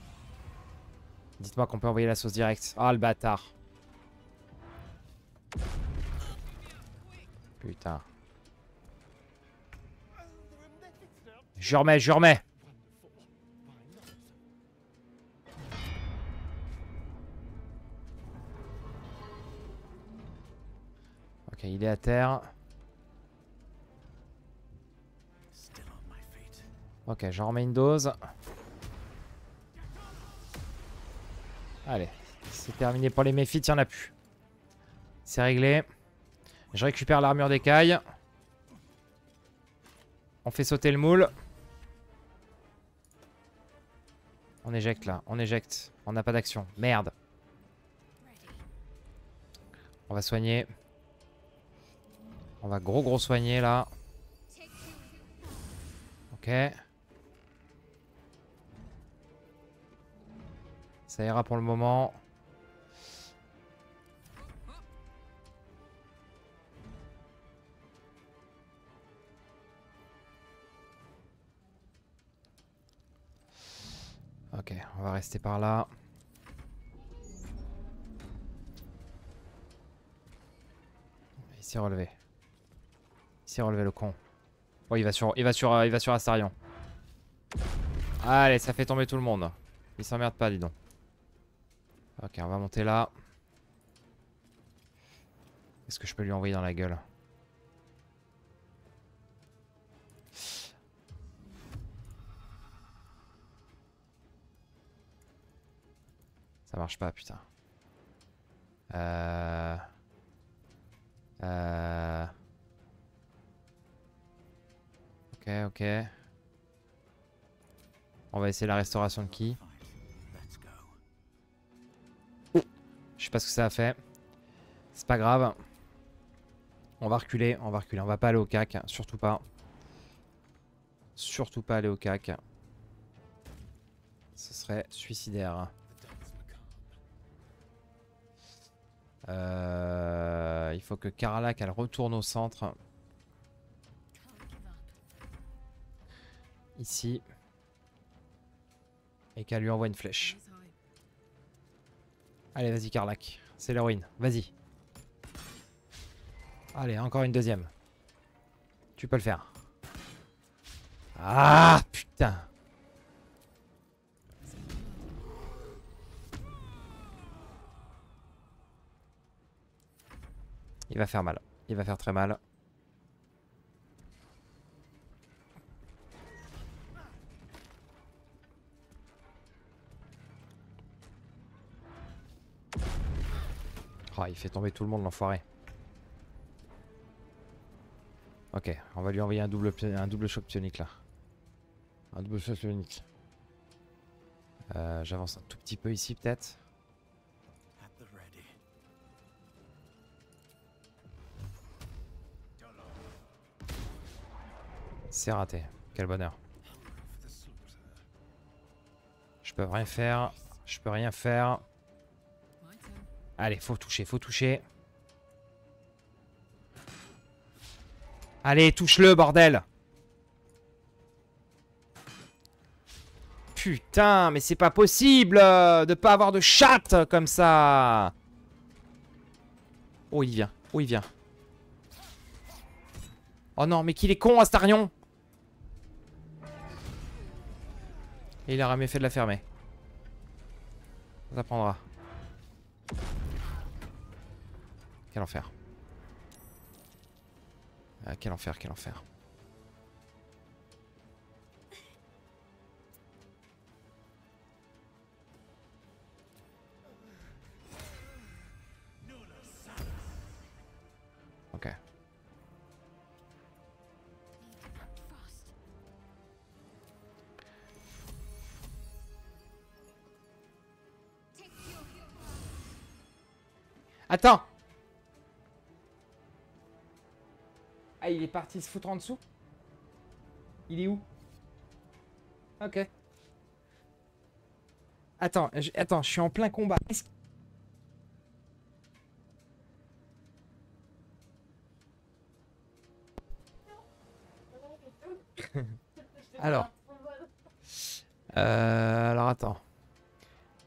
Dites-moi qu'on peut envoyer la sauce direct. Ah le bâtard. Putain. Je remets, je remets. Il est à terre. Ok, j'en remets une dose. Allez, c'est terminé pour les méfites, il n'y en a plus. C'est réglé. Je récupère l'armure d'écaille. On fait sauter le moule. On éjecte là, on éjecte. On n'a pas d'action. Merde. On va soigner. On va gros gros soigner là. Ok. Ça ira pour le moment. Ok, on va rester par là. S'est relevé. S'est relevé le con. Oh, il va sur, il va sur, il va sur Astarion. Allez, ça fait tomber tout le monde. Il s'emmerde pas, dis donc. Ok, on va monter là. Est-ce que je peux lui envoyer dans la gueule? Ça marche pas, putain. Euh... Euh... Ok, ok. On va essayer la restauration de qui? Je sais pas ce que ça a fait. C'est pas grave. On va reculer, on va reculer. On va pas aller au cac, surtout pas. Surtout pas aller au cac. Ce serait suicidaire. Euh, il faut que Karlak elle retourne au centre. Ici. Et qu'elle lui envoie une flèche. Allez, vas-y Karlak. C'est l'héroïne. Vas-y. Allez, encore une deuxième. Tu peux le faire. Ah, putain. Il va faire mal. Il va faire très mal. Oh, il fait tomber tout le monde, l'enfoiré. Ok, on va lui envoyer un double, un double choc psionique là. Un double choc psionique. Euh, J'avance un tout petit peu ici peut-être. C'est raté. Quel bonheur. Je peux rien faire. Je peux rien faire. Allez, faut toucher, faut toucher. Allez, touche-le, bordel Putain, mais c'est pas possible de pas avoir de chatte comme ça Oh, il vient. Oh, il vient. Oh non, mais qu'il est con, Astarion Et il a jamais fait de la fermer. Ça prendra. Quel enfer. Ah, quel enfer, quel enfer. Ok. Attends Ah, il est parti se foutre en dessous Il est où? Ok. Attends, je, attends, je suis en plein combat. alors. Euh, alors attends.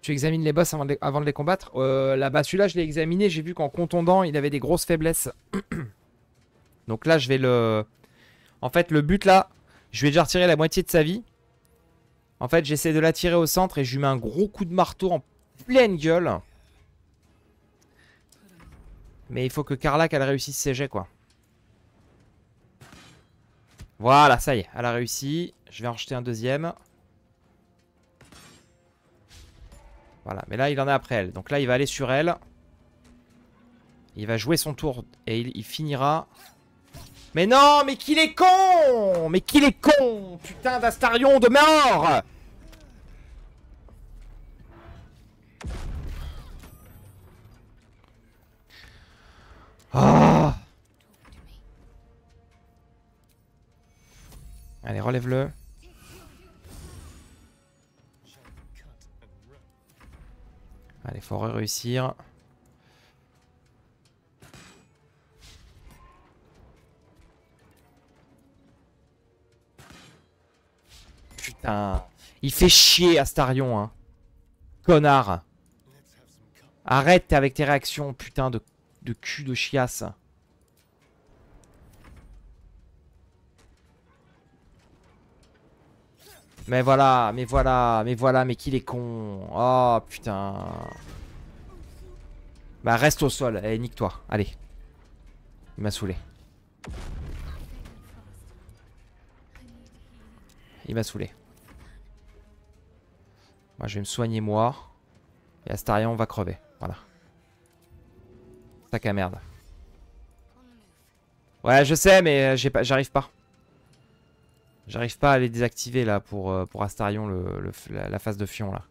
Tu examines les boss avant de les, avant de les combattre? Euh, Là-bas, celui-là, je l'ai examiné. J'ai vu qu'en contondant, il avait des grosses faiblesses. Donc là, je vais le... En fait, le but là, je vais déjà retirer la moitié de sa vie. En fait, j'essaie de l'attirer au centre et je lui mets un gros coup de marteau en pleine gueule. Mais il faut que Carla qu'elle réussisse ses jets, quoi. Voilà, ça y est, elle a réussi. Je vais en jeter un deuxième. Voilà, mais là, il en est après elle. Donc là, il va aller sur elle. Il va jouer son tour et il finira... Mais non, mais qu'il est con Mais qu'il est con Putain d'Astarion de mort Ah Allez, relève-le. Allez, faut réussir. Putain. Il fait chier Astarion, hein. Connard. Arrête avec tes réactions, putain de, de cul de chiasse. Mais voilà, mais voilà, mais voilà, mais qu'il est con. Oh putain. Bah reste au sol, eh, nique-toi, allez. Il m'a saoulé. Il m'a saoulé. Moi je vais me soigner moi. Et Astarion va crever. Voilà. Sac à merde. Ouais, je sais, mais pas, j'arrive pas. J'arrive pas à les désactiver là pour, euh, pour Astarion, la, phase de fion là.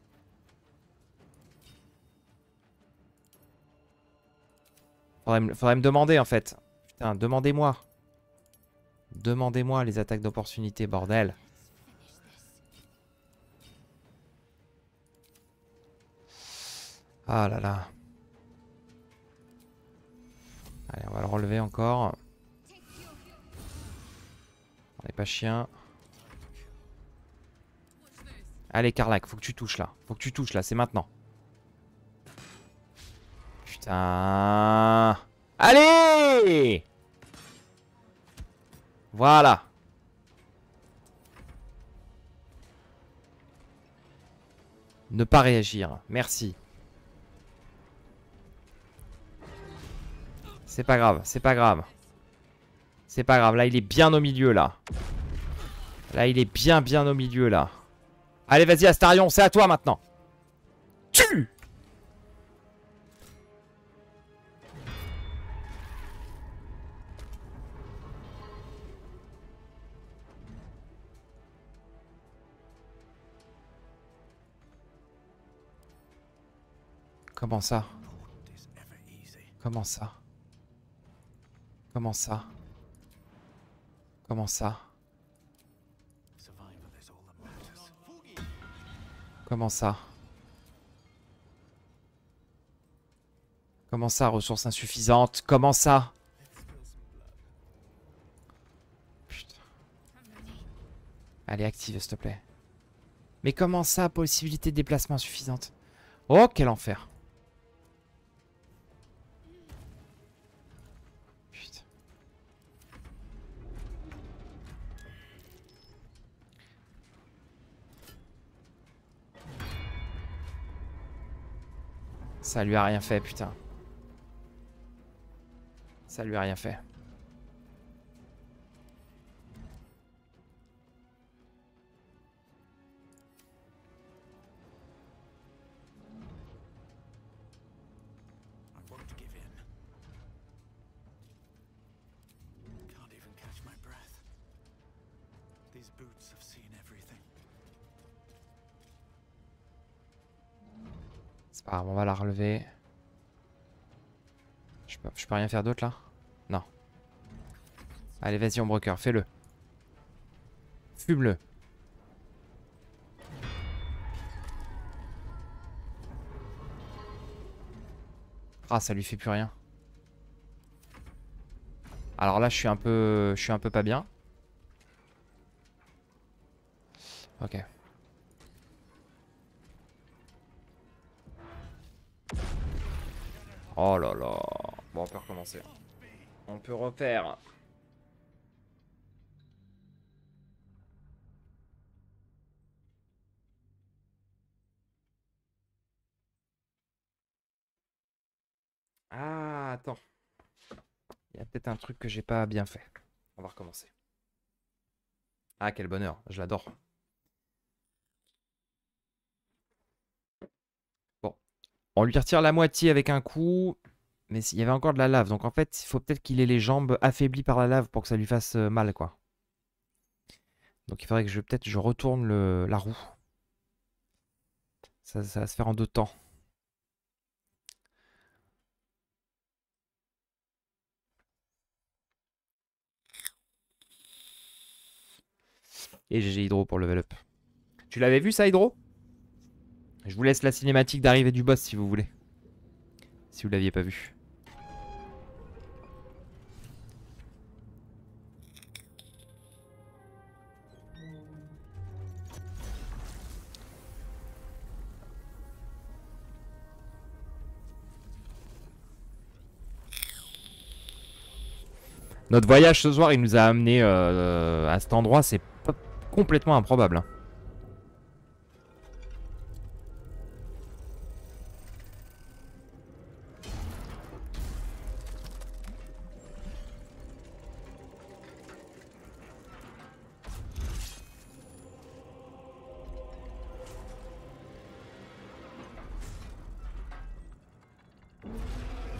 Me, faudrait me demander en fait. Putain, demandez-moi. Demandez-moi les attaques d'opportunité, bordel. Ah là là. Allez, on va le relever encore. On n'est pas chien. Allez, Carlac, faut que tu touches là. Faut que tu touches là, c'est maintenant. Putain. Allez Voilà. Ne pas réagir. Merci. C'est pas grave, c'est pas grave. C'est pas grave, là il est bien au milieu là. Là il est bien bien au milieu là. Allez vas-y Astarion, c'est à toi maintenant. Tue Comment ça? Comment ça? Comment ça? Comment ça? Comment ça? Comment ça, ressources insuffisantes? Comment ça? Putain. Allez, active, s'il te plaît. Mais comment ça, possibilité de déplacement insuffisante? Oh, quel enfer Ça lui a rien fait, putain. Ça lui a rien fait. Va la relever. Je peux, je peux rien faire d'autre là? Non. Allez, vas-y, Ombrecoeur, fais-le. Fume-le. Ah, ça lui fait plus rien. Alors là, je suis un peu, je suis un peu pas bien. Ok. Oh là là. Bon, on peut recommencer. On peut refaire. Ah, attends. Il y a peut-être un truc que j'ai pas bien fait. On va recommencer. Ah, quel bonheur. Je l'adore. On lui retire la moitié avec un coup. Mais il y avait encore de la lave. Donc en fait, il faut peut-être qu'il ait les jambes affaiblies par la lave pour que ça lui fasse euh, mal, quoi. Donc il faudrait que je peut-être je retourne la roue. Ça, ça va se faire en deux temps. Et GG Hydro pour level up. Tu l'avais vu ça, Hydro? Je vous laisse la cinématique d'arrivée du boss si vous voulez. Si vous l'aviez pas vu. Notre voyage ce soir, il nous a amené euh, à cet endroit, c'est complètement improbable. hein.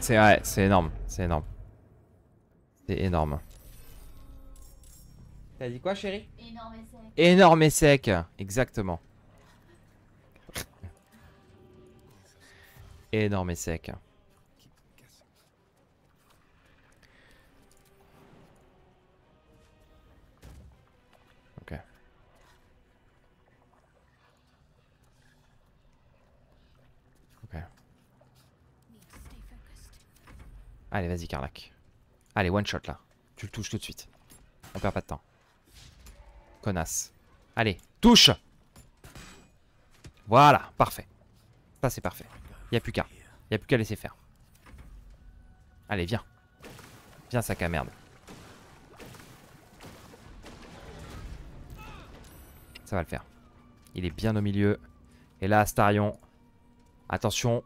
C'est ouais, c'est énorme, c'est énorme. C'est énorme. T'as dit quoi chérie? Énorme et sec. Énorme et sec, exactement. Énorme et sec. Allez, vas-y, Carlac. Allez, one shot là. Tu le touches tout de suite. On perd pas de temps. Connasse. Allez, touche Voilà, parfait. Ça, c'est parfait. Y a plus qu'à. Y a plus qu'à laisser faire. Allez, viens. Viens, sac à merde. Ça va le faire. Il est bien au milieu. Et là, Astarion. Attention.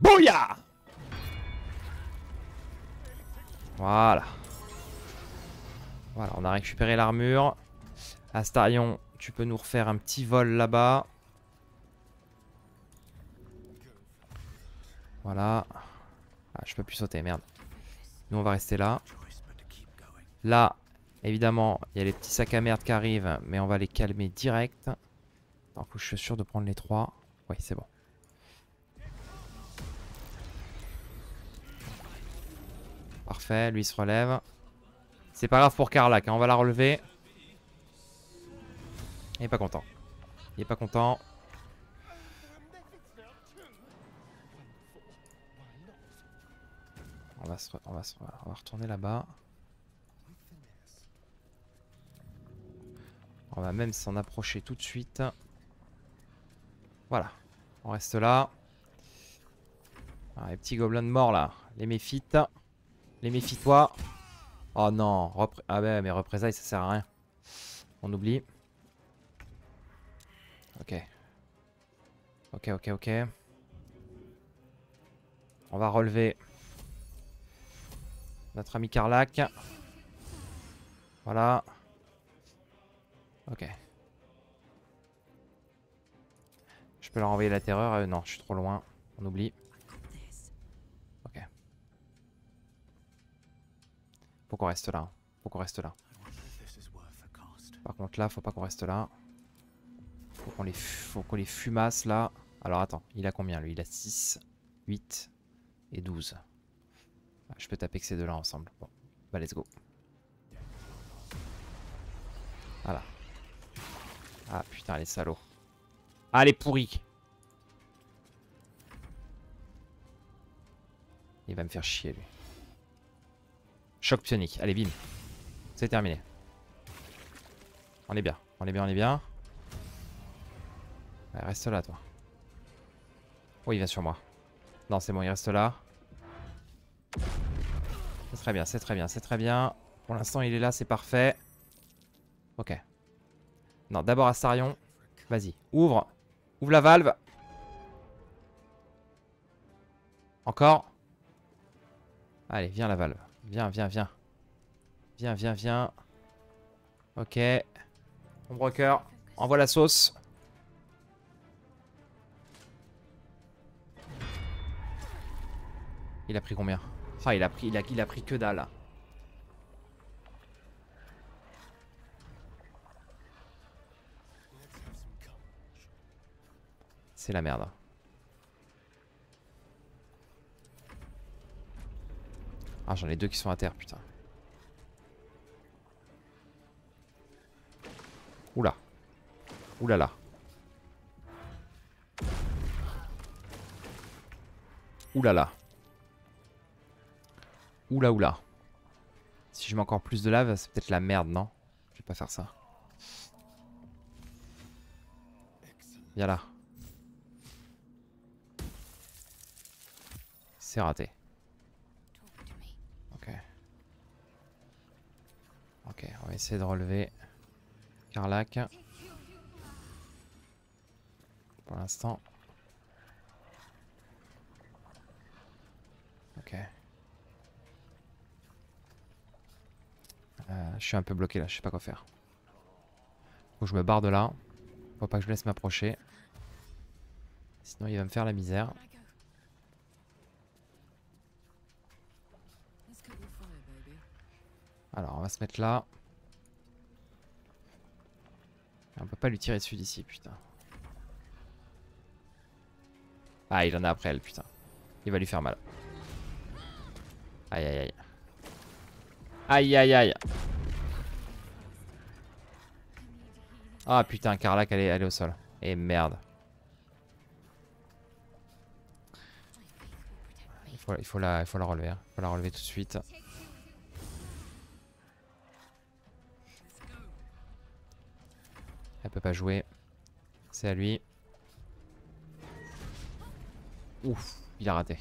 Bouya Voilà. Voilà, on a récupéré l'armure. Astarion, tu peux nous refaire un petit vol là-bas. Voilà. Ah, je peux plus sauter, merde. Nous, on va rester là. Là, évidemment, il y a les petits sacs à merde qui arrivent, mais on va les calmer direct. Que je suis sûr de prendre les trois. Oui, c'est bon. Parfait, lui il se relève. C'est pas grave pour Carlac, hein, on va la relever. Il est pas content. Il est pas content. On va, se, on va, se, on va retourner là-bas. On va même s'en approcher tout de suite. Voilà. On reste là. Ah, les petits gobelins de mort là. Les méphites. Les méfie-toi. Oh non. Ah ouais, mais représailles, ça sert à rien. On oublie. Ok. Ok, ok, ok. On va relever notre ami Carlac. Voilà. Ok. Je peux leur envoyer la terreur euh, Non, je suis trop loin. On oublie. Faut qu'on reste là. Faut qu'on reste là. Par contre là, faut pas qu'on reste là. Faut qu'on les, les fumasse là. Alors attends, il a combien lui? Il a 6, 8 et 12. Ah, je peux taper que ces deux-là ensemble. Bon, bah let's go. Voilà. Ah putain, les salauds. Ah, les pourris. Il va me faire chier, lui. Choc psionique. Allez, bim. C'est terminé. On est bien. On est bien, on est bien. Reste là, toi. Oh, il vient sur moi. Non, c'est bon, il reste là. C'est très bien, c'est très bien, c'est très bien. Pour l'instant, il est là, c'est parfait. Ok. Non, d'abord Astarion. Vas-y, ouvre. Ouvre la valve. Encore. Allez, viens la valve. Viens, viens, viens. Viens, viens, viens. Ok. Ombre cœur. Envoie la sauce. Il a pris combien? Ah, il a pris, il a, il a pris que dalle. C'est la merde. Ah, j'en ai deux qui sont à terre, putain. Oula. Oulala. Oulala. Oula oula. Si je mets encore plus de lave, c'est peut-être la merde, non? Je vais pas faire ça. Viens là. C'est raté. Ok. Ok, on va essayer de relever Carlac. Pour l'instant. Ok. Euh, je suis un peu bloqué là, je sais pas quoi faire. Faut que je me barre de là. Faut pas que je laisse m'approcher. Sinon il va me faire la misère. Alors, on va se mettre là. On peut pas lui tirer dessus d'ici, putain. Ah, il en a après elle, putain. Il va lui faire mal. Aïe, aïe, aïe. Aïe, aïe, aïe. Ah, putain, Carlac, elle est, elle est au sol. Et merde. Il faut, il faut, la, il faut la relever. hein. Il faut la relever tout de suite. Elle peut pas jouer. C'est à lui. Ouf, il a raté.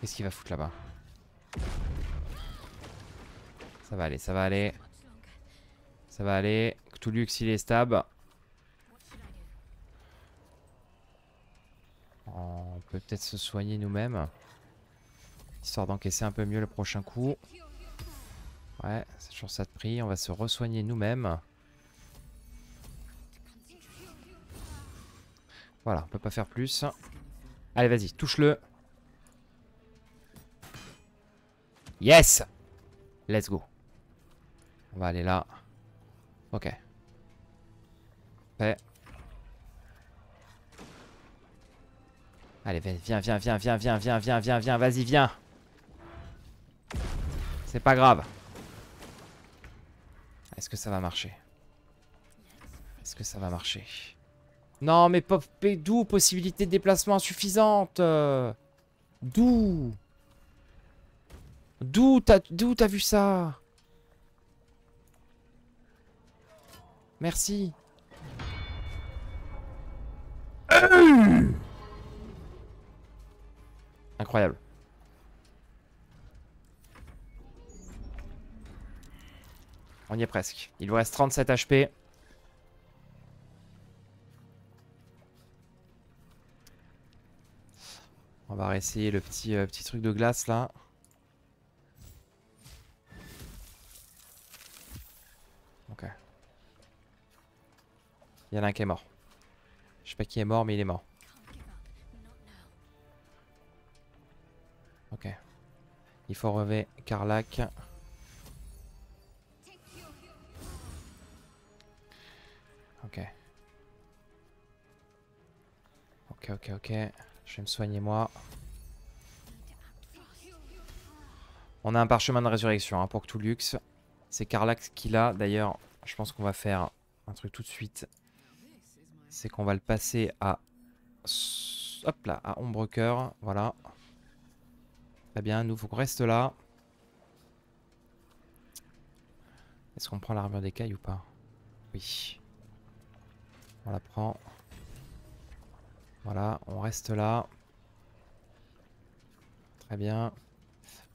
Qu'est-ce qu'il va foutre là-bas? Ça va aller, ça va aller. Ça va aller. Cthulhu, il est stab. On peut peut-être se soigner nous-mêmes. Histoire d'encaisser un peu mieux le prochain coup. Ouais, c'est toujours ça de prix. On va se re-soigner nous-mêmes. Voilà, on peut pas faire plus. Allez, vas-y, touche-le. Yes Let's go. On va aller là. Ok. Fait. Allez, viens, viens, viens, viens, viens, viens, viens, viens, viens, vas-y, viens. C'est pas grave. Est-ce que ça va marcher? Est-ce que ça va marcher? Non, mais pop, d'où possibilité de déplacement insuffisante euh. D'où? D'où t'as vu ça? Merci. Incroyable. On y est presque. Il vous reste 37 HP. On va réessayer le petit, euh, petit truc de glace là. Ok. Il y en a un qui est mort. Je sais pas qui est mort, mais il est mort. Ok. Il faut relever Carlac. Ok. Ok, ok, ok. Je vais me soigner moi. On a un parchemin de résurrection hein, pour Cthulhu. C'est Carlac qui l'a. D'ailleurs, je pense qu'on va faire un truc tout de suite. C'est qu'on va le passer à... Hop là, à Ombre Cœur. Voilà. Très bien, nous, faut qu'on reste là. Est-ce qu'on prend l'armure d'écaille ou pas? Oui. On la prend. Voilà, on reste là. Très bien.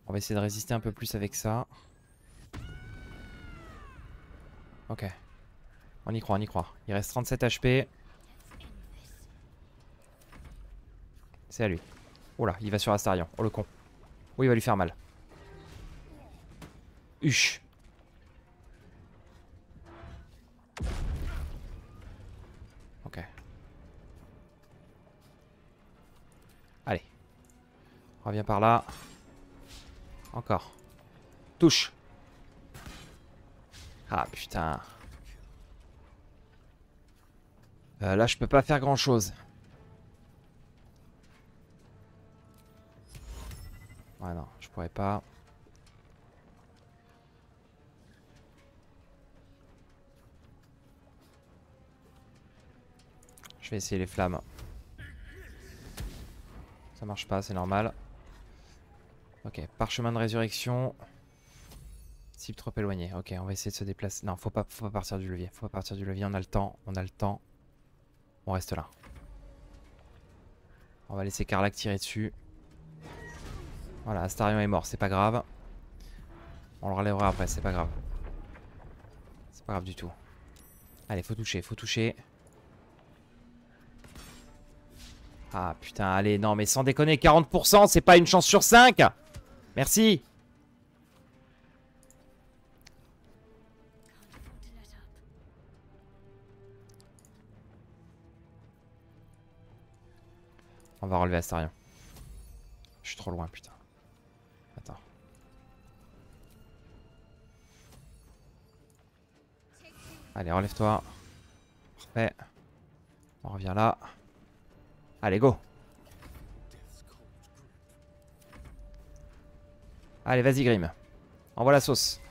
On va essayer de résister un peu plus avec ça. Ok. On y croit, on y croit. Il reste 37 HP. C'est à lui. Oh là, il va sur Astarion. Oh le con. Oh, il va lui faire mal. Huch. Reviens par là. Encore. Touche. Ah putain. Euh, là, je peux pas faire grand chose. Ouais, non, je pourrais pas. Je vais essayer les flammes. Ça marche pas, c'est normal. Ok, parchemin de résurrection. Cible trop éloigné. Ok, on va essayer de se déplacer. Non, faut pas, faut pas partir du levier. Faut pas partir du levier, on a le temps, on a le temps. On reste là. On va laisser Carlac tirer dessus. Voilà, Astarion est mort, c'est pas grave. On le relèvera après, c'est pas grave. C'est pas grave du tout. Allez, faut toucher, faut toucher. Ah putain, allez, non mais sans déconner, 40%, c'est pas une chance sur 5 Merci On va relever Astarion. Je suis trop loin, putain. Attends. Allez, relève-toi. Parfait. On revient là. Allez, go Allez, vas-y, Grim. Envoie la sauce.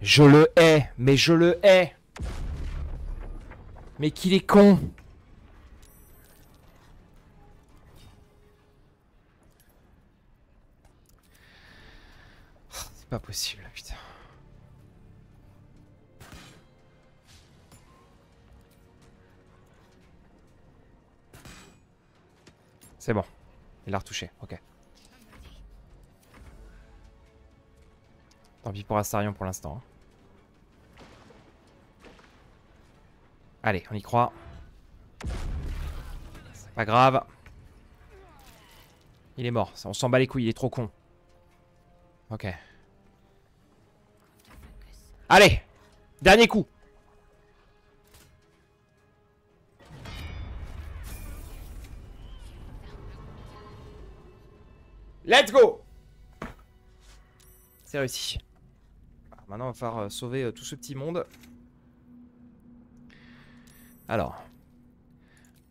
Je le hais, mais je le hais. Mais qu'il est con. C'est pas possible, C'est bon. Il l'a retouché, ok. Tant pis pour Astarion pour l'instant. hein. Allez, on y croit. Pas grave. Il est mort. On s'en bat les couilles, il est trop con. Ok. Allez Dernier coup Let's go C'est réussi. Alors, maintenant, on va falloir euh, sauver euh, tout ce petit monde. Alors.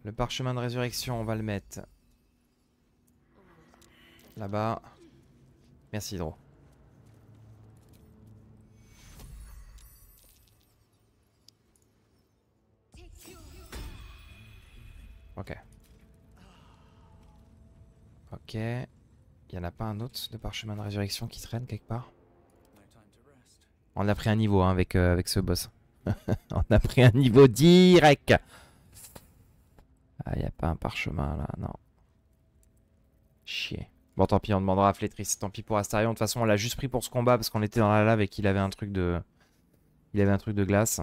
Le parchemin de résurrection, on va le mettre là-bas. Merci, Hydro. Ok. Ok. Il en a pas un autre de parchemin de résurrection qui traîne quelque part? On a pris un niveau hein, avec, euh, avec ce boss. On a pris un niveau direct. Ah, il a pas un parchemin là, non. Chier. Bon, tant pis, on demandera à Flétris. Tant pis pour Astarion. De toute façon, on l'a juste pris pour ce combat parce qu'on était dans la lave et qu'il avait un truc de. Il avait un truc de glace.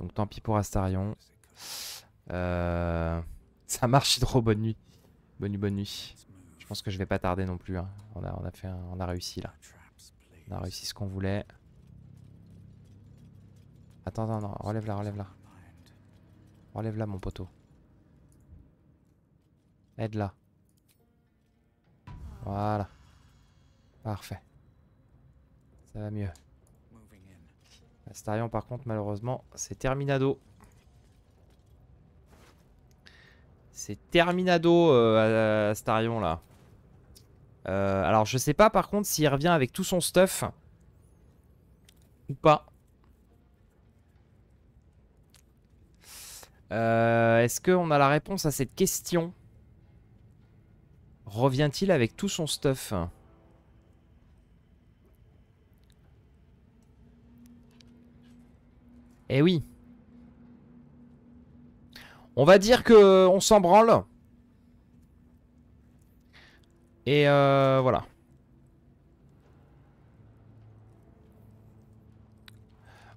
Donc tant pis pour Astarion. Euh... Ça marche trop, bonne nuit. Bonne nuit, bonne nuit. Je pense que je vais pas tarder non plus. hein. On, a, on, a fait on a réussi là. On a réussi ce qu'on voulait. Attends, attends, non. relève là, relève là. Relève là, mon poteau. Aide là. Voilà. Parfait. Ça va mieux. Astarion, par contre, malheureusement, c'est terminado. C'est terminado, euh, Astarion, là. Euh, alors, je sais pas, par contre, s'il revient avec tout son stuff. Ou pas. Euh, Est-ce qu'on a la réponse à cette question? Revient-il avec tout son stuff? Eh oui. On va dire que on s'en branle. Et euh, voilà.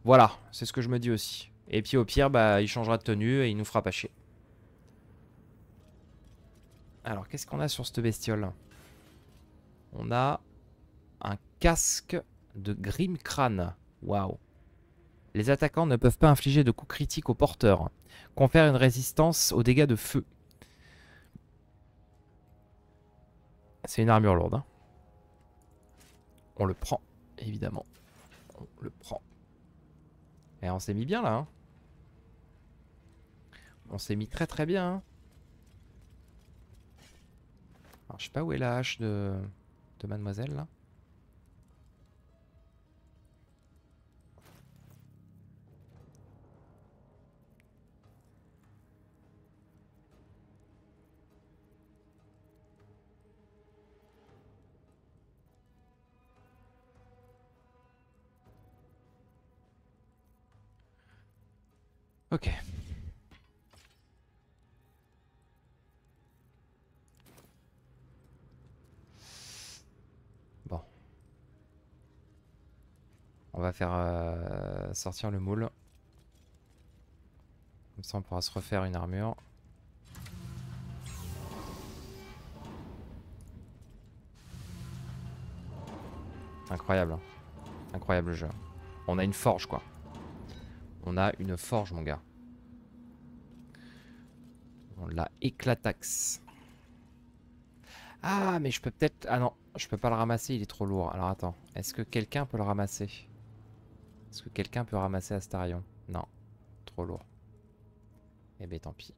Voilà, c'est ce que je me dis aussi. Et puis au pire, bah, il changera de tenue et il nous fera pas chier. Alors, qu'est-ce qu'on a sur cette bestiole? On a un casque de Grimcrane. Waouh. Les attaquants ne peuvent pas infliger de coups critiques aux porteurs. Confère une résistance aux dégâts de feu. C'est une armure lourde. hein. On le prend, évidemment. On le prend. Et on s'est mis bien là. hein. On s'est mis très très bien. hein. Alors, je sais pas où est la hache de, de mademoiselle là. Ok. Bon. On va faire euh, sortir le moule. Comme ça on pourra se refaire une armure. Incroyable. hein. Incroyable jeu. On a une forge quoi. On a une forge mon gars. On l'a éclataxe. Ah, mais je peux peut-être... Ah non, je peux pas le ramasser, il est trop lourd. Alors attends, est-ce que quelqu'un peut le ramasser Est-ce que quelqu'un peut ramasser Astarion Non, trop lourd. Eh ben tant pis.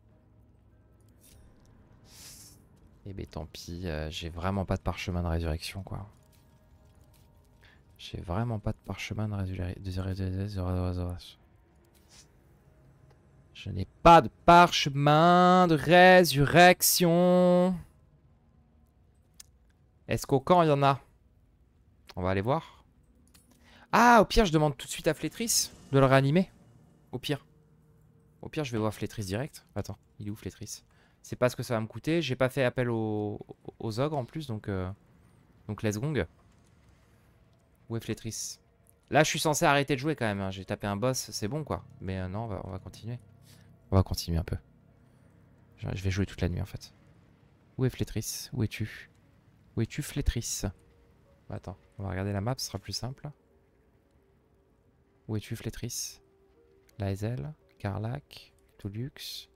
Eh ben tant pis, euh, j'ai vraiment pas de parchemin de résurrection quoi. J'ai vraiment pas de parchemin de résurrection. Je n'ai pas de parchemin de résurrection. Est-ce qu'au camp il y en a? On va aller voir. Ah, au pire, je demande tout de suite à Flétrice de le réanimer. Au pire. Au pire, je vais voir Flétrice direct. Attends, il est où Flétrice C'est pas ce que ça va me coûter. J'ai pas fait appel aux, ogres en plus, donc... Euh... Donc let's gong. Où est Flétrice Là, je suis censé arrêter de jouer quand même. hein. J'ai tapé un boss, c'est bon quoi. Mais euh, non, on va, on va continuer. On va continuer un peu. Je vais jouer toute la nuit en fait. Où est Flétrice Où es-tu? Où es-tu Flétrice Bah, Attends, on va regarder la map, ce sera plus simple. Où es-tu Flétrice Laezel, Carlac, Toulux,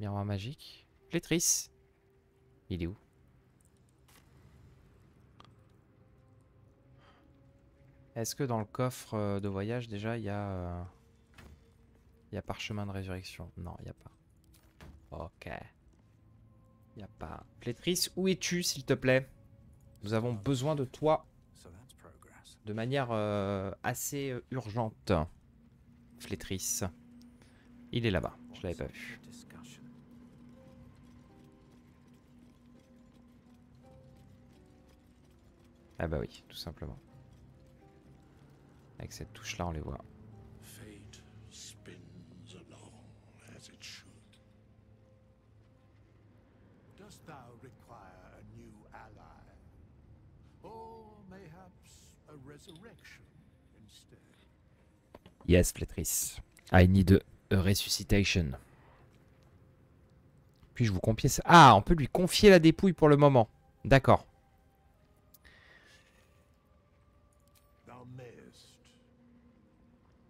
Miroir magique. Flétrice Il est où? Est-ce que dans le coffre euh, de voyage déjà il y a... Il y a parchemin de résurrection Non, il n'y a pas. Ok. Il n'y a pas. Flétrice, où es-tu s'il te plaît? Nous avons besoin de toi de manière euh, assez euh, urgente. Flétrice. Il est là-bas, je l'avais pas vu. Ah bah oui, tout simplement. Avec cette touche là on les voit. Yes, Flétrice. I need a resuscitation. Puis-je vous confier ça? Ah, on peut lui confier la dépouille pour le moment. D'accord.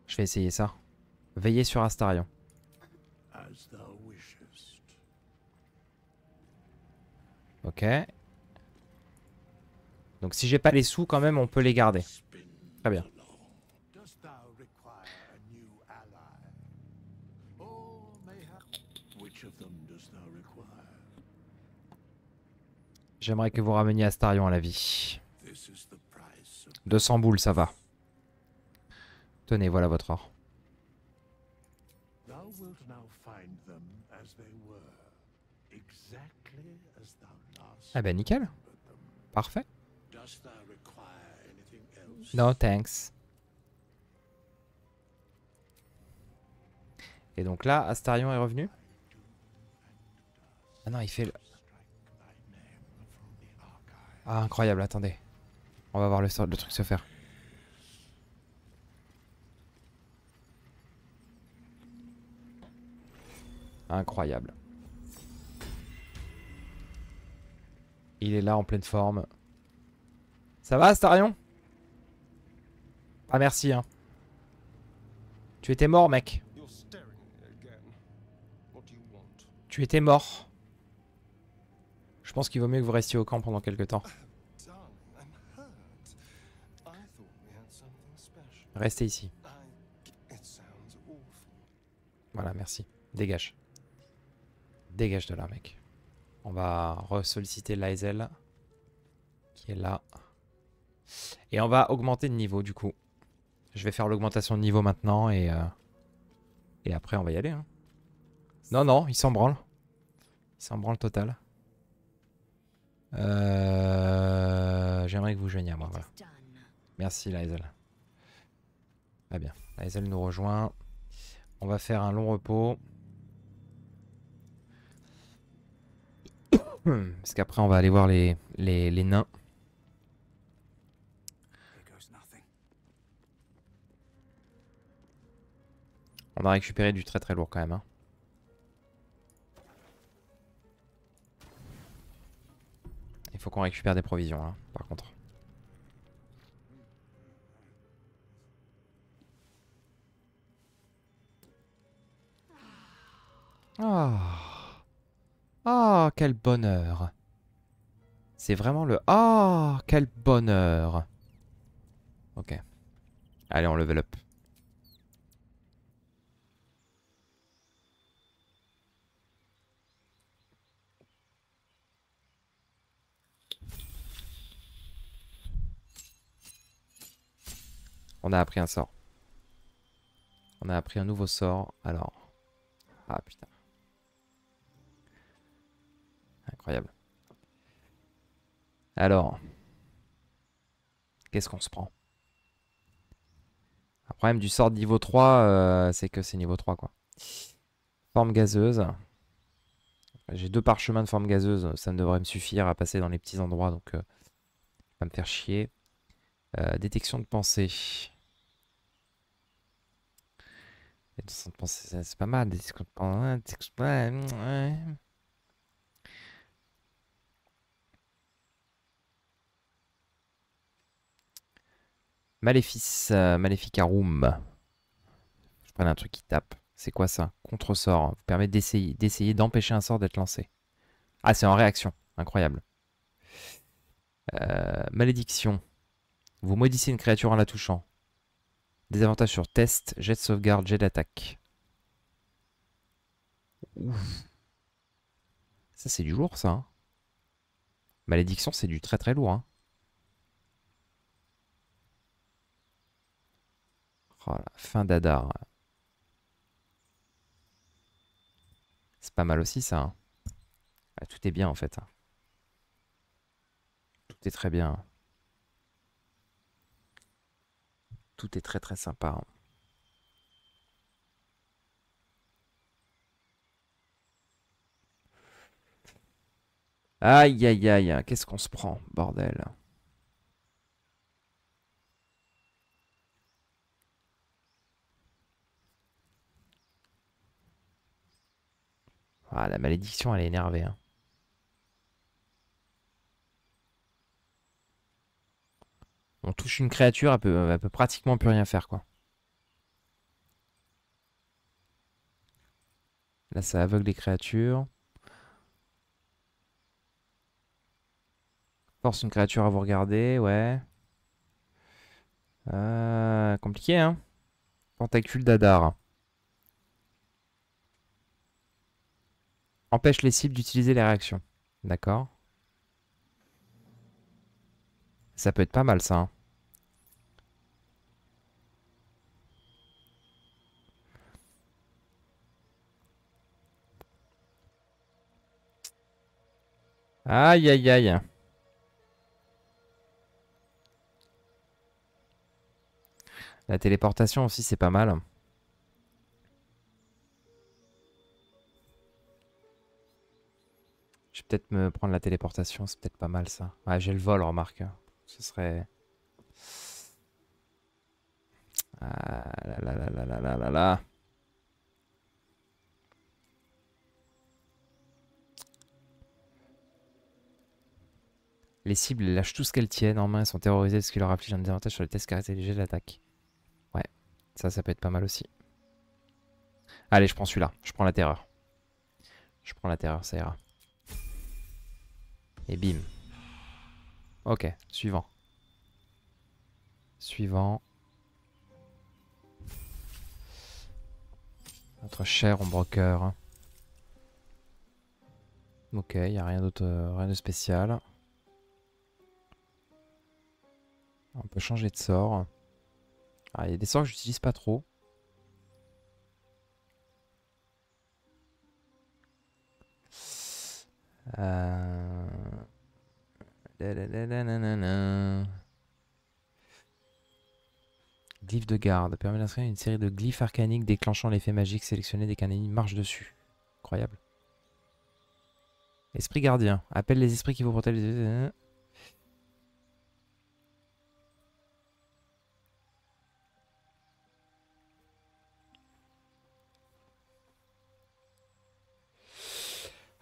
Je vais essayer ça. Veillez sur Astarion. Ok. Donc si j'ai pas les sous, quand même, on peut les garder. Très bien. J'aimerais que vous rameniez Astarion à la vie. this is the price of 200 boules, ça va. Tenez, voilà votre or. Ah bah nickel. Parfait. No thanks. Et donc là, Astarion est revenu Ah non, il fait le... Ah incroyable, attendez. On va voir le, le truc se faire. Incroyable. Il est là en pleine forme. Ça va, Astarion? Ah merci, hein. Tu étais mort, mec. Tu étais mort. Je pense qu'il vaut mieux que vous restiez au camp pendant quelques temps. Restez ici. Voilà, merci. Dégage. Dégage de là, mec. On va ressolliciter Laezel. Qui est là. Et on va augmenter de niveau, du coup. Je vais faire l'augmentation de niveau maintenant et... euh, Et après, on va y aller. hein. Non, non, il s'en branle. Il s'en branle total. Euh... J'aimerais que vous joigniez à moi. Merci, Laezel. Très bien. Laezel nous rejoint. On va faire un long repos. Parce qu'après, on va aller voir les, les, les nains. On a récupéré du très très lourd quand même. hein. Il faut qu'on récupère des provisions, hein, par contre. Ah. Ah, quel bonheur. C'est vraiment le... Oh, quel bonheur Ok. Allez, on level up. On a appris un sort. On a appris un nouveau sort. Alors. Ah putain. Incroyable. Alors. Qu'est-ce qu'on se prend? Le problème du sort de niveau 3, euh, c'est que c'est niveau 3 quoi. Forme gazeuse. J'ai deux parchemins de forme gazeuse. Ça ne devrait me suffire à passer dans les petits endroits. Donc, euh, va me faire chier. Euh, détection de pensée. C'est pas mal. Maléfice, euh, Maléficarum. Je prends un truc qui tape. C'est quoi ça? Contre-sort. Vous permet d'essayer d'empêcher un sort d'être lancé. Ah, c'est en réaction. Incroyable. Euh, malédiction. Vous modifiez une créature en la touchant. Des avantages sur test, jet de sauvegarde, jet d'attaque. Ça, c'est du lourd, ça. Hein. Malédiction, c'est du très très lourd. Hein. Oh fin d'Adar. C'est pas mal aussi, ça. Hein. Ah, tout est bien, en fait. Tout est très bien. Tout est très très sympa. Hein. Aïe aïe aïe, qu'est-ce qu'on se prend, bordel. Ah, la malédiction, elle est énervée. Hein. On touche une créature, elle peut, peut pratiquement plus rien faire, quoi. Là, ça aveugle les créatures. Force une créature à vous regarder, ouais. Euh, compliqué, hein Tentacule d'Adar. Empêche les cibles d'utiliser les réactions. D'accord. Ça peut être pas mal, ça. Hein. Aïe, aïe, aïe. La téléportation aussi, c'est pas mal. Je vais peut-être me prendre la téléportation, c'est peut-être pas mal ça. Ouais, j'ai le vol, remarque. Ce serait... Ah là là là là là là là Les cibles lâchent tout ce qu'elles tiennent en main et sont terrorisées ce qui leur afflige un désavantage sur les tests caractérisés de l'attaque. Ouais, ça, ça peut être pas mal aussi. Allez, je prends celui-là. Je prends la terreur. Je prends la terreur, ça ira. Et bim. Ok, suivant. Suivant. Notre cher broker. Ok, il a rien d'autre, euh, rien de spécial. On peut changer de sort. Ah, il y a des sorts que j'utilise pas trop. Euh... Glyphe de garde permet d'inscrire une série de glyphes arcaniques déclenchant l'effet magique sélectionné dès qu'un ennemi marche dessus. Incroyable. Esprit gardien. Appelle les esprits qui vous protègent.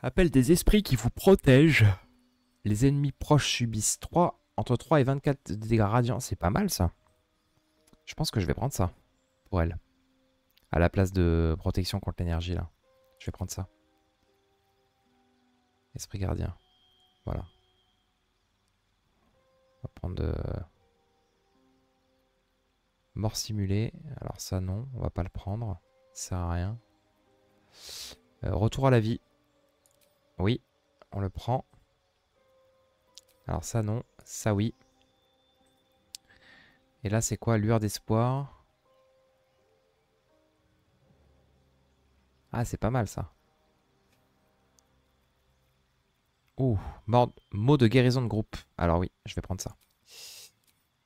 Appelle des esprits qui vous protègent. Les ennemis proches subissent 3, entre 3 et 24 dégâts radiants. C'est pas mal ça. Je pense que je vais prendre ça pour elle. À la place de protection contre l'énergie là. Je vais prendre ça. Esprit gardien. Voilà. prendre de... Mort simulée. Alors ça non, on va pas le prendre. Ça sert à rien. Euh, retour à la vie. Oui, on le prend. Alors ça non, ça oui. Et là c'est quoi? Lueur d'espoir. Ah c'est pas mal ça. Ouh, mot de guérison de groupe. Alors oui, je vais prendre ça.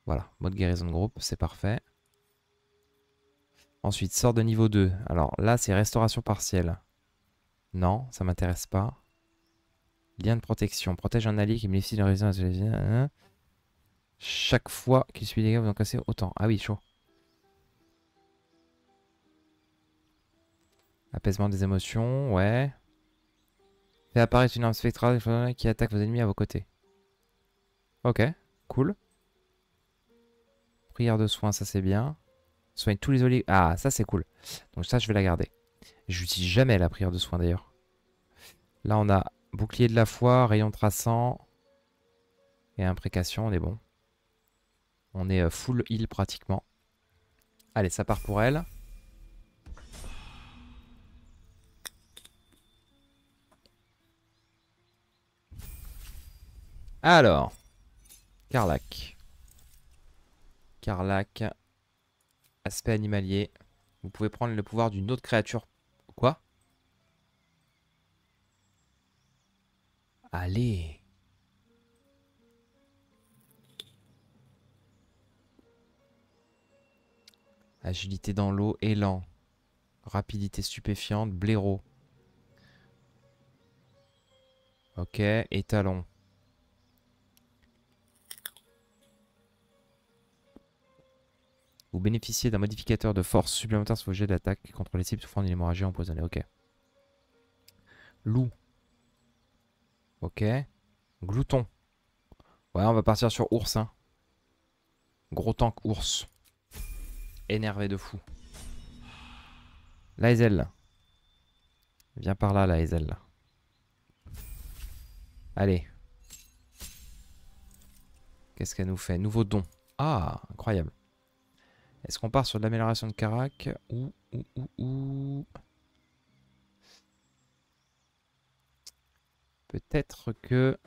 Voilà, mot de guérison de groupe, c'est parfait. Ensuite, sort de niveau 2. Alors là, c'est restauration partielle. Non, ça m'intéresse pas. Lien de protection. Protège un allié qui bénéficie de résistance. Chaque fois qu'il suit des dégâts, vous en cassez autant. Ah oui, chaud. Apaisement des émotions, ouais. Fait apparaître une arme spectrale qui attaque vos ennemis à vos côtés. Ok, cool. Prière de soin, ça c'est bien. Soigne tous les olives. Ah, ça c'est cool. Donc ça, je vais la garder. J'utilise jamais la prière de soin d'ailleurs. Là, on a bouclier de la foi, rayon traçant et imprécation. On est bon. On est euh, full heal pratiquement. Allez, ça part pour elle. Alors, Carlac. Carlac. Aspect animalier. Vous pouvez prendre le pouvoir d'une autre créature. Quoi Allez. Agilité dans l'eau, élan. Rapidité stupéfiante, blaireau. Ok, étalon. Vous bénéficiez d'un modificateur de force supplémentaire sur vos jets d'attaque contre les cibles souffrant d'une hémorragie empoisonnée. Ok. Loup. Ok. Glouton. Ouais, on va partir sur ours. Hein. Gros tank ours. Énervé de fou. Laezel. Viens par là, Laezel. Allez. Qu'est-ce qu'elle nous fait? Nouveau don. Ah, incroyable. Est-ce qu'on part sur de l'amélioration de Carac ou, ou, ou, ou... Peut-être que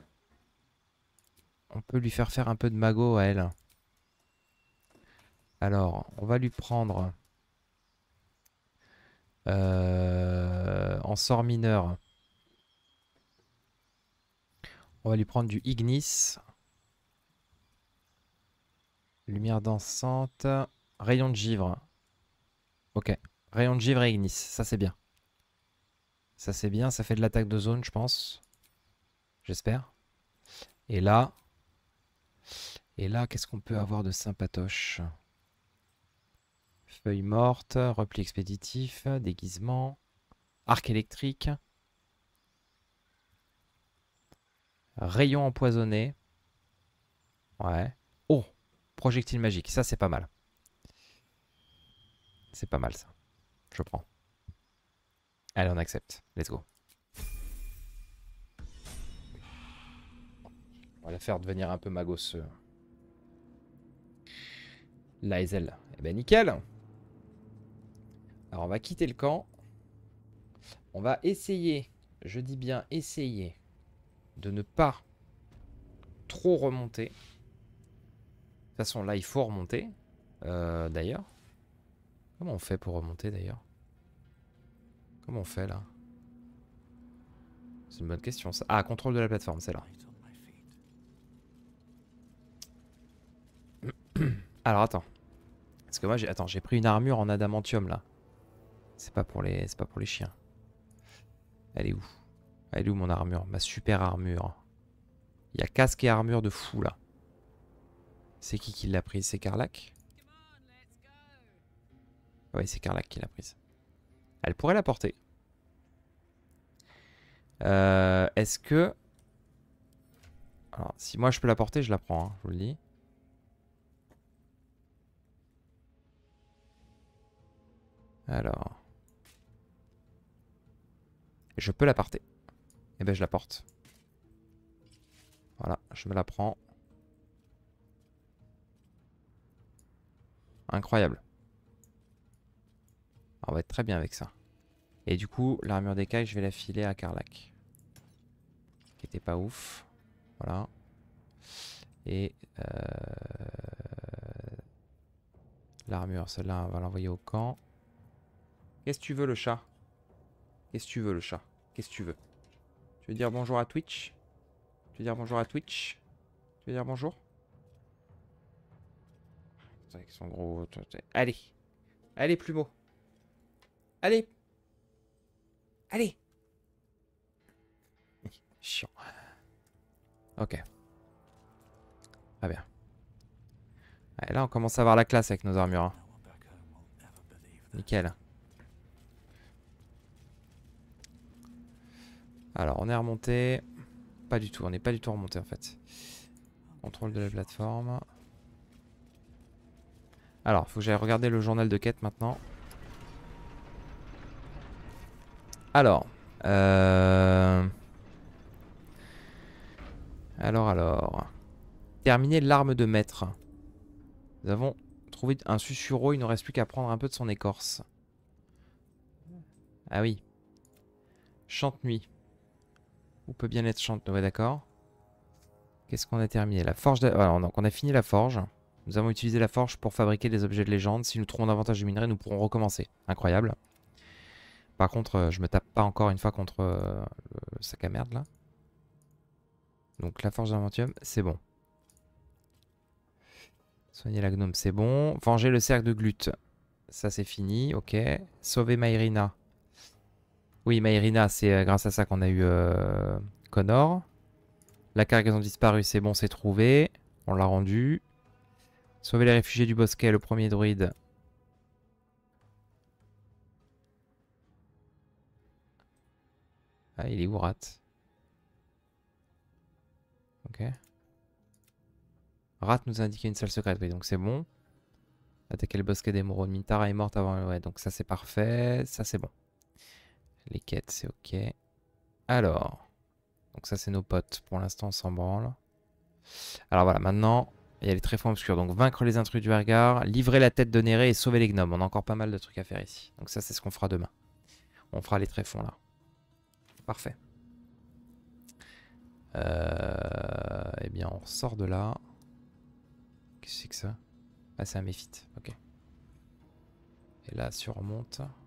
on peut lui faire faire un peu de magot à elle. Alors, on va lui prendre euh, en sort mineur. On va lui prendre du Ignis. Lumière dansante. Rayon de givre. Ok. Rayon de givre et Ignis. Ça, c'est bien. Ça, c'est bien. Ça fait de l'attaque de zone, je pense. J'espère. Et là... Et là, qu'est-ce qu'on peut avoir de sympatoche? Feuille morte, repli expéditif, déguisement, arc électrique, rayon empoisonné. Ouais. Oh Projectile magique, ça c'est pas mal. C'est pas mal ça. Je prends. Allez, on accepte. Let's go. On va la faire devenir un peu magos. Euh. Laezel. Eh ben nickel. Alors on va quitter le camp. On va essayer, je dis bien essayer, de ne pas trop remonter. De toute façon là il faut remonter. Euh, d'ailleurs. Comment on fait pour remonter d'ailleurs? Comment on fait là? C'est une bonne question ça. Ah, contrôle de la plateforme, c'est là. Alors attends. Parce que moi j'ai attends, j'ai pris une armure en adamantium là. C'est pas pour les chiens. Elle est où? Elle est où mon armure? Ma super armure. Il y a casque et armure de fou là. C'est qui qui l'a prise? C'est Carlac Ouais, c'est Carlac qui l'a prise. Elle pourrait la porter. Euh, Est-ce que... Alors, si moi je peux la porter, je la prends, hein, je vous le dis. Alors... Je peux la porter. Eh ben je la porte. Voilà, je me la prends. Incroyable. On va être très bien avec ça. Et du coup, l'armure d'écaille, je vais la filer à Carlac. Qui était pas ouf. Voilà. Et euh, l'armure, celle-là, on va l'envoyer au camp. Qu'est-ce que tu veux, le chat? Qu'est-ce que tu veux, le chat? Qu'est-ce que tu veux? Tu veux dire bonjour à Twitch? Tu veux dire bonjour à Twitch? Tu veux dire bonjour? Avec son gros... Allez Allez, plumeau Allez Allez Chiant. Ok. Très bien. Et là, on commence à avoir la classe avec nos armures. hein. Nickel. Alors, on est remonté. Pas du tout, on n'est pas du tout remonté en fait. Contrôle de la plateforme. Alors, faut que j'aille regarder le journal de quête maintenant. Alors. Euh... Alors, alors. Terminer l'arme de maître. Nous avons trouvé un susurro, il ne reste plus qu'à prendre un peu de son écorce. Ah oui. Chante-nuit. Où peut bien être chante Ouais, d'accord. Qu'est-ce qu'on a terminé? La forge. De... Donc on a fini la forge. Nous avons utilisé la forge pour fabriquer des objets de légende. Si nous trouvons davantage de minerais, nous pourrons recommencer. Incroyable. Par contre, euh, je me tape pas encore une fois contre euh, le sac à merde là. Donc la forge d'Amantium, c'est bon. Soigner la gnome, c'est bon. Venger le cercle de Glut. Ça, c'est fini. Ok. Sauver Mayrina. Oui, Mayrina, c'est euh, grâce à ça qu'on a eu euh, Connor. La cargaison disparue, c'est bon, c'est trouvé. On l'a rendu. Sauver les réfugiés du bosquet, le premier druide. Ah, il est où, Rat? Ok. Rat nous a indiqué une salle secrète, oui, donc c'est bon. Attaquer le bosquet d'émeraude. Mintara est morte avant. Ouais, donc ça c'est parfait. Ça c'est bon. Les quêtes, c'est ok. Alors. Donc ça c'est nos potes. Pour l'instant, on s'en branle. Alors voilà, maintenant, il y a les tréfonds obscurs. Donc vaincre les intrus du regard, livrer la tête de Néré et sauver les gnomes. On a encore pas mal de trucs à faire ici. Donc ça c'est ce qu'on fera demain. On fera les tréfonds là. Parfait. Euh, eh bien, on sort de là. Qu'est-ce que c'est que ça? Ah, c'est un méphite. Ok. Et là, surmonte. Never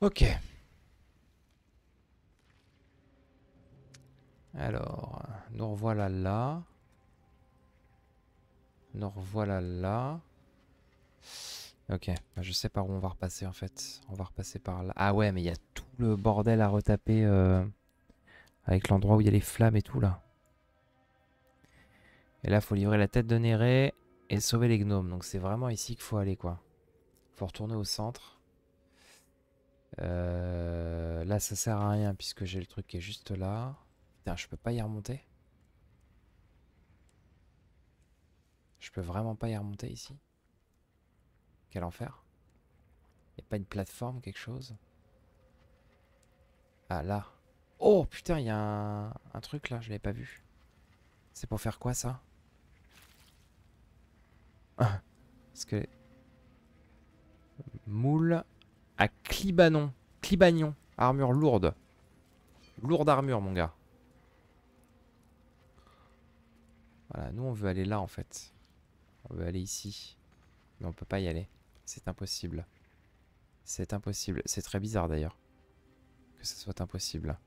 Ok. Alors, nous revoilà là. Nous revoilà là. Ok, bah, je sais par où on va repasser en fait. On va repasser par là. Ah ouais, mais il y a tout le bordel à retaper euh, avec l'endroit où il y a les flammes et tout là. Et là, faut livrer la tête de Néré et sauver les gnomes. Donc c'est vraiment ici qu'il faut aller quoi. Faut retourner au centre. Euh, là, ça sert à rien puisque j'ai le truc qui est juste là. Putain, je peux pas y remonter. Je peux vraiment pas y remonter ici. Quel enfer. Y a pas une plateforme, quelque chose Ah, là. Oh, putain, il y a un, un truc là, je l'avais pas vu. C'est pour faire quoi ça? Ah, Parce que... Moule à Clibanon. Clibagnon. Armure lourde. Lourde armure, mon gars. Voilà, nous on veut aller là en fait. On veut aller ici. Mais on peut pas y aller. C'est impossible. C'est impossible. C'est très bizarre d'ailleurs. Que ce soit impossible.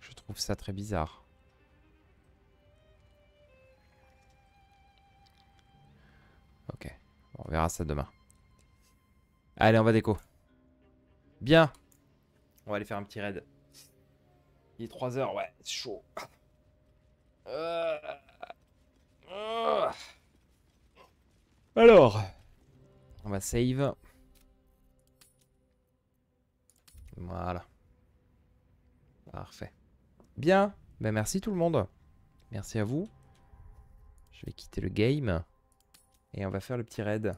Je trouve ça très bizarre. Ok. On verra ça demain. Allez, on va déco. Bien. On va aller faire un petit raid. Il est 3h, ouais, c'est chaud. Euh, euh. Alors, on va save. Voilà. Parfait. Bien. Ben merci tout le monde. Merci à vous. Je vais quitter le game. Et on va faire le petit raid.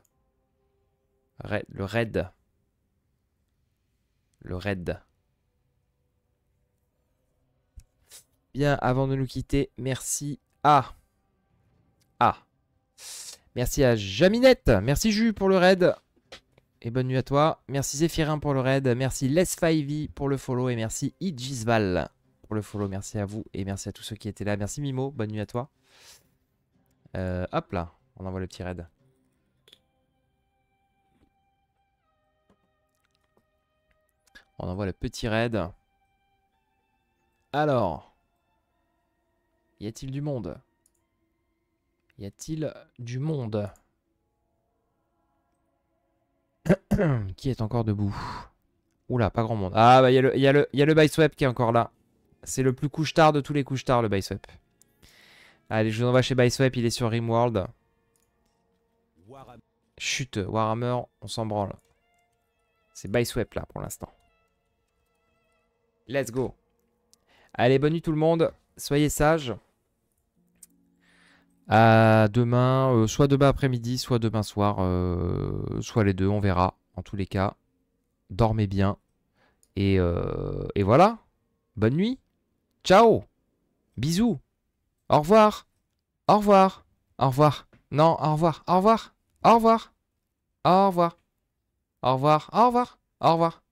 Raid- le raid. Le raid. Bien, avant de nous quitter, merci à... Ah. Merci à Jaminette. Merci Jus pour le raid. Et bonne nuit à toi. Merci Zéphirin pour le raid. Merci Les5V pour le follow. Et merci Igisval pour le follow. Merci à vous. Et merci à tous ceux qui étaient là. Merci Mimo. Bonne nuit à toi. Euh, hop là. On envoie le petit raid. On envoie le petit raid. Alors. Y a-t-il du monde? Y a-t-il du monde? Qui est encore debout? Oula, pas grand monde. Ah, bah, il y a le, y a le, y a qui est encore là. C'est le plus couche-tard de tous les couche-tard, le Byswap. Allez, je vous envoie chez Byswap, il est sur Rimworld. Chut, Warhammer, on s'en branle. C'est Byswap là pour l'instant. Let's go. Allez, bonne nuit tout le monde. Soyez sages. À demain, euh, soit demain après-midi, soit demain soir, euh, soit les deux, on verra. En tous les cas, dormez bien. Et, euh, et voilà. Bonne nuit. Ciao. Bisous. Au revoir. Au revoir. Au revoir. Non, au revoir. Au revoir. Au revoir. Au revoir. Au revoir. Au revoir. Au revoir.